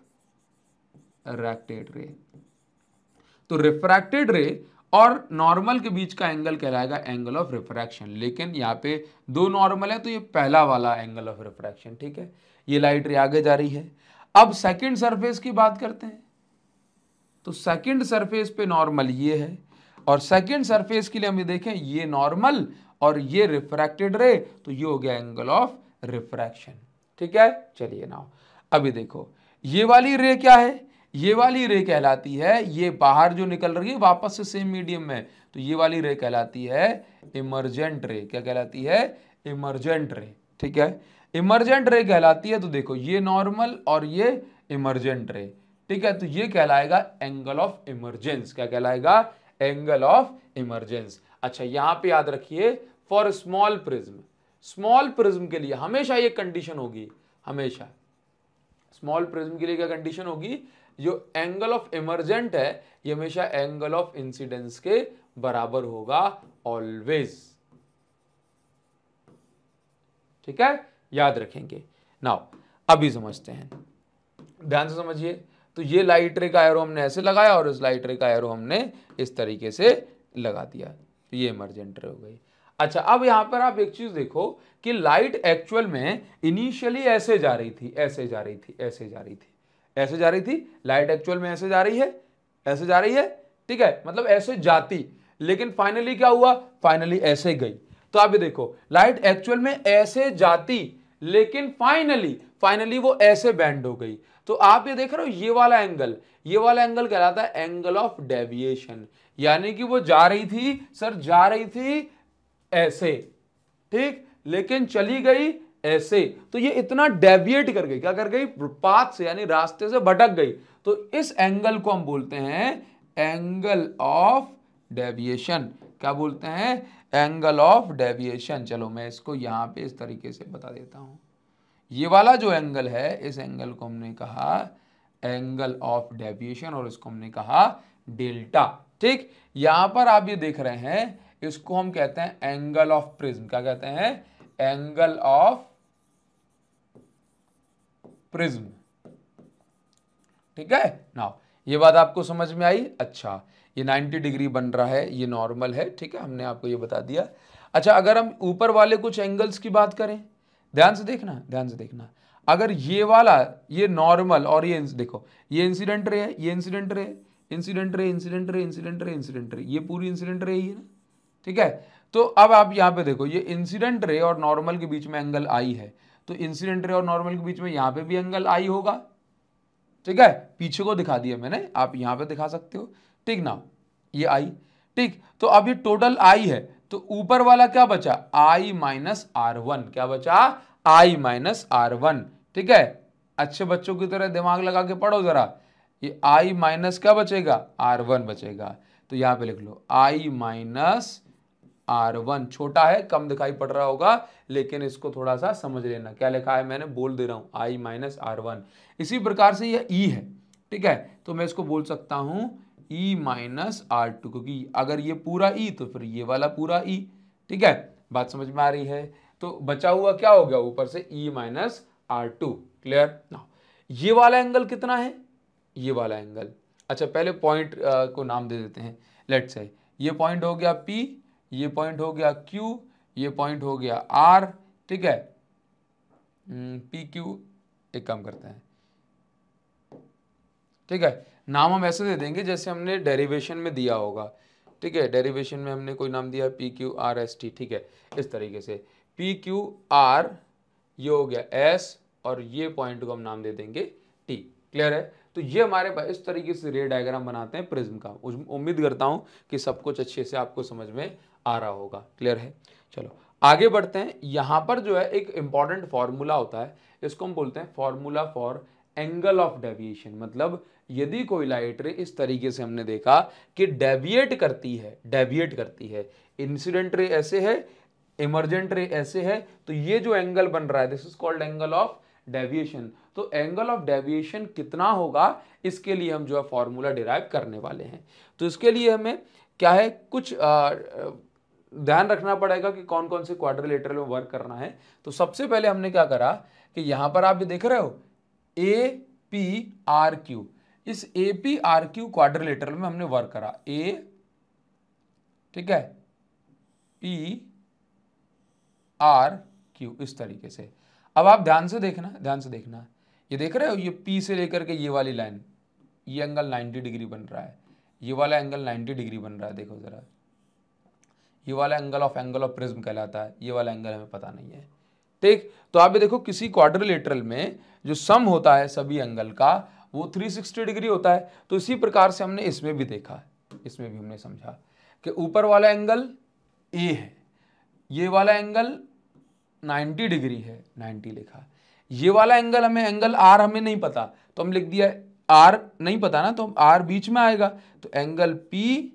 रे तो रिफ्रैक्टेड रे और नॉर्मल के बीच का एंगल कहलाएगा एंगल ऑफ़ रिफ्रैक्शन लेकिन यहाँ पे दो नॉर्मल है तो ये पहला वाला एंगल ऑफ़ रिफ्रैक्शन ठीक है? ये लाइट रे आगे जा रही है। अब सेकंड सरफेस की बात करते हैं। तो सेकंड सरफेस पे नॉर्मल ये है और सेकंड सरफेस के लिए हम ये देखें, ये नॉर्मल और ये रिफ्रैक्टेड रे तो ये हो गया एंगल ऑफ़ रिफ्रैक्शन ठीक है? चलिए नाउ अभी देखो, ये वाली रे क्या है? ये वाली रे कहलाती है, ये बाहर जो निकल रही है, वापस से सेम मीडियम में तो ये वाली रे कहलाती है इमरजेंट रे क्या कहलाती है? इमरजेंट रे ठीक है? इमरजेंट रे कहलाती है तो देखो, ये नॉर्मल और ये इमरजेंट रे ठीक है तो ये कहलाएगा एंगल ऑफ़ इमरजेंस क्या कहलाएगा? एंगल ऑफ़ इमरजेंस अच्छा यहाँ पे याद रखिए for small prism small prism के लिए हमेशा ये कंडीशन होगी, हमेशा. स्मॉल प्रिज्म के लिए क्या कंडीशन होगी? जो एंगल ऑफ़ इमरजेंट है, ये हमेशा एंगल ऑफ़ इंसिडेंस के बराबर होगा ऑलवेज ठीक है? याद रखेंगे. नाउ अभी समझते हैं. ध्यान से समझिए. तो ये लाइट रे का एरो हमने ऐसे लगाया और इस लाइट रे का एरो हमने इस तरीके से लगा दिया। तो ये इमरजेंट रे हो गई। अच्छा अब यहाँ पर आप एक चीज़ देखो कि लाइट एक्चुअल में इनिशियली ऐसे जा रही थी, ऐसे जा रही थी, ऐसे जा रही थी, ऐसे जा रही थी लाइट एक्चुअल में ऐसे जा रही है, ऐसे जा रही है, ठीक है? मतलब ऐसे जाती, लेकिन फाइनली क्या हुआ? फाइनली ऐसे गई। तो आप ये देखो लाइट एक्चुअल में ऐसे जाती, लेकिन फाइनली फाइनली वो ऐसे बैंड हो गई। तो आप ये देख रहे हो, ये वाला एंगल ये वाला एंगल कहलाता है एंगल ऑफ़ डेविएशन यानी कि वो जा रही थी, सर, जा रही थी ऐसे, ठीक? लेकिन चली गई ऐसे। तो ये इतना डेविएट कर गई, क्या कर गई? पाथ से, यानी रास्ते से भटक गई। तो इस एंगल को हम बोलते हैं एंगल ऑफ़ डेविएशन क्या बोलते हैं? एंगल ऑफ़ डेविएशन चलो, मैं इसको यहाँ पे इस तरीके से बता देता हूँ। ये वाला जो एंगल है, इस एंगल को हमने कहा एंगल ऑफ़ डेविएशन और इसको हमने कहा डेल्टा ठीक? यहाँ पर आप ये देख रहे हैं, इसको हम कहते हैं एंगल ऑफ़ प्रिज्म क्या कहते हैं? एंगल ऑफ़ प्रिज्म ठीक है? नाउ ये बात आपको समझ में आई? अच्छा ये 90 डिग्री बन रहा है, ये नॉर्मल है। ठीक है? हमने आपको ये बता दिया। अच्छा अगर हम ऊपर वाले कुछ एंगल्स की बात करें ध्यान से देखना, ध्यान से देखना। अगर ये वाला, ये नॉर्मल और ये देखो, ये इंसिडेंट रे ये incident ray incident ray incident ray incident ray incident ray ये पूरी इंसिडेंट रे ही है ना, ठीक है? तो अब आप यहाँ पे देखो, ये इंसिडेंट रे और नॉर्मल के बीच में एंगल आई है तो इंसिडेंट रे और नॉर्मल के बीच में यहाँ पे भी एंगल आई होगा, ठीक है? पीछे को दिखा दिया मैंने, आप यहाँ पे दिखा सकते हो। ठीक ना, ये आई ठीक तो अब ये टोटल आई है तो ऊपर वाला क्या बचा? आई माइनस आर वन क्या बचा? आई माइनस आर वन ठीक है? अच्छे बच्चों की तरह दिमाग लगा के पढ़ो जरा। ये आई माइनस क्या बचेगा? आर वन बचेगा। तो यहाँ पे लिख लो। आई माइनस आर वन छोटा है, कम दिखाई पड़ रहा होगा, लेकिन इसको थोड़ा सा समझ लेना। क्या लिखा है? मैंने बोल दे रहा हूँ। आई माइनस आर वन इसी प्रकार से यह ई e है। ठीक है? तो मैं इसको बोल सकता हूँ ई माइनस आर टू क्योंकि अगर ये पूरा ई e, तो फिर ये वाला पूरा ई e, ठीक है? बात समझ में आ रही है? तो बचा हुआ क्या हो गया ऊपर से? E minus r two clear ना ये वाला एंगल कितना है? ये वाला एंगल अच्छा पहले पॉइंट को नाम दे देते हैं। लेट से ये पॉइंट हो गया पी ये पॉइंट हो गया क्यू ये पॉइंट हो गया आर ठीक है? पी हम्म, क्यू एक काम करते हैं। ठीक है? नाम हम ऐसे दे देंगे जैसे हमने डेरिवेशन में दिया होगा। ठीक है? डेरिवेशन में हमने कोई नाम दिया p q r s t ठीक है? इस तरीके से। पी क्यू आर ये हो गया एस और ये पॉइंट को हम नाम दे देंगे टी क्लियर है? तो ये हमारे पास इस तरीके से रे डायग्राम बनाते हैं प्रिज्म का। उम्मीद करता हूँ कि सब कुछ अच्छे से आपको समझ में आ रहा होगा। क्लियर है? चलो, आगे बढ़ते हैं। यहाँ पर जो है एक इंपॉर्टेंट फॉर्मूला होता है। इसको हम बोलते हैं formula for angle of deviation मतलब यदि कोई लाइट रे इस तरीके से हमने देखा कि डेविएट करती है, डेविएट करती है। इंसिडेंट रे ऐसे है, इमरजेंट रे ऐसे है तो ये जो एंगल बन रहा है this is called angle of deviation तो एंगल ऑफ़ डेविएशन कितना होगा, इसके लिए हम जो है फॉर्मूला डिराइव करने वाले हैं। तो इसके लिए हमें क्या है, कुछ ध्यान रखना पड़ेगा कि कौन कौन से क्वाड्रिलेटरल में वर्क करना है। तो सबसे पहले हमने क्या करा कि यहाँ पर आप देख रहे हो ए पी आर क्यू इस a p r q quadrilateral में हमने वर्क करा। ए ठीक है? पी आर क्यू इस तरीके से। अब आप ध्यान से देखना, ध्यान से देखना। ये देख रहे हो? ये पी से लेकर के ये वाली लाइन ये एंगल 90 डिग्री बन रहा है। ये वाला एंगल 90 डिग्री बन रहा है। देखो ज़रा। ये वाला angle of angle of prism कहलाता है। ये वाला एंगल हमें पता नहीं है। ठीक? तो आप ये देखो, किसी क्वाड्रिलेटरल में जो सम होता है सभी एंगल का वो 360 डिग्री होता है। तो इसी प्रकार से हमने इसमें भी देखा इसमें भी हमने समझा कि ऊपर वाला एंगल ए है। ये वाला एंगल 90 डिग्री है 90 लिखा। ये वाला एंगल हमें, एंगल आर हमें नहीं पता। तो हम लिख दिया आर नहीं पता ना तो आर बीच में आएगा। तो एंगल पी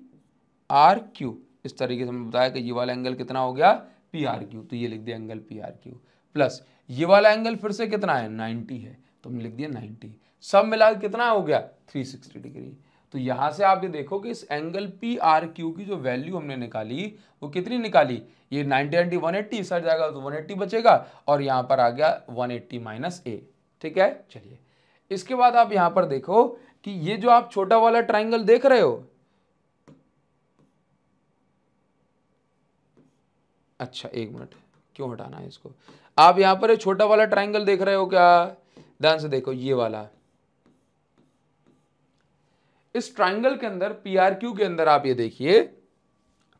आर क्यू इस तरीके से हमने बताया कि ये वाला एंगल कितना हो गया? पी आर क्यू तो ये लिख दिया angle p r q plus ये वाला एंगल फिर से कितना है? 90 है। तो हमने लिख दिया 90 सब मिला कितना हो गया? 360 डिग्री। तो यहाँ से आप ये देखो कि इस एंगल पी आर क्यू की जो वैल्यू हमने निकाली, वो कितनी निकाली? ये 90 नाइनटी वन एट्टी इस जाएगा तो 180 बचेगा और यहाँ पर आ गया 180 एट्टी माइनस ए ठीक है? चलिए। इसके बाद आप यहाँ पर देखो कि ये जो आप छोटा वाला ट्राइंगल देख रहे हो अच्छा एक मिनट, क्यों हटाना है इसको? आप यहाँ पर छोटा वाला ट्राइंगल देख रहे हो क्या? ध्यान से देखो, ये वाला। इस ट्राइंगल के अंदर पी आर क्यू के अंदर आप ये देखिए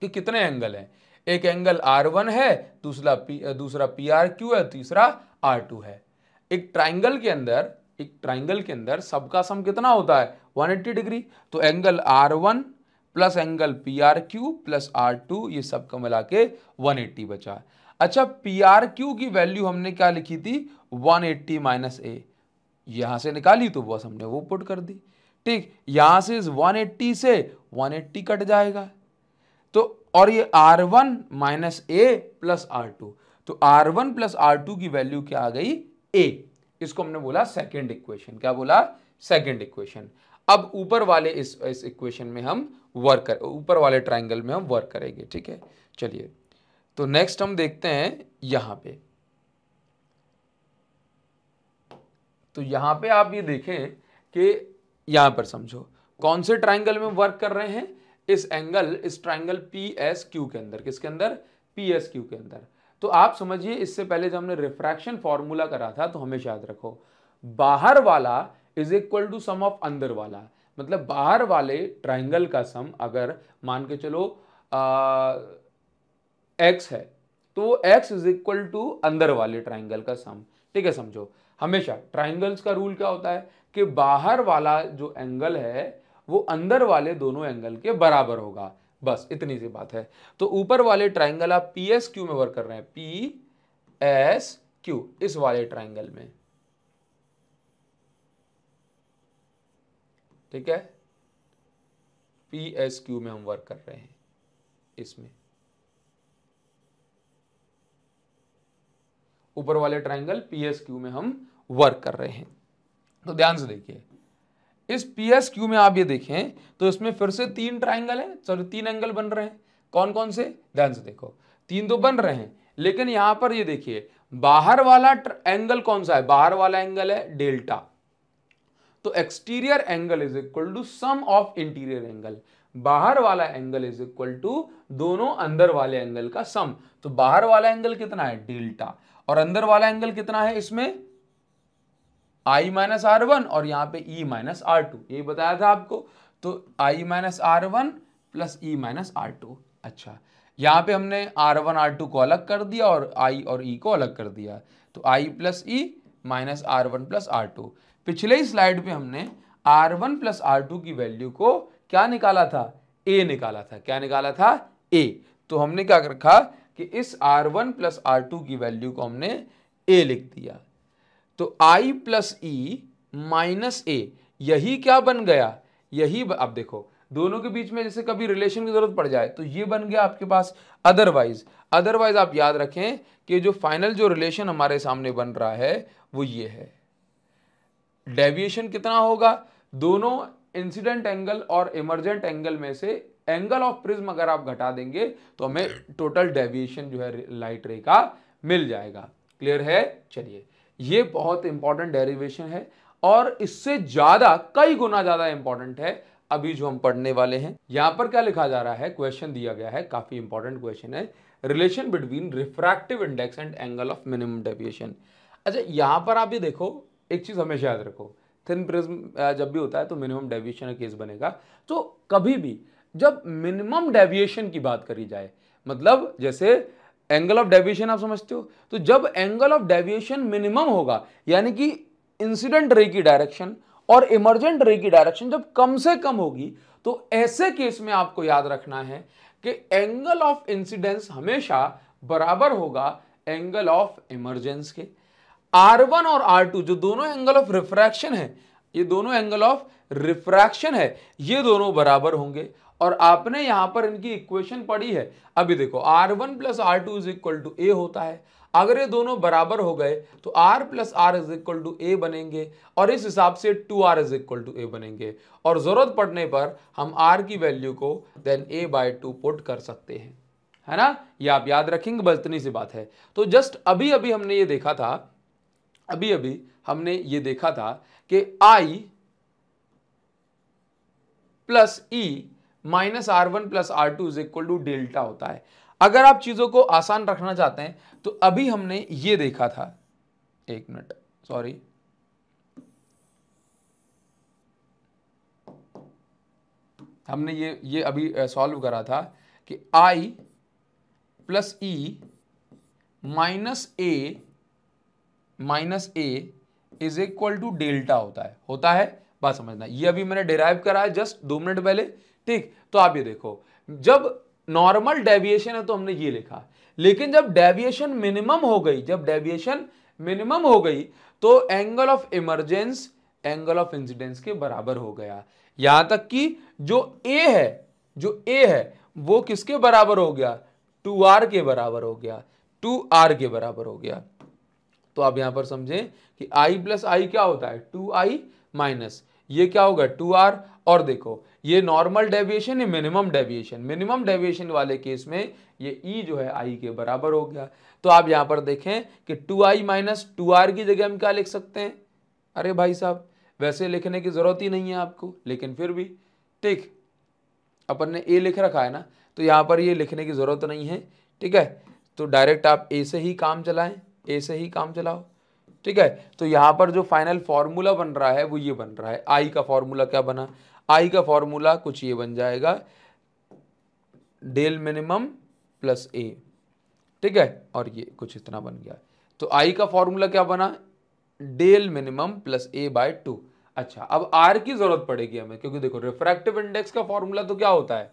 कि कितने एंगल हैं। एक एंगल आर वन है, दूसरा पी दूसरा पी आर क्यू है, तीसरा आर टू है। एक ट्राइंगल के अंदर, एक ट्राइंगल के अंदर सबका सम कितना होता है? 180 डिग्री। तो angle r one plus angle p r q plus r two ये सब का मिला के 180 बचा। अच्छा पी आर क्यू की वैल्यू हमने क्या लिखी थी? 180 एट्टी माइनस ए यहाँ से निकाली तो बस हमने वो पुट कर दी। ठीक यहाँ से इस 180 से 180 कट जाएगा। तो और ये R1 one minus a plus r two तो R1 one plus r two की वैल्यू क्या आ गई? A इसको हमने बोला सेकेंड इक्वेशन क्या बोला? सेकेंड इक्वेशन अब ऊपर वाले इस इस इक्वेशन में हम वर्क कर, ऊपर वाले ट्राइंगल में हम वर्क करेंगे, ठीक है? चलिए। तो नेक्स्ट हम देखते हैं यहाँ पे। तो यहाँ पे आप ये देखें कि यहाँ पर समझो, कौन से ट्राइंगल में वर्क कर रहे हैं? इस एंगल इस ट्राइंगल पी एस क्यू के अंदर। किसके अंदर? पी एस क्यू के अंदर। तो आप समझिए, इससे पहले जब हमने रिफ्रैक्शन फॉर्मूला करा था तो हमेशा याद रखो, बाहर वाला is equal to sum of अंदर वाला। मतलब बाहर वाले ट्राइंगल का सम अगर मान के चलो एक्स है तो एक्स इज़ इक्वल टू अंदर वाले ट्राइंगल का सम ठीक है, समझो। हमेशा ट्राइंगल्स का रूल क्या होता है? कि बाहर वाला जो एंगल है, वो अंदर वाले दोनों एंगल के बराबर होगा। बस, इतनी सी बात है। तो ऊपर वाले ट्राइंगल आप पी एस क्यू में वर्क कर रहे हैं। पी एस क्यू इस वाले ट्राइंगल में। ठीक है? पी एस क्यू में हम वर्क कर रहे हैं, इसमें। ऊपर वाले ट्राइंगल पी एस क्यू में हम वर्क कर रहे हैं। तो ध्यान से देखिए। इस पी एस क्यू में आप ये देखें तो इसमें फिर से तीन ट्राइंगल है सॉरी तीन एंगल बन रहे हैं। कौन कौन से? ध्यान से देखो। तीन तो बन रहे हैं, लेकिन यहाँ पर ये देखिए, बाहर वाला एंगल कौन सा है? बाहर वाला एंगल है डेल्टा तो exterior angle is equal to sum of interior angle बाहर वाला एंगल इज़ इक्वल टू दोनों अंदर वाले एंगल का सम तो बाहर वाला एंगल कितना है? डेल्टा और अंदर वाला एंगल कितना है इसमें? आई माइनस आर वन और यहाँ पे ई माइनस आर टू, ये बताया था आपको? तो i minus r one plus e minus r two अच्छा। यहाँ पे हमने आर वन, आर टू को अलग कर दिया और आई और ई e को अलग कर दिया। तो i plus e minus r one plus r two. पिछले ही स्लाइड पे हमने r one plus r two की वैल्यू को क्या निकाला था? ए निकाला था। क्या निकाला था? ए। तो हमने क्या रखा कि इस r one plus r two की वैल्यू को हमने ए लिख दिया। तो आई प्लस ई माइनस ए, यही क्या बन गया? यही अब देखो, दोनों के बीच में जैसे कभी रिलेशन की ज़रूरत पड़ जाए तो ये बन गया आपके पास अदरवाइज़ अदरवाइज़ आप याद रखें कि जो फाइनल जो रिलेशन हमारे सामने बन रहा है, वो ये है। डेविएशन कितना होगा? दोनों इंसिडेंट एंगल और इमरजेंट एंगल में से एंगल ऑफ़ प्रिज्म अगर आप घटा देंगे तो हमें टोटल डेविएशन जो है लाइट रे का मिल जाएगा। क्लियर है? चलिए। ये बहुत इंपॉर्टेंट डेरिवेशन है और इससे ज़्यादा, कई गुना ज़्यादा इंपॉर्टेंट है अभी जो हम पढ़ने वाले हैं। यहाँ पर क्या लिखा जा रहा है? क्वेश्चन दिया गया है। काफ़ी इंपॉर्टेंट क्वेश्चन है। Relation between refractive index and angle of minimum deviation अच्छा यहाँ पर आप ये देखो, एक चीज़ हमेशा याद रखो। थिन प्रिज्म जब भी होता है तो मिनिमम डेविएशन का केस बनेगा। तो कभी भी जब मिनिमम डेविएशन की बात करी जाए मतलब जैसे एंगल ऑफ़ डेविएशन आप समझते हो? तो जब एंगल ऑफ़ डेविएशन मिनिमम होगा, यानी कि इंसिडेंट रे की डायरेक्शन और इमरजेंट रे की डायरेक्शन जब कम से कम होगी तो ऐसे केस में आपको याद रखना है कि एंगल ऑफ़ इंसिडेंस हमेशा बराबर होगा एंगल ऑफ़ इमरजेंस के। R1 और R2 जो दोनों एंगल ऑफ़ रिफ्रैक्शन है, ये दोनों एंगल ऑफ़ रिफ्रैक्शन है, ये दोनों बराबर होंगे। और आपने यहाँ पर इनकी इक्वेशन पढ़ी है। अभी देखो r one plus r two is equal to a होता है। अगर ये दोनों बराबर हो गए तो R plus r is equal to a बनेंगे और इस हिसाब से two r is equal to a बनेंगे। और ज़रूरत पड़ने पर हम R की वैल्यू को then a by two put कर सकते हैं। है ना? ये आप याद रखेंगे बस इतनी सी बात है। तो जस्ट अभी अभी हमने ये देखा था, अभी अभी हमने ये देखा था कि I plus e minus r one plus r two is equal to delta होता है। अगर आप चीज़ों को आसान रखना चाहते हैं तो अभी हमने ये देखा था। एक मिनट सॉरी हमने ये ये अभी सॉल्व करा था कि I plus e minus a minus a is equal to delta होता है। होता है? बात समझना। ये अभी मैंने डिराइव करा है जस्ट दो मिनट पहले। ठीक तो आप ये देखो, जब नॉर्मल डेविएशन है तो हमने ये लिखा, लेकिन जब डेविएशन मिनिमम हो गई, जब डेविएशन मिनिमम हो गई तो angle of emergence angle of incidence के बराबर हो गया। यहाँ तक कि जो ए है, जो ए है, वो किसके बराबर हो गया? टू आर के बराबर हो गया, टू आर के बराबर हो गया। तो आप यहाँ पर समझें कि आई प्लस आई क्या होता है? टू आई माइनस ये क्या होगा? टू आर और देखो ये नॉर्मल डेविएशन या मिनिमम डेविएशन मिनिमम डेविएशन वाले केस में ये ई e जो है आई के बराबर हो गया। तो आप यहाँ पर देखें कि two i minus two r की जगह हम क्या लिख सकते हैं? अरे भाई साहब, वैसे लिखने की ज़रूरत ही नहीं है आपको, लेकिन फिर भी। ठीक, अपन ने ए लिख रखा है ना तो यहाँ पर ये लिखने की ज़रूरत नहीं है। ठीक है तो डायरेक्ट आप ए से ही काम चलाएँ ए से ही काम चलाओ। ठीक है तो यहाँ पर जो फाइनल फॉर्मूला बन रहा है, वो ये बन रहा है। आई का फॉर्मूला क्या बना? आई का फॉर्मूला कुछ ये बन जाएगा डेल मिनिमम प्लस ए ठीक है? और ये कुछ इतना बन गया। तो आई का फॉर्मूला क्या बना? Del minimum plus a by two अच्छा अब आर की ज़रूरत पड़ेगी हमें, क्योंकि देखो रिफ्रैक्टिव इंडेक्स का फॉर्मूला तो क्या होता है?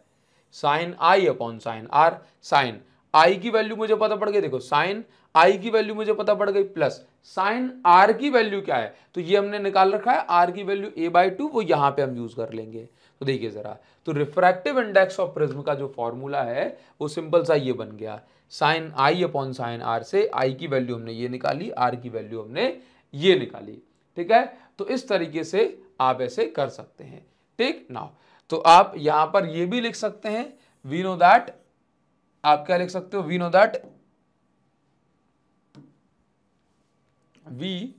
Sine i upon sine r sine i की वैल्यू मुझे पता पड़ गई, देखो साइन आई की वैल्यू मुझे पता पड़ गई प्लस साइन आर की वैल्यू क्या है? तो ये हमने निकाल रखा है आर की वैल्यू ए बाई टू वो यहाँ पे हम यूज़ कर लेंगे। तो देखिए जरा तो रिफ्रैक्टिव इंडेक्स ऑफ़ प्रिज्म का जो फॉर्मूला है, वो सिंपल सा ये बन गया। Sine i upon sine r से आई की वैल्यू हमने ये निकाली आर की वैल्यू हमने ये निकाली, ठीक है? तो इस तरीके से आप ऐसे कर सकते हैं, ठीक? नाउ तो आप यहाँ पर ये भी लिख सकते हैं वी नो दैट आप क्या लिख सकते हो? We know that we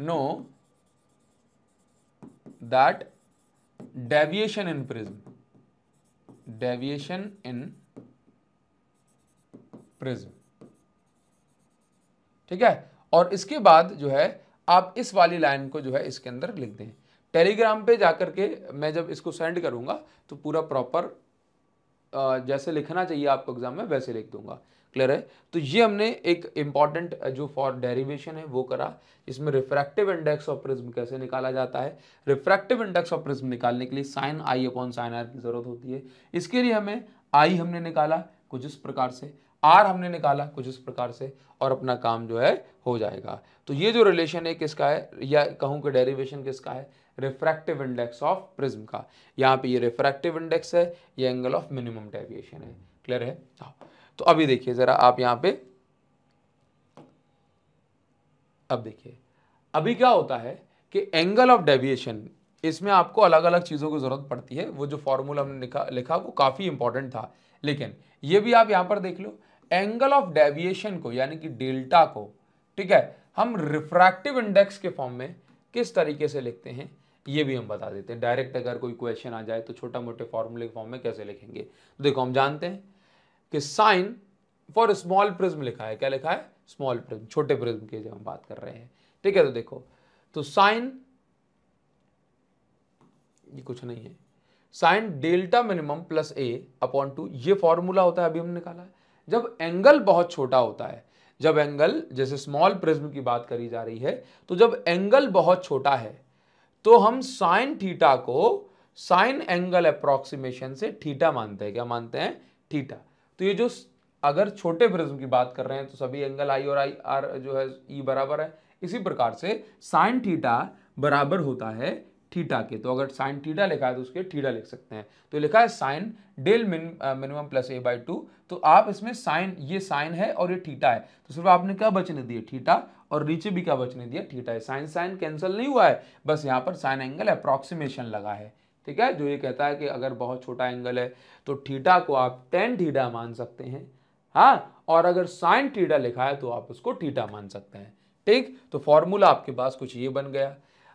know that deviation in prism deviation in prism ठीक है? और इसके बाद जो है, आप इस वाली लाइन को जो है, इसके अंदर लिख दें। टेलीग्राम पे जाकर के मैं जब इसको सेंड करूँगा तो पूरा प्रॉपर जैसे लिखना चाहिए आपको एग्ज़ाम में, वैसे लिख दूँगा। क्लियर है? तो ये हमने एक इंपॉर्टेंट जो फॉर डेरिवेशन है, वो करा इसमें रिफ्रैक्टिव इंडेक्स ऑफ़ प्रिज्म कैसे निकाला जाता है। रिफ्रैक्टिव इंडेक्स ऑफ़ प्रिज्म निकालने के लिए sine i upon sine r की ज़रूरत होती है। इसके लिए हमें आई हमने निकाला, कुछ इस प्रकार से आर हमने निकाला, कुछ इस प्रकार से, और अपना काम जो है, हो जाएगा। तो ये जो रिलेशन है, किसका है? या कहूँ कि डेरिवेशन किसका है? रिफ्रैक्टिव इंडेक्स ऑफ़ प्रिज्म का। यहाँ पे ये रिफ्रैक्टिव इंडेक्स है, ये एंगल ऑफ़ मिनिमम डेविएशन है। क्लियर है? हाँ। तो अभी देखिए, ज़रा आप यहाँ पे अब देखिए। अभी क्या होता है कि एंगल ऑफ़ डेविएशन इसमें आपको अलग अलग चीज़ों की ज़रूरत पड़ती है। वो जो फॉर्मूला हमने लिखा लिखा, वो काफ़ी इंपॉर्टेंट था। लेकिन ये भी आप यहाँ पर देख लो। एंगल ऑफ़ डेविएशन को, यानी कि डेल्टा को, ठीक है? हम रिफ्रैक्टिव इंडेक्स के फॉर्म में किस तरीके से लिखते हैं? ये भी हम बता देते हैं। डायरेक्ट अगर कोई क्वेश्चन आ जाए तो छोटा मोटे फॉर्मूले के फॉर्म में कैसे लिखेंगे? तो देखो, हम जानते हैं कि साइन फॉर स्मॉल प्रिज्म लिखा है। क्या लिखा है? स्मॉल प्रिज्म छोटे प्रिज्म की जब हम बात कर रहे हैं। ठीक है तो देखो तो साइन ये कुछ नहीं है। Sine delta minimum plus A upon two ये फॉर्मूला होता है, अभी हमने निकाला है। जब एंगल बहुत छोटा होता है, जब एंगल जैसे स्मॉल प्रिज्म की बात करी जा रही है तो जब एंगल बहुत छोटा है तो हम साइन थीटा को साइन एंगल अप्रोक्सीमेशन से थीटा मानते हैं। क्या मानते हैं? थीटा। तो ये जो अगर छोटे प्रिज्म की बात कर रहे हैं तो सभी एंगल आई और आई, आर जो है, ई बराबर है। इसी प्रकार से साइन थीटा बराबर होता है थीटा के। तो अगर साइन थीटा लिखा है तो उसके थीटा लिख सकते हैं। तो लिखा है sine del min minimum plus A by two. तो आप इसमें साइन, ये साइन है और ये थीटा है। तो सिर्फ़ आपने क्या बचने दिए? थीटा और नीचे भी क्या बचने दिया? थीटा है। साइन साइन कैंसिल नहीं हुआ है। बस यहाँ पर साइन एंगल अप्रॉक्सीमेशन लगा है। ठीक है? जो ये कहता है कि अगर बहुत छोटा एंगल है तो थीटा को आप टेन थीटा मान सकते हैं। हाँ? और अगर साइन थीटा लिखा है तो आप उसको थीटा मान सकते हैं। ठीक? तो फॉर्मूला आपके पास कुछ ये बन गया।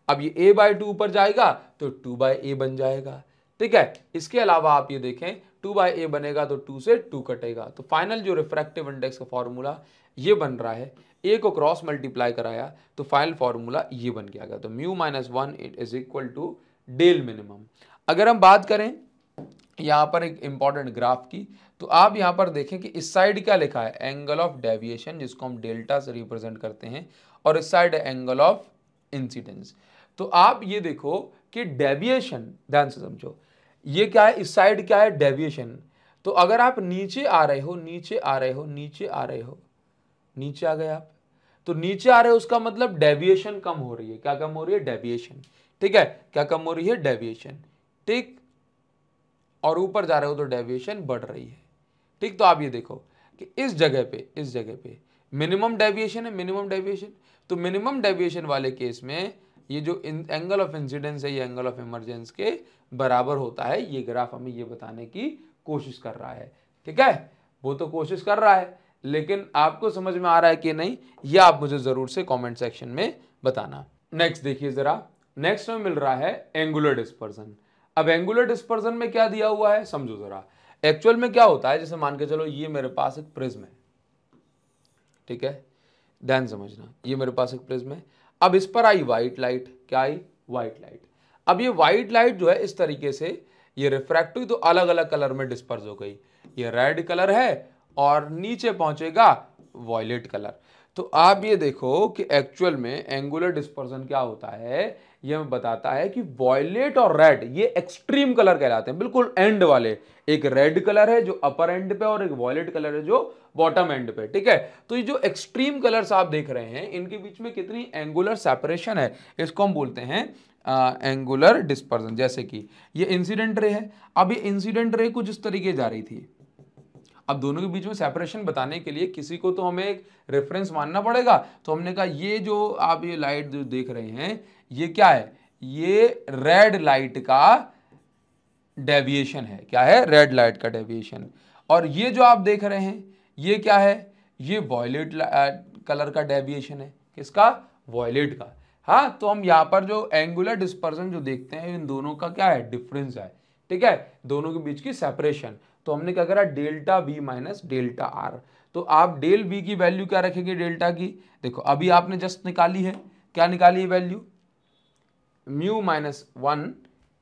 अब ये ए बाई टू ऊपर जाएगा तो टू बाई ए बन जाएगा। ठीक है? इसके अलावा आप ये देखें टू बाई ए बनेगा तो टू से टू कटेगा। तो फाइनल जो रिफ्रैक्टिव इंडेक्स का फॉर्मूला ये बन रहा है। ए को क्रॉस मल्टीप्लाई कराया तो फाइनल फॉर्मूला ये बन गया तो mu minus one it is equal to del minimum अगर हम बात करें यहाँ पर एक इंपॉर्टेंट ग्राफ की तो आप यहाँ पर देखें कि इस साइड क्या लिखा है? एंगल ऑफ़ डेविएशन जिसको हम डेल्टा से रिप्रेजेंट करते हैं, और इस साइड एंगल ऑफ़ इंसिडेंस तो आप ये देखो कि डेविएशन ध्यान से समझो, ये क्या है? इस साइड क्या है? डेविएशन तो अगर आप नीचे आ रहे हो, नीचे आ रहे हो, नीचे आ रहे हो नीचे आ गए आप। तो नीचे आ रहे हो, उसका मतलब डेविएशन कम हो रही है। क्या कम हो रही है? डेविएशन ठीक है? क्या कम हो रही है? डेविएशन ठीक? और ऊपर जा रहे हो तो डेविएशन बढ़ रही है। ठीक? तो आप ये देखो कि इस जगह पे, इस जगह पे मिनिमम डेविएशन है मिनिमम डेविएशन तो मिनिमम डेविएशन वाले केस में ये जो एंगल ऑफ़ इंसिडेंस है, ये एंगल ऑफ़ इमरजेंस के बराबर होता है। ये ग्राफ हमें ये बताने की कोशिश कर रहा है। ठीक है? वो तो कोशिश कर रहा है। लेकिन आपको समझ में आ रहा है कि नहीं, ये आप मुझे ज़रूर से कमेंट सेक्शन में बताना। नेक्स्ट देखिए जरा। नेक्स्ट में मिल रहा है एंगुलर डिस्पर्सन अब एंगुलर डिस्पर्जन में क्या दिया हुआ है, समझो जरा। एक्चुअल में क्या होता है, जैसे मान के चलो, ये मेरे पास एक प्रिज्म है। ठीक है? ध्यान समझना, ये मेरे पास एक प्रिज्म है। अब इस पर आई व्हाइट लाइट क्या आई? व्हाइट लाइट अब ये व्हाइट लाइट जो है, इस तरीके से ये रिफ्रैक्ट हुई तो अलग अलग कलर में डिस्पर्स हो गई। ये रेड कलर है और नीचे पहुंचेगा वॉयलेट कलर तो आप ये देखो कि एक्चुअल में एंगुलर डिस्पर्सन क्या होता है? ये हमें बताता है कि वॉयलेट और रेड ये एक्सट्रीम कलर कहलाते हैं। बिल्कुल एंड वाले। एक रेड कलर है जो अपर एंड पे और एक वॉयलेट कलर है जो बॉटम एंड पे, ठीक है? तो ये जो एक्सट्रीम कलर्स आप देख रहे हैं, इनके बीच में कितनी एंगुलर सेपरेशन है? इसको हम बोलते हैं एंगुलर डिस्पर्सन जैसे कि ये इंसिडेंट रे है। अब ये इंसिडेंट रे कुछ इस तरीके जा रही थी। अब दोनों के बीच में सेपरेशन बताने के लिए किसी को तो हमें एक रेफरेंस मानना पड़ेगा। तो हमने कहा, ये जो आप ये लाइट जो देख रहे हैं, ये क्या है? ये रेड लाइट का डेविएशन है। क्या है? रेड लाइट का डेविएशन और ये जो आप देख रहे हैं, ये क्या है? ये वॉयलेट कलर का डेविएशन है। किसका? वॉयलेट का। हाँ तो हम यहाँ पर जो एंगुलर डिस्पर्सन जो देखते हैं, इन दोनों का क्या है? डिफरेंस है। ठीक है? दोनों के बीच की सेपरेशन तो हमने क्या करा? Delta B minus delta R तो आप डेल बी की वैल्यू क्या रखेंगे डेल्टा की? देखो, अभी आपने जस्ट निकाली है। क्या निकाली है value? Mu minus one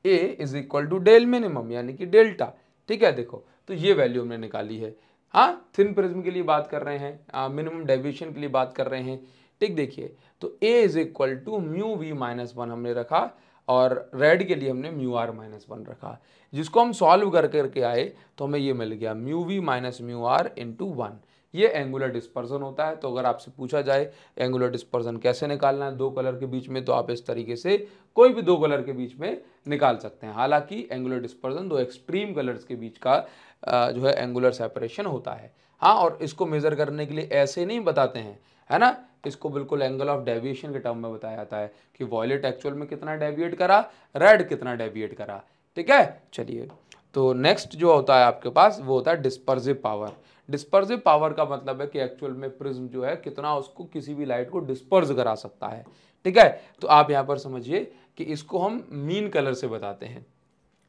A is equal to del minimum, यानी कि डेल्टा। ठीक है, देखो तो ये वैल्यू हमने निकाली है। हाँ थिन प्रिज्म के लिए बात कर रहे हैं मिनिमम डेविएशन के लिए बात कर रहे हैं। ठीक, देखिए तो A is equal to mu V minus one हमने रखा। और रेड के लिए हमने म्यू आर माइनस वन रखा। जिसको हम सॉल्व कर करके आए तो हमें ये मिल गया mu V minus mu R into one ये एंगुलर डिस्पर्सन होता है तो अगर आपसे पूछा जाए एंगुलर डिस्पर्सन कैसे निकालना है, दो कलर के बीच में तो आप इस तरीके से कोई भी दो कलर के बीच में निकाल सकते हैं। हालाँकि एंगुलर डिस्पर्सन दो एक्सट्रीम कलर्स के बीच का जो है एंगुलर सेपरेशन होता है। हाँ और इसको मेज़र करने के लिए ऐसे नहीं बताते हैं, है ना? इसको बिल्कुल एंगल ऑफ़ डेविएशन के टर्म में बताया जाता है कि वॉयलेट एक्चुअल में कितना डेविएट करा रेड कितना डेविएट करा। ठीक है? चलिए। तो नेक्स्ट जो होता है आपके पास, वो होता है डिस्पर्सिव पावर डिस्पर्सिव पावर का मतलब है कि एक्चुअल में प्रिज्म जो है, कितना उसको किसी भी लाइट को डिस्पर्स करा सकता है। ठीक है? तो आप यहाँ पर समझिए कि इसको हम मीन कलर से बताते हैं।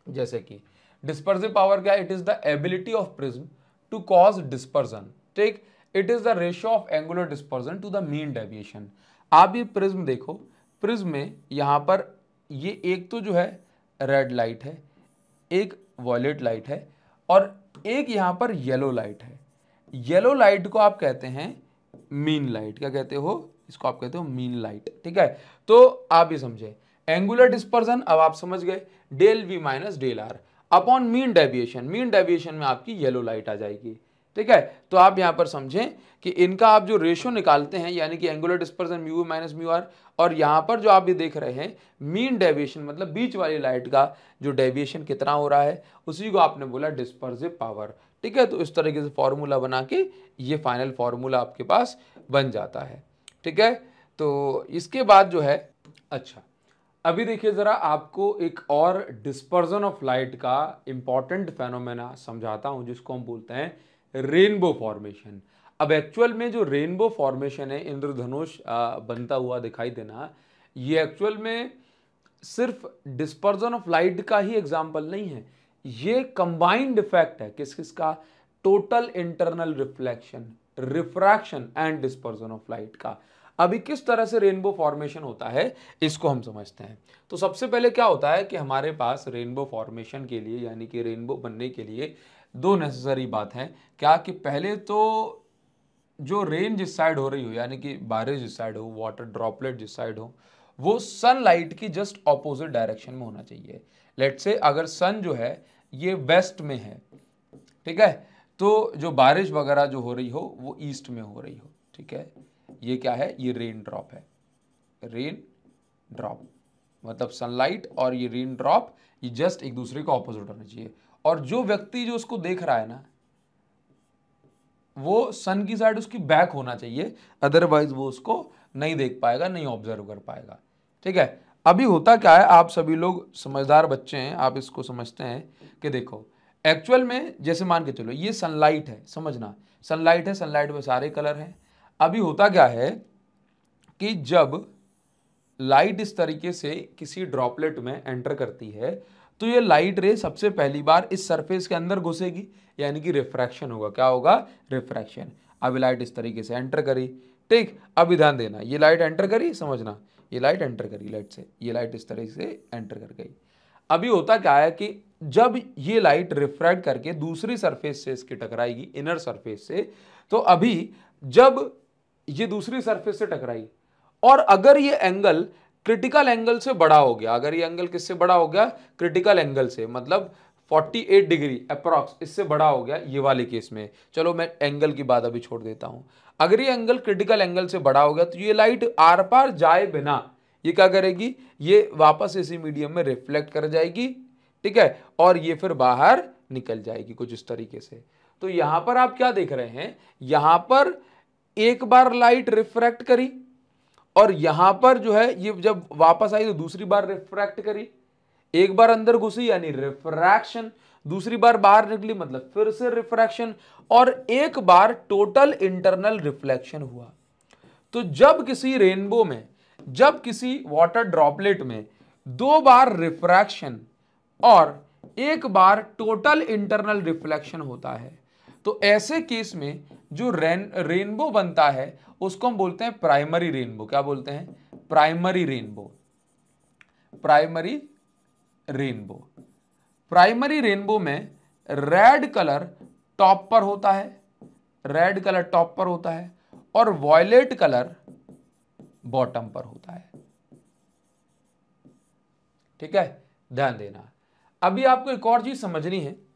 जैसे कि डिस्पर्सिव पावर क्या? It is the ability of prism to cause dispersion ठीक? It is the ratio of angular dispersion to the mean deviation आप ये प्रिज्म देखो। प्रिज्म में यहाँ पर ये एक तो जो है रेड लाइट है, एक वॉयलेट लाइट है, और एक यहाँ पर येलो लाइट है। येलो लाइट को आप कहते हैं मीन लाइट क्या कहते हो? इसको आप कहते हो मीन लाइट ठीक है? तो आप ये समझे। एंगुलर डिस्पर्जन अब आप समझ गए। Del V minus del R upon mean deviation mean deviation में आपकी येलो लाइट आ जाएगी। ठीक है? तो आप यहाँ पर समझें कि इनका आप जो रेशियो निकालते हैं, यानी कि angular dispersion mu minus mu R और यहाँ पर जो आप ये देख रहे हैं मीन डेविएशन मतलब बीच वाली लाइट का जो डेविएशन कितना हो रहा है, उसी को आपने बोला डिस्पर्सिव पावर ठीक है? तो इस तरीके से फॉर्मूला बना के ये फाइनल फॉर्मूला आपके पास बन जाता है। ठीक है? तो इसके बाद जो है अच्छा अभी देखिए ज़रा आपको एक और डिस्पर्जन ऑफ़ लाइट का इंपॉर्टेंट फेनोमेना समझाता हूँ, जिसको हम बोलते हैं रेनबो फॉर्मेशन। अब एक्चुअल में जो रेनबो फॉर्मेशन है, इंद्रधनुष बनता हुआ दिखाई देना, ये एक्चुअल में सिर्फ़ डिस्पर्जन ऑफ़ लाइट का ही एग्ज़ाम्पल नहीं है। ये कंबाइंड इफ़ेक्ट है, किस किस का? Total internal reflection refraction and dispersion of light का। अभी किस तरह से रेनबो फॉर्मेशन होता है, इसको हम समझते हैं। तो सबसे पहले क्या होता है कि हमारे पास रेनबो फॉर्मेशन के लिए, यानी कि रेनबो बनने के लिए दो नेसेसरी बात है। क्या कि पहले तो जो रेन जिस साइड हो रही हो, यानी कि बारिश जिस साइड हो वाटर ड्रॉपलेट जिस साइड हो, वो सनलाइट की जस्ट ऑपोजिट डायरेक्शन में होना चाहिए। लेट से अगर सन जो है, ये वेस्ट में है, ठीक है? तो जो बारिश वगैरह जो हो रही हो, वो ईस्ट में हो रही हो, ठीक है? ये क्या है? ये रेन ड्रॉप है। रेन ड्रॉप मतलब सनलाइट और ये रेन ड्रॉप ये जस्ट एक दूसरे का ऑपोजिट होना चाहिए। और जो व्यक्ति जो उसको देख रहा है ना, वो सन की साइड उसकी बैक होना चाहिए अदरवाइज़ वो उसको नहीं देख पाएगा, नहीं ऑब्ज़र्व कर पाएगा। ठीक है? अभी होता क्या है, आप सभी लोग समझदार बच्चे हैं, आप इसको समझते हैं कि देखो एक्चुअल में जैसे मान के चलो, ये सनलाइट है, समझना। सनलाइट है सनलाइट में सारे कलर हैं। अभी होता क्या है कि जब लाइट इस तरीके से किसी ड्रॉपलेट में एंटर करती है तो ये लाइट रे सबसे पहली बार इस सरफेस के अंदर घुसेगी, यानी कि रिफ्रैक्शन होगा। क्या होगा? रिफ्रैक्शन अब लाइट इस तरीके से एंटर करी। ठीक, अब ध्यान देना। ये लाइट एंटर करी, समझना। ये लाइट एंटर करी लाइट से ये लाइट इस तरीके से एंटर कर गई अभी होता क्या है कि जब ये लाइट रिफ्रैक्ट करके दूसरी सरफेस से इसकी टकराएगी इनर सरफेस से तो अभी जब ये दूसरी सरफेस से टकराई और अगर ये एंगल क्रिटिकल एंगल से बड़ा हो गया। अगर ये एंगल किससे बड़ा हो गया? क्रिटिकल एंगल से मतलब 48 डिग्री अप्रॉक्स इससे बड़ा हो गया ये वाले केस में। चलो मैं एंगल की बात अभी छोड़ देता हूँ। अगर ये एंगल क्रिटिकल एंगल से बड़ा हो गया तो ये लाइट आर पार जाए बिना, ये क्या करेगी? ये वापस इसी मीडियम में रिफ्लेक्ट कर जाएगी, ठीक है? और ये फिर बाहर निकल जाएगी कुछ इस तरीके से। तो यहाँ पर आप क्या देख रहे हैं? यहाँ पर एक बार लाइट रिफ्रैक्ट करी और यहाँ पर जो है, ये जब वापस आई तो दूसरी बार रिफ्रैक्ट करी। एक बार अंदर घुसी, यानी रिफ्रैक्शन दूसरी बार बाहर निकली मतलब फिर से रिफ्रैक्शन और एक बार टोटल इंटरनल रिफ्लेक्शन हुआ। तो जब किसी रेनबो में, जब किसी वाटर ड्रॉपलेट में दो बार रिफ्रैक्शन और एक बार टोटल इंटरनल रिफ्लेक्शन होता है तो ऐसे केस में जो रेन, रेनबो बनता है, उसको हम बोलते हैं प्राइमरी रेनबो। क्या बोलते हैं? Primary rainbow. Primary rainbow. Primary rainbow में रेड कलर टॉप पर होता है, रेड कलर टॉप पर होता है और वॉयलेट कलर बॉटम पर होता है। ठीक है? ध्यान देना। अभी आपको एक और चीज़ समझनी है।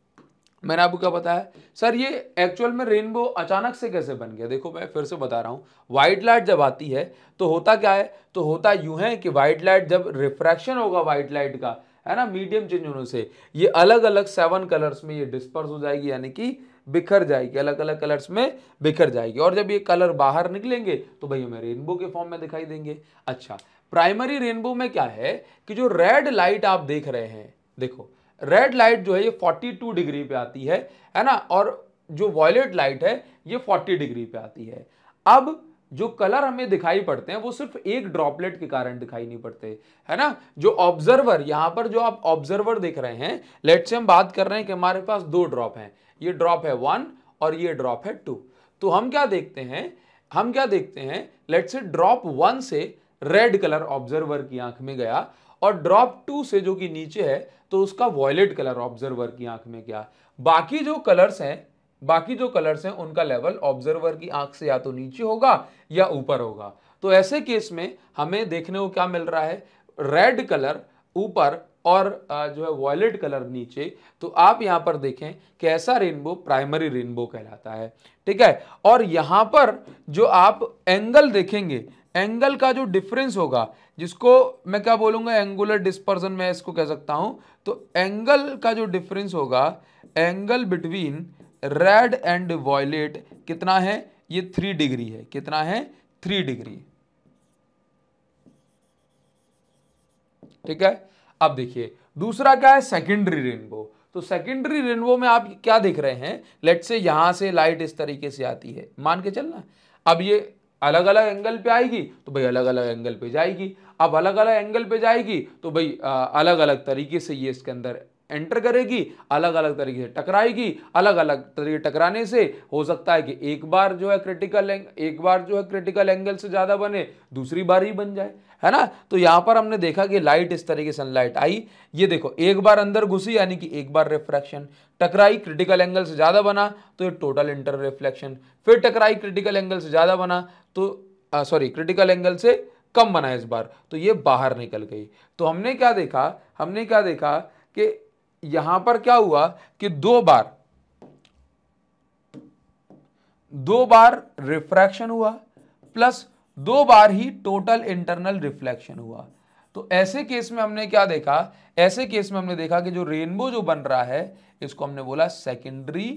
मैंने आपको क्या बताया? सर, ये एक्चुअल में रेनबो अचानक से कैसे बन गया? देखो, मैं फिर से बता रहा हूँ। व्हाइट लाइट जब आती है तो होता क्या है? तो होता यूँ है कि व्हाइट लाइट जब रिफ्रैक्शन होगा वाइट लाइट का, है ना? मीडियम चेंज होने से। ये अलग अलग सेवन कलर्स में ये डिस्पर्स हो जाएगी, यानी कि बिखर जाएगी। अलग अलग कलर्स में बिखर जाएगी। और जब ये कलर बाहर निकलेंगे तो भाई हमें रेनबो के फॉर्म में दिखाई देंगे। अच्छा प्राइमरी रेनबो में क्या है कि जो रेड लाइट आप देख रहे हैं, देखो रेड लाइट जो है, ये 42 डिग्री पे आती है है ना? और जो वॉयलेट लाइट है, ये 40 डिग्री पे आती है। अब जो कलर हमें दिखाई पड़ते हैं, वो सिर्फ़ एक ड्रॉपलेट के कारण दिखाई नहीं पड़ते, है ना? जो ऑब्जर्वर यहाँ पर जो आप ऑब्जर्वर देख रहे हैं लेट से हम बात कर रहे हैं कि हमारे पास दो ड्रॉप हैं, ये ड्रॉप है वन और ये ड्रॉप है टू तो हम क्या देखते हैं? हम क्या देखते हैं? लेट से ड्रॉप वन से रेड कलर ऑब्जर्वर की आँख में गया और ड्रॉप टू से जो कि नीचे है तो उसका वॉयलेट कलर ऑब्जर्वर की आँख में गया बाकी जो कलर्स हैं, बाकी जो कलर्स हैं, उनका लेवल ऑब्जर्वर की आँख से या तो नीचे होगा या ऊपर होगा। तो ऐसे केस में हमें देखने को क्या मिल रहा है? रेड कलर ऊपर और जो है वॉयलेट कलर नीचे। तो आप यहाँ पर देखें कि ऐसा रेनबो प्राइमरी रेनबो कहलाता है। ठीक है? और यहाँ पर जो आप एंगल देखेंगे एंगल का जो डिफरेंस होगा, जिसको मैं क्या बोलूँगा, एंगुलर डिस्पर्सन मैं इसको कह सकता हूँ तो एंगल का जो डिफरेंस होगा, angle between red and violet कितना है? ये थ्री डिग्री है। कितना है? थ्री डिग्री ठीक है? अब देखिए, दूसरा क्या है? सेकेंडरी रेनबो तो सेकेंडरी रेनबो में आप क्या देख रहे हैं? लेट से यहाँ से लाइट इस तरीके से आती है। मान के चलना। अब ये अलग अलग एंगल पे आएगी तो भाई अलग अलग एंगल पे जाएगी। अब अलग अलग एंगल पे जाएगी तो भाई अलग अलग तरीके से ये इसके अंदर एंटर करेगी अलग अलग तरीके से टकराएगी अलग अलग तरीके टकराने से हो सकता है कि एक बार जो है क्रिटिकल एक बार जो है क्रिटिकल एंगल से ज़्यादा बने, दूसरी बार ही बन जाए, है ना? तो यहाँ पर हमने देखा कि लाइट इस तरीके सनलाइट आई। ये देखो, एक बार अंदर घुसी, यानी कि एक बार रिफ्रैक्शन टकराई क्रिटिकल एंगल से ज़्यादा बना तो ये टोटल इंटर रिफ्लेक्शन फिर टकराई क्रिटिकल एंगल से ज़्यादा बना तो सॉरी क्रिटिकल एंगल से कम बना इस बार तो ये बाहर निकल गई। तो हमने क्या देखा, हमने क्या देखा कि यहाँ पर क्या हुआ कि दो बार दो बार रिफ्रैक्शन हुआ प्लस दो बार ही टोटल इंटरनल रिफ्लेक्शन हुआ। तो ऐसे केस में हमने क्या देखा? ऐसे केस में हमने देखा कि जो रेनबो जो बन रहा है, इसको हमने बोला सेकेंडरी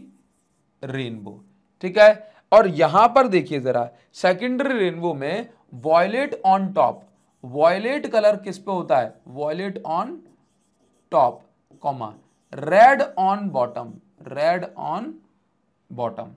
रेनबो ठीक है? और यहाँ पर देखिए जरा सेकेंडरी रेनबो में violet on top violet colour किस पे होता है? Violet on top comma red on bottom red on bottom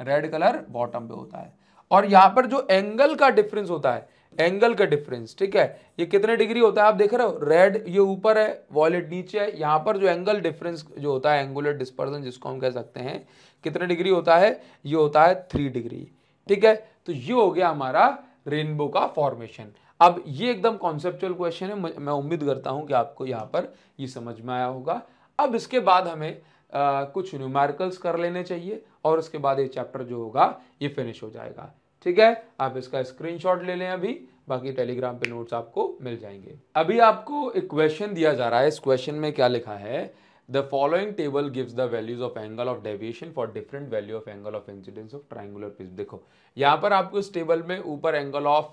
red colour bottom पे होता है। और यहाँ पर जो एंगल का डिफरेंस होता है एंगल का डिफरेंस ठीक है? ये कितने डिग्री होता है आप देख रहे हो? रेड ये ऊपर है वॉलेट नीचे है। यहाँ पर जो एंगल डिफरेंस जो होता है एंगुलर डिस्पर्सन जिसको हम कह सकते हैं, कितने डिग्री होता है? ये होता है थ्री डिग्री ठीक है? तो ये हो गया हमारा रेनबो का फॉर्मेशन अब ये एकदम कॉन्सेप्चुअल क्वेश्चन है मैं उम्मीद करता हूँ कि आपको यहाँ पर ये समझ में आया होगा। अब इसके बाद हमें आ, कुछ न्यूमेरिकल्स कर लेने चाहिए और उसके बाद ये चैप्टर जो होगा ये फिनिश हो जाएगा। ठीक है? आप इसका स्क्रीनशॉट ले लें अभी बाकी टेलीग्राम पे नोट्स आपको मिल जाएँगे। अभी आपको एक क्वेश्चन दिया जा रहा है। इस क्वेश्चन में क्या लिखा है? The following table gives the values of angle of deviation for different value of angle of incidence of triangular prism देखो यहाँ पर आपको इस टेबल में ऊपर एंगल ऑफ़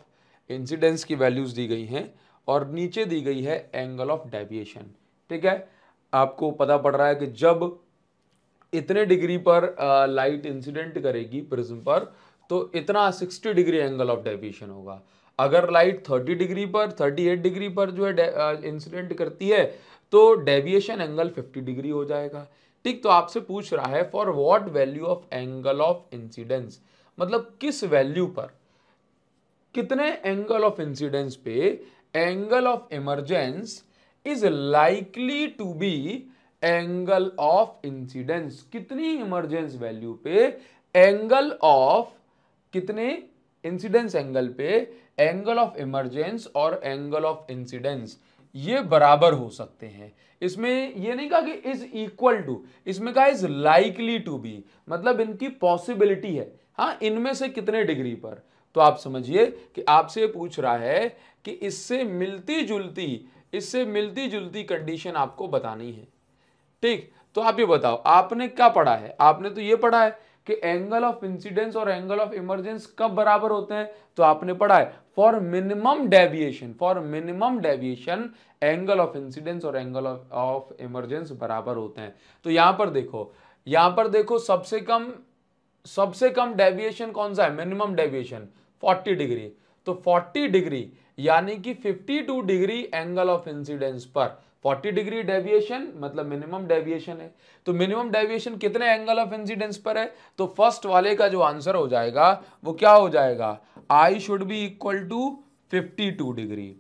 इंसिडेंस की वैल्यूज़ दी गई हैं और नीचे दी गई है एंगल ऑफ़ डेविएशन ठीक है? आपको पता पड़ रहा है कि जब इतने डिग्री पर लाइट इंसिडेंट करेगी प्रिज्म पर तो इतना 60 डिग्री एंगल ऑफ़ डेविएशन होगा। अगर लाइट 30 डिग्री पर 38 डिग्री पर जो है इंसिडेंट करती है तो डेविएशन एंगल 50 डिग्री हो जाएगा। ठीक तो आपसे पूछ रहा है for what value of angle of incidence मतलब किस वैल्यू पर? कितने एंगल ऑफ़ इंसिडेंस पे angle of emergence is likely to be angle of incidence कितनी इमरजेंस वैल्यू पे एंगल ऑफ़ कितने इंसिडेंस एंगल पे एंगल ऑफ़ इमरजेंस और एंगल ऑफ़ इंसिडेंस ये बराबर हो सकते हैं। इसमें ये नहीं कहा कि इज़ इक्वल टू इसमें कहा इज़ लाइकली टू बी मतलब इनकी पॉसिबिलिटी है। हाँ इनमें से कितने डिग्री पर? तो आप समझिए कि आपसे पूछ रहा है कि इससे मिलती जुलती इससे मिलती जुलती कंडीशन आपको बतानी है। ठीक तो आप ये बताओ, आपने क्या पढ़ा है? आपने तो ये पढ़ा है कि एंगल ऑफ़ इंसिडेंस और एंगल ऑफ़ इमरजेंस कब बराबर होते हैं? तो आपने पढ़ा है for minimum deviation for minimum deviation angle of incidence और एंगल ऑफ़ इमरजेंस बराबर होते हैं। तो यहाँ पर देखो, यहाँ पर देखो सबसे कम सबसे कम डेविएशन कौन सा है? मिनिमम डेविएशन 40 डिग्री तो 40 डिग्री यानी कि 52 डिग्री एंगल ऑफ़ इंसिडेंस पर। 40 डिग्री डेविएशन मतलब मिनिमम डेविएशन है। तो मिनिमम डेविएशन कितने एंगल ऑफ़ इंसिडेंस पर है? तो फ़र्स्ट वाले का जो आंसर हो जाएगा, वो क्या हो जाएगा? I should be equal to 52 degree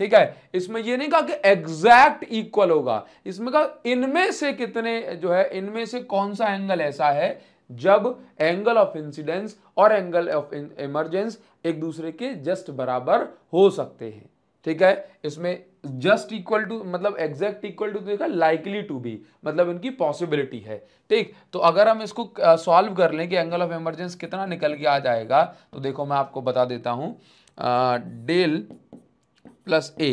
ठीक है? इसमें ये नहीं कहा कि एग्जैक्ट इक्वल होगा। इसमें कहा इनमें से कितने जो है, इनमें से कौन सा एंगल ऐसा है? जब एंगल ऑफ़ इंसिडेंस और एंगल ऑफ़ इमरजेंस एक दूसरे के जस्ट बराबर हो सकते हैं। ठीक है? इसमें जस्ट इक्वल टू मतलब एग्जैक्ट इक्वल टू देखा लाइकली टू बी मतलब इनकी पॉसिबिलिटी है। ठीक? तो अगर हम इसको सॉल्व कर लें कि एंगल ऑफ़ इमरजेंस कितना निकल के आ जाएगा तो देखो मैं आपको बता देता हूँ। Del plus A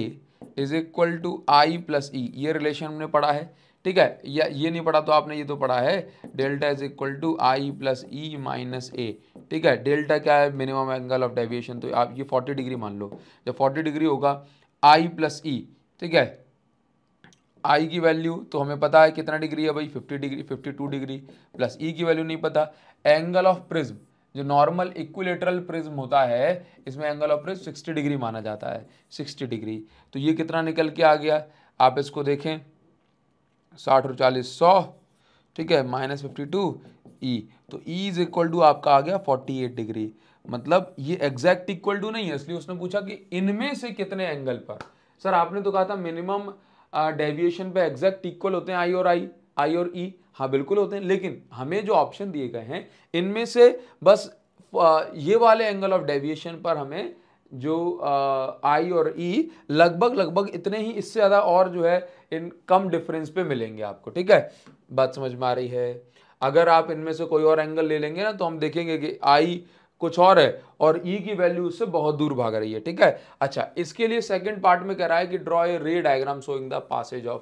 is equal to I plus E ये रिलेशन हमने पढ़ा है। ठीक है, या, ये नहीं पढ़ा तो आपने, ये तो पढ़ा है, delta is equal to I plus E minus A, ठीक है, डेल्टा क्या है मिनिमम एंगल ऑफ़ डेविएशन तो आप ये 40 डिग्री मान लो, जब 40 डिग्री होगा, आई प्लस ई, ठीक है, आई की वैल्यू तो हमें पता है कितना डिग्री है भाई 50 डिग्री 52 डिग्री प्लस ई की वैल्यू नहीं पता एंगल ऑफ़ प्रिज्म जो नॉर्मल इक्विलेटरल प्रिज्म होता है, इसमें एंगल ऑफ़ प्रिज्म 60 डिग्री माना जाता है 60 डिग्री तो ये कितना निकल के आ गया, आप इसको देखें साठ और चालीस सौ ठीक है माइनस फिफ्टी टू ई तो ई इज़ इक्वल टू आपका आ गया फोर्टी एट डिग्री मतलब ये एग्जैक्ट इक्वल टू नहीं है इसलिए उसने पूछा कि इनमें से कितने एंगल पर? सर आपने तो कहा था मिनिमम डेविएशन पे एग्जैक्ट इक्वल होते हैं आई और आई आई और ई हाँ बिल्कुल होते हैं लेकिन हमें जो ऑप्शन दिए गए हैं इनमें से बस ये वाले एंगल ऑफ़ डेविएशन पर हमें जो आई और ई e, लगभग लगभग इतने ही इससे ज़्यादा और जो है इन कम डिफरेंस पे मिलेंगे आपको, ठीक है? बात समझ में आ रही है? अगर आप इनमें से कोई और एंगल ले लेंगे ना तो हम देखेंगे कि आई कुछ और है और ई e की वैल्यू उससे बहुत दूर भाग रही है, ठीक है? अच्छा इसके लिए सेकंड पार्ट में कह रहा है कि draw a ray diagram showing the passage of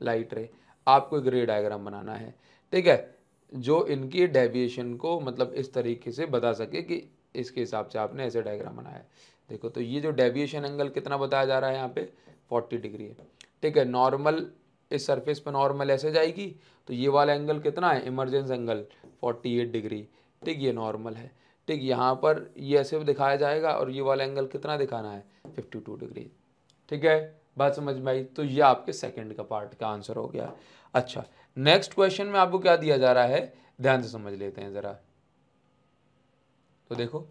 light ray आपको एक रे डायग्राम बनाना है, ठीक है? जो इनकी डेविएशन को मतलब इस तरीके से बता सके कि इसके हिसाब से आपने ऐसे डायग्राम बनाया देखो तो ये जो डेविएशन एंगल कितना बताया जा रहा है यहाँ पे? 40 डिग्री है। ठीक है नॉर्मल इस सरफेस पर नॉर्मल ऐसे जाएगी तो ये वाला एंगल कितना है? इमरजेंस एंगल 48 डिग्री ठीक, ये नॉर्मल है। ठीक, यहाँ पर ये ऐसे दिखाया जाएगा और ये वाला एंगल कितना दिखाना है? 52 डिग्री ठीक है? बात समझ में आई? तो ये आपके सेकंड का पार्ट का आंसर हो गया। अच्छा नेक्स्ट क्वेश्चन में आपको क्या दिया जा रहा है? ध्यान से समझ लेते हैं ज़रा। तो देखो,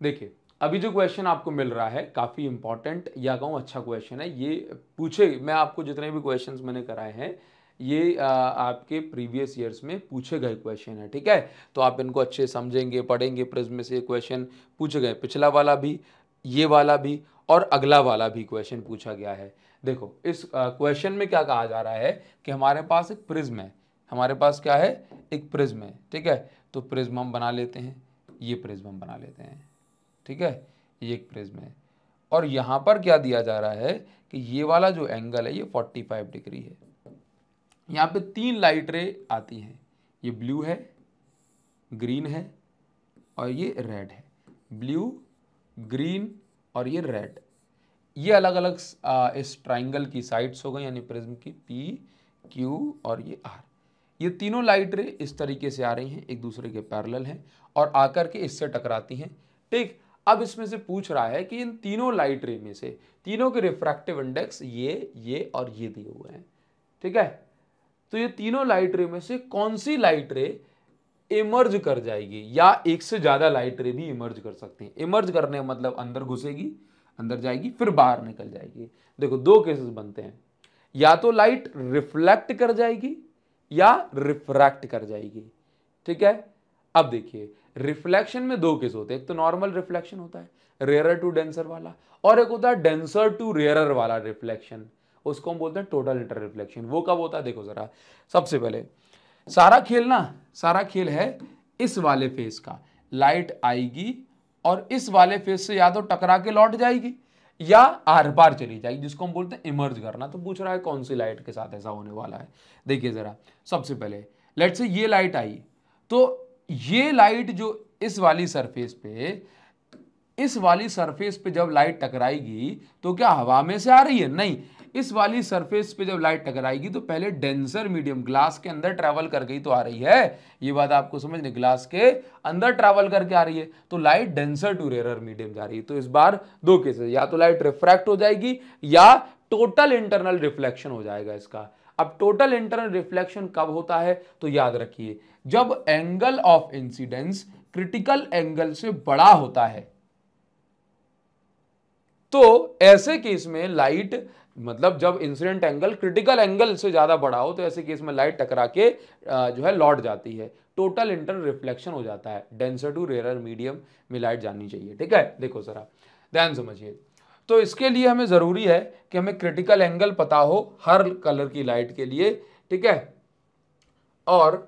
देखिए अभी जो क्वेश्चन आपको मिल रहा है काफ़ी इंपॉर्टेंट या कहूँ अच्छा क्वेश्चन है ये पूछे मैं आपको जितने भी क्वेश्चंस मैंने कराए हैं ये आ, आपके प्रीवियस ईयर्स में पूछे गए क्वेश्चन है ठीक है? तो आप इनको अच्छे समझेंगे पढ़ेंगे प्रिज्म से क्वेश्चन पूछे गए। पिछला वाला भी ये वाला भी और अगला वाला भी क्वेश्चन पूछा गया है। देखो इस क्वेश्चन में क्या कहा जा रहा है कि हमारे पास एक प्रिज्म है। हमारे पास क्या है? एक प्रिज्म है ठीक है? तो प्रिज्म हम बना लेते हैं ये प्रिज्म हम बना लेते हैं। ठीक है? ये एक प्रिज्म है। और यहाँ पर क्या दिया जा रहा है कि ये वाला जो एंगल है, ये 45 डिग्री है। यहाँ पे तीन लाइट रे आती हैं। ये ब्लू है ग्रीन है और ये रेड है। ब्लू ग्रीन और ये रेड ये अलग अलग इस ट्राइंगल की साइड्स हो गई, यानी प्रिज्म की पी क्यू और ये आर ये तीनों लाइट रे इस तरीके से आ रही हैं, एक दूसरे के पैरेलल हैं और आकर के इससे टकराती हैं। ठीक अब इसमें से पूछ रहा है कि इन तीनों लाइट रे में से, तीनों के रिफ्रैक्टिव इंडेक्स ये ये और ये दिए हुए हैं। ठीक है? तो ये तीनों लाइट रे में से कौन सी लाइट रे इमर्ज कर जाएगी? या एक से ज़्यादा लाइट रे भी इमर्ज कर सकती हैं। इमर्ज करने मतलब अंदर घुसेगी, अंदर जाएगी, फिर बाहर निकल जाएगी। देखो, दो केसेस बनते हैं। या तो लाइट रिफ्लेक्ट कर जाएगी या रिफ्रैक्ट कर जाएगी। ठीक है? अब देखिए रिफ्लेक्शन में दो केस होते हैं। एक तो नॉर्मल रिफ्लेक्शन होता है रेयर टू डेंसर वाला, और एक होता है डेंसर टू रेयर वाला रिफ्लेक्शन। उसको हम बोलते हैं टोटल इंटर रिफ्लेक्शन। वो कब होता है देखो जरा, सबसे पहले, सारा खेल ना, सारा खेल है इस वाले फेस का। लाइट आएगी और इस वाले फेस से या तो टकरा के लौट जाएगी या आर पार चली जाएगी, जिसको हम बोलते हैं इमर्ज करना। तो पूछ रहा है कौन सी लाइट के साथ ऐसा होने वाला है। देखिए जरा, सबसे पहले लेट से ये लाइट आई तो ये लाइट जो इस वाली सरफेस पे, इस वाली सरफेस पे जब लाइट टकराएगी तो क्या हवा में से आ रही है? नहीं। इस वाली सरफेस पे जब लाइट टकराएगी तो पहले डेंसर मीडियम ग्लास के अंदर ट्रैवल कर गई तो आ रही है। ये बात आपको समझने ग्लास के अंदर ट्रैवल करके आ रही है। तो light denser to rare medium जा रही है। तो इस बार दो केसेस या तो लाइट रिफ्रैक्ट हो जाएगी, या टोटल इंटरनल रिफ्लेक्शन हो जाएगा इसका। अब टोटल इंटरनल रिफ्लेक्शन कब होता है? तो याद रखिए, जब angle of incidence critical angle से बड़ा होता है तो ऐसे केस में लाइट मतलब जब इंसिडेंट एंगल क्रिटिकल एंगल से ज़्यादा बड़ा हो तो ऐसे केस में लाइट टकरा के जो है लौट जाती है। टोटल इंटरनल रिफ्लेक्शन हो जाता है। डेंसर टू रेयर मीडियम में लाइट जानी चाहिए, ठीक है? देखो ज़रा, ध्यान समझिए। तो इसके लिए हमें ज़रूरी है कि हमें क्रिटिकल एंगल पता हो हर कलर की लाइट के लिए, ठीक है? और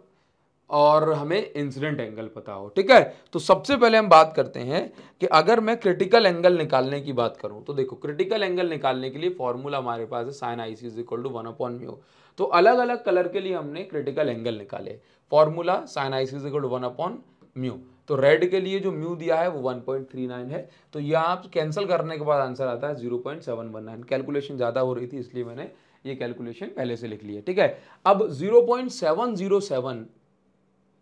और हमें इंसिडेंट एंगल पता हो, ठीक है? तो सबसे पहले हम बात करते हैं कि अगर मैं क्रिटिकल एंगल निकालने की बात करूँ तो देखो क्रिटिकल एंगल निकालने के लिए फॉर्मूला हमारे पास है sine I C is equal to one upon mu तो अलग अलग कलर के लिए हमने क्रिटिकल एंगल निकाले। Formula sine I C is equal to one upon mu तो रेड के लिए जो म्यू दिया है वो 1.39 है। तो यहाँ आप कैंसिल करने के बाद आंसर आता है 0.719 कैलकुलेशन ज़्यादा हो रही थी, इसलिए मैंने ये कैलकुलेशन पहले से लिख लिया, ठीक है? अब 0.707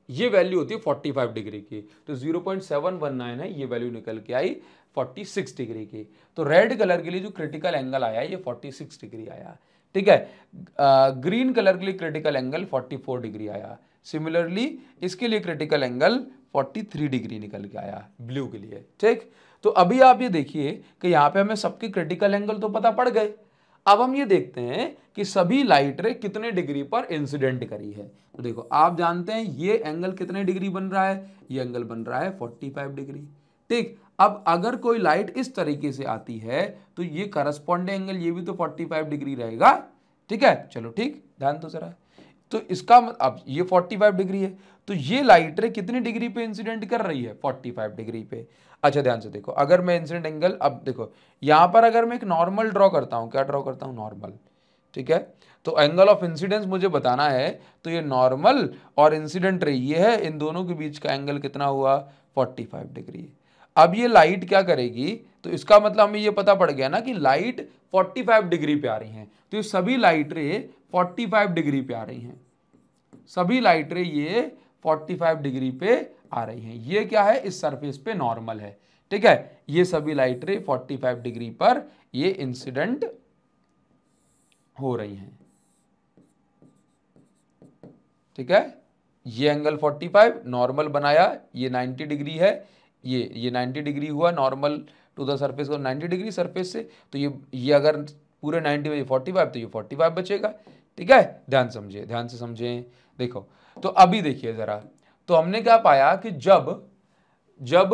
ये वैल्यू होती है 45 डिग्री की। तो 0.719 है, ये वैल्यू निकल के आई 46 डिग्री की। तो रेड कलर के लिए जो क्रिटिकल एंगल आया, ये 46 डिग्री आया, ठीक है? ग्रीन कलर के लिए क्रिटिकल एंगल 44 डिग्री आया। सिमिलरली इसके लिए क्रिटिकल एंगल 43 डिग्री निकल के आया ब्लू के लिए, ठीक? तो अभी आप ये देखिए कि यहाँ पे हमें सबके क्रिटिकल एंगल तो पता पड़ गए। अब हम ये देखते हैं कि सभी लाइट रे कितने डिग्री पर इंसिडेंट करी है। तो देखो, आप जानते हैं ये एंगल कितने डिग्री बन रहा है? ये एंगल बन रहा है 45 डिग्री ठीक? अब अगर कोई लाइट इस तरीके से आती है तो ये करस्पॉन्डिंग एंगल ये भी तो 45 डिग्री रहेगा, ठीक है? चलो, ठीक? ध्यान तो जरा। तो इसका अब ये 45 डिग्री है तो ये लाइट रे कितनी डिग्री पे इंसिडेंट कर रही है? 45 डिग्री पे। अच्छा ध्यान से देखो, अगर मैं इंसिडेंट एंगल अब देखो, यहाँ पर अगर मैं एक नॉर्मल ड्रॉ करता हूँ, क्या ड्रॉ करता हूँ? नॉर्मल ठीक है? तो एंगल ऑफ़ इंसिडेंस मुझे बताना है तो ये नॉर्मल और इंसिडेंट रे ये है, इन दोनों के बीच का एंगल कितना हुआ? 45 डिग्री। अब ये लाइट क्या करेगी? तो इसका मतलब हमें ये पता पड़ गया ना कि लाइट 45 डिग्री पे आ रही हैं। तो ये सभी लाइट रे 45 डिग्री पे आ रही हैं। सभी लाइट रे ये 45 डिग्री पे आ रही हैं। ये क्या है? इस सरफेस पे नॉर्मल है। ठीक है? ये सभी लाइट रे 45 डिग्री पर ये इंसिडेंट हो रही हैं। ठीक है? ये एंगल 45 नॉर्मल बनाया, ये 90 डिग्री है। ये ये 90 डिग्री हुआ नॉर्मल टू द सरफेस को 90 डिग्री सरफेस से तो ये ये अगर पूरे 90 में 45 तो ये 45 बचेगा। ठीक है? ध्यान समझिए ध्यान से समझें। देखो तो अभी देखिए जरा। तो हमने क्या पाया कि जब जब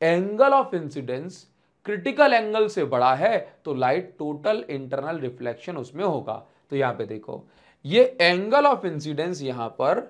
angle of incidence critical angle से बड़ा है तो लाइट टोटल इंटरनल रिफ्लेक्शन उसमें होगा। तो यहाँ पे देखो, ये एंगल ऑफ़ इंसिडेंस यहाँ पर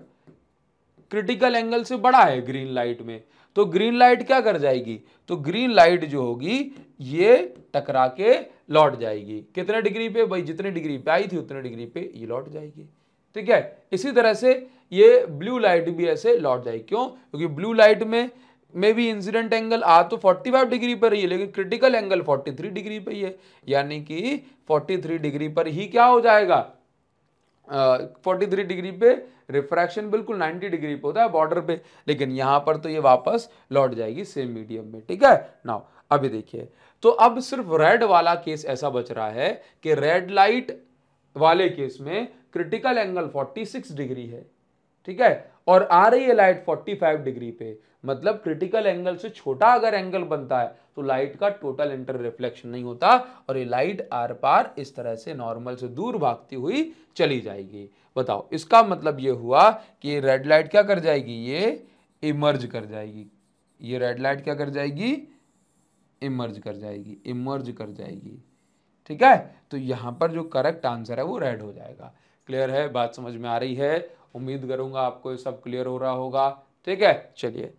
क्रिटिकल एंगल से बड़ा है ग्रीन लाइट में। तो ग्रीन लाइट क्या कर जाएगी? तो ग्रीन लाइट जो होगी, ये टकरा के लौट जाएगी। कितने डिग्री पे? भाई, जितने डिग्री पे आई थी, उतने डिग्री पे ये लौट जाएगी। ठीक है? इसी तरह से ये ब्लू लाइट भी ऐसे लौट जाएगी। क्यों? क्योंकि ब्लू लाइट में में भी इंसिडेंट एंगल आ तो 45 डिग्री पर ही है, लेकिन क्रिटिकल एंगल 43 डिग्री पर ही है। यानी कि 43 डिग्री पर ही क्या हो जाएगा? फोर्टी थ्री डिग्री पे रिफ्रैक्शन बिल्कुल 90 डिग्री पे होता है बॉर्डर पे। लेकिन यहाँ पर तो ये वापस लौट जाएगी सेम मीडियम में, ठीक है? नाउ अभी देखिए तो अब सिर्फ़ रेड वाला केस ऐसा बच रहा है कि रेड लाइट वाले केस में क्रिटिकल एंगल 46 डिग्री है, ठीक है? और आ रही है लाइट 45 डिग्री पे मतलब क्रिटिकल एंगल से छोटा अगर एंगल बनता है तो लाइट का टोटल इंटर रिफ्लेक्शन नहीं होता और ये लाइट आर पार इस तरह से नॉर्मल से दूर भागती हुई चली जाएगी। बताओ, इसका मतलब ये हुआ कि रेड लाइट क्या कर जाएगी? ये इमर्ज कर जाएगी। ये रेड लाइट क्या कर जाएगी? इमर्ज कर जाएगी इमर्ज कर जाएगी। ठीक है? तो यहाँ पर जो करेक्ट आंसर है, वो रेड हो जाएगा। क्लियर है? बात समझ में आ रही है? उम्मीद करूँगा आपको ये सब क्लियर हो रहा होगा। ठीक है? चलिए।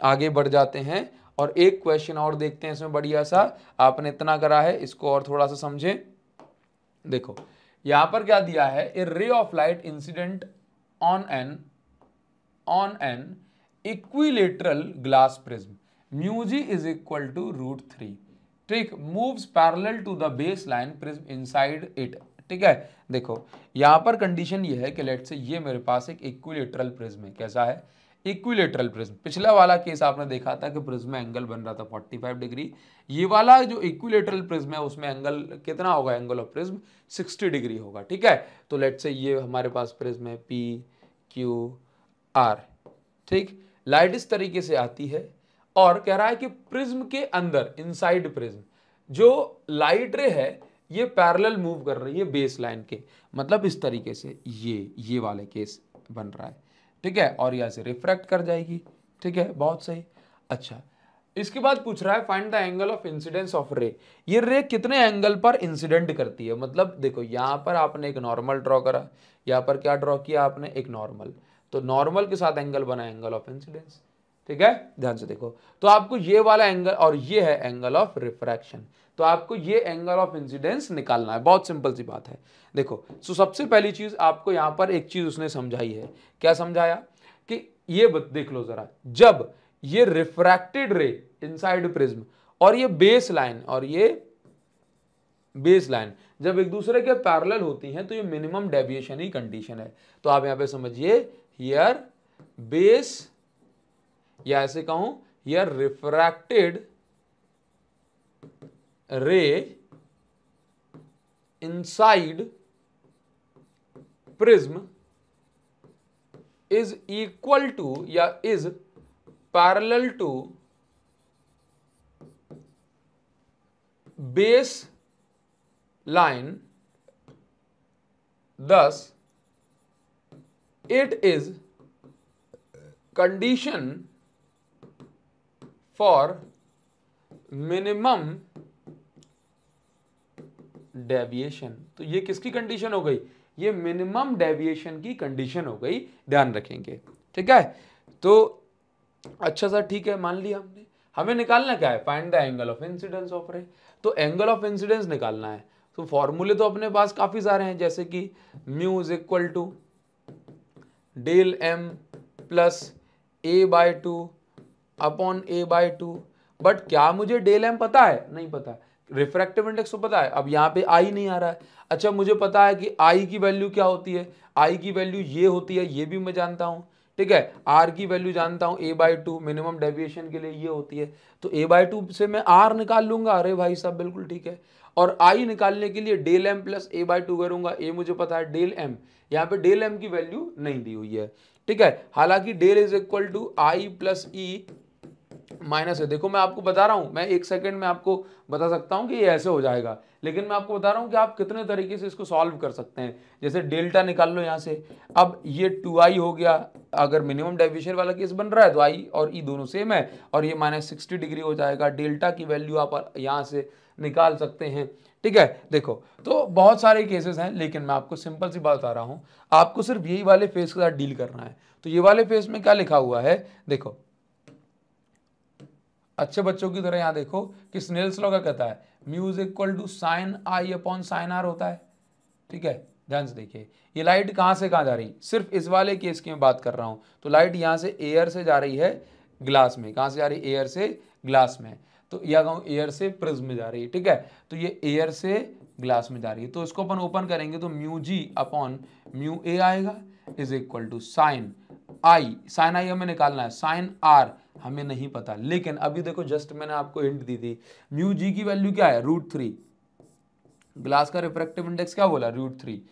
आगे बढ़ जाते हैं। और एक क्वेश्चन और देखते हैं इसमें बढ़िया सा। आपने इतना करा है, इसको और थोड़ा सा समझें। देखो, यहाँ पर क्या दिया है? A ray of light incident on an on an equilateral glass prism mu g is equal to root three ठीक moves parallel to the base line prism inside it ठीक है? देखो, यहाँ पर कंडीशन ये है कि लेट से ये मेरे पास एक इक्विलेटरल प्रिज्म है। कैसा है? Equilateral prism. पिछला वाला केस आपने देखा था कि प्रिज्म एंगल बन रहा था 45 डिग्री ये वाला जो इक्विलेटरल प्रिज्म है, उसमें एंगल कितना होगा? एंगल ऑफ़ प्रिज्म 60 डिग्री होगा, ठीक है? तो लेट से ये हमारे पास प्रिज्म है पी क्यू आर ठीक? लाइट इस तरीके से आती है और कह रहा है कि प्रिज्म के अंदर इनसाइड प्रिज्म जो लाइट रे है, ये पैरेलल मूव कर रही है बेस लाइन के। मतलब इस तरीके से ये ये वाले केस बन रहा है। ठीक है? और यहाँ से रिफ्रैक्ट कर जाएगी। ठीक है? बहुत सही। अच्छा। इसके बाद पूछ रहा है find the angle of incidence of ray ये रे कितने एंगल पर इंसिडेंट करती है? मतलब देखो, यहाँ पर आपने एक नॉर्मल ड्रॉ करा, यहाँ पर क्या ड्रॉ किया आपने? एक नॉर्मल तो नॉर्मल के साथ एंगल बना एंगल ऑफ़ इंसिडेंस ठीक है? ध्यान से देखो। तो आपको ये वाला एंगल और ये है एंगल ऑफ़ रिफ्रैक्शन तो आपको ये एंगल ऑफ़ इंसिडेंस निकालना है। बहुत सिंपल सी बात है। देखो सो सबसे पहली चीज़ आपको यहाँ पर एक चीज़ उसने समझाई है। क्या समझाया? कि ये देख लो जरा। जब ये रिफ्रैक्टेड रे इनसाइड प्रिज्म और ये बेस लाइन और ये बेस लाइन जब एक दूसरे के पैरेलल होती हैं तो ये मिनिमम डेविएशन ही कंडीशन है। तो आप यहाँ पे समझिए हियर बेस या ऐसे कहूँ यह refracted ray inside prism is equal to या is parallel to base line thus it is condition for minimum deviation तो ये किसकी कंडीशन हो गई? ये मिनिमम डेविएशन की कंडीशन हो गई। ध्यान रखेंगे। ठीक है? तो अच्छा सर ठीक है, मान लिया हमने। हमें निकालना क्या है? Find the angle of incidence of ray तो एंगल ऑफ़ इंसिडेंस निकालना है। तो फॉर्मूले तो अपने पास काफ़ी सारे हैं, जैसे कि mu is equal to del M plus A by two upon A by two but क्या मुझे डेल एम पता है? नहीं पता। रिफ्रैक्टिव इंडेक्स तो पता है? अब यहाँ पे आई नहीं आ रहा है। अच्छा मुझे पता है कि आई की वैल्यू क्या होती है? आई की वैल्यू ये होती है, ये भी मैं जानता हूँ। ठीक है? आर की वैल्यू जानता हूँ A by two minimum deviation के लिए ये होती है। तो ए बाई टू से मैं आर निकाल लूँगा। अरे भाई साहब, बिल्कुल ठीक है। और आई निकालने के लिए del M plus A by two करूँगा। ए मुझे पता है डेल एम यहाँ पे डेल एम की वैल्यू नहीं दी हुई है। ठीक है? हालाँकि del is equal to I plus E minus है। देखो, मैं आपको बता रहा हूँ, मैं एक सेकंड में आपको बता सकता हूँ कि ये ऐसे हो जाएगा। लेकिन मैं आपको बता रहा हूँ कि आप कितने तरीके से इसको सॉल्व कर सकते हैं। जैसे डेल्टा निकाल लो यहाँ से। अब ये टू आई हो गया। अगर मिनिमम डेविएशन वाला केस बन रहा है तो आई और ई e दोनों सेम है। और ये माइनस सिक्सटी डिग्री हो जाएगा। डेल्टा की वैल्यू आप यहाँ से निकाल सकते हैं। ठीक है? देखो तो बहुत सारे केसेस हैं, लेकिन मैं आपको सिंपल सी बात बता रहा हूँ। आपको सिर्फ़ यही वाले फेस के साथ डील करना है। तो ये वाले फेस में क्या लिखा हुआ है? देखो अच्छे बच्चों की तरह यहाँ देखो कि स्नेल्स लॉ का कहता है, mu is equal to sine I upon sine R होता है। ठीक है? ध्यान से देखिए। ये लाइट कहाँ से कहाँ जा रही? सिर्फ़ इस वाले केस की मैं बात कर रहा हूँ। तो लाइट यहाँ से एयर से जा रही है ग्लास में। कहाँ से जा रही एयर से ग्लास में। तो या कहूँ एयर से प्रिज्म में जा रही है। ठीक है? तो ये एयर से ग्लास में जा रही है। तो इसको अपन ओपन करेंगे तो mu G upon mu A आएगा, is equal to sine I. Sine I हमें निकालना है। Sine R. हमें नहीं पता। लेकिन अभी देखो जस्ट मैंने आपको हिंट दी थी म्यू जी की वैल्यू क्या है? रूट थ्री ग्लास का रिफ्रैक्टिव इंडेक्स क्या बोला? रूट थ्री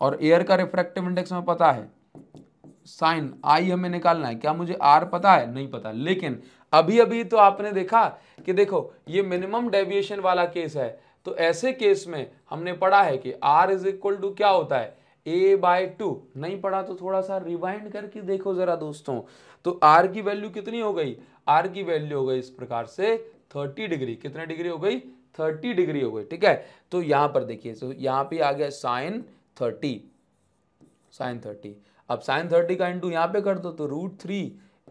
और एयर का रिफ्रैक्टिव इंडेक्स में पता है। साइन आई हमें निकालना है। क्या मुझे आर पता है? नहीं पता। लेकिन अभी अभी तो आपने देखा कि देखो, ये मिनिमम डेविएशन वाला केस है। तो ऐसे केस में हमने पढ़ा है कि आर इज़ इक्वल टू क्या होता है? ए बाय टू नहीं पढ़ा तो थोड़ा सा रिवाइंड करके देखो जरा दोस्तों। तो आर की वैल्यू कितनी हो गई? आर की वैल्यू हो गई इस प्रकार से थर्टी डिग्री कितने डिग्री हो गई? थर्टी डिग्री हो गई, ठीक है? तो यहाँ पर देखिए तो यहाँ पे आ गया साइन थर्टी साइन थर्टी अब साइन थर्टी का इंटू यहाँ पे कर दो तो root three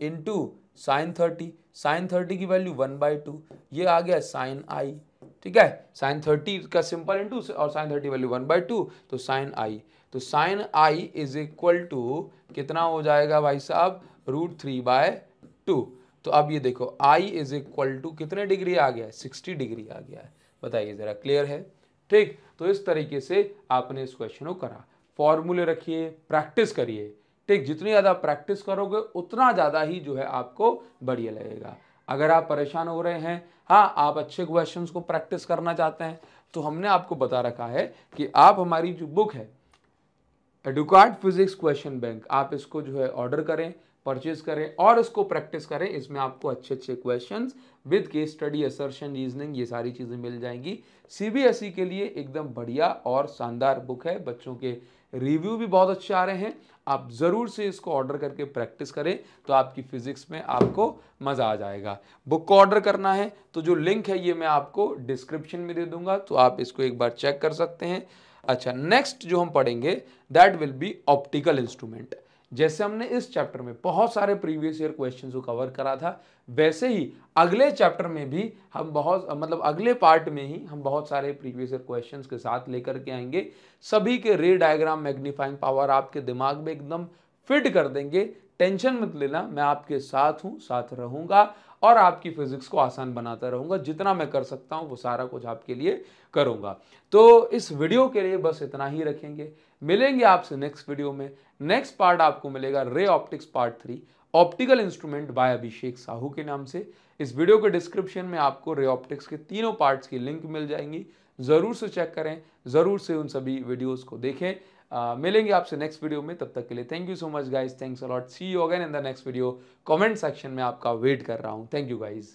into sine thirty sine thirty की वैल्यू वन बाई टू ये आ गया साइन आई ठीक है? साइन थर्टी का सिंपल इंटू और sine thirty value one by two तो साइन आई तो sine I is equal to कितना हो जाएगा भाई साहब? रूट थ्री बाय टू तो अब ये देखो आई इज़ इक्वल टू कितने डिग्री आ गया है? सिक्सटी डिग्री आ गया है। बताइए ज़रा क्लियर है? ठीक तो इस तरीके से आपने इस क्वेश्चन को करा। फॉर्मूले रखिए प्रैक्टिस करिए। ठीक, जितनी ज़्यादा प्रैक्टिस करोगे, उतना ज़्यादा ही जो है आपको बढ़िया लगेगा। अगर आप परेशान हो रहे हैं हाँ आप अच्छे क्वेश्चन को प्रैक्टिस करना चाहते हैं तो हमने आपको बता रखा है कि आप हमारी जो बुक है एडुकार्ड फिजिक्स क्वेश्चन बैंक आप इसको जो है ऑर्डर करें परचेज करें और इसको प्रैक्टिस करें। इसमें आपको अच्छे अच्छे question with case study assertion reasoning ये सारी चीज़ें मिल जाएँगी। सीबीएसई के लिए एकदम बढ़िया और शानदार बुक है। बच्चों के रिव्यू भी बहुत अच्छे आ रहे हैं। आप ज़रूर से इसको ऑर्डर करके प्रैक्टिस करें तो आपकी फिजिक्स में आपको मज़ा आ जाएगा। बुक को ऑर्डर करना है तो जो लिंक है ये मैं आपको डिस्क्रिप्शन में दे दूँगा तो आप इसको एक बार चेक कर सकते हैं। अच्छा नेक्स्ट जो हम पढ़ेंगे that will be optical instrument जैसे हमने इस चैप्टर में बहुत सारे प्रीवियस ईयर क्वेश्चंस को कवर करा था, वैसे ही अगले चैप्टर में भी हम बहुत मतलब अगले पार्ट में ही हम बहुत सारे प्रीवियस ईयर क्वेश्चंस के साथ लेकर के आएँगे। सभी के रे डायग्राम मैग्नीफाइंग पावर आपके दिमाग में एकदम फिट कर देंगे। टेंशन मत लेना, मैं आपके साथ हूँ, साथ रहूँगा। और आपकी फिजिक्स को आसान बनाता रहूँगा। जितना मैं कर सकता हूँ, वो सारा कुछ आपके लिए करूँगा। तो इस वीडियो के लिए बस इतना ही रखेंगे। मिलेंगे आपसे नेक्स्ट वीडियो में। नेक्स्ट पार्ट आपको मिलेगा ray optics part three, optical instrument by Abhishek Sahu के नाम से। इस वीडियो के डिस्क्रिप्शन में आपको रे ऑप्टिक्स के तीनों पार्ट्स की लिंक मिल जाएँगी। ज़रूर से चेक करें, ज़रूर से उन सभी वीडियोज़ को देखें। आ, मिलेंगे आपसे नेक्स्ट वीडियो में तब तक के लिए thank you so much guys thanks a lot see you again in the next video comment section में आपका वेट कर रहा हूँ. Thank you guys